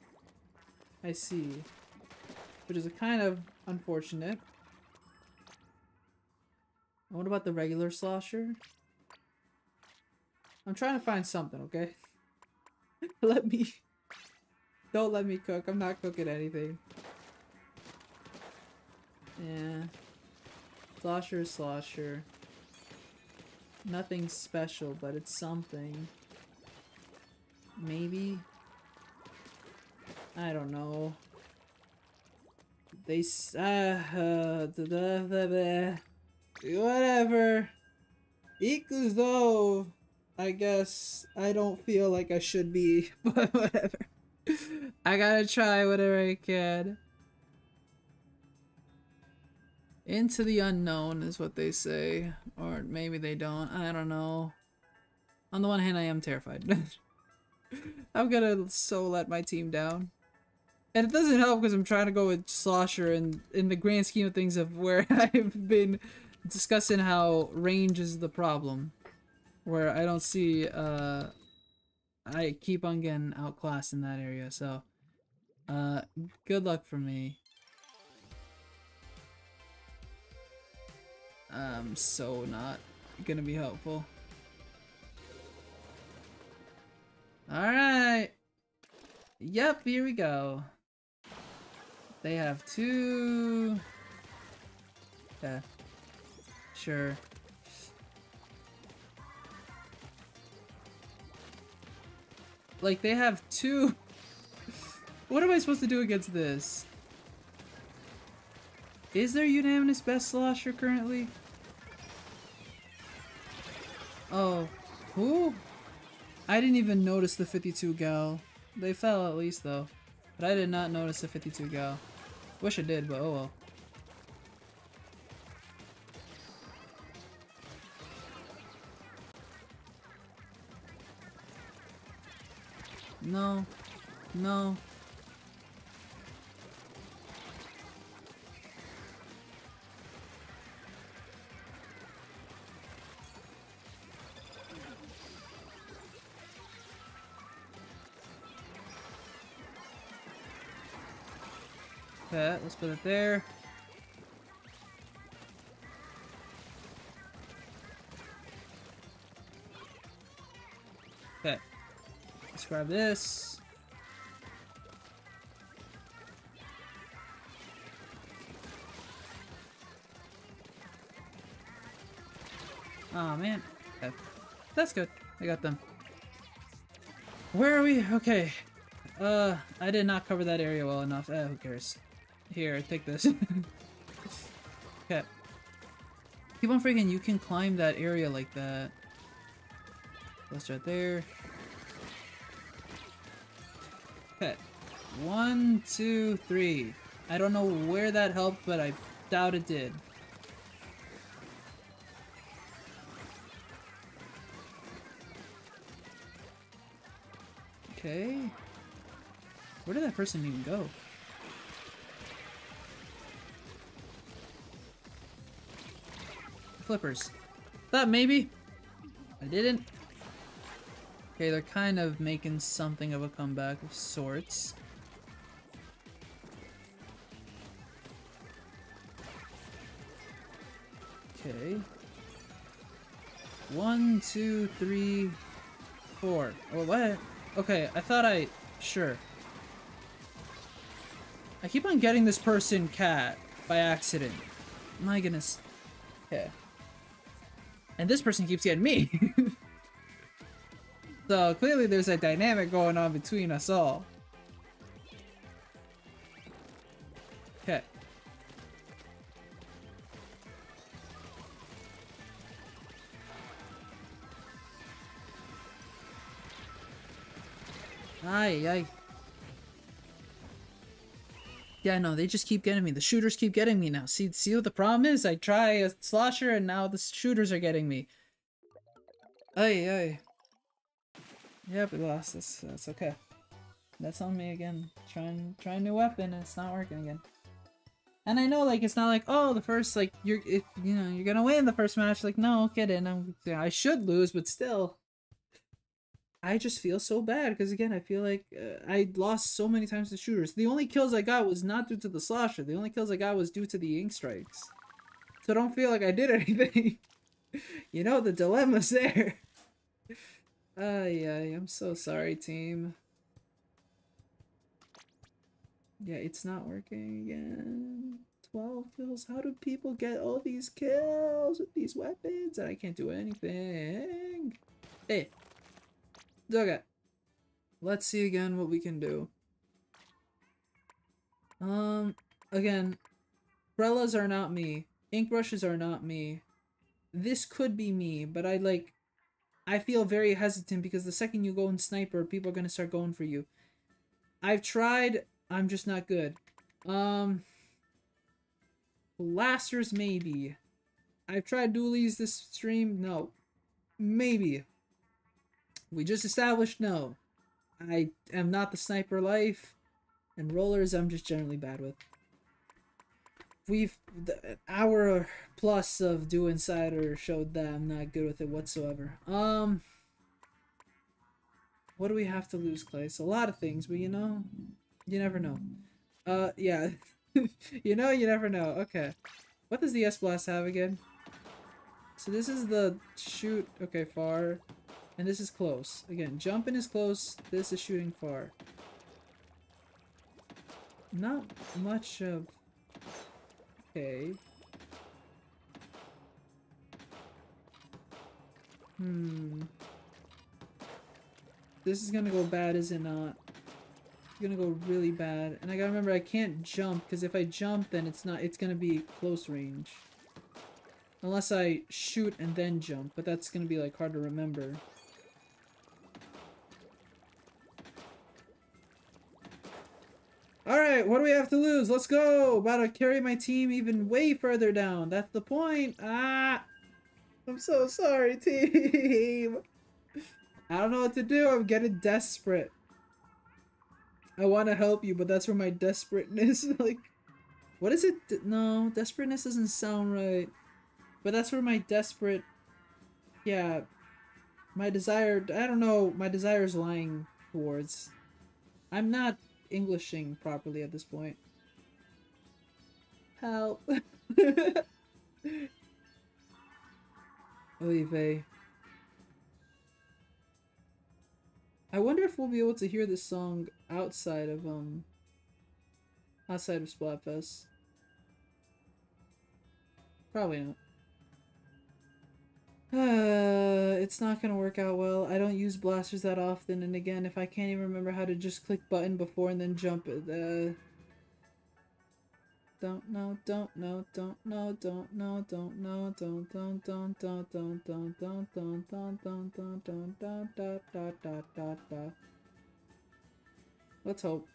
Speaker 1: I see. Which is a kind of unfortunate. What about the regular slosher? I'm trying to find something, okay? <laughs> let me... Don't let me cook. I'm not cooking anything. Yeah. Slosher, slosher. Nothing special, but it's something. Maybe? I don't know. They s- uh, uh, da, da, da, da. whatever. Though, I guess I don't feel like I should be, <laughs> but whatever. I gotta try whatever I can. Into the unknown is what they say. Or maybe they don't. I don't know. On the one hand, I am terrified. <laughs> I'm gonna so let my team down. And it doesn't help because I'm trying to go with Slosher and in the grand scheme of things of where <laughs> I've been discussing how range is the problem. Where I don't see, uh, I keep on getting outclassed in that area, so, uh, good luck for me. I'm so not gonna be helpful. Alright! Yep, here we go. They have two... Yeah. Sure. Like, they have two... <laughs> what am I supposed to do against this? Is there unanimous best slosher currently? Oh. Who? I didn't even notice the 52 gal. They fell at least though. But I did not notice the 52 gal. Wish I did, but oh well. No. No. Okay, let's put it there. Grab this. Oh man. That's good. I got them. Where are we? Okay. Uh, I did not cover that area well enough. Eh, who cares? Here, take this. <laughs> okay. Keep on freaking, you can climb that area like that. Let's right there. Okay. One, two, three. I don't know where that helped, but I doubt it did. Okay. Where did that person even go? Flippers. Thought maybe. I didn't. Okay, they're kind of making something of a comeback of sorts. Okay. One, two, three, four. Oh, what? Okay, I thought I... Sure. I keep on getting this person cat by accident. My goodness. Okay. And this person keeps getting me. <laughs> so clearly there's a dynamic going on between us all. Okay. Aye, aye. Yeah, no, they just keep getting me. The shooters keep getting me now. See, see what the problem is? I try a slosher and now the shooters are getting me. Aye, aye. Yep, we lost this. That's okay. That's on me again. Trying, trying new weapon and it's not working again. And I know, like, it's not like, oh, the first, like, you're, if, you know, you're gonna win the first match. Like, no, get in. I'm, I should lose, but still. I just feel so bad because again, I feel like uh, I lost so many times to shooters. The only kills I got was not due to the slosher. The only kills I got was due to the ink strikes. So don't feel like I did <laughs> anything. you know, the dilemma's there. Ay, ay, I'm so sorry, team. Yeah, it's not working again. 12 kills. How do people get all these kills with these weapons? And I can't do anything. Hey. Okay. Let's see again what we can do. Um, again, umbrellas are not me. Ink brushes are not me. This could be me, but I like I feel very hesitant because the second you go in sniper, people are gonna start going for you. I've tried, I'm just not good. Um Blasters maybe. I've tried dualies this stream, no. Maybe. We just established no. I am not the sniper life, and rollers I'm just generally bad with we've the hour plus of do insider showed that I'm not good with it whatsoever. Um, what do we have to lose, Claes? a lot of things, but you know, you never know. Uh, yeah, <laughs> you know, you never know. Okay, what does the S blast have again? So this is the shoot. Okay, far, and this is close. Again, jumping is close. This is shooting far. Not much of Okay. Hmm. This is gonna go bad, is it not? It's gonna go really bad. And I gotta remember I can't jump, because if I jump then it's not it's gonna be close range. Unless I shoot and then jump, but that's gonna be like hard to remember. Alright, what do we have to lose? Let's go! About to carry my team even way further down. That's the point. Ah! I'm so sorry, <laughs> team. I don't know what to do. I'm getting desperate. I want to help you, but that's where my desperateness, <laughs> like... What is it? No, desperateness doesn't sound right. But that's where my desperate... Yeah. My desire... I don't know. My desire is lying towards. I'm not Englishing properly at this point. Help. <laughs> Olive. I wonder if we'll be able to hear this song outside of, um, outside of Splatfest. Probably not. Uh, it's not gonna work out well. I don't use blasters that often, and again, if I can't even remember how to just click button before and then jump, uh... Don't know, don't know, don't know, don't know, don't know, don't don't don't don't don't don't don't don't don't don't don't don't don't dot dot dot dot dot. Let's hope.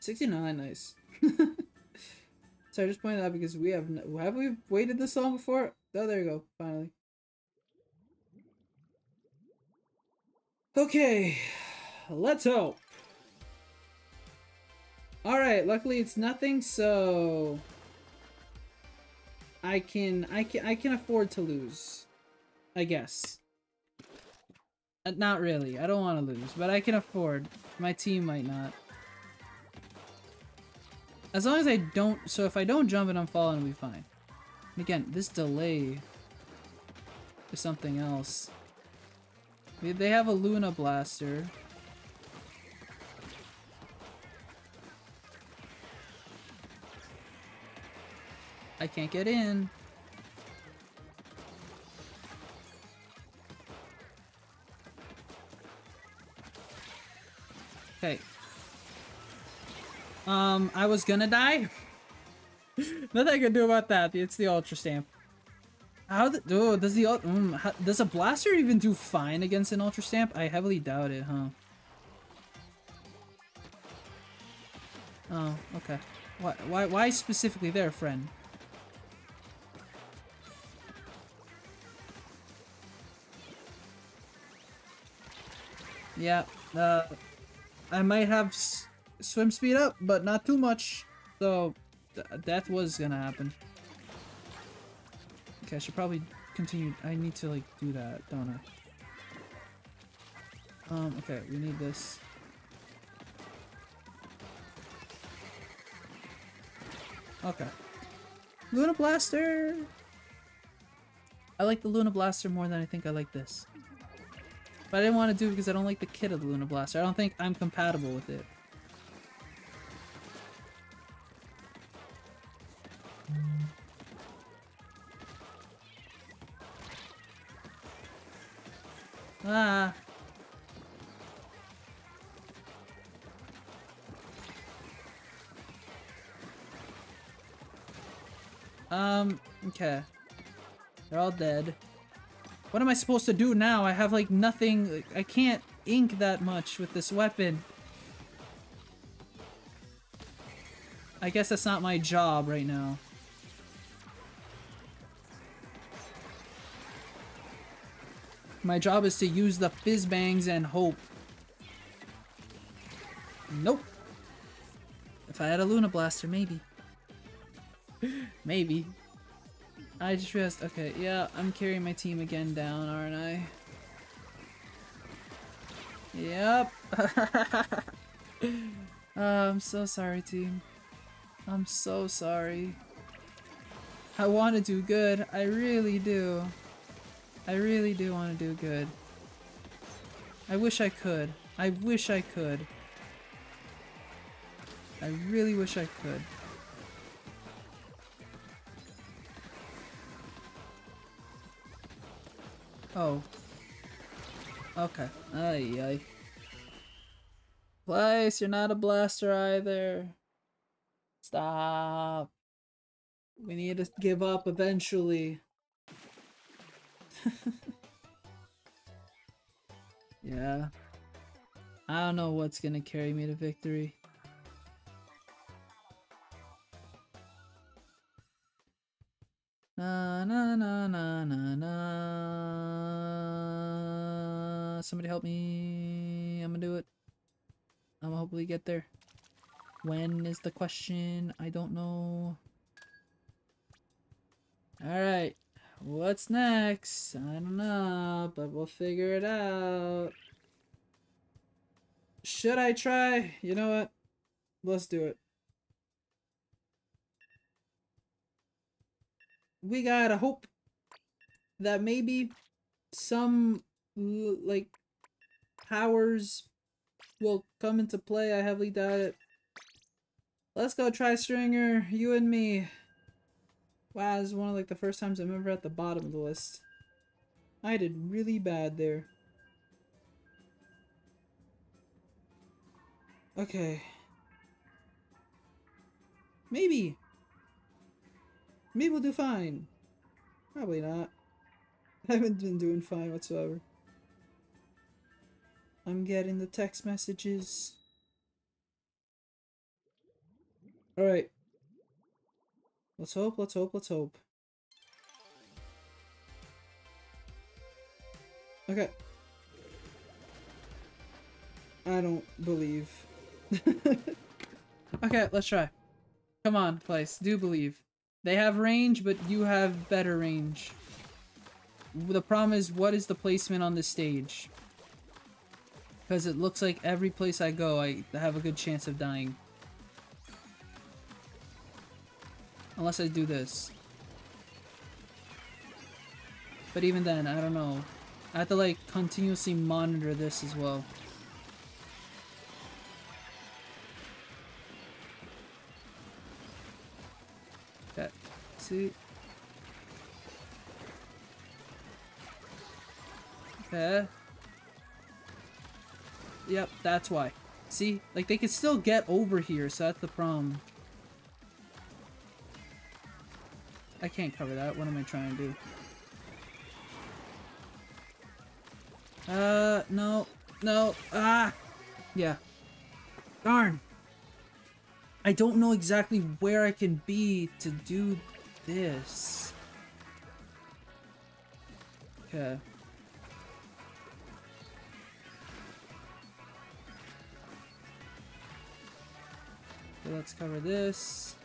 Speaker 1: 69, nice. So I just out because we have have we waited this long before? Oh, there you go. Finally. Okay, let's hope. Alright, luckily it's nothing, so... I can, I can, I can afford to lose. I guess. Uh, not really, I don't want to lose, but I can afford. My team might not. As long as I don't, so if I don't jump and I'm falling, I'll be fine. Again, this delay is something else. They have a Luna Blaster. I can't get in. Okay, um, I was gonna die. <laughs> <laughs> Nothing I can do about that. It's the Ultra Stamp. How the- oh, does the- um, how, does a Blaster even do fine against an Ultra Stamp? I heavily doubt it, huh? Oh, okay. Why, why, why specifically there, friend? Yeah, uh, I might have swim speed up, but not too much. So death was gonna happen. Okay, I should probably continue. I need to like do that, don't I? Um, okay, we need this. Okay. Luna Blaster! I like the Luna Blaster more than I think I like this. But I didn't want to do it because I don't like the kit of the Luna Blaster. I don't think I'm compatible with it. Ah. Um, okay. They're all dead. What am I supposed to do now? I have like nothing. I can't ink that much with this weapon. I guess that's not my job right now. My job is to use the fizz bangs and hope. Nope. If I had a Luna Blaster, maybe. <laughs> maybe. I just realized, okay, yeah, I'm carrying my team again down, aren't I? Yep. <laughs> oh, I'm so sorry, team. I'm so sorry. I want to do good. I really do. I really do want to do good. I wish I could. I wish I could. I really wish I could. Oh. Okay. Ay, ay. Claes, you're not a blaster either. Stop. We need to give up eventually. <laughs> yeah. I don't know what's gonna carry me to victory. Na na na na na na. Somebody help me. I'm gonna do it. I'm gonna hopefully get there. When is the question? I don't know. Alright. What's next? I don't know, but we'll figure it out. Should I try? You know what? Let's do it. We gotta hope that maybe some like powers will come into play. I heavily doubt it. Let's go try Stringer, you and me. Wow, this is one of like the first times I'm ever at the bottom of the list. I did really bad there. Okay. Maybe. Maybe we'll do fine. Probably not. <laughs> I haven't been doing fine whatsoever. I'm getting the text messages. Alright. Let's hope, let's hope, let's hope. Okay. I don't believe. <laughs> okay, let's try. Come on, Claes. Do believe. They have range, but you have better range. The problem is, what is the placement on this stage? Because it looks like every place I go, I have a good chance of dying. Unless I do this. But even then, I don't know. I have to like continuously monitor this as well. Okay, see. Okay. Yep, that's why. See? Like, they can still get over here, so that's the problem. I can't cover that. What am I trying to do? Uh, no. No. Ah! Yeah. Darn. I don't know exactly where I can be to do this. Okay. let's cover this.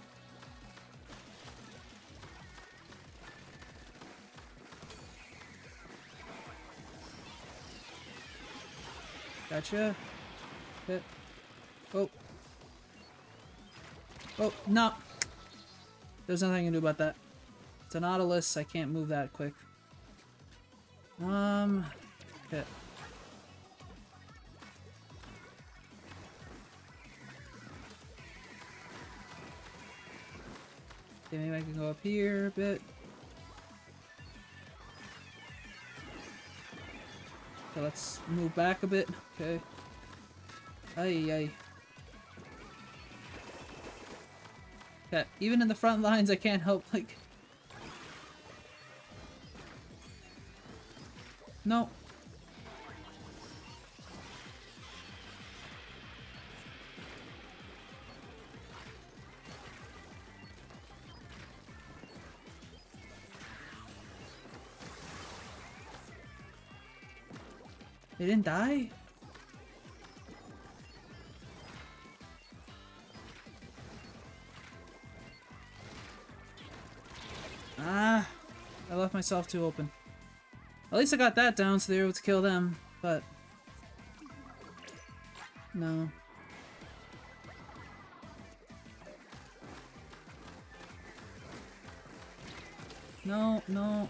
Speaker 1: Gotcha. Hit. Oh. Oh, no. There's nothing I can do about that. It's a Nautilus. I can't move that quick. Um, hit. Okay, maybe I can go up here a bit. Okay, let's move back a bit. Okay. Ay, ay. Yeah, even in the front lines, I can't help, like... No. They didn't die? Ah, I left myself too open. At least I got that down so they were able to kill them, but... No. No, no.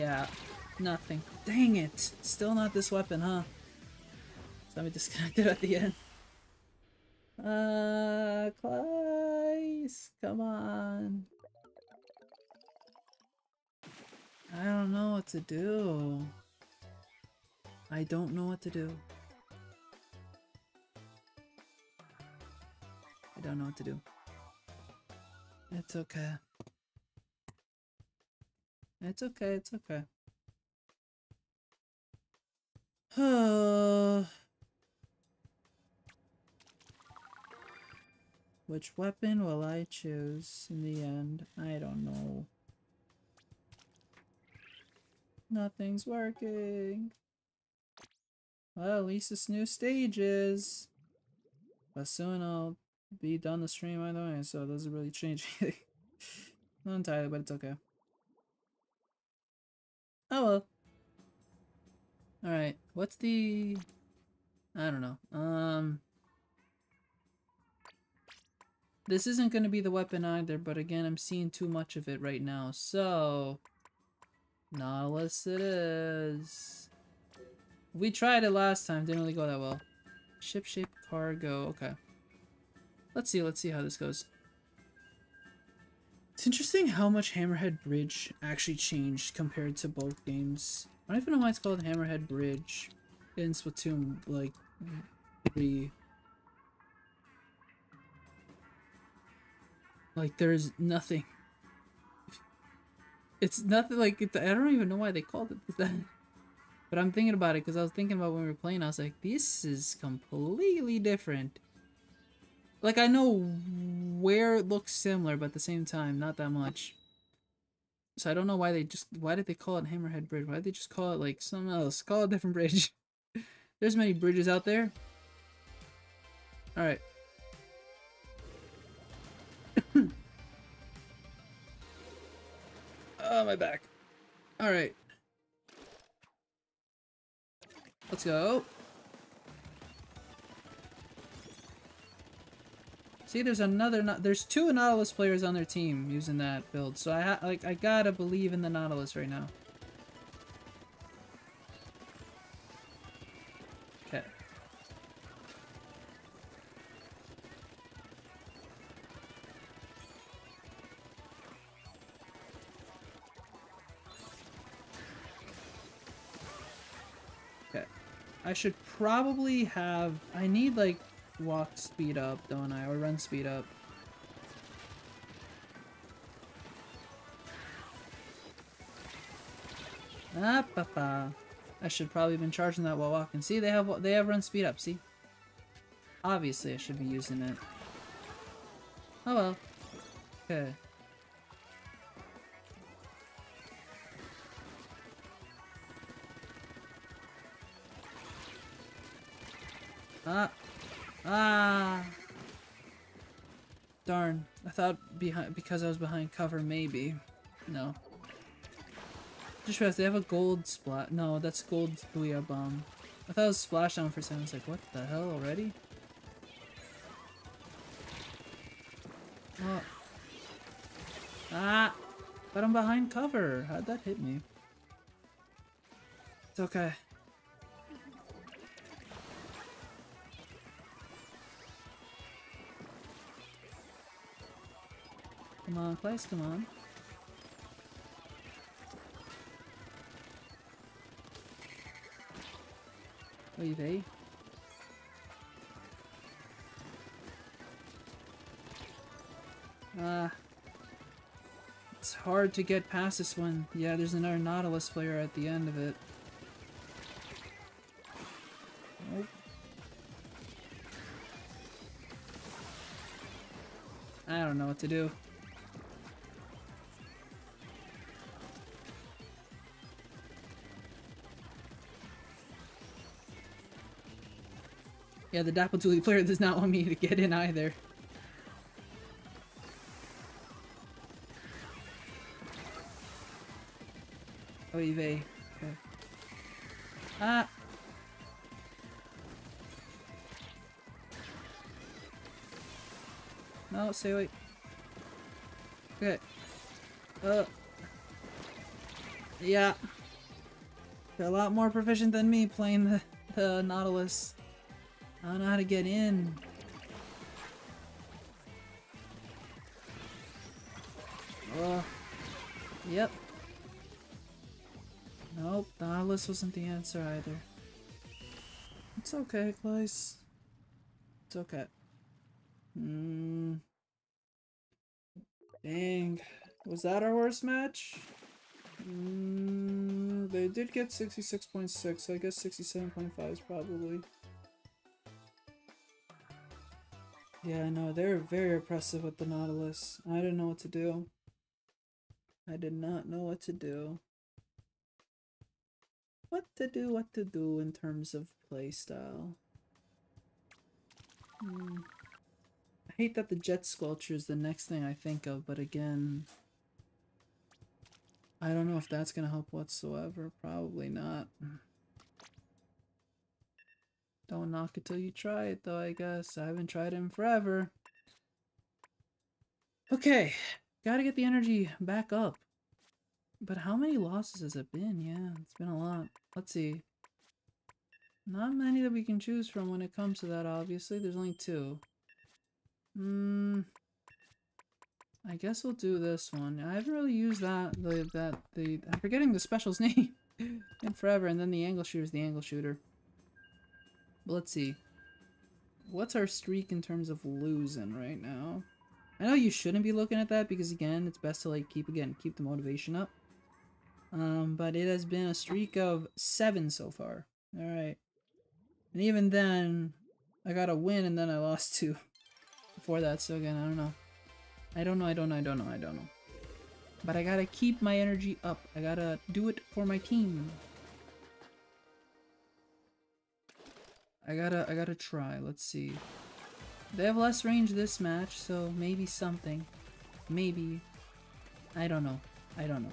Speaker 1: Yeah, nothing. Dang it! Still not this weapon, huh? Let me disconnect it at the end. Uh, Claes, come on. I don't know what to do. I don't know what to do. I don't know what to do. It's okay. It's okay, it's okay. <sighs> Which weapon will I choose in the end? I don't know. Nothing's working. Well, at least it's new stages. But soon I'll be done the stream either way, so it doesn't really change <laughs> anything. Not entirely, but it's okay. Oh well. Alright, what's the... I don't know. Um... This isn't going to be the weapon either, but again, I'm seeing too much of it right now, so... Nautilus it is. We tried it last time, didn't really go that well. Ship-shaped cargo, okay. Let's see, let's see how this goes. It's interesting how much Hammerhead Bridge actually changed compared to both games. I don't even know why it's called Hammerhead Bridge in Splatoon, like, 3. Like, there's nothing. It's nothing like, I don't even know why they called it that. But I'm thinking about it because I was thinking about when we were playing, I was like, this is completely different. Like, I know where it looks similar, but at the same time, not that much. So I don't know why they just, why did they call it Hammerhead Bridge? Why did they just call it, like, something else? <laughs> Call it a different bridge. <laughs> There's many bridges out there. Alright. oh, <coughs> my back. Alright. Let's go. See, there's another. There's two Nautilus players on their team using that build, so I like I gotta believe in the Nautilus right now. Okay. Okay. I should probably have. I need like walk speed up, don't I? Or run speed up. Ah, papa. I should probably have been charging that while walking. See, they have they have run speed up. See, obviously I should be using it. Oh well. Okay. Ah, darn. I thought behind because I was behind cover, maybe. No. Just realized they have a gold splat. No, that's gold Booyah Bomb. I thought it was Splashdown for a second. I was like, what the hell already? Oh. Ah! But I'm behind cover. How'd that hit me? It's okay. Please, come on. A. Ah. It's hard to get past this one. Yeah, there's another Nautilus player at the end of it. Nope. I don't know what to do. Yeah, the Dapple Dualie player does not want me to get in either. Oh, EV. Okay. Ah! No, stay away. Okay. Uh. Yeah. They're a lot more proficient than me playing the, the Nautilus. I don't know how to get in. Oh. Yep. Nope, Nautilus wasn't the answer either. It's okay, Claes. It's okay. Hmm. Dang. Was that our worst match? Mm, they did get 66.6, so I guess 67.5 is probably. Yeah, I know. they're very oppressive with the Nautilus. I didn't know what to do. I did not know what to do. What to do, what to do in terms of playstyle. Hmm. I hate that the Jet Squelcher is the next thing I think of, but again... I don't know if that's gonna help whatsoever. Probably not. Don't knock it till you try it, though, I guess. I haven't tried it in forever. Okay, gotta get the energy back up. But how many losses has it been? Yeah, it's been a lot. Let's see. Not many that we can choose from when it comes to that, obviously. There's only two. Hmm. I guess we'll do this one. I haven't really used that, the, that, the, I'm forgetting the special's <laughs> name in forever, and then the angle shooter is the angle shooter. Let's see. What's our streak in terms of losing right now? I know you shouldn't be looking at that because again, it's best to like keep again, keep the motivation up. Um, but it has been a streak of seven so far. Alright. And even then, I got a win and then I lost <laughs> two before that. So again, I don't know. I don't know, I don't know, I don't know, I don't know. But I gotta keep my energy up. I gotta do it for my team. I gotta, I gotta try. Let's see. They have less range this match, so maybe something. Maybe. I don't know. I don't know.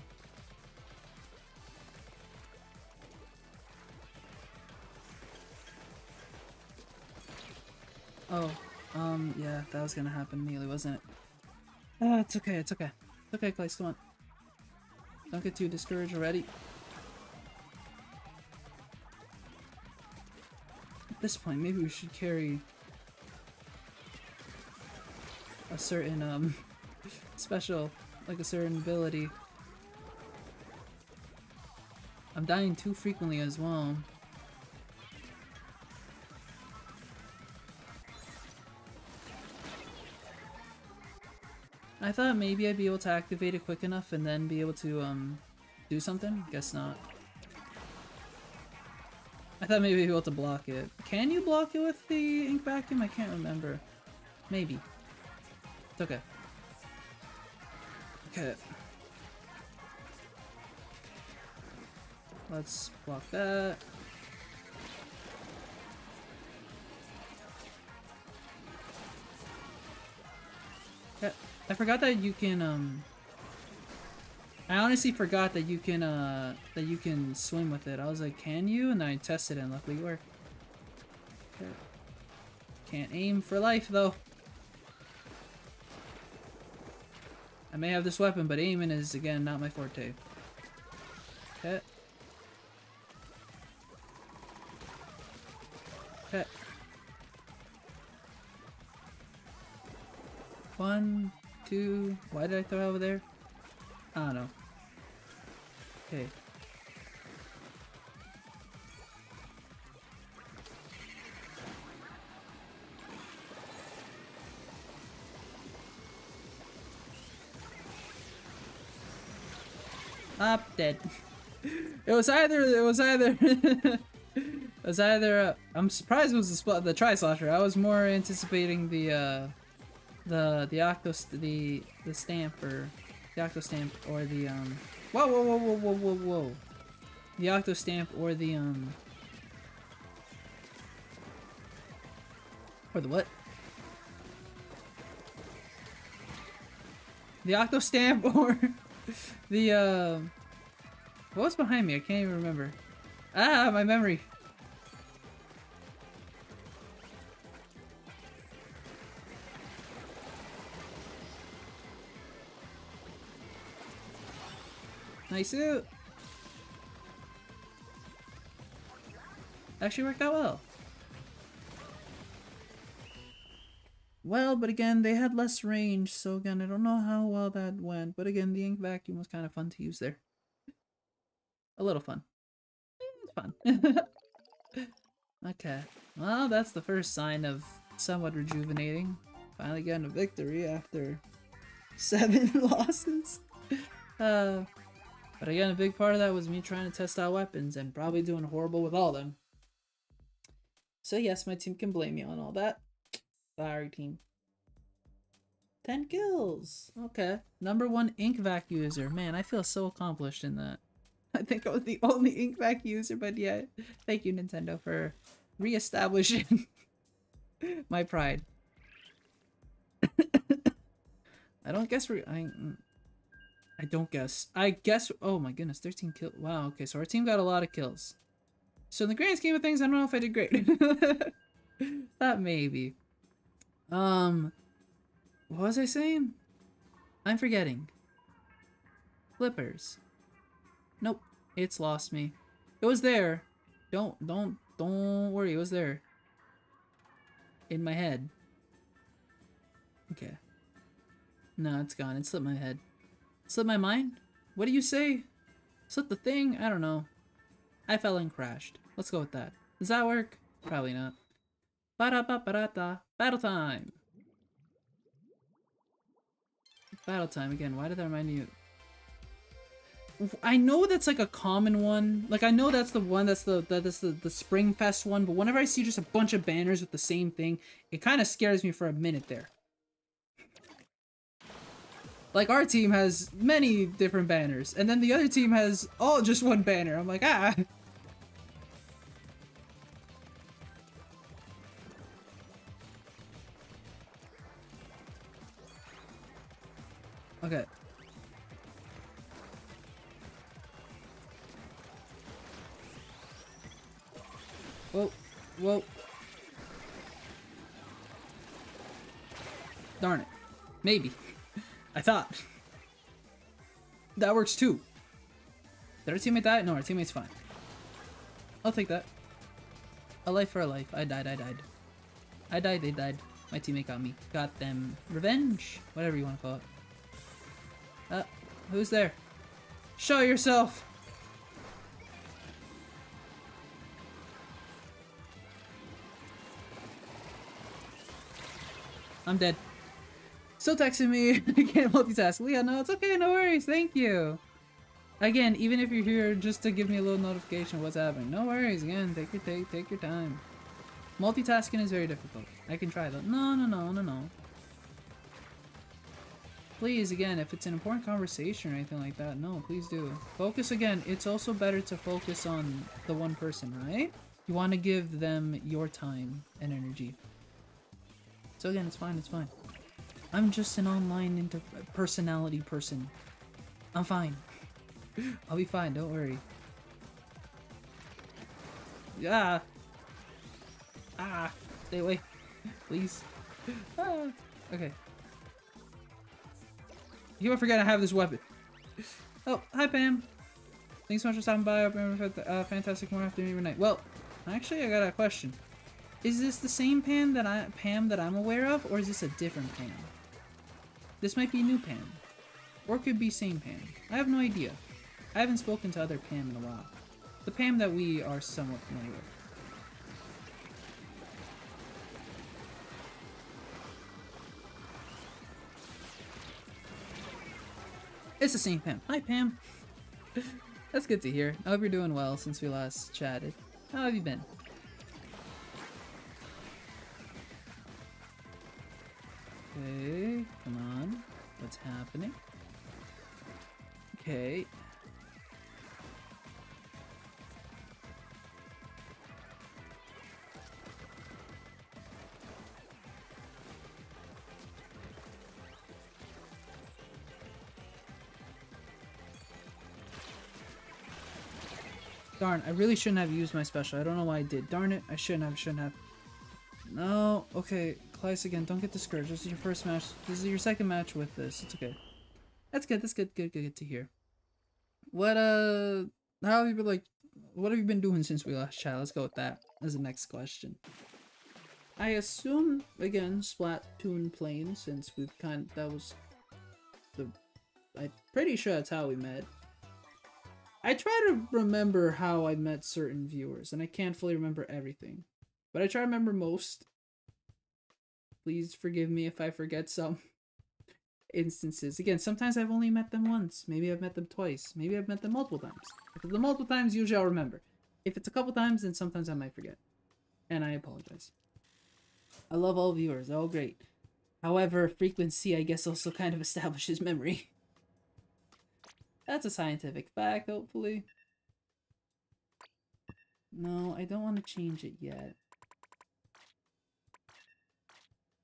Speaker 1: Oh, um, yeah, that was gonna happen immediately, wasn't it? Ah, it's okay, it's okay. It's okay, Claes, come on. Don't get too discouraged already. At this point, maybe we should carry a certain, um, <laughs> special, like a certain ability. I'm dying too frequently as well. I thought maybe I'd be able to activate it quick enough and then be able to, um, do something? Guess not. I thought maybe I'd be able to block it. Can you block it with the ink vacuum? I can't remember. Maybe. It's okay. Okay. Let's block that. I forgot that you can, um... I honestly forgot that you can, uh, that you can swim with it. I was like, can you? And I tested it and luckily it worked. Can't aim for life, though. I may have this weapon, but aiming is, again, not my forte. Okay. One, two... Why did I throw over there? Don't know. Okay. Up dead. <laughs> it was either it was either <laughs> it was either uh, I'm surprised it was the the Tri-Slosher. I was more anticipating the uh the the octo the the stamp or the octo stamp or the um whoa whoa whoa whoa whoa whoa whoa the octo stamp or the um or the what the octo stamp <laughs> or the, uh... What was behind me? I can't even remember. Ah, my memory. Nice suit. Actually worked out well. Well, but again, they had less range, so again, I don't know how well that went. But again, the ink vacuum was kind of fun to use there. A little fun. It's fun. <laughs> okay. Well, that's the first sign of somewhat rejuvenating. Finally getting a victory after seven <laughs> losses. Uh, but again, a big part of that was me trying to test out weapons and probably doing horrible with all of them. So yes, my team can blame me on all that. Sorry, team. 10 kills! Okay. Number one ink vac user. Man, I feel so accomplished in that. <laughs> I think I was the only ink vac user, but yeah. Thank you, Nintendo, for re-establishing <laughs> my pride. <coughs> I don't guess we're... I, mm. I don't guess. I guess... Oh my goodness, 13 kills. Wow, okay, so our team got a lot of kills. So in the grand scheme of things, I don't know if I did great. <laughs> that maybe. Um, what was I saying? I'm forgetting. Flippers. Nope, it's lost me. It was there. Don't, don't, don't worry, it was there. In my head. Okay. No, it's gone. It slipped my head. Slipped my mind? What do you say? Slipped the thing? I don't know. I fell and crashed. Let's go with that. Does that work? Probably not. Ba-da-ba-ba-da-da. Battle time! Battle time again. Why did that remind you? I know that's like a common one. Like I know that's the one that's the that's the the Spring Fest one. But whenever I see just a bunch of banners with the same thing, it kind of scares me for a minute there. Like our team has many different banners, and then the other team has all just one banner. I'm like ah. Okay. Whoa. Whoa. Darn it. Maybe. I thought. That works too. Did our teammate die? No, our teammate's fine. I'll take that. A life for a life. I died, I died. I died, they died. My teammate got me. Got them. Revenge? Whatever you want to call it. Uh, who's there? Show yourself! I'm dead. Still texting me. <laughs> I can't multitask. Leah, no, it's okay. No worries. Thank you. Again, even if you're here just to give me a little notification what's happening, no worries. Again, take your take, take your time. Multitasking is very difficult. I can try though. No, no, no, no, no. Please, again, if it's an important conversation or anything like that, no, please do. Focus again. It's also better to focus on the one person, right? You want to give them your time and energy. So again, it's fine, it's fine. I'm just an online inter personality person. I'm fine. <laughs> I'll be fine, don't worry. Yeah. Ah, stay away, <laughs> please. Ah. Okay. You won't forget I have this weapon. <laughs> Oh, hi Pam. Thanks so much for stopping by. I hope you had a uh, fantastic morning, afternoon, or night. Well, actually, I got a question. Is this the same Pam that I Pam that I'm aware of, or is this a different Pam? This might be new Pam, or it could be same Pam. I have no idea. I haven't spoken to other Pam in a while. The Pam that we are somewhat familiar with. It's the same Pam. Hi, Pam. <laughs> That's good to hear. I hope you're doing well since we last chatted. How have you been? Okay, come on. What's happening? Okay. Darn, I really shouldn't have used my special. I don't know why I did. Darn it, I shouldn't have, shouldn't have. No, okay, Claes again, don't get discouraged. This is your first match. This is your second match with this. It's okay. That's good, that's good, good, good, good to hear. What, uh, how have you been, like, what have you been doing since we last chat? Let's go with that as the next question. I assume, again, Splatoon playing, since we've kind of, that was the, I'm pretty sure that's how we met. I try to remember how I met certain viewers, and I can't fully remember everything. But I try to remember most. Please forgive me if I forget some instances. Again, sometimes I've only met them once. Maybe I've met them twice. Maybe I've met them multiple times. If it's the multiple times, usually I'll remember. If it's a couple times, then sometimes I might forget. And I apologize. I love all viewers. They're all great. However, frequency, I guess, also kind of <laughs> establishes memory. That's a scientific fact, hopefully. No, I don't want to change it yet.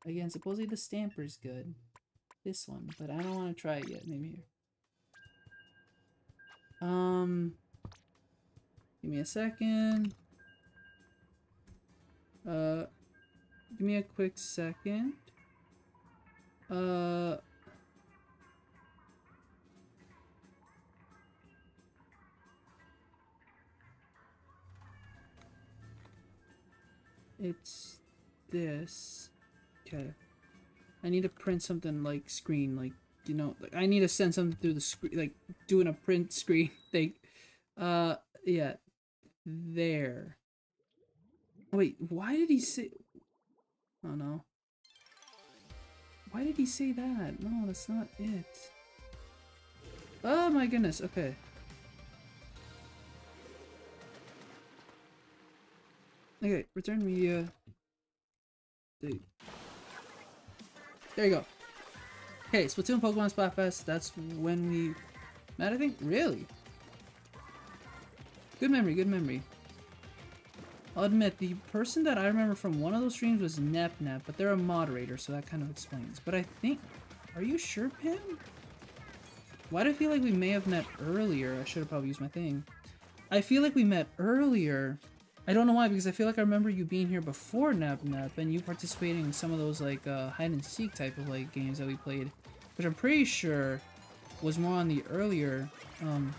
Speaker 1: Again, supposedly the stamper's good. This one, but I don't want to try it yet. Maybe here. Um, give me a second. Uh, give me a quick second. Uh, It's this. Okay. I need to print something like screen, like, you know, like I need to send something through the screen, like doing a print screen <laughs> thing. Uh, yeah. There. Wait, why did he say... Oh no. Why did he say that? No, that's not it. Oh my goodness, okay. Okay, return media. Dude. There you go. Okay, Splatoon Pokemon Splatfest, that's when we met, I think? Really? Good memory, good memory. I'll admit, the person that I remember from one of those streams was NepNep, but they're a moderator, so that kind of explains. But I think... Are you sure, Pim? Why do I feel like we may have met earlier? I should have probably used my thing. I feel like we met earlier I don't know why, because I feel like I remember you being here before NepNep, and you participating in some of those, like, uh, hide-and-seek type of, like, games that we played. Which I'm pretty sure was more on the earlier, um...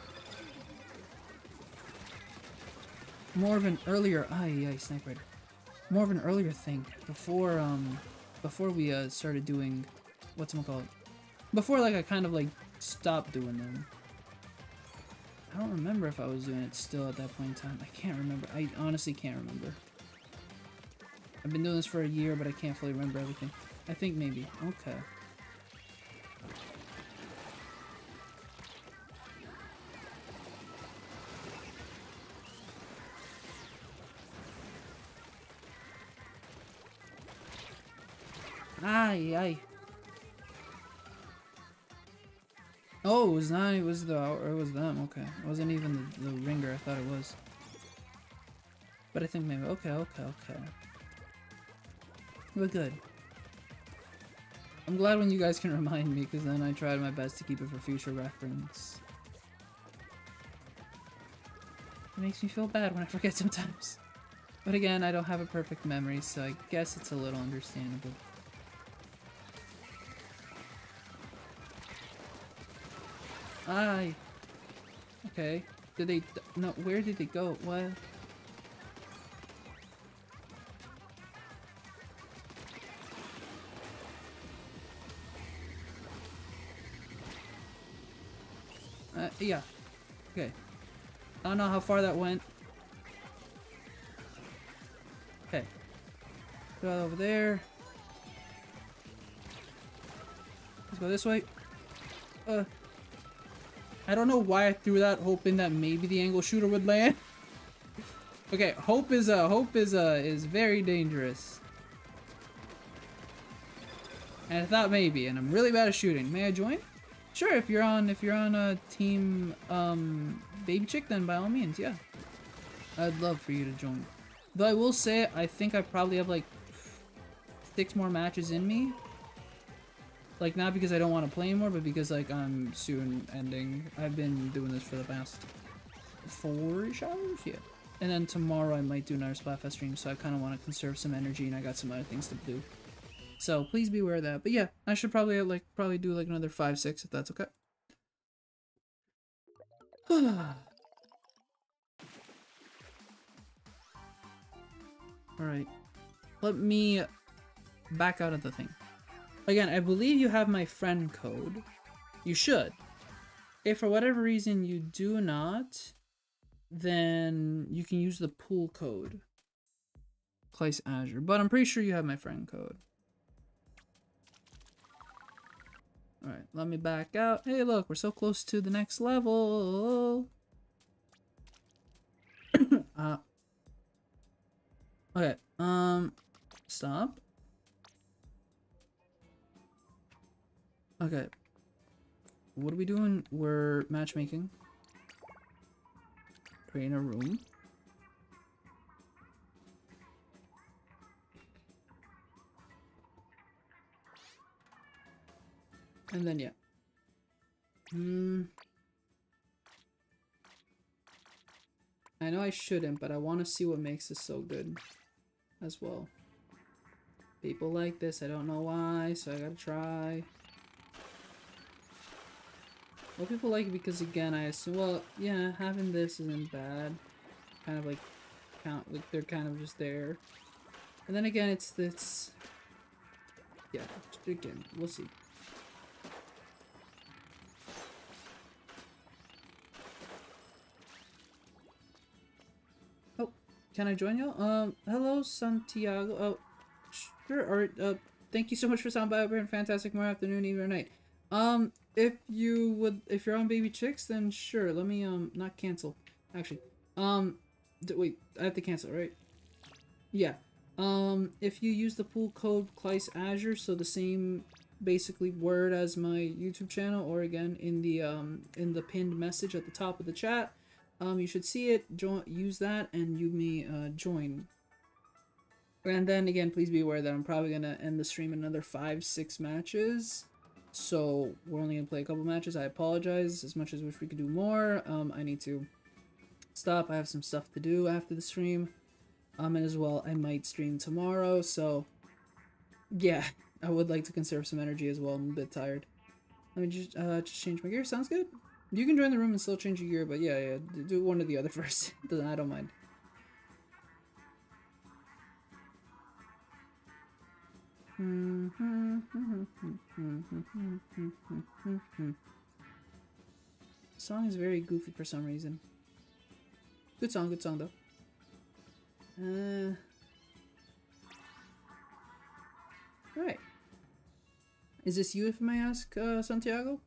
Speaker 1: More of an earlier... Ah, yeah, Sniper. More of an earlier thing, before, um... Before we, uh, started doing... What's it called? Before, like, I kind of, like, stopped doing them. I don't remember if I was doing it still at that point in time. I can't remember. I honestly can't remember. I've been doing this for a year, but I can't fully remember everything. I think maybe. Okay. Ay, ay. Oh, it was not. It was the. Or It was them. Okay, it wasn't even the, the ringer. I thought it was. But I think maybe. Okay, okay, okay. We're good. I'm glad when you guys can <laughs> remind me, because then I tried my best to keep it for future reference. It makes me feel bad when I <laughs> forget sometimes. But again, I don't have a perfect memory, so I guess it's a little understandable. Aye. Okay. Did they... No, where did they go? What? Uh, yeah. Okay. I don't know how far that went. Okay. Go over there. Let's go this way. Uh. I don't know why I threw that, hoping that maybe the angle shooter would land. okay, hope is uh, hope is uh, is very dangerous. And I thought maybe, and I'm really bad at shooting. May I join? Sure, if you're on if you're on a team um baby chick, then by all means, yeah. I'd love for you to join. Though I will say, I think I probably have like six more matches in me. Like, not because I don't want to play anymore, but because, like, I'm soon ending. I've been doing this for the past four-ish hours? Yeah. And then tomorrow I might do another Splatfest stream, so I kind of want to conserve some energy, and I got some other things to do. So, please be aware of that. But yeah, I should probably, like, probably do, like, another 5-6, if that's okay. <sighs> Alright. Let me back out of the thing. Again, I believe you have my friend code. You should. If for whatever reason you do not, then you can use the pool code. Claes Azure. But I'm pretty sure you have my friend code. Alright, let me back out. Hey, look, we're so close to the next level. <coughs> uh, okay, um, stop. Okay. What are we doing? We're matchmaking. Creating a room. And then, yeah. Hmm. I know I shouldn't, but I want to see what makes this so good as well. People like this, I don't know why, so I gotta try. Well, people like it because, again, I assume, well, yeah, having this isn't bad. Kind of like, count, like, they're kind of just there. And then again, it's this, yeah, again, we'll see. Oh, can I join you? Um, hello, Santiago. Oh, sure, alright, uh, thank you so much for sound by and fantastic morning, afternoon, evening, or night. Um, if you would, if you're on Baby Chicks, then sure. Let me um not cancel. Actually, um, wait, I have to cancel, right? Yeah. Um, if you use the pool code Claes Azure, so the same basically word as my YouTube channel, or again in the um in the pinned message at the top of the chat, um, you should see it. Join, use that, and you may uh, join. And then again, please be aware that I'm probably gonna end the stream in another five, six matches. So we're only gonna play a couple matches. I apologize as much as wish we could do more. Um, I need to stop. I have some stuff to do after the stream. Um, and as well, I might stream tomorrow. So yeah, I would like to conserve some energy as well. I'm a bit tired. Let me just uh, just change my gear. Sounds good. You can join the room and still change your gear, but yeah, yeah, do one or the other <laughs> first. I don't mind. Song is very goofy for some reason. Good song, good song though. Uh, right. Is this you, if I may ask, uh, Santiago?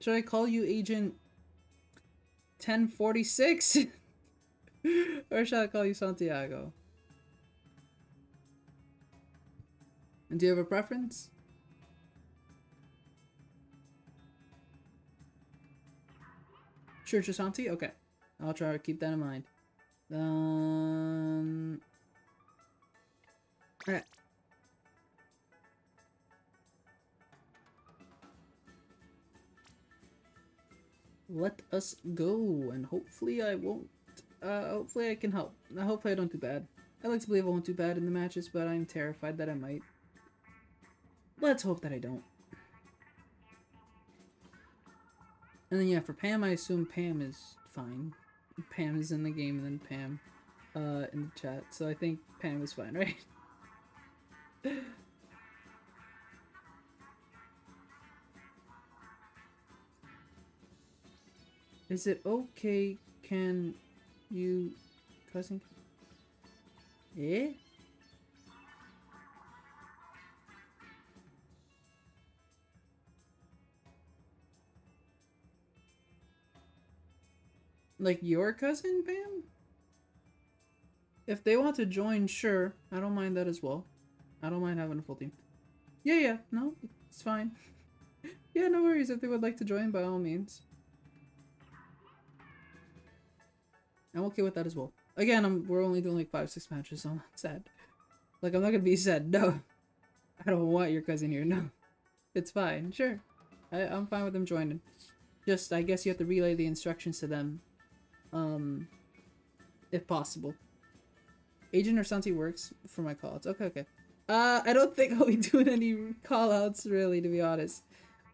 Speaker 1: Should I call you Agent 1046? <laughs> or should I call you Santiago? And do you have a preference? Church of Santi? Okay. I'll try to keep that in mind. Um... Okay. Let us go, and hopefully I won't, uh, hopefully I can help. Hopefully I don't do bad. I like to believe I won't do bad in the matches, but I'm terrified that I might. Let's hope that I don't. And then yeah, for Pam, I assume Pam is fine. Pam is in the game, and then Pam uh, in the chat. So I think Pam is fine, <laughs> right? Is it okay? Can you, cousin? Eh? Like your cousin, Pam? If they want to join, sure. I don't mind that as well. I don't mind having a full team. Yeah, yeah. No, it's fine. <laughs> yeah, no worries. If they would like to join, by all means. I'm okay with that as well. Again, I'm, we're only doing like five, six matches, so I'm not sad. Like, I'm not gonna be <laughs> sad. No. I don't want your cousin here. No. It's fine. Sure. I, I'm fine with them joining. Just, I guess you have to relay the instructions to them. Um, if possible. Agent or Santi works for my callouts. Okay, okay. Uh, I don't think <laughs> I'll be doing any callouts, really, to be honest.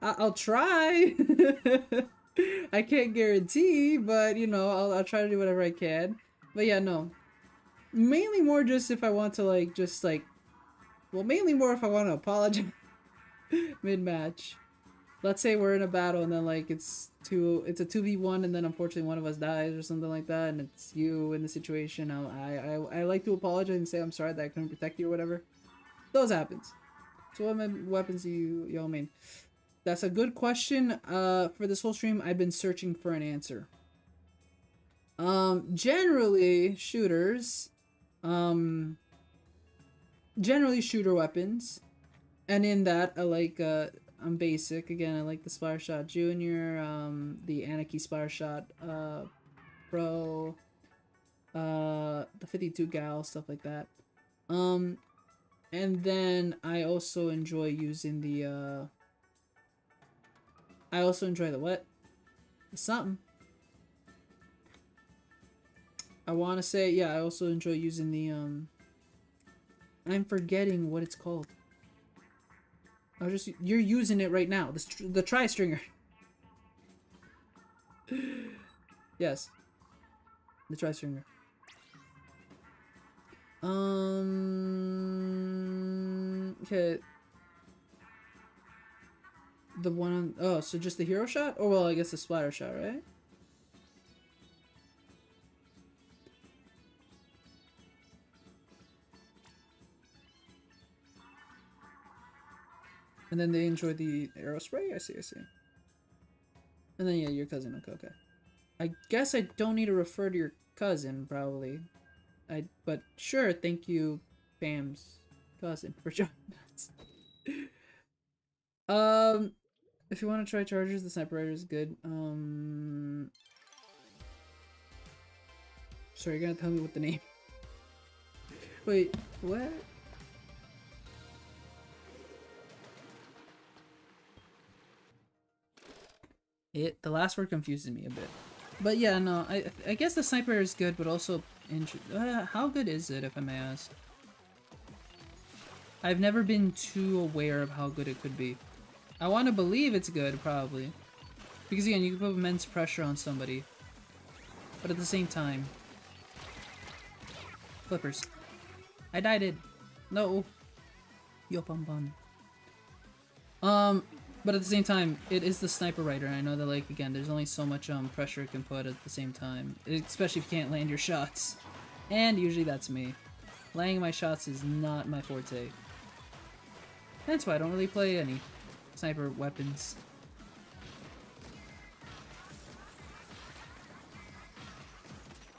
Speaker 1: I I'll try. <laughs> I can't guarantee, but you know, I'll, I'll try to do whatever I can. But yeah, no. Mainly more just if I want to like, just like, well, mainly more if I want to apologize <laughs> mid-match. Let's say we're in a battle and then like it's two, it's a 2v1 and then unfortunately one of us dies or something like that and it's you in the situation. I, I, I like to apologize and say I'm sorry that I couldn't protect you or whatever. Those happens. So what weapons do you, y'all mean? That's a good question. Uh, for this whole stream, I've been searching for an answer. Um, generally, shooters, um, generally shooter weapons. And in that, I like, uh, I'm basic. Again, I like the Splattershot Junior, um, the Anarchy Splattershot, uh, Pro, uh, the 52 Gal, stuff like that. Um, and then I also enjoy using the, uh, I also enjoy the what? something. I want to say, yeah, I also enjoy using the, um... I'm forgetting what it's called. I was just... You're using it right now. The, the tri-stringer. yes. The tri-stringer. Um... Okay the one on... Oh, so just the hero shot? Or, well, I guess the splatter shot, right? And then they enjoy the Aerospray? I see, I see. And then, yeah, your cousin. Okay, okay. I guess I don't need to refer to your cousin, probably. I, but sure, thank you, Pam's cousin, for <laughs> joining us. um, if you want to try chargers, the sniper is good. Um, sorry, you're gonna tell me what the name. <laughs> Wait, what? It the last word confuses me a bit, but yeah, no, I I guess the sniper is good, but also uh, how good is it, if I may ask? I've never been too aware of how good it could be. I want to believe it's good, probably. Because again, you can put immense pressure on somebody. But at the same time... Flippers. I died it. No. Yo bum bum. Um, but at the same time, it is the Snipewriter. I know that, like, again, there's only so much um pressure it can put at the same time. Especially if you can't land your shots. And usually that's me. Landing my shots is not my forte. That's why I don't really play any sniper weapons.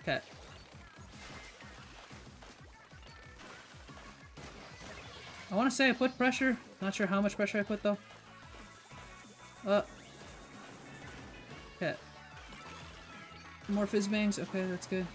Speaker 1: Okay. I want to say I put pressure. Not sure how much pressure I put though. Uh. Okay. More fizz bangs. Okay, that's good.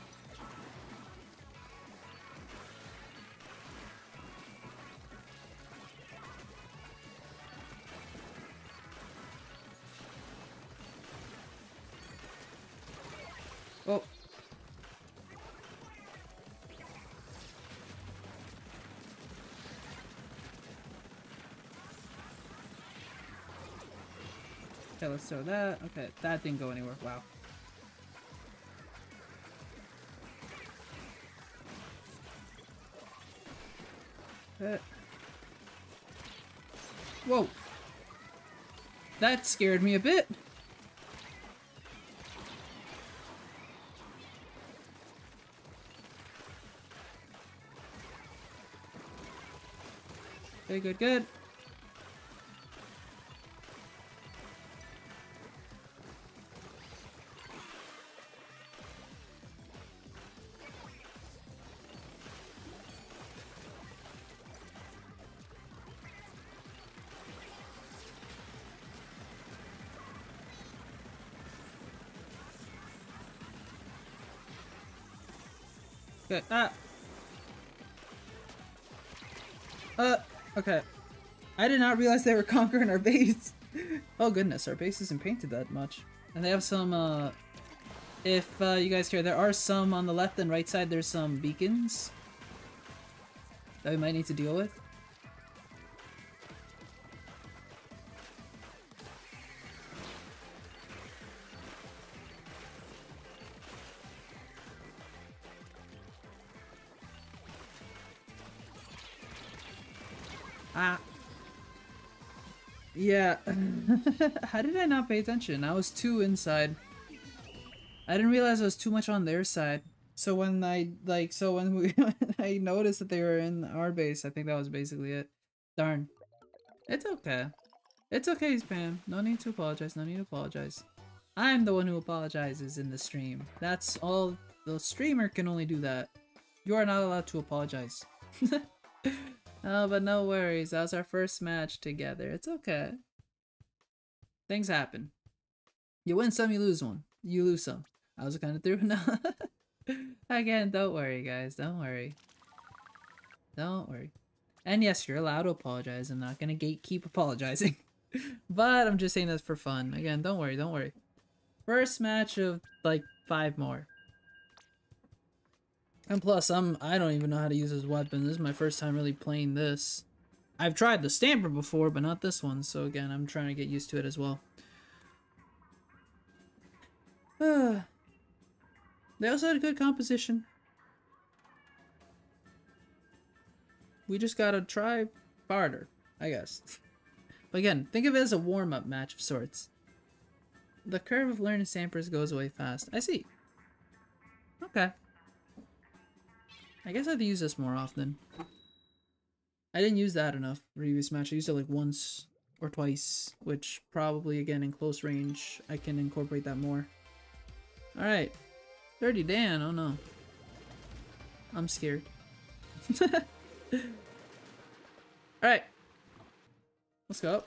Speaker 1: Okay, let's throw that. Okay, that didn't go anywhere. Wow. Whoa. That scared me a bit. Okay, good, good. Good. Ah. Uh, okay. I did not realize they were <laughs> conquering our base. oh goodness, our base isn't painted that much. And they have some, uh, if uh, you guys care, there are some on the left and right side, there's some beacons that we might need to deal with. How did I not pay attention? I was too inside. I didn't realize I was too much on their side. So when I, like, so when we, <laughs> I noticed that they were in our base, I think that was basically it. Darn. It's okay. It's okay, Spam. No need to apologize, no need to apologize. I'm the one who apologizes in the stream. That's all, the streamer can only do that. You are not allowed to apologize. Oh, <laughs> but no worries. That was our first match together. It's okay. Things happen. You win some, you lose one. You lose some. I was kind of through <laughs> No. Again, don't worry, guys. Don't worry. Don't worry. And yes, you're allowed to apologize. I'm not gonna gatekeep apologizing. <laughs> but I'm just saying this for fun. Again, don't worry, don't worry. First match of like five more. And plus, I'm I don't even know how to use this weapon. This is my first time really playing this. I've tried the Stamper before, but not this one. So again, I'm trying to get used to it as well. Uh, <sighs> they also had a good composition. We just gotta try harder, I guess. <laughs> But again, think of it as a warm-up match of sorts. The curve of learning Stampers goes away fast. I see. Okay. I guess I have to use this more often. I didn't use that enough previous match. I used it like once or twice, which probably, again, in close range, I can incorporate that more. Alright. Dirty Dan, oh no. I'm scared. <laughs> Alright. Let's go.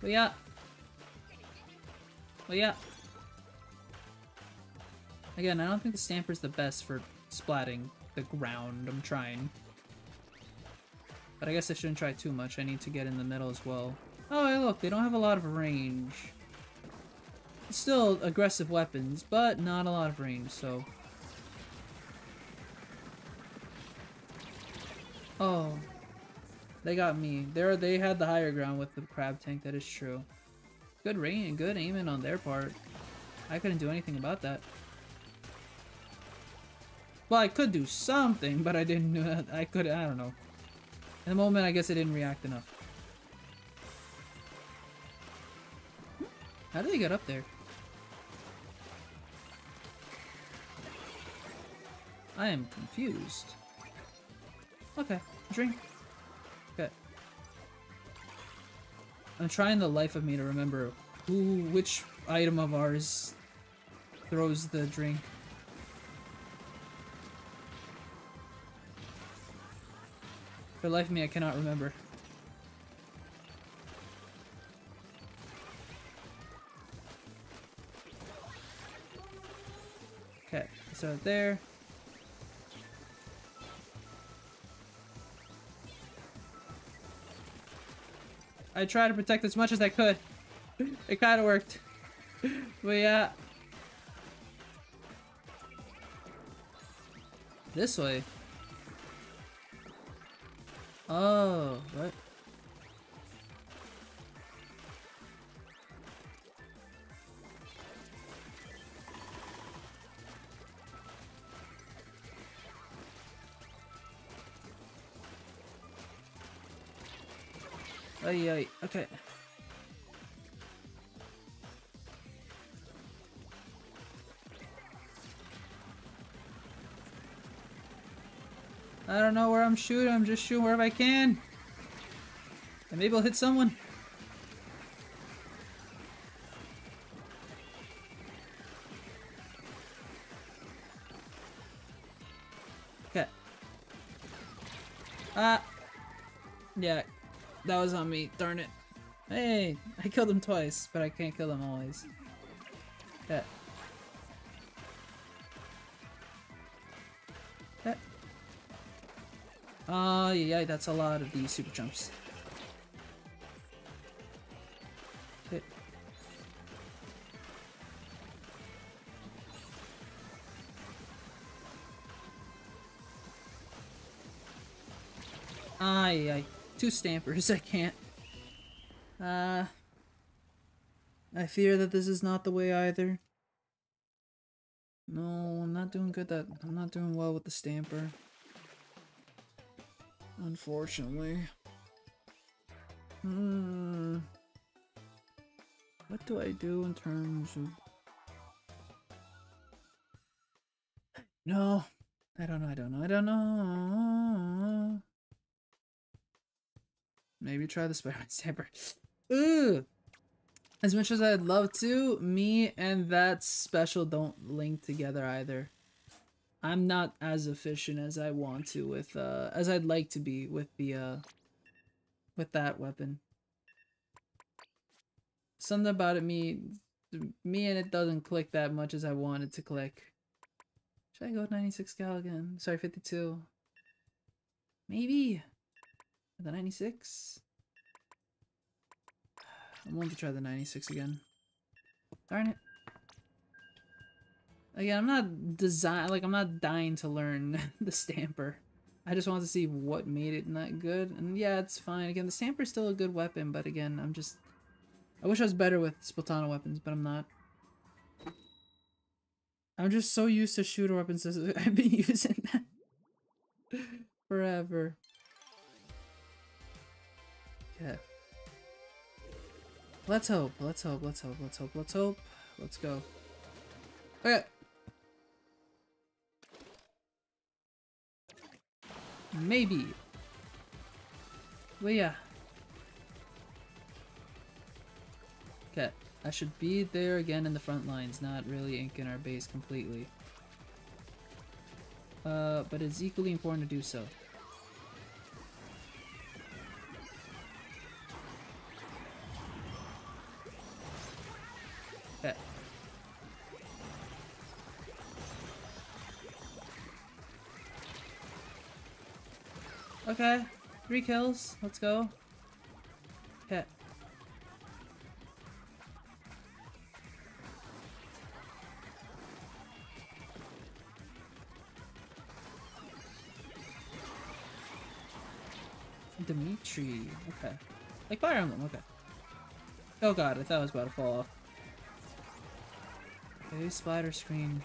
Speaker 1: What ya? What ya? Again, I don't think the Stamper's the best for splatting the ground. I'm trying. But I guess I shouldn't try too much. I need to get in the middle as well. Oh, hey, look, they don't have a lot of range. Still aggressive weapons, but not a lot of range, so... Oh. They got me. They're, they had the higher ground with the crab tank, that is true. Good rain, good aiming on their part. I couldn't do anything about that. Well, I could do something, but I didn't that. I could, I don't know. In the moment, I guess I didn't react enough. How did they get up there? I am confused. Okay, drink. Okay. I'm trying the life of me to remember who, which item of ours throws the drink. For life of me, I cannot remember. Okay, so there. I tried to protect as much as I could. It kind of worked. but yeah. This way. Oh, what? Oh yeah, okay. I don't know where I'm shooting, I'm just shooting wherever I can. And maybe I'll hit someone. Okay. Ah. Yeah, that was on me, darn it. Hey, I killed him twice, but I can't kill them always. Yeah. Oh, yeah, that's a lot of these super jumps. Hit. Two stampers, <laughs> I can't. Uh, I fear that this is not the way either. No, I'm not doing good that I'm not doing well with the stamper. Unfortunately. Hmm. What do I do in terms of... No. I don't know, I don't know, I don't know. Maybe try the Spider-Man <laughs> stamper. Ooh! As much as I'd love to, me and that special don't link together either. I'm not as efficient as I want to with, uh, as I'd like to be with the, uh, with that weapon. Something about it, me, me and it doesn't click that much as I want it to click. Should I go with 96 gal again? Sorry, 52. Maybe. The 96? I'm willing to try the 96 again. Darn it. Again, I'm not design like I'm not dying to learn <laughs> the stamper. I just want to see what made it not good. And yeah, it's fine. Again, the stamper's still a good weapon, but again, I'm just I wish I was better with Splatana weapons, but I'm not. I'm just so used to shooter weapons <laughs> I've been using that <laughs> forever. Yeah. Let's hope, let's hope, let's hope, let's hope, let's hope. Let's go. Okay. Maybe. Well, yeah. Okay. I should be there again in the front lines, not really inking our base completely. Uh, but it's equally important to do so. Okay, three kills. Let's go. Okay. Dimitri. Okay. Like Fire Emblem, okay. Oh god, I thought I was about to fall off. Okay, spider screen.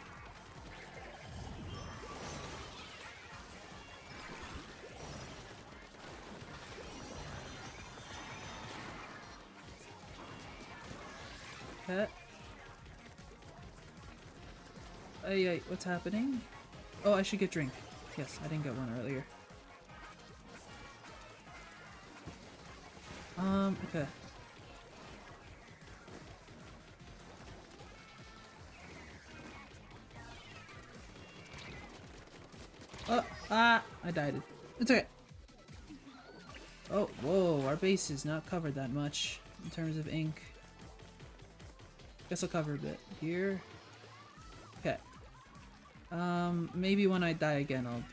Speaker 1: Hey, hey, what's happening? Oh, I should get drink. Yes, I didn't get one earlier. Um, okay. Oh, ah, I died. It's okay. Oh, whoa, our base is not covered that much in terms of ink. Guess I'll cover a bit here. Um, maybe when I die again, I'll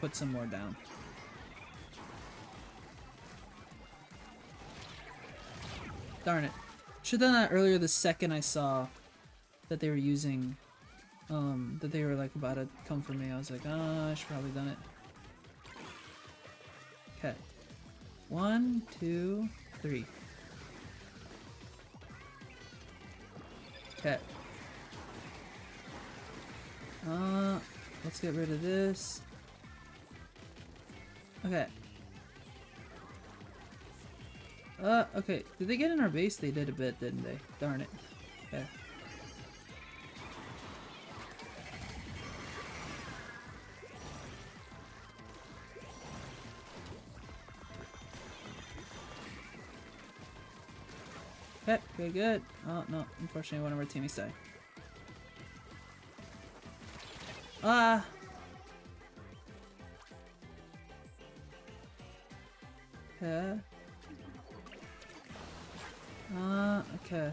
Speaker 1: put some more down. Darn it. Should've done that earlier the second I saw that they were using, um, that they were like about to come for me. I was like, ah, I should probably done it. Okay. One, two, three. Okay. Uh, let's get rid of this. Okay. Uh, okay. Did they get in our base? They did a bit, didn't they? Darn it. Okay. Okay, good, good. Oh, no. Unfortunately, one of our teammates died. Ah! Okay. Ah, okay.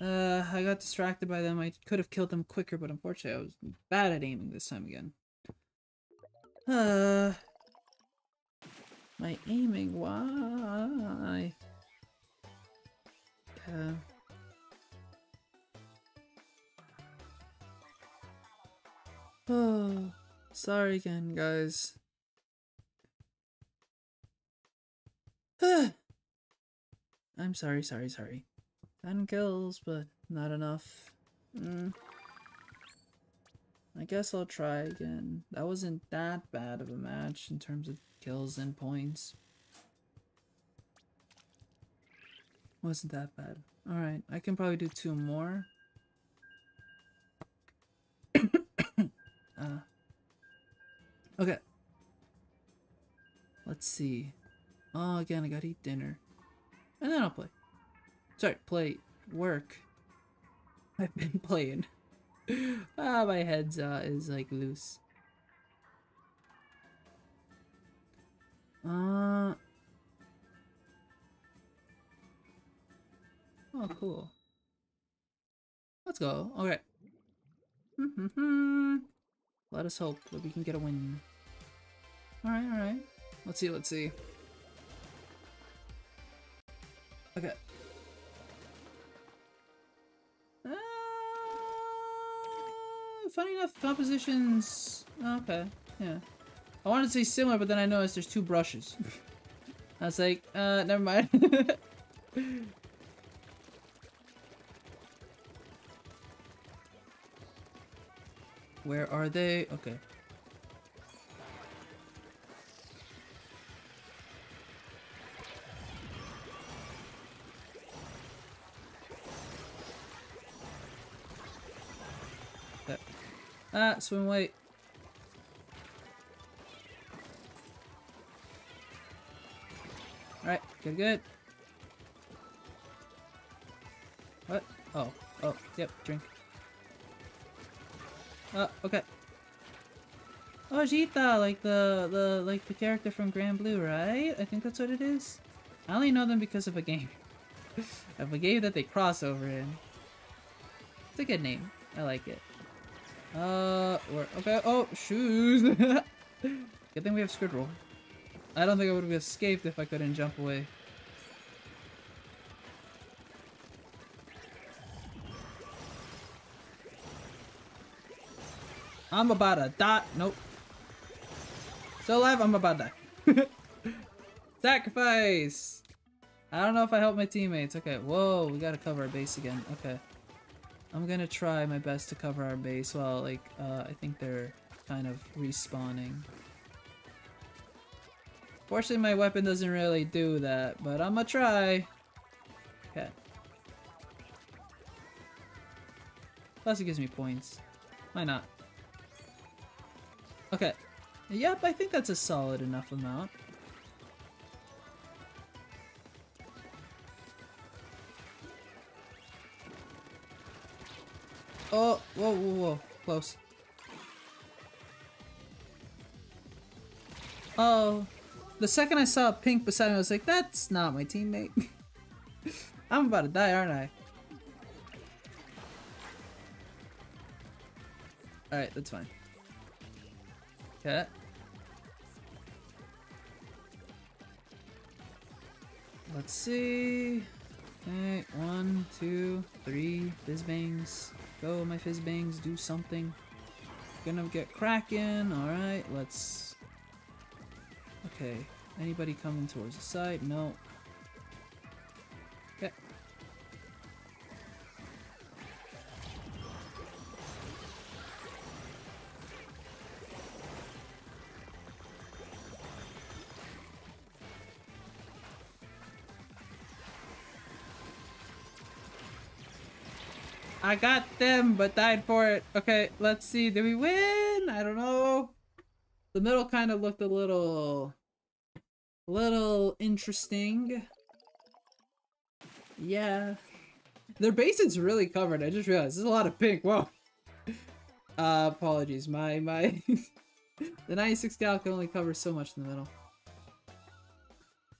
Speaker 1: Uh, I got distracted by them. I could have killed them quicker, but unfortunately I was bad at aiming this time again. Uh, my aiming, why? Okay. Oh, sorry again, guys. I'm sorry, sorry, sorry. 10 kills, but not enough. Mm. I guess I'll try again. That wasn't that bad of a match in terms of kills and points. Wasn't that bad. Alright, I can probably do two more. <coughs> uh, okay. Let's see. Oh, again, I gotta eat dinner. And then I'll play. Sorry, play. Work. <laughs> I've been playing. <laughs> ah, my head's uh, is like loose. Uh. Oh, cool. Let's go. Okay. Let us hope that we can get a win. Alright, alright. Let's see, let's see. Okay. Funny enough, compositions... Okay, yeah. I wanted to say similar, but then I noticed there's two brushes. <laughs> I was like, uh, never mind. <laughs> Where are they? Okay. Ah, swim away. Alright, good, good. What? Oh, oh, yep, drink. Oh, okay. Oh, Djeeta, like the, the, like the character from Granblue, right? I think that's what it is. I only know them because of a game. <laughs> of a game that they cross over in. It's a good name. I like it. Uh, where? Okay. Oh, shoes. <laughs> Good thing we have squid roll. I don't think I would have escaped if I couldn't jump away. I'm about to die. Nope. Still alive, I'm about to die. <laughs> Sacrifice! I don't know if I helped my teammates. Okay, whoa, we gotta cover our base again. Okay. I'm gonna try my best to cover our base while, like, uh, I think they're kind of respawning. Fortunately, my weapon doesn't really do that, but I'm gonna try. Okay. Plus it gives me points. Why not? Okay. Yep, I think that's a solid enough amount. Oh, whoa, whoa, whoa. Close. Oh. The second I saw pink beside me, I was like, that's not my teammate. <laughs> I'm about to die, aren't I? Alright, that's fine. Okay. let's see. Okay, one, two, three, fizzbangs. Go, my fizz bangs, do something. Gonna get cracking, alright, let's... Okay, anybody coming towards the side? No. I got them, but died for it. Okay, let's see. Did we win? I don't know. The middle kind of looked a little... Little interesting. Yeah. Their base is really covered. I just realized there's a lot of pink. Whoa. <laughs> Uh, apologies. My, my... <laughs> the 96 gal can only cover so much in the middle.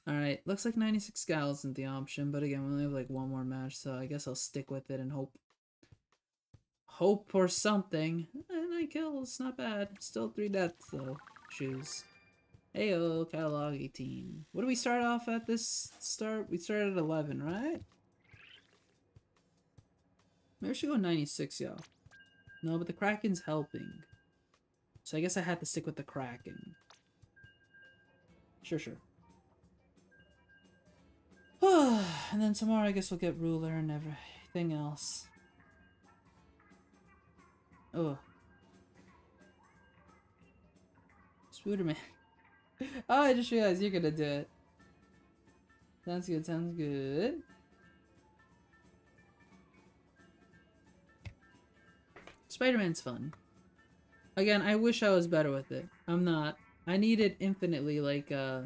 Speaker 1: Alright, looks like 96 gal isn't the option, but again, we only have like one more match, so I guess I'll stick with it and hope hope or something. And I nine kills, not bad. Still three deaths though. Shoes. Ayo, catalog 18. What do we start off at this start? We started at 11, right? Maybe we should go 96, y'all. No, but the Kraken's helping. So I guess I have to stick with the Kraken. Sure, sure. <sighs> and then tomorrow I guess we'll get Ruler and everything else. Oh. Spooderman. <laughs> oh, I just realized you're gonna do it. Sounds good, sounds good. Spider-Man's fun. Again, I wish I was better with it. I'm not. I need it infinitely, like, uh...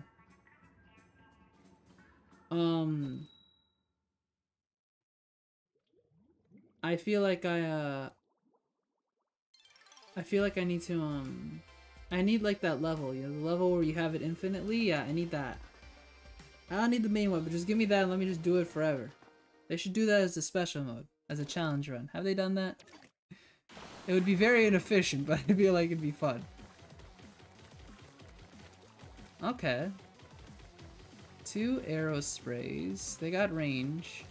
Speaker 1: Um... I feel like I, uh... I feel like I need to, um... I need, like, that level, you know, the level where you have it infinitely? Yeah, I need that. I don't need the main one, but just give me that and let me just do it forever. They should do that as a special mode, as a challenge run. Have they done that? It would be very inefficient, <laughs> but I feel like it'd be fun. Okay. Two Aerosprays. They got range.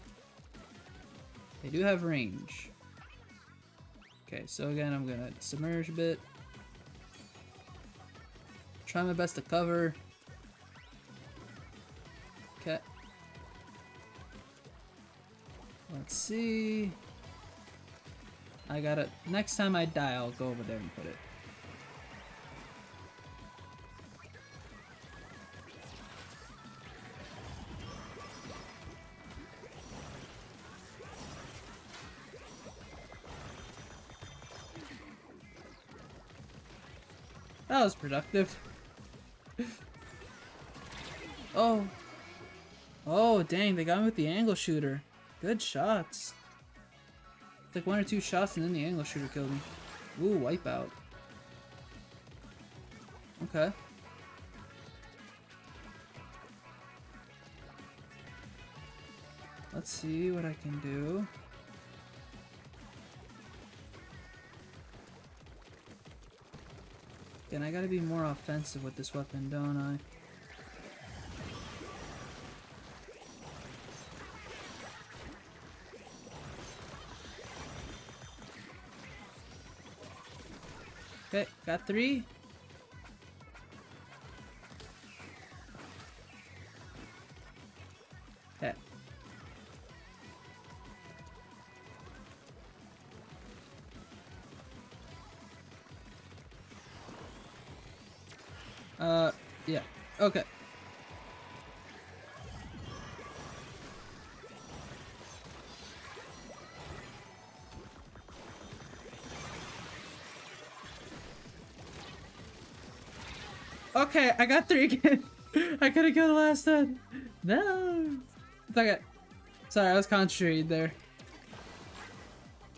Speaker 1: They do have range. Okay, so again, I'm gonna submerge a bit. Try my best to cover. Okay. Let's see. I gotta... Next time I die, I'll go over there and put it. That was productive. oh. Oh, dang, they got me with the angle shooter. Good shots. It's like one or two shots and then the angle shooter killed me. Ooh, wipeout. Okay. Let's see what I can do. Again, I gotta be more offensive with this weapon, don't I? Okay, got three. Okay, I got three again. <laughs> I could have killed the last one. No. It's okay. Sorry, I was concentrated there.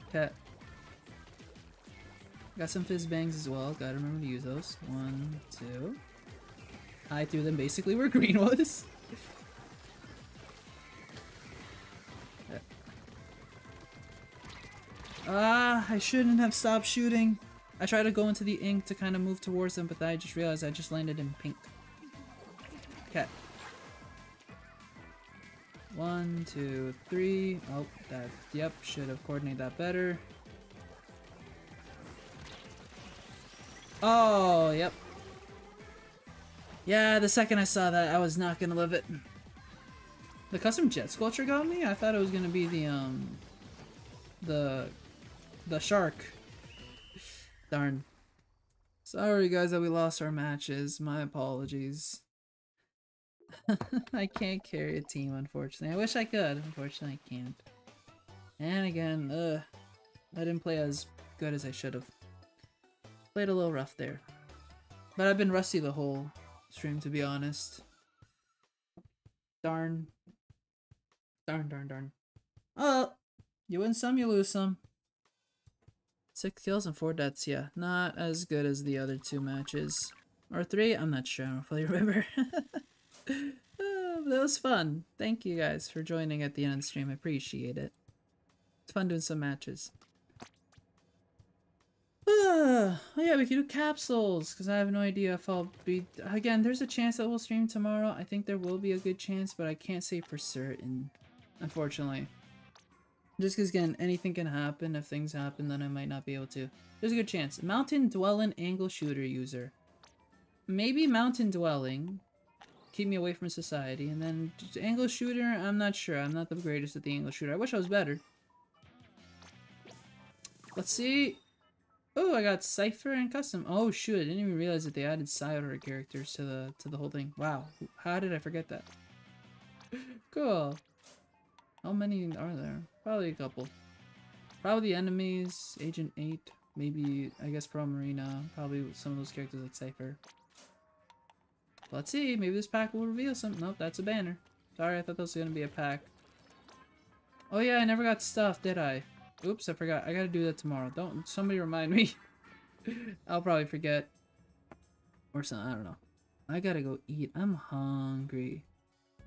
Speaker 1: Okay. Got some fizz bangs as well. Gotta remember to use those. One, two. I threw them basically where <laughs> green was. Ah, I shouldn't have stopped shooting. I tried to go into the ink to kind of move towards them, but then I just realized I just landed in pink. Okay. One, two, three. Oh, that, yep, should have coordinated that better. Oh, yep. Yeah, the second I saw that, I was not gonna live it. The Custom Jet Squelcher got me? I thought it was gonna be the, um... The... The shark. Darn. Sorry guys that we lost our matches. My apologies. <laughs> I can't carry a team, unfortunately. I wish I could. Unfortunately, I can't. And again, uh, I didn't play as good as I should have. Played a little rough there. But I've been rusty the whole stream, to be honest. Darn. Darn, darn, darn. Oh, you win some, you lose some. Six kills and four deaths, yeah. Not as good as the other two matches. Or three? I'm not sure. I don't fully <laughs> remember. <laughs> oh, that was fun. Thank you guys for joining at the end of the stream. I appreciate it. It's fun doing some matches. <sighs> oh yeah, we can do capsules, because I have no idea if I'll be... Again, there's a chance that we'll stream tomorrow. I think there will be a good chance, but I can't say for certain, unfortunately. Just because, again, anything can happen. If things happen, then I might not be able to. There's a good chance. Mountain Dwelling Angle Shooter user. Maybe Mountain Dwelling. Keep me away from society. And then Angle Shooter, I'm not sure. I'm not the greatest at the Angle Shooter. I wish I was better. Let's see. Oh, I got Cypher and Custom. Oh, shoot. I didn't even realize that they added Cypher characters to the to the whole thing. Wow. How did I forget that? <laughs> cool. How many are there? Probably a couple. Probably the enemies, Agent 8, maybe, I guess Pro Marina, probably some of those characters like Cypher. Let's see, maybe this pack will reveal something. Nope, that's a banner. Sorry, I thought that was gonna be a pack. Oh yeah, I never got stuff, did I? Oops, I forgot. I gotta do that tomorrow. Don't, somebody remind me. <laughs> I'll probably forget. Or something, I don't know. I gotta go eat. I'm hungry.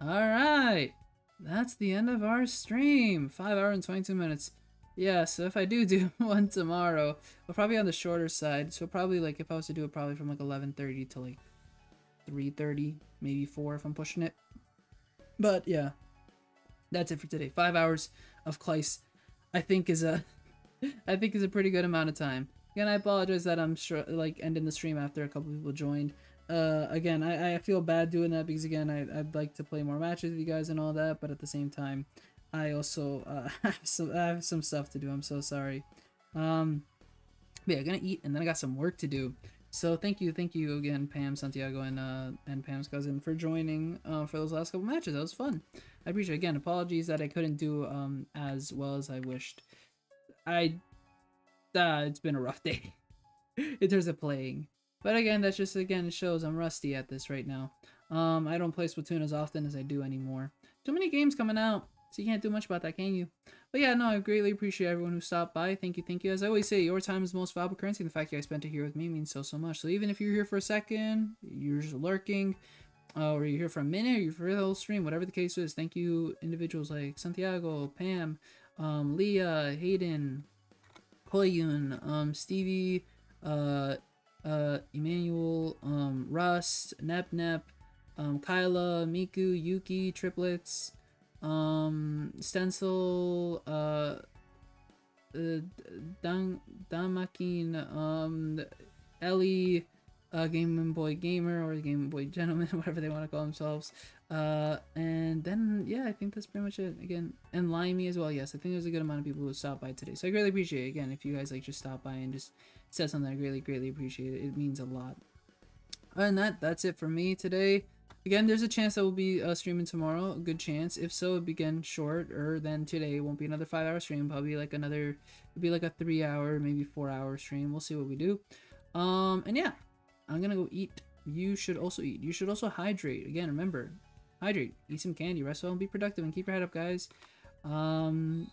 Speaker 1: Alright! That's the end of our stream. 5 hours and 22 minutes. Yeah, so if I do do <laughs> one tomorrow, I'll probably on the shorter side. So probably like if I was to do it probably from like 11.30 to like 3.30, maybe 4 if I'm pushing it. But yeah, that's it for today. 5 hours of Kleist I think is a <laughs> I think is a pretty good amount of time. Again, I apologize that I'm sure like ending the stream after a couple people joined uh, again, I, I feel bad doing that because again, I, I'd like to play more matches with you guys and all that, but at the same time, I also uh, <laughs> have some I have some stuff to do. I'm so sorry. Um, but yeah, I'm gonna eat and then I got some work to do. So thank you, thank you again, Pam, Santiago, and uh, and Pam's cousin for joining uh, for those last couple matches. That was fun. I appreciate it. Again, apologies that I couldn't do um as well as I wished. I uh, it's been a rough <laughs> day in terms of playing. But again, that's just, again, shows I'm rusty at this right now. Um, I don't play Splatoon as often as I do anymore. Too many games coming out, so you can't do much about that, can you? But yeah, no, I greatly appreciate everyone who stopped by. Thank you, thank you. As I always say, your time is the most valuable currency. And the fact that I spent it here with me means so, so much. So even if you're here for a second, you're just lurking, uh, or you're here for a minute, or you're for the whole stream, whatever the case is, thank you individuals like Santiago, Pam, um, Leah, Hayden, Koyun, um, Stevie, uh, uh, Emmanuel, um, Rust, Nep Nep, um, Kyla, Miku, Yuki, Triplets, um, Stencil, uh, uh Damakin, um, Ellie, uh, Game Boy Gamer or Game Boy Gentleman, <laughs> whatever they want to call themselves. Uh, and then yeah, I think that's pretty much it. Again, and Limey as well. Yes, I think there's a good amount of people who stopped by today, so I really appreciate it. Again, if you guys like just stop by and just said something I greatly, greatly appreciate it. It means a lot. Other than that, that's it for me today. Again, there's a chance that we'll be uh, streaming tomorrow. A good chance. If so, it begin shorter than today. It won't be another five hour stream. Probably like another, it'll be like a three hour, maybe four hour stream. We'll see what we do. Um, and yeah, I'm gonna go eat. You should also eat. You should also hydrate. Again, remember, hydrate. Eat some candy. Rest well and be productive and keep your head up, guys. Um,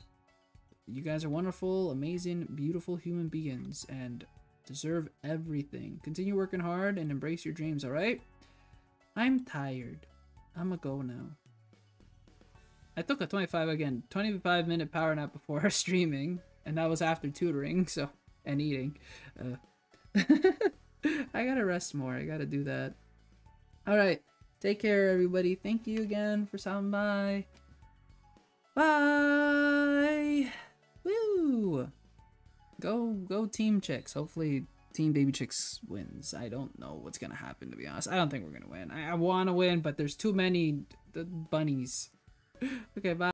Speaker 1: you guys are wonderful, amazing, beautiful human beings and deserve everything. Continue working hard and embrace your dreams, alright? I'm tired. I'ma go now. I took a 25 again, 25 minute power nap before <laughs> streaming, and that was after tutoring, so, and eating. Uh, <laughs> I gotta rest more, I gotta do that. Alright, take care everybody. Thank you again for stopping by. Bye. Woo. Go go Team Chicks. Hopefully Team Baby Chicks wins. I don't know what's gonna happen to be honest. I don't think we're gonna win. I, I want to win, but there's too many bunnies. <laughs> okay, bye.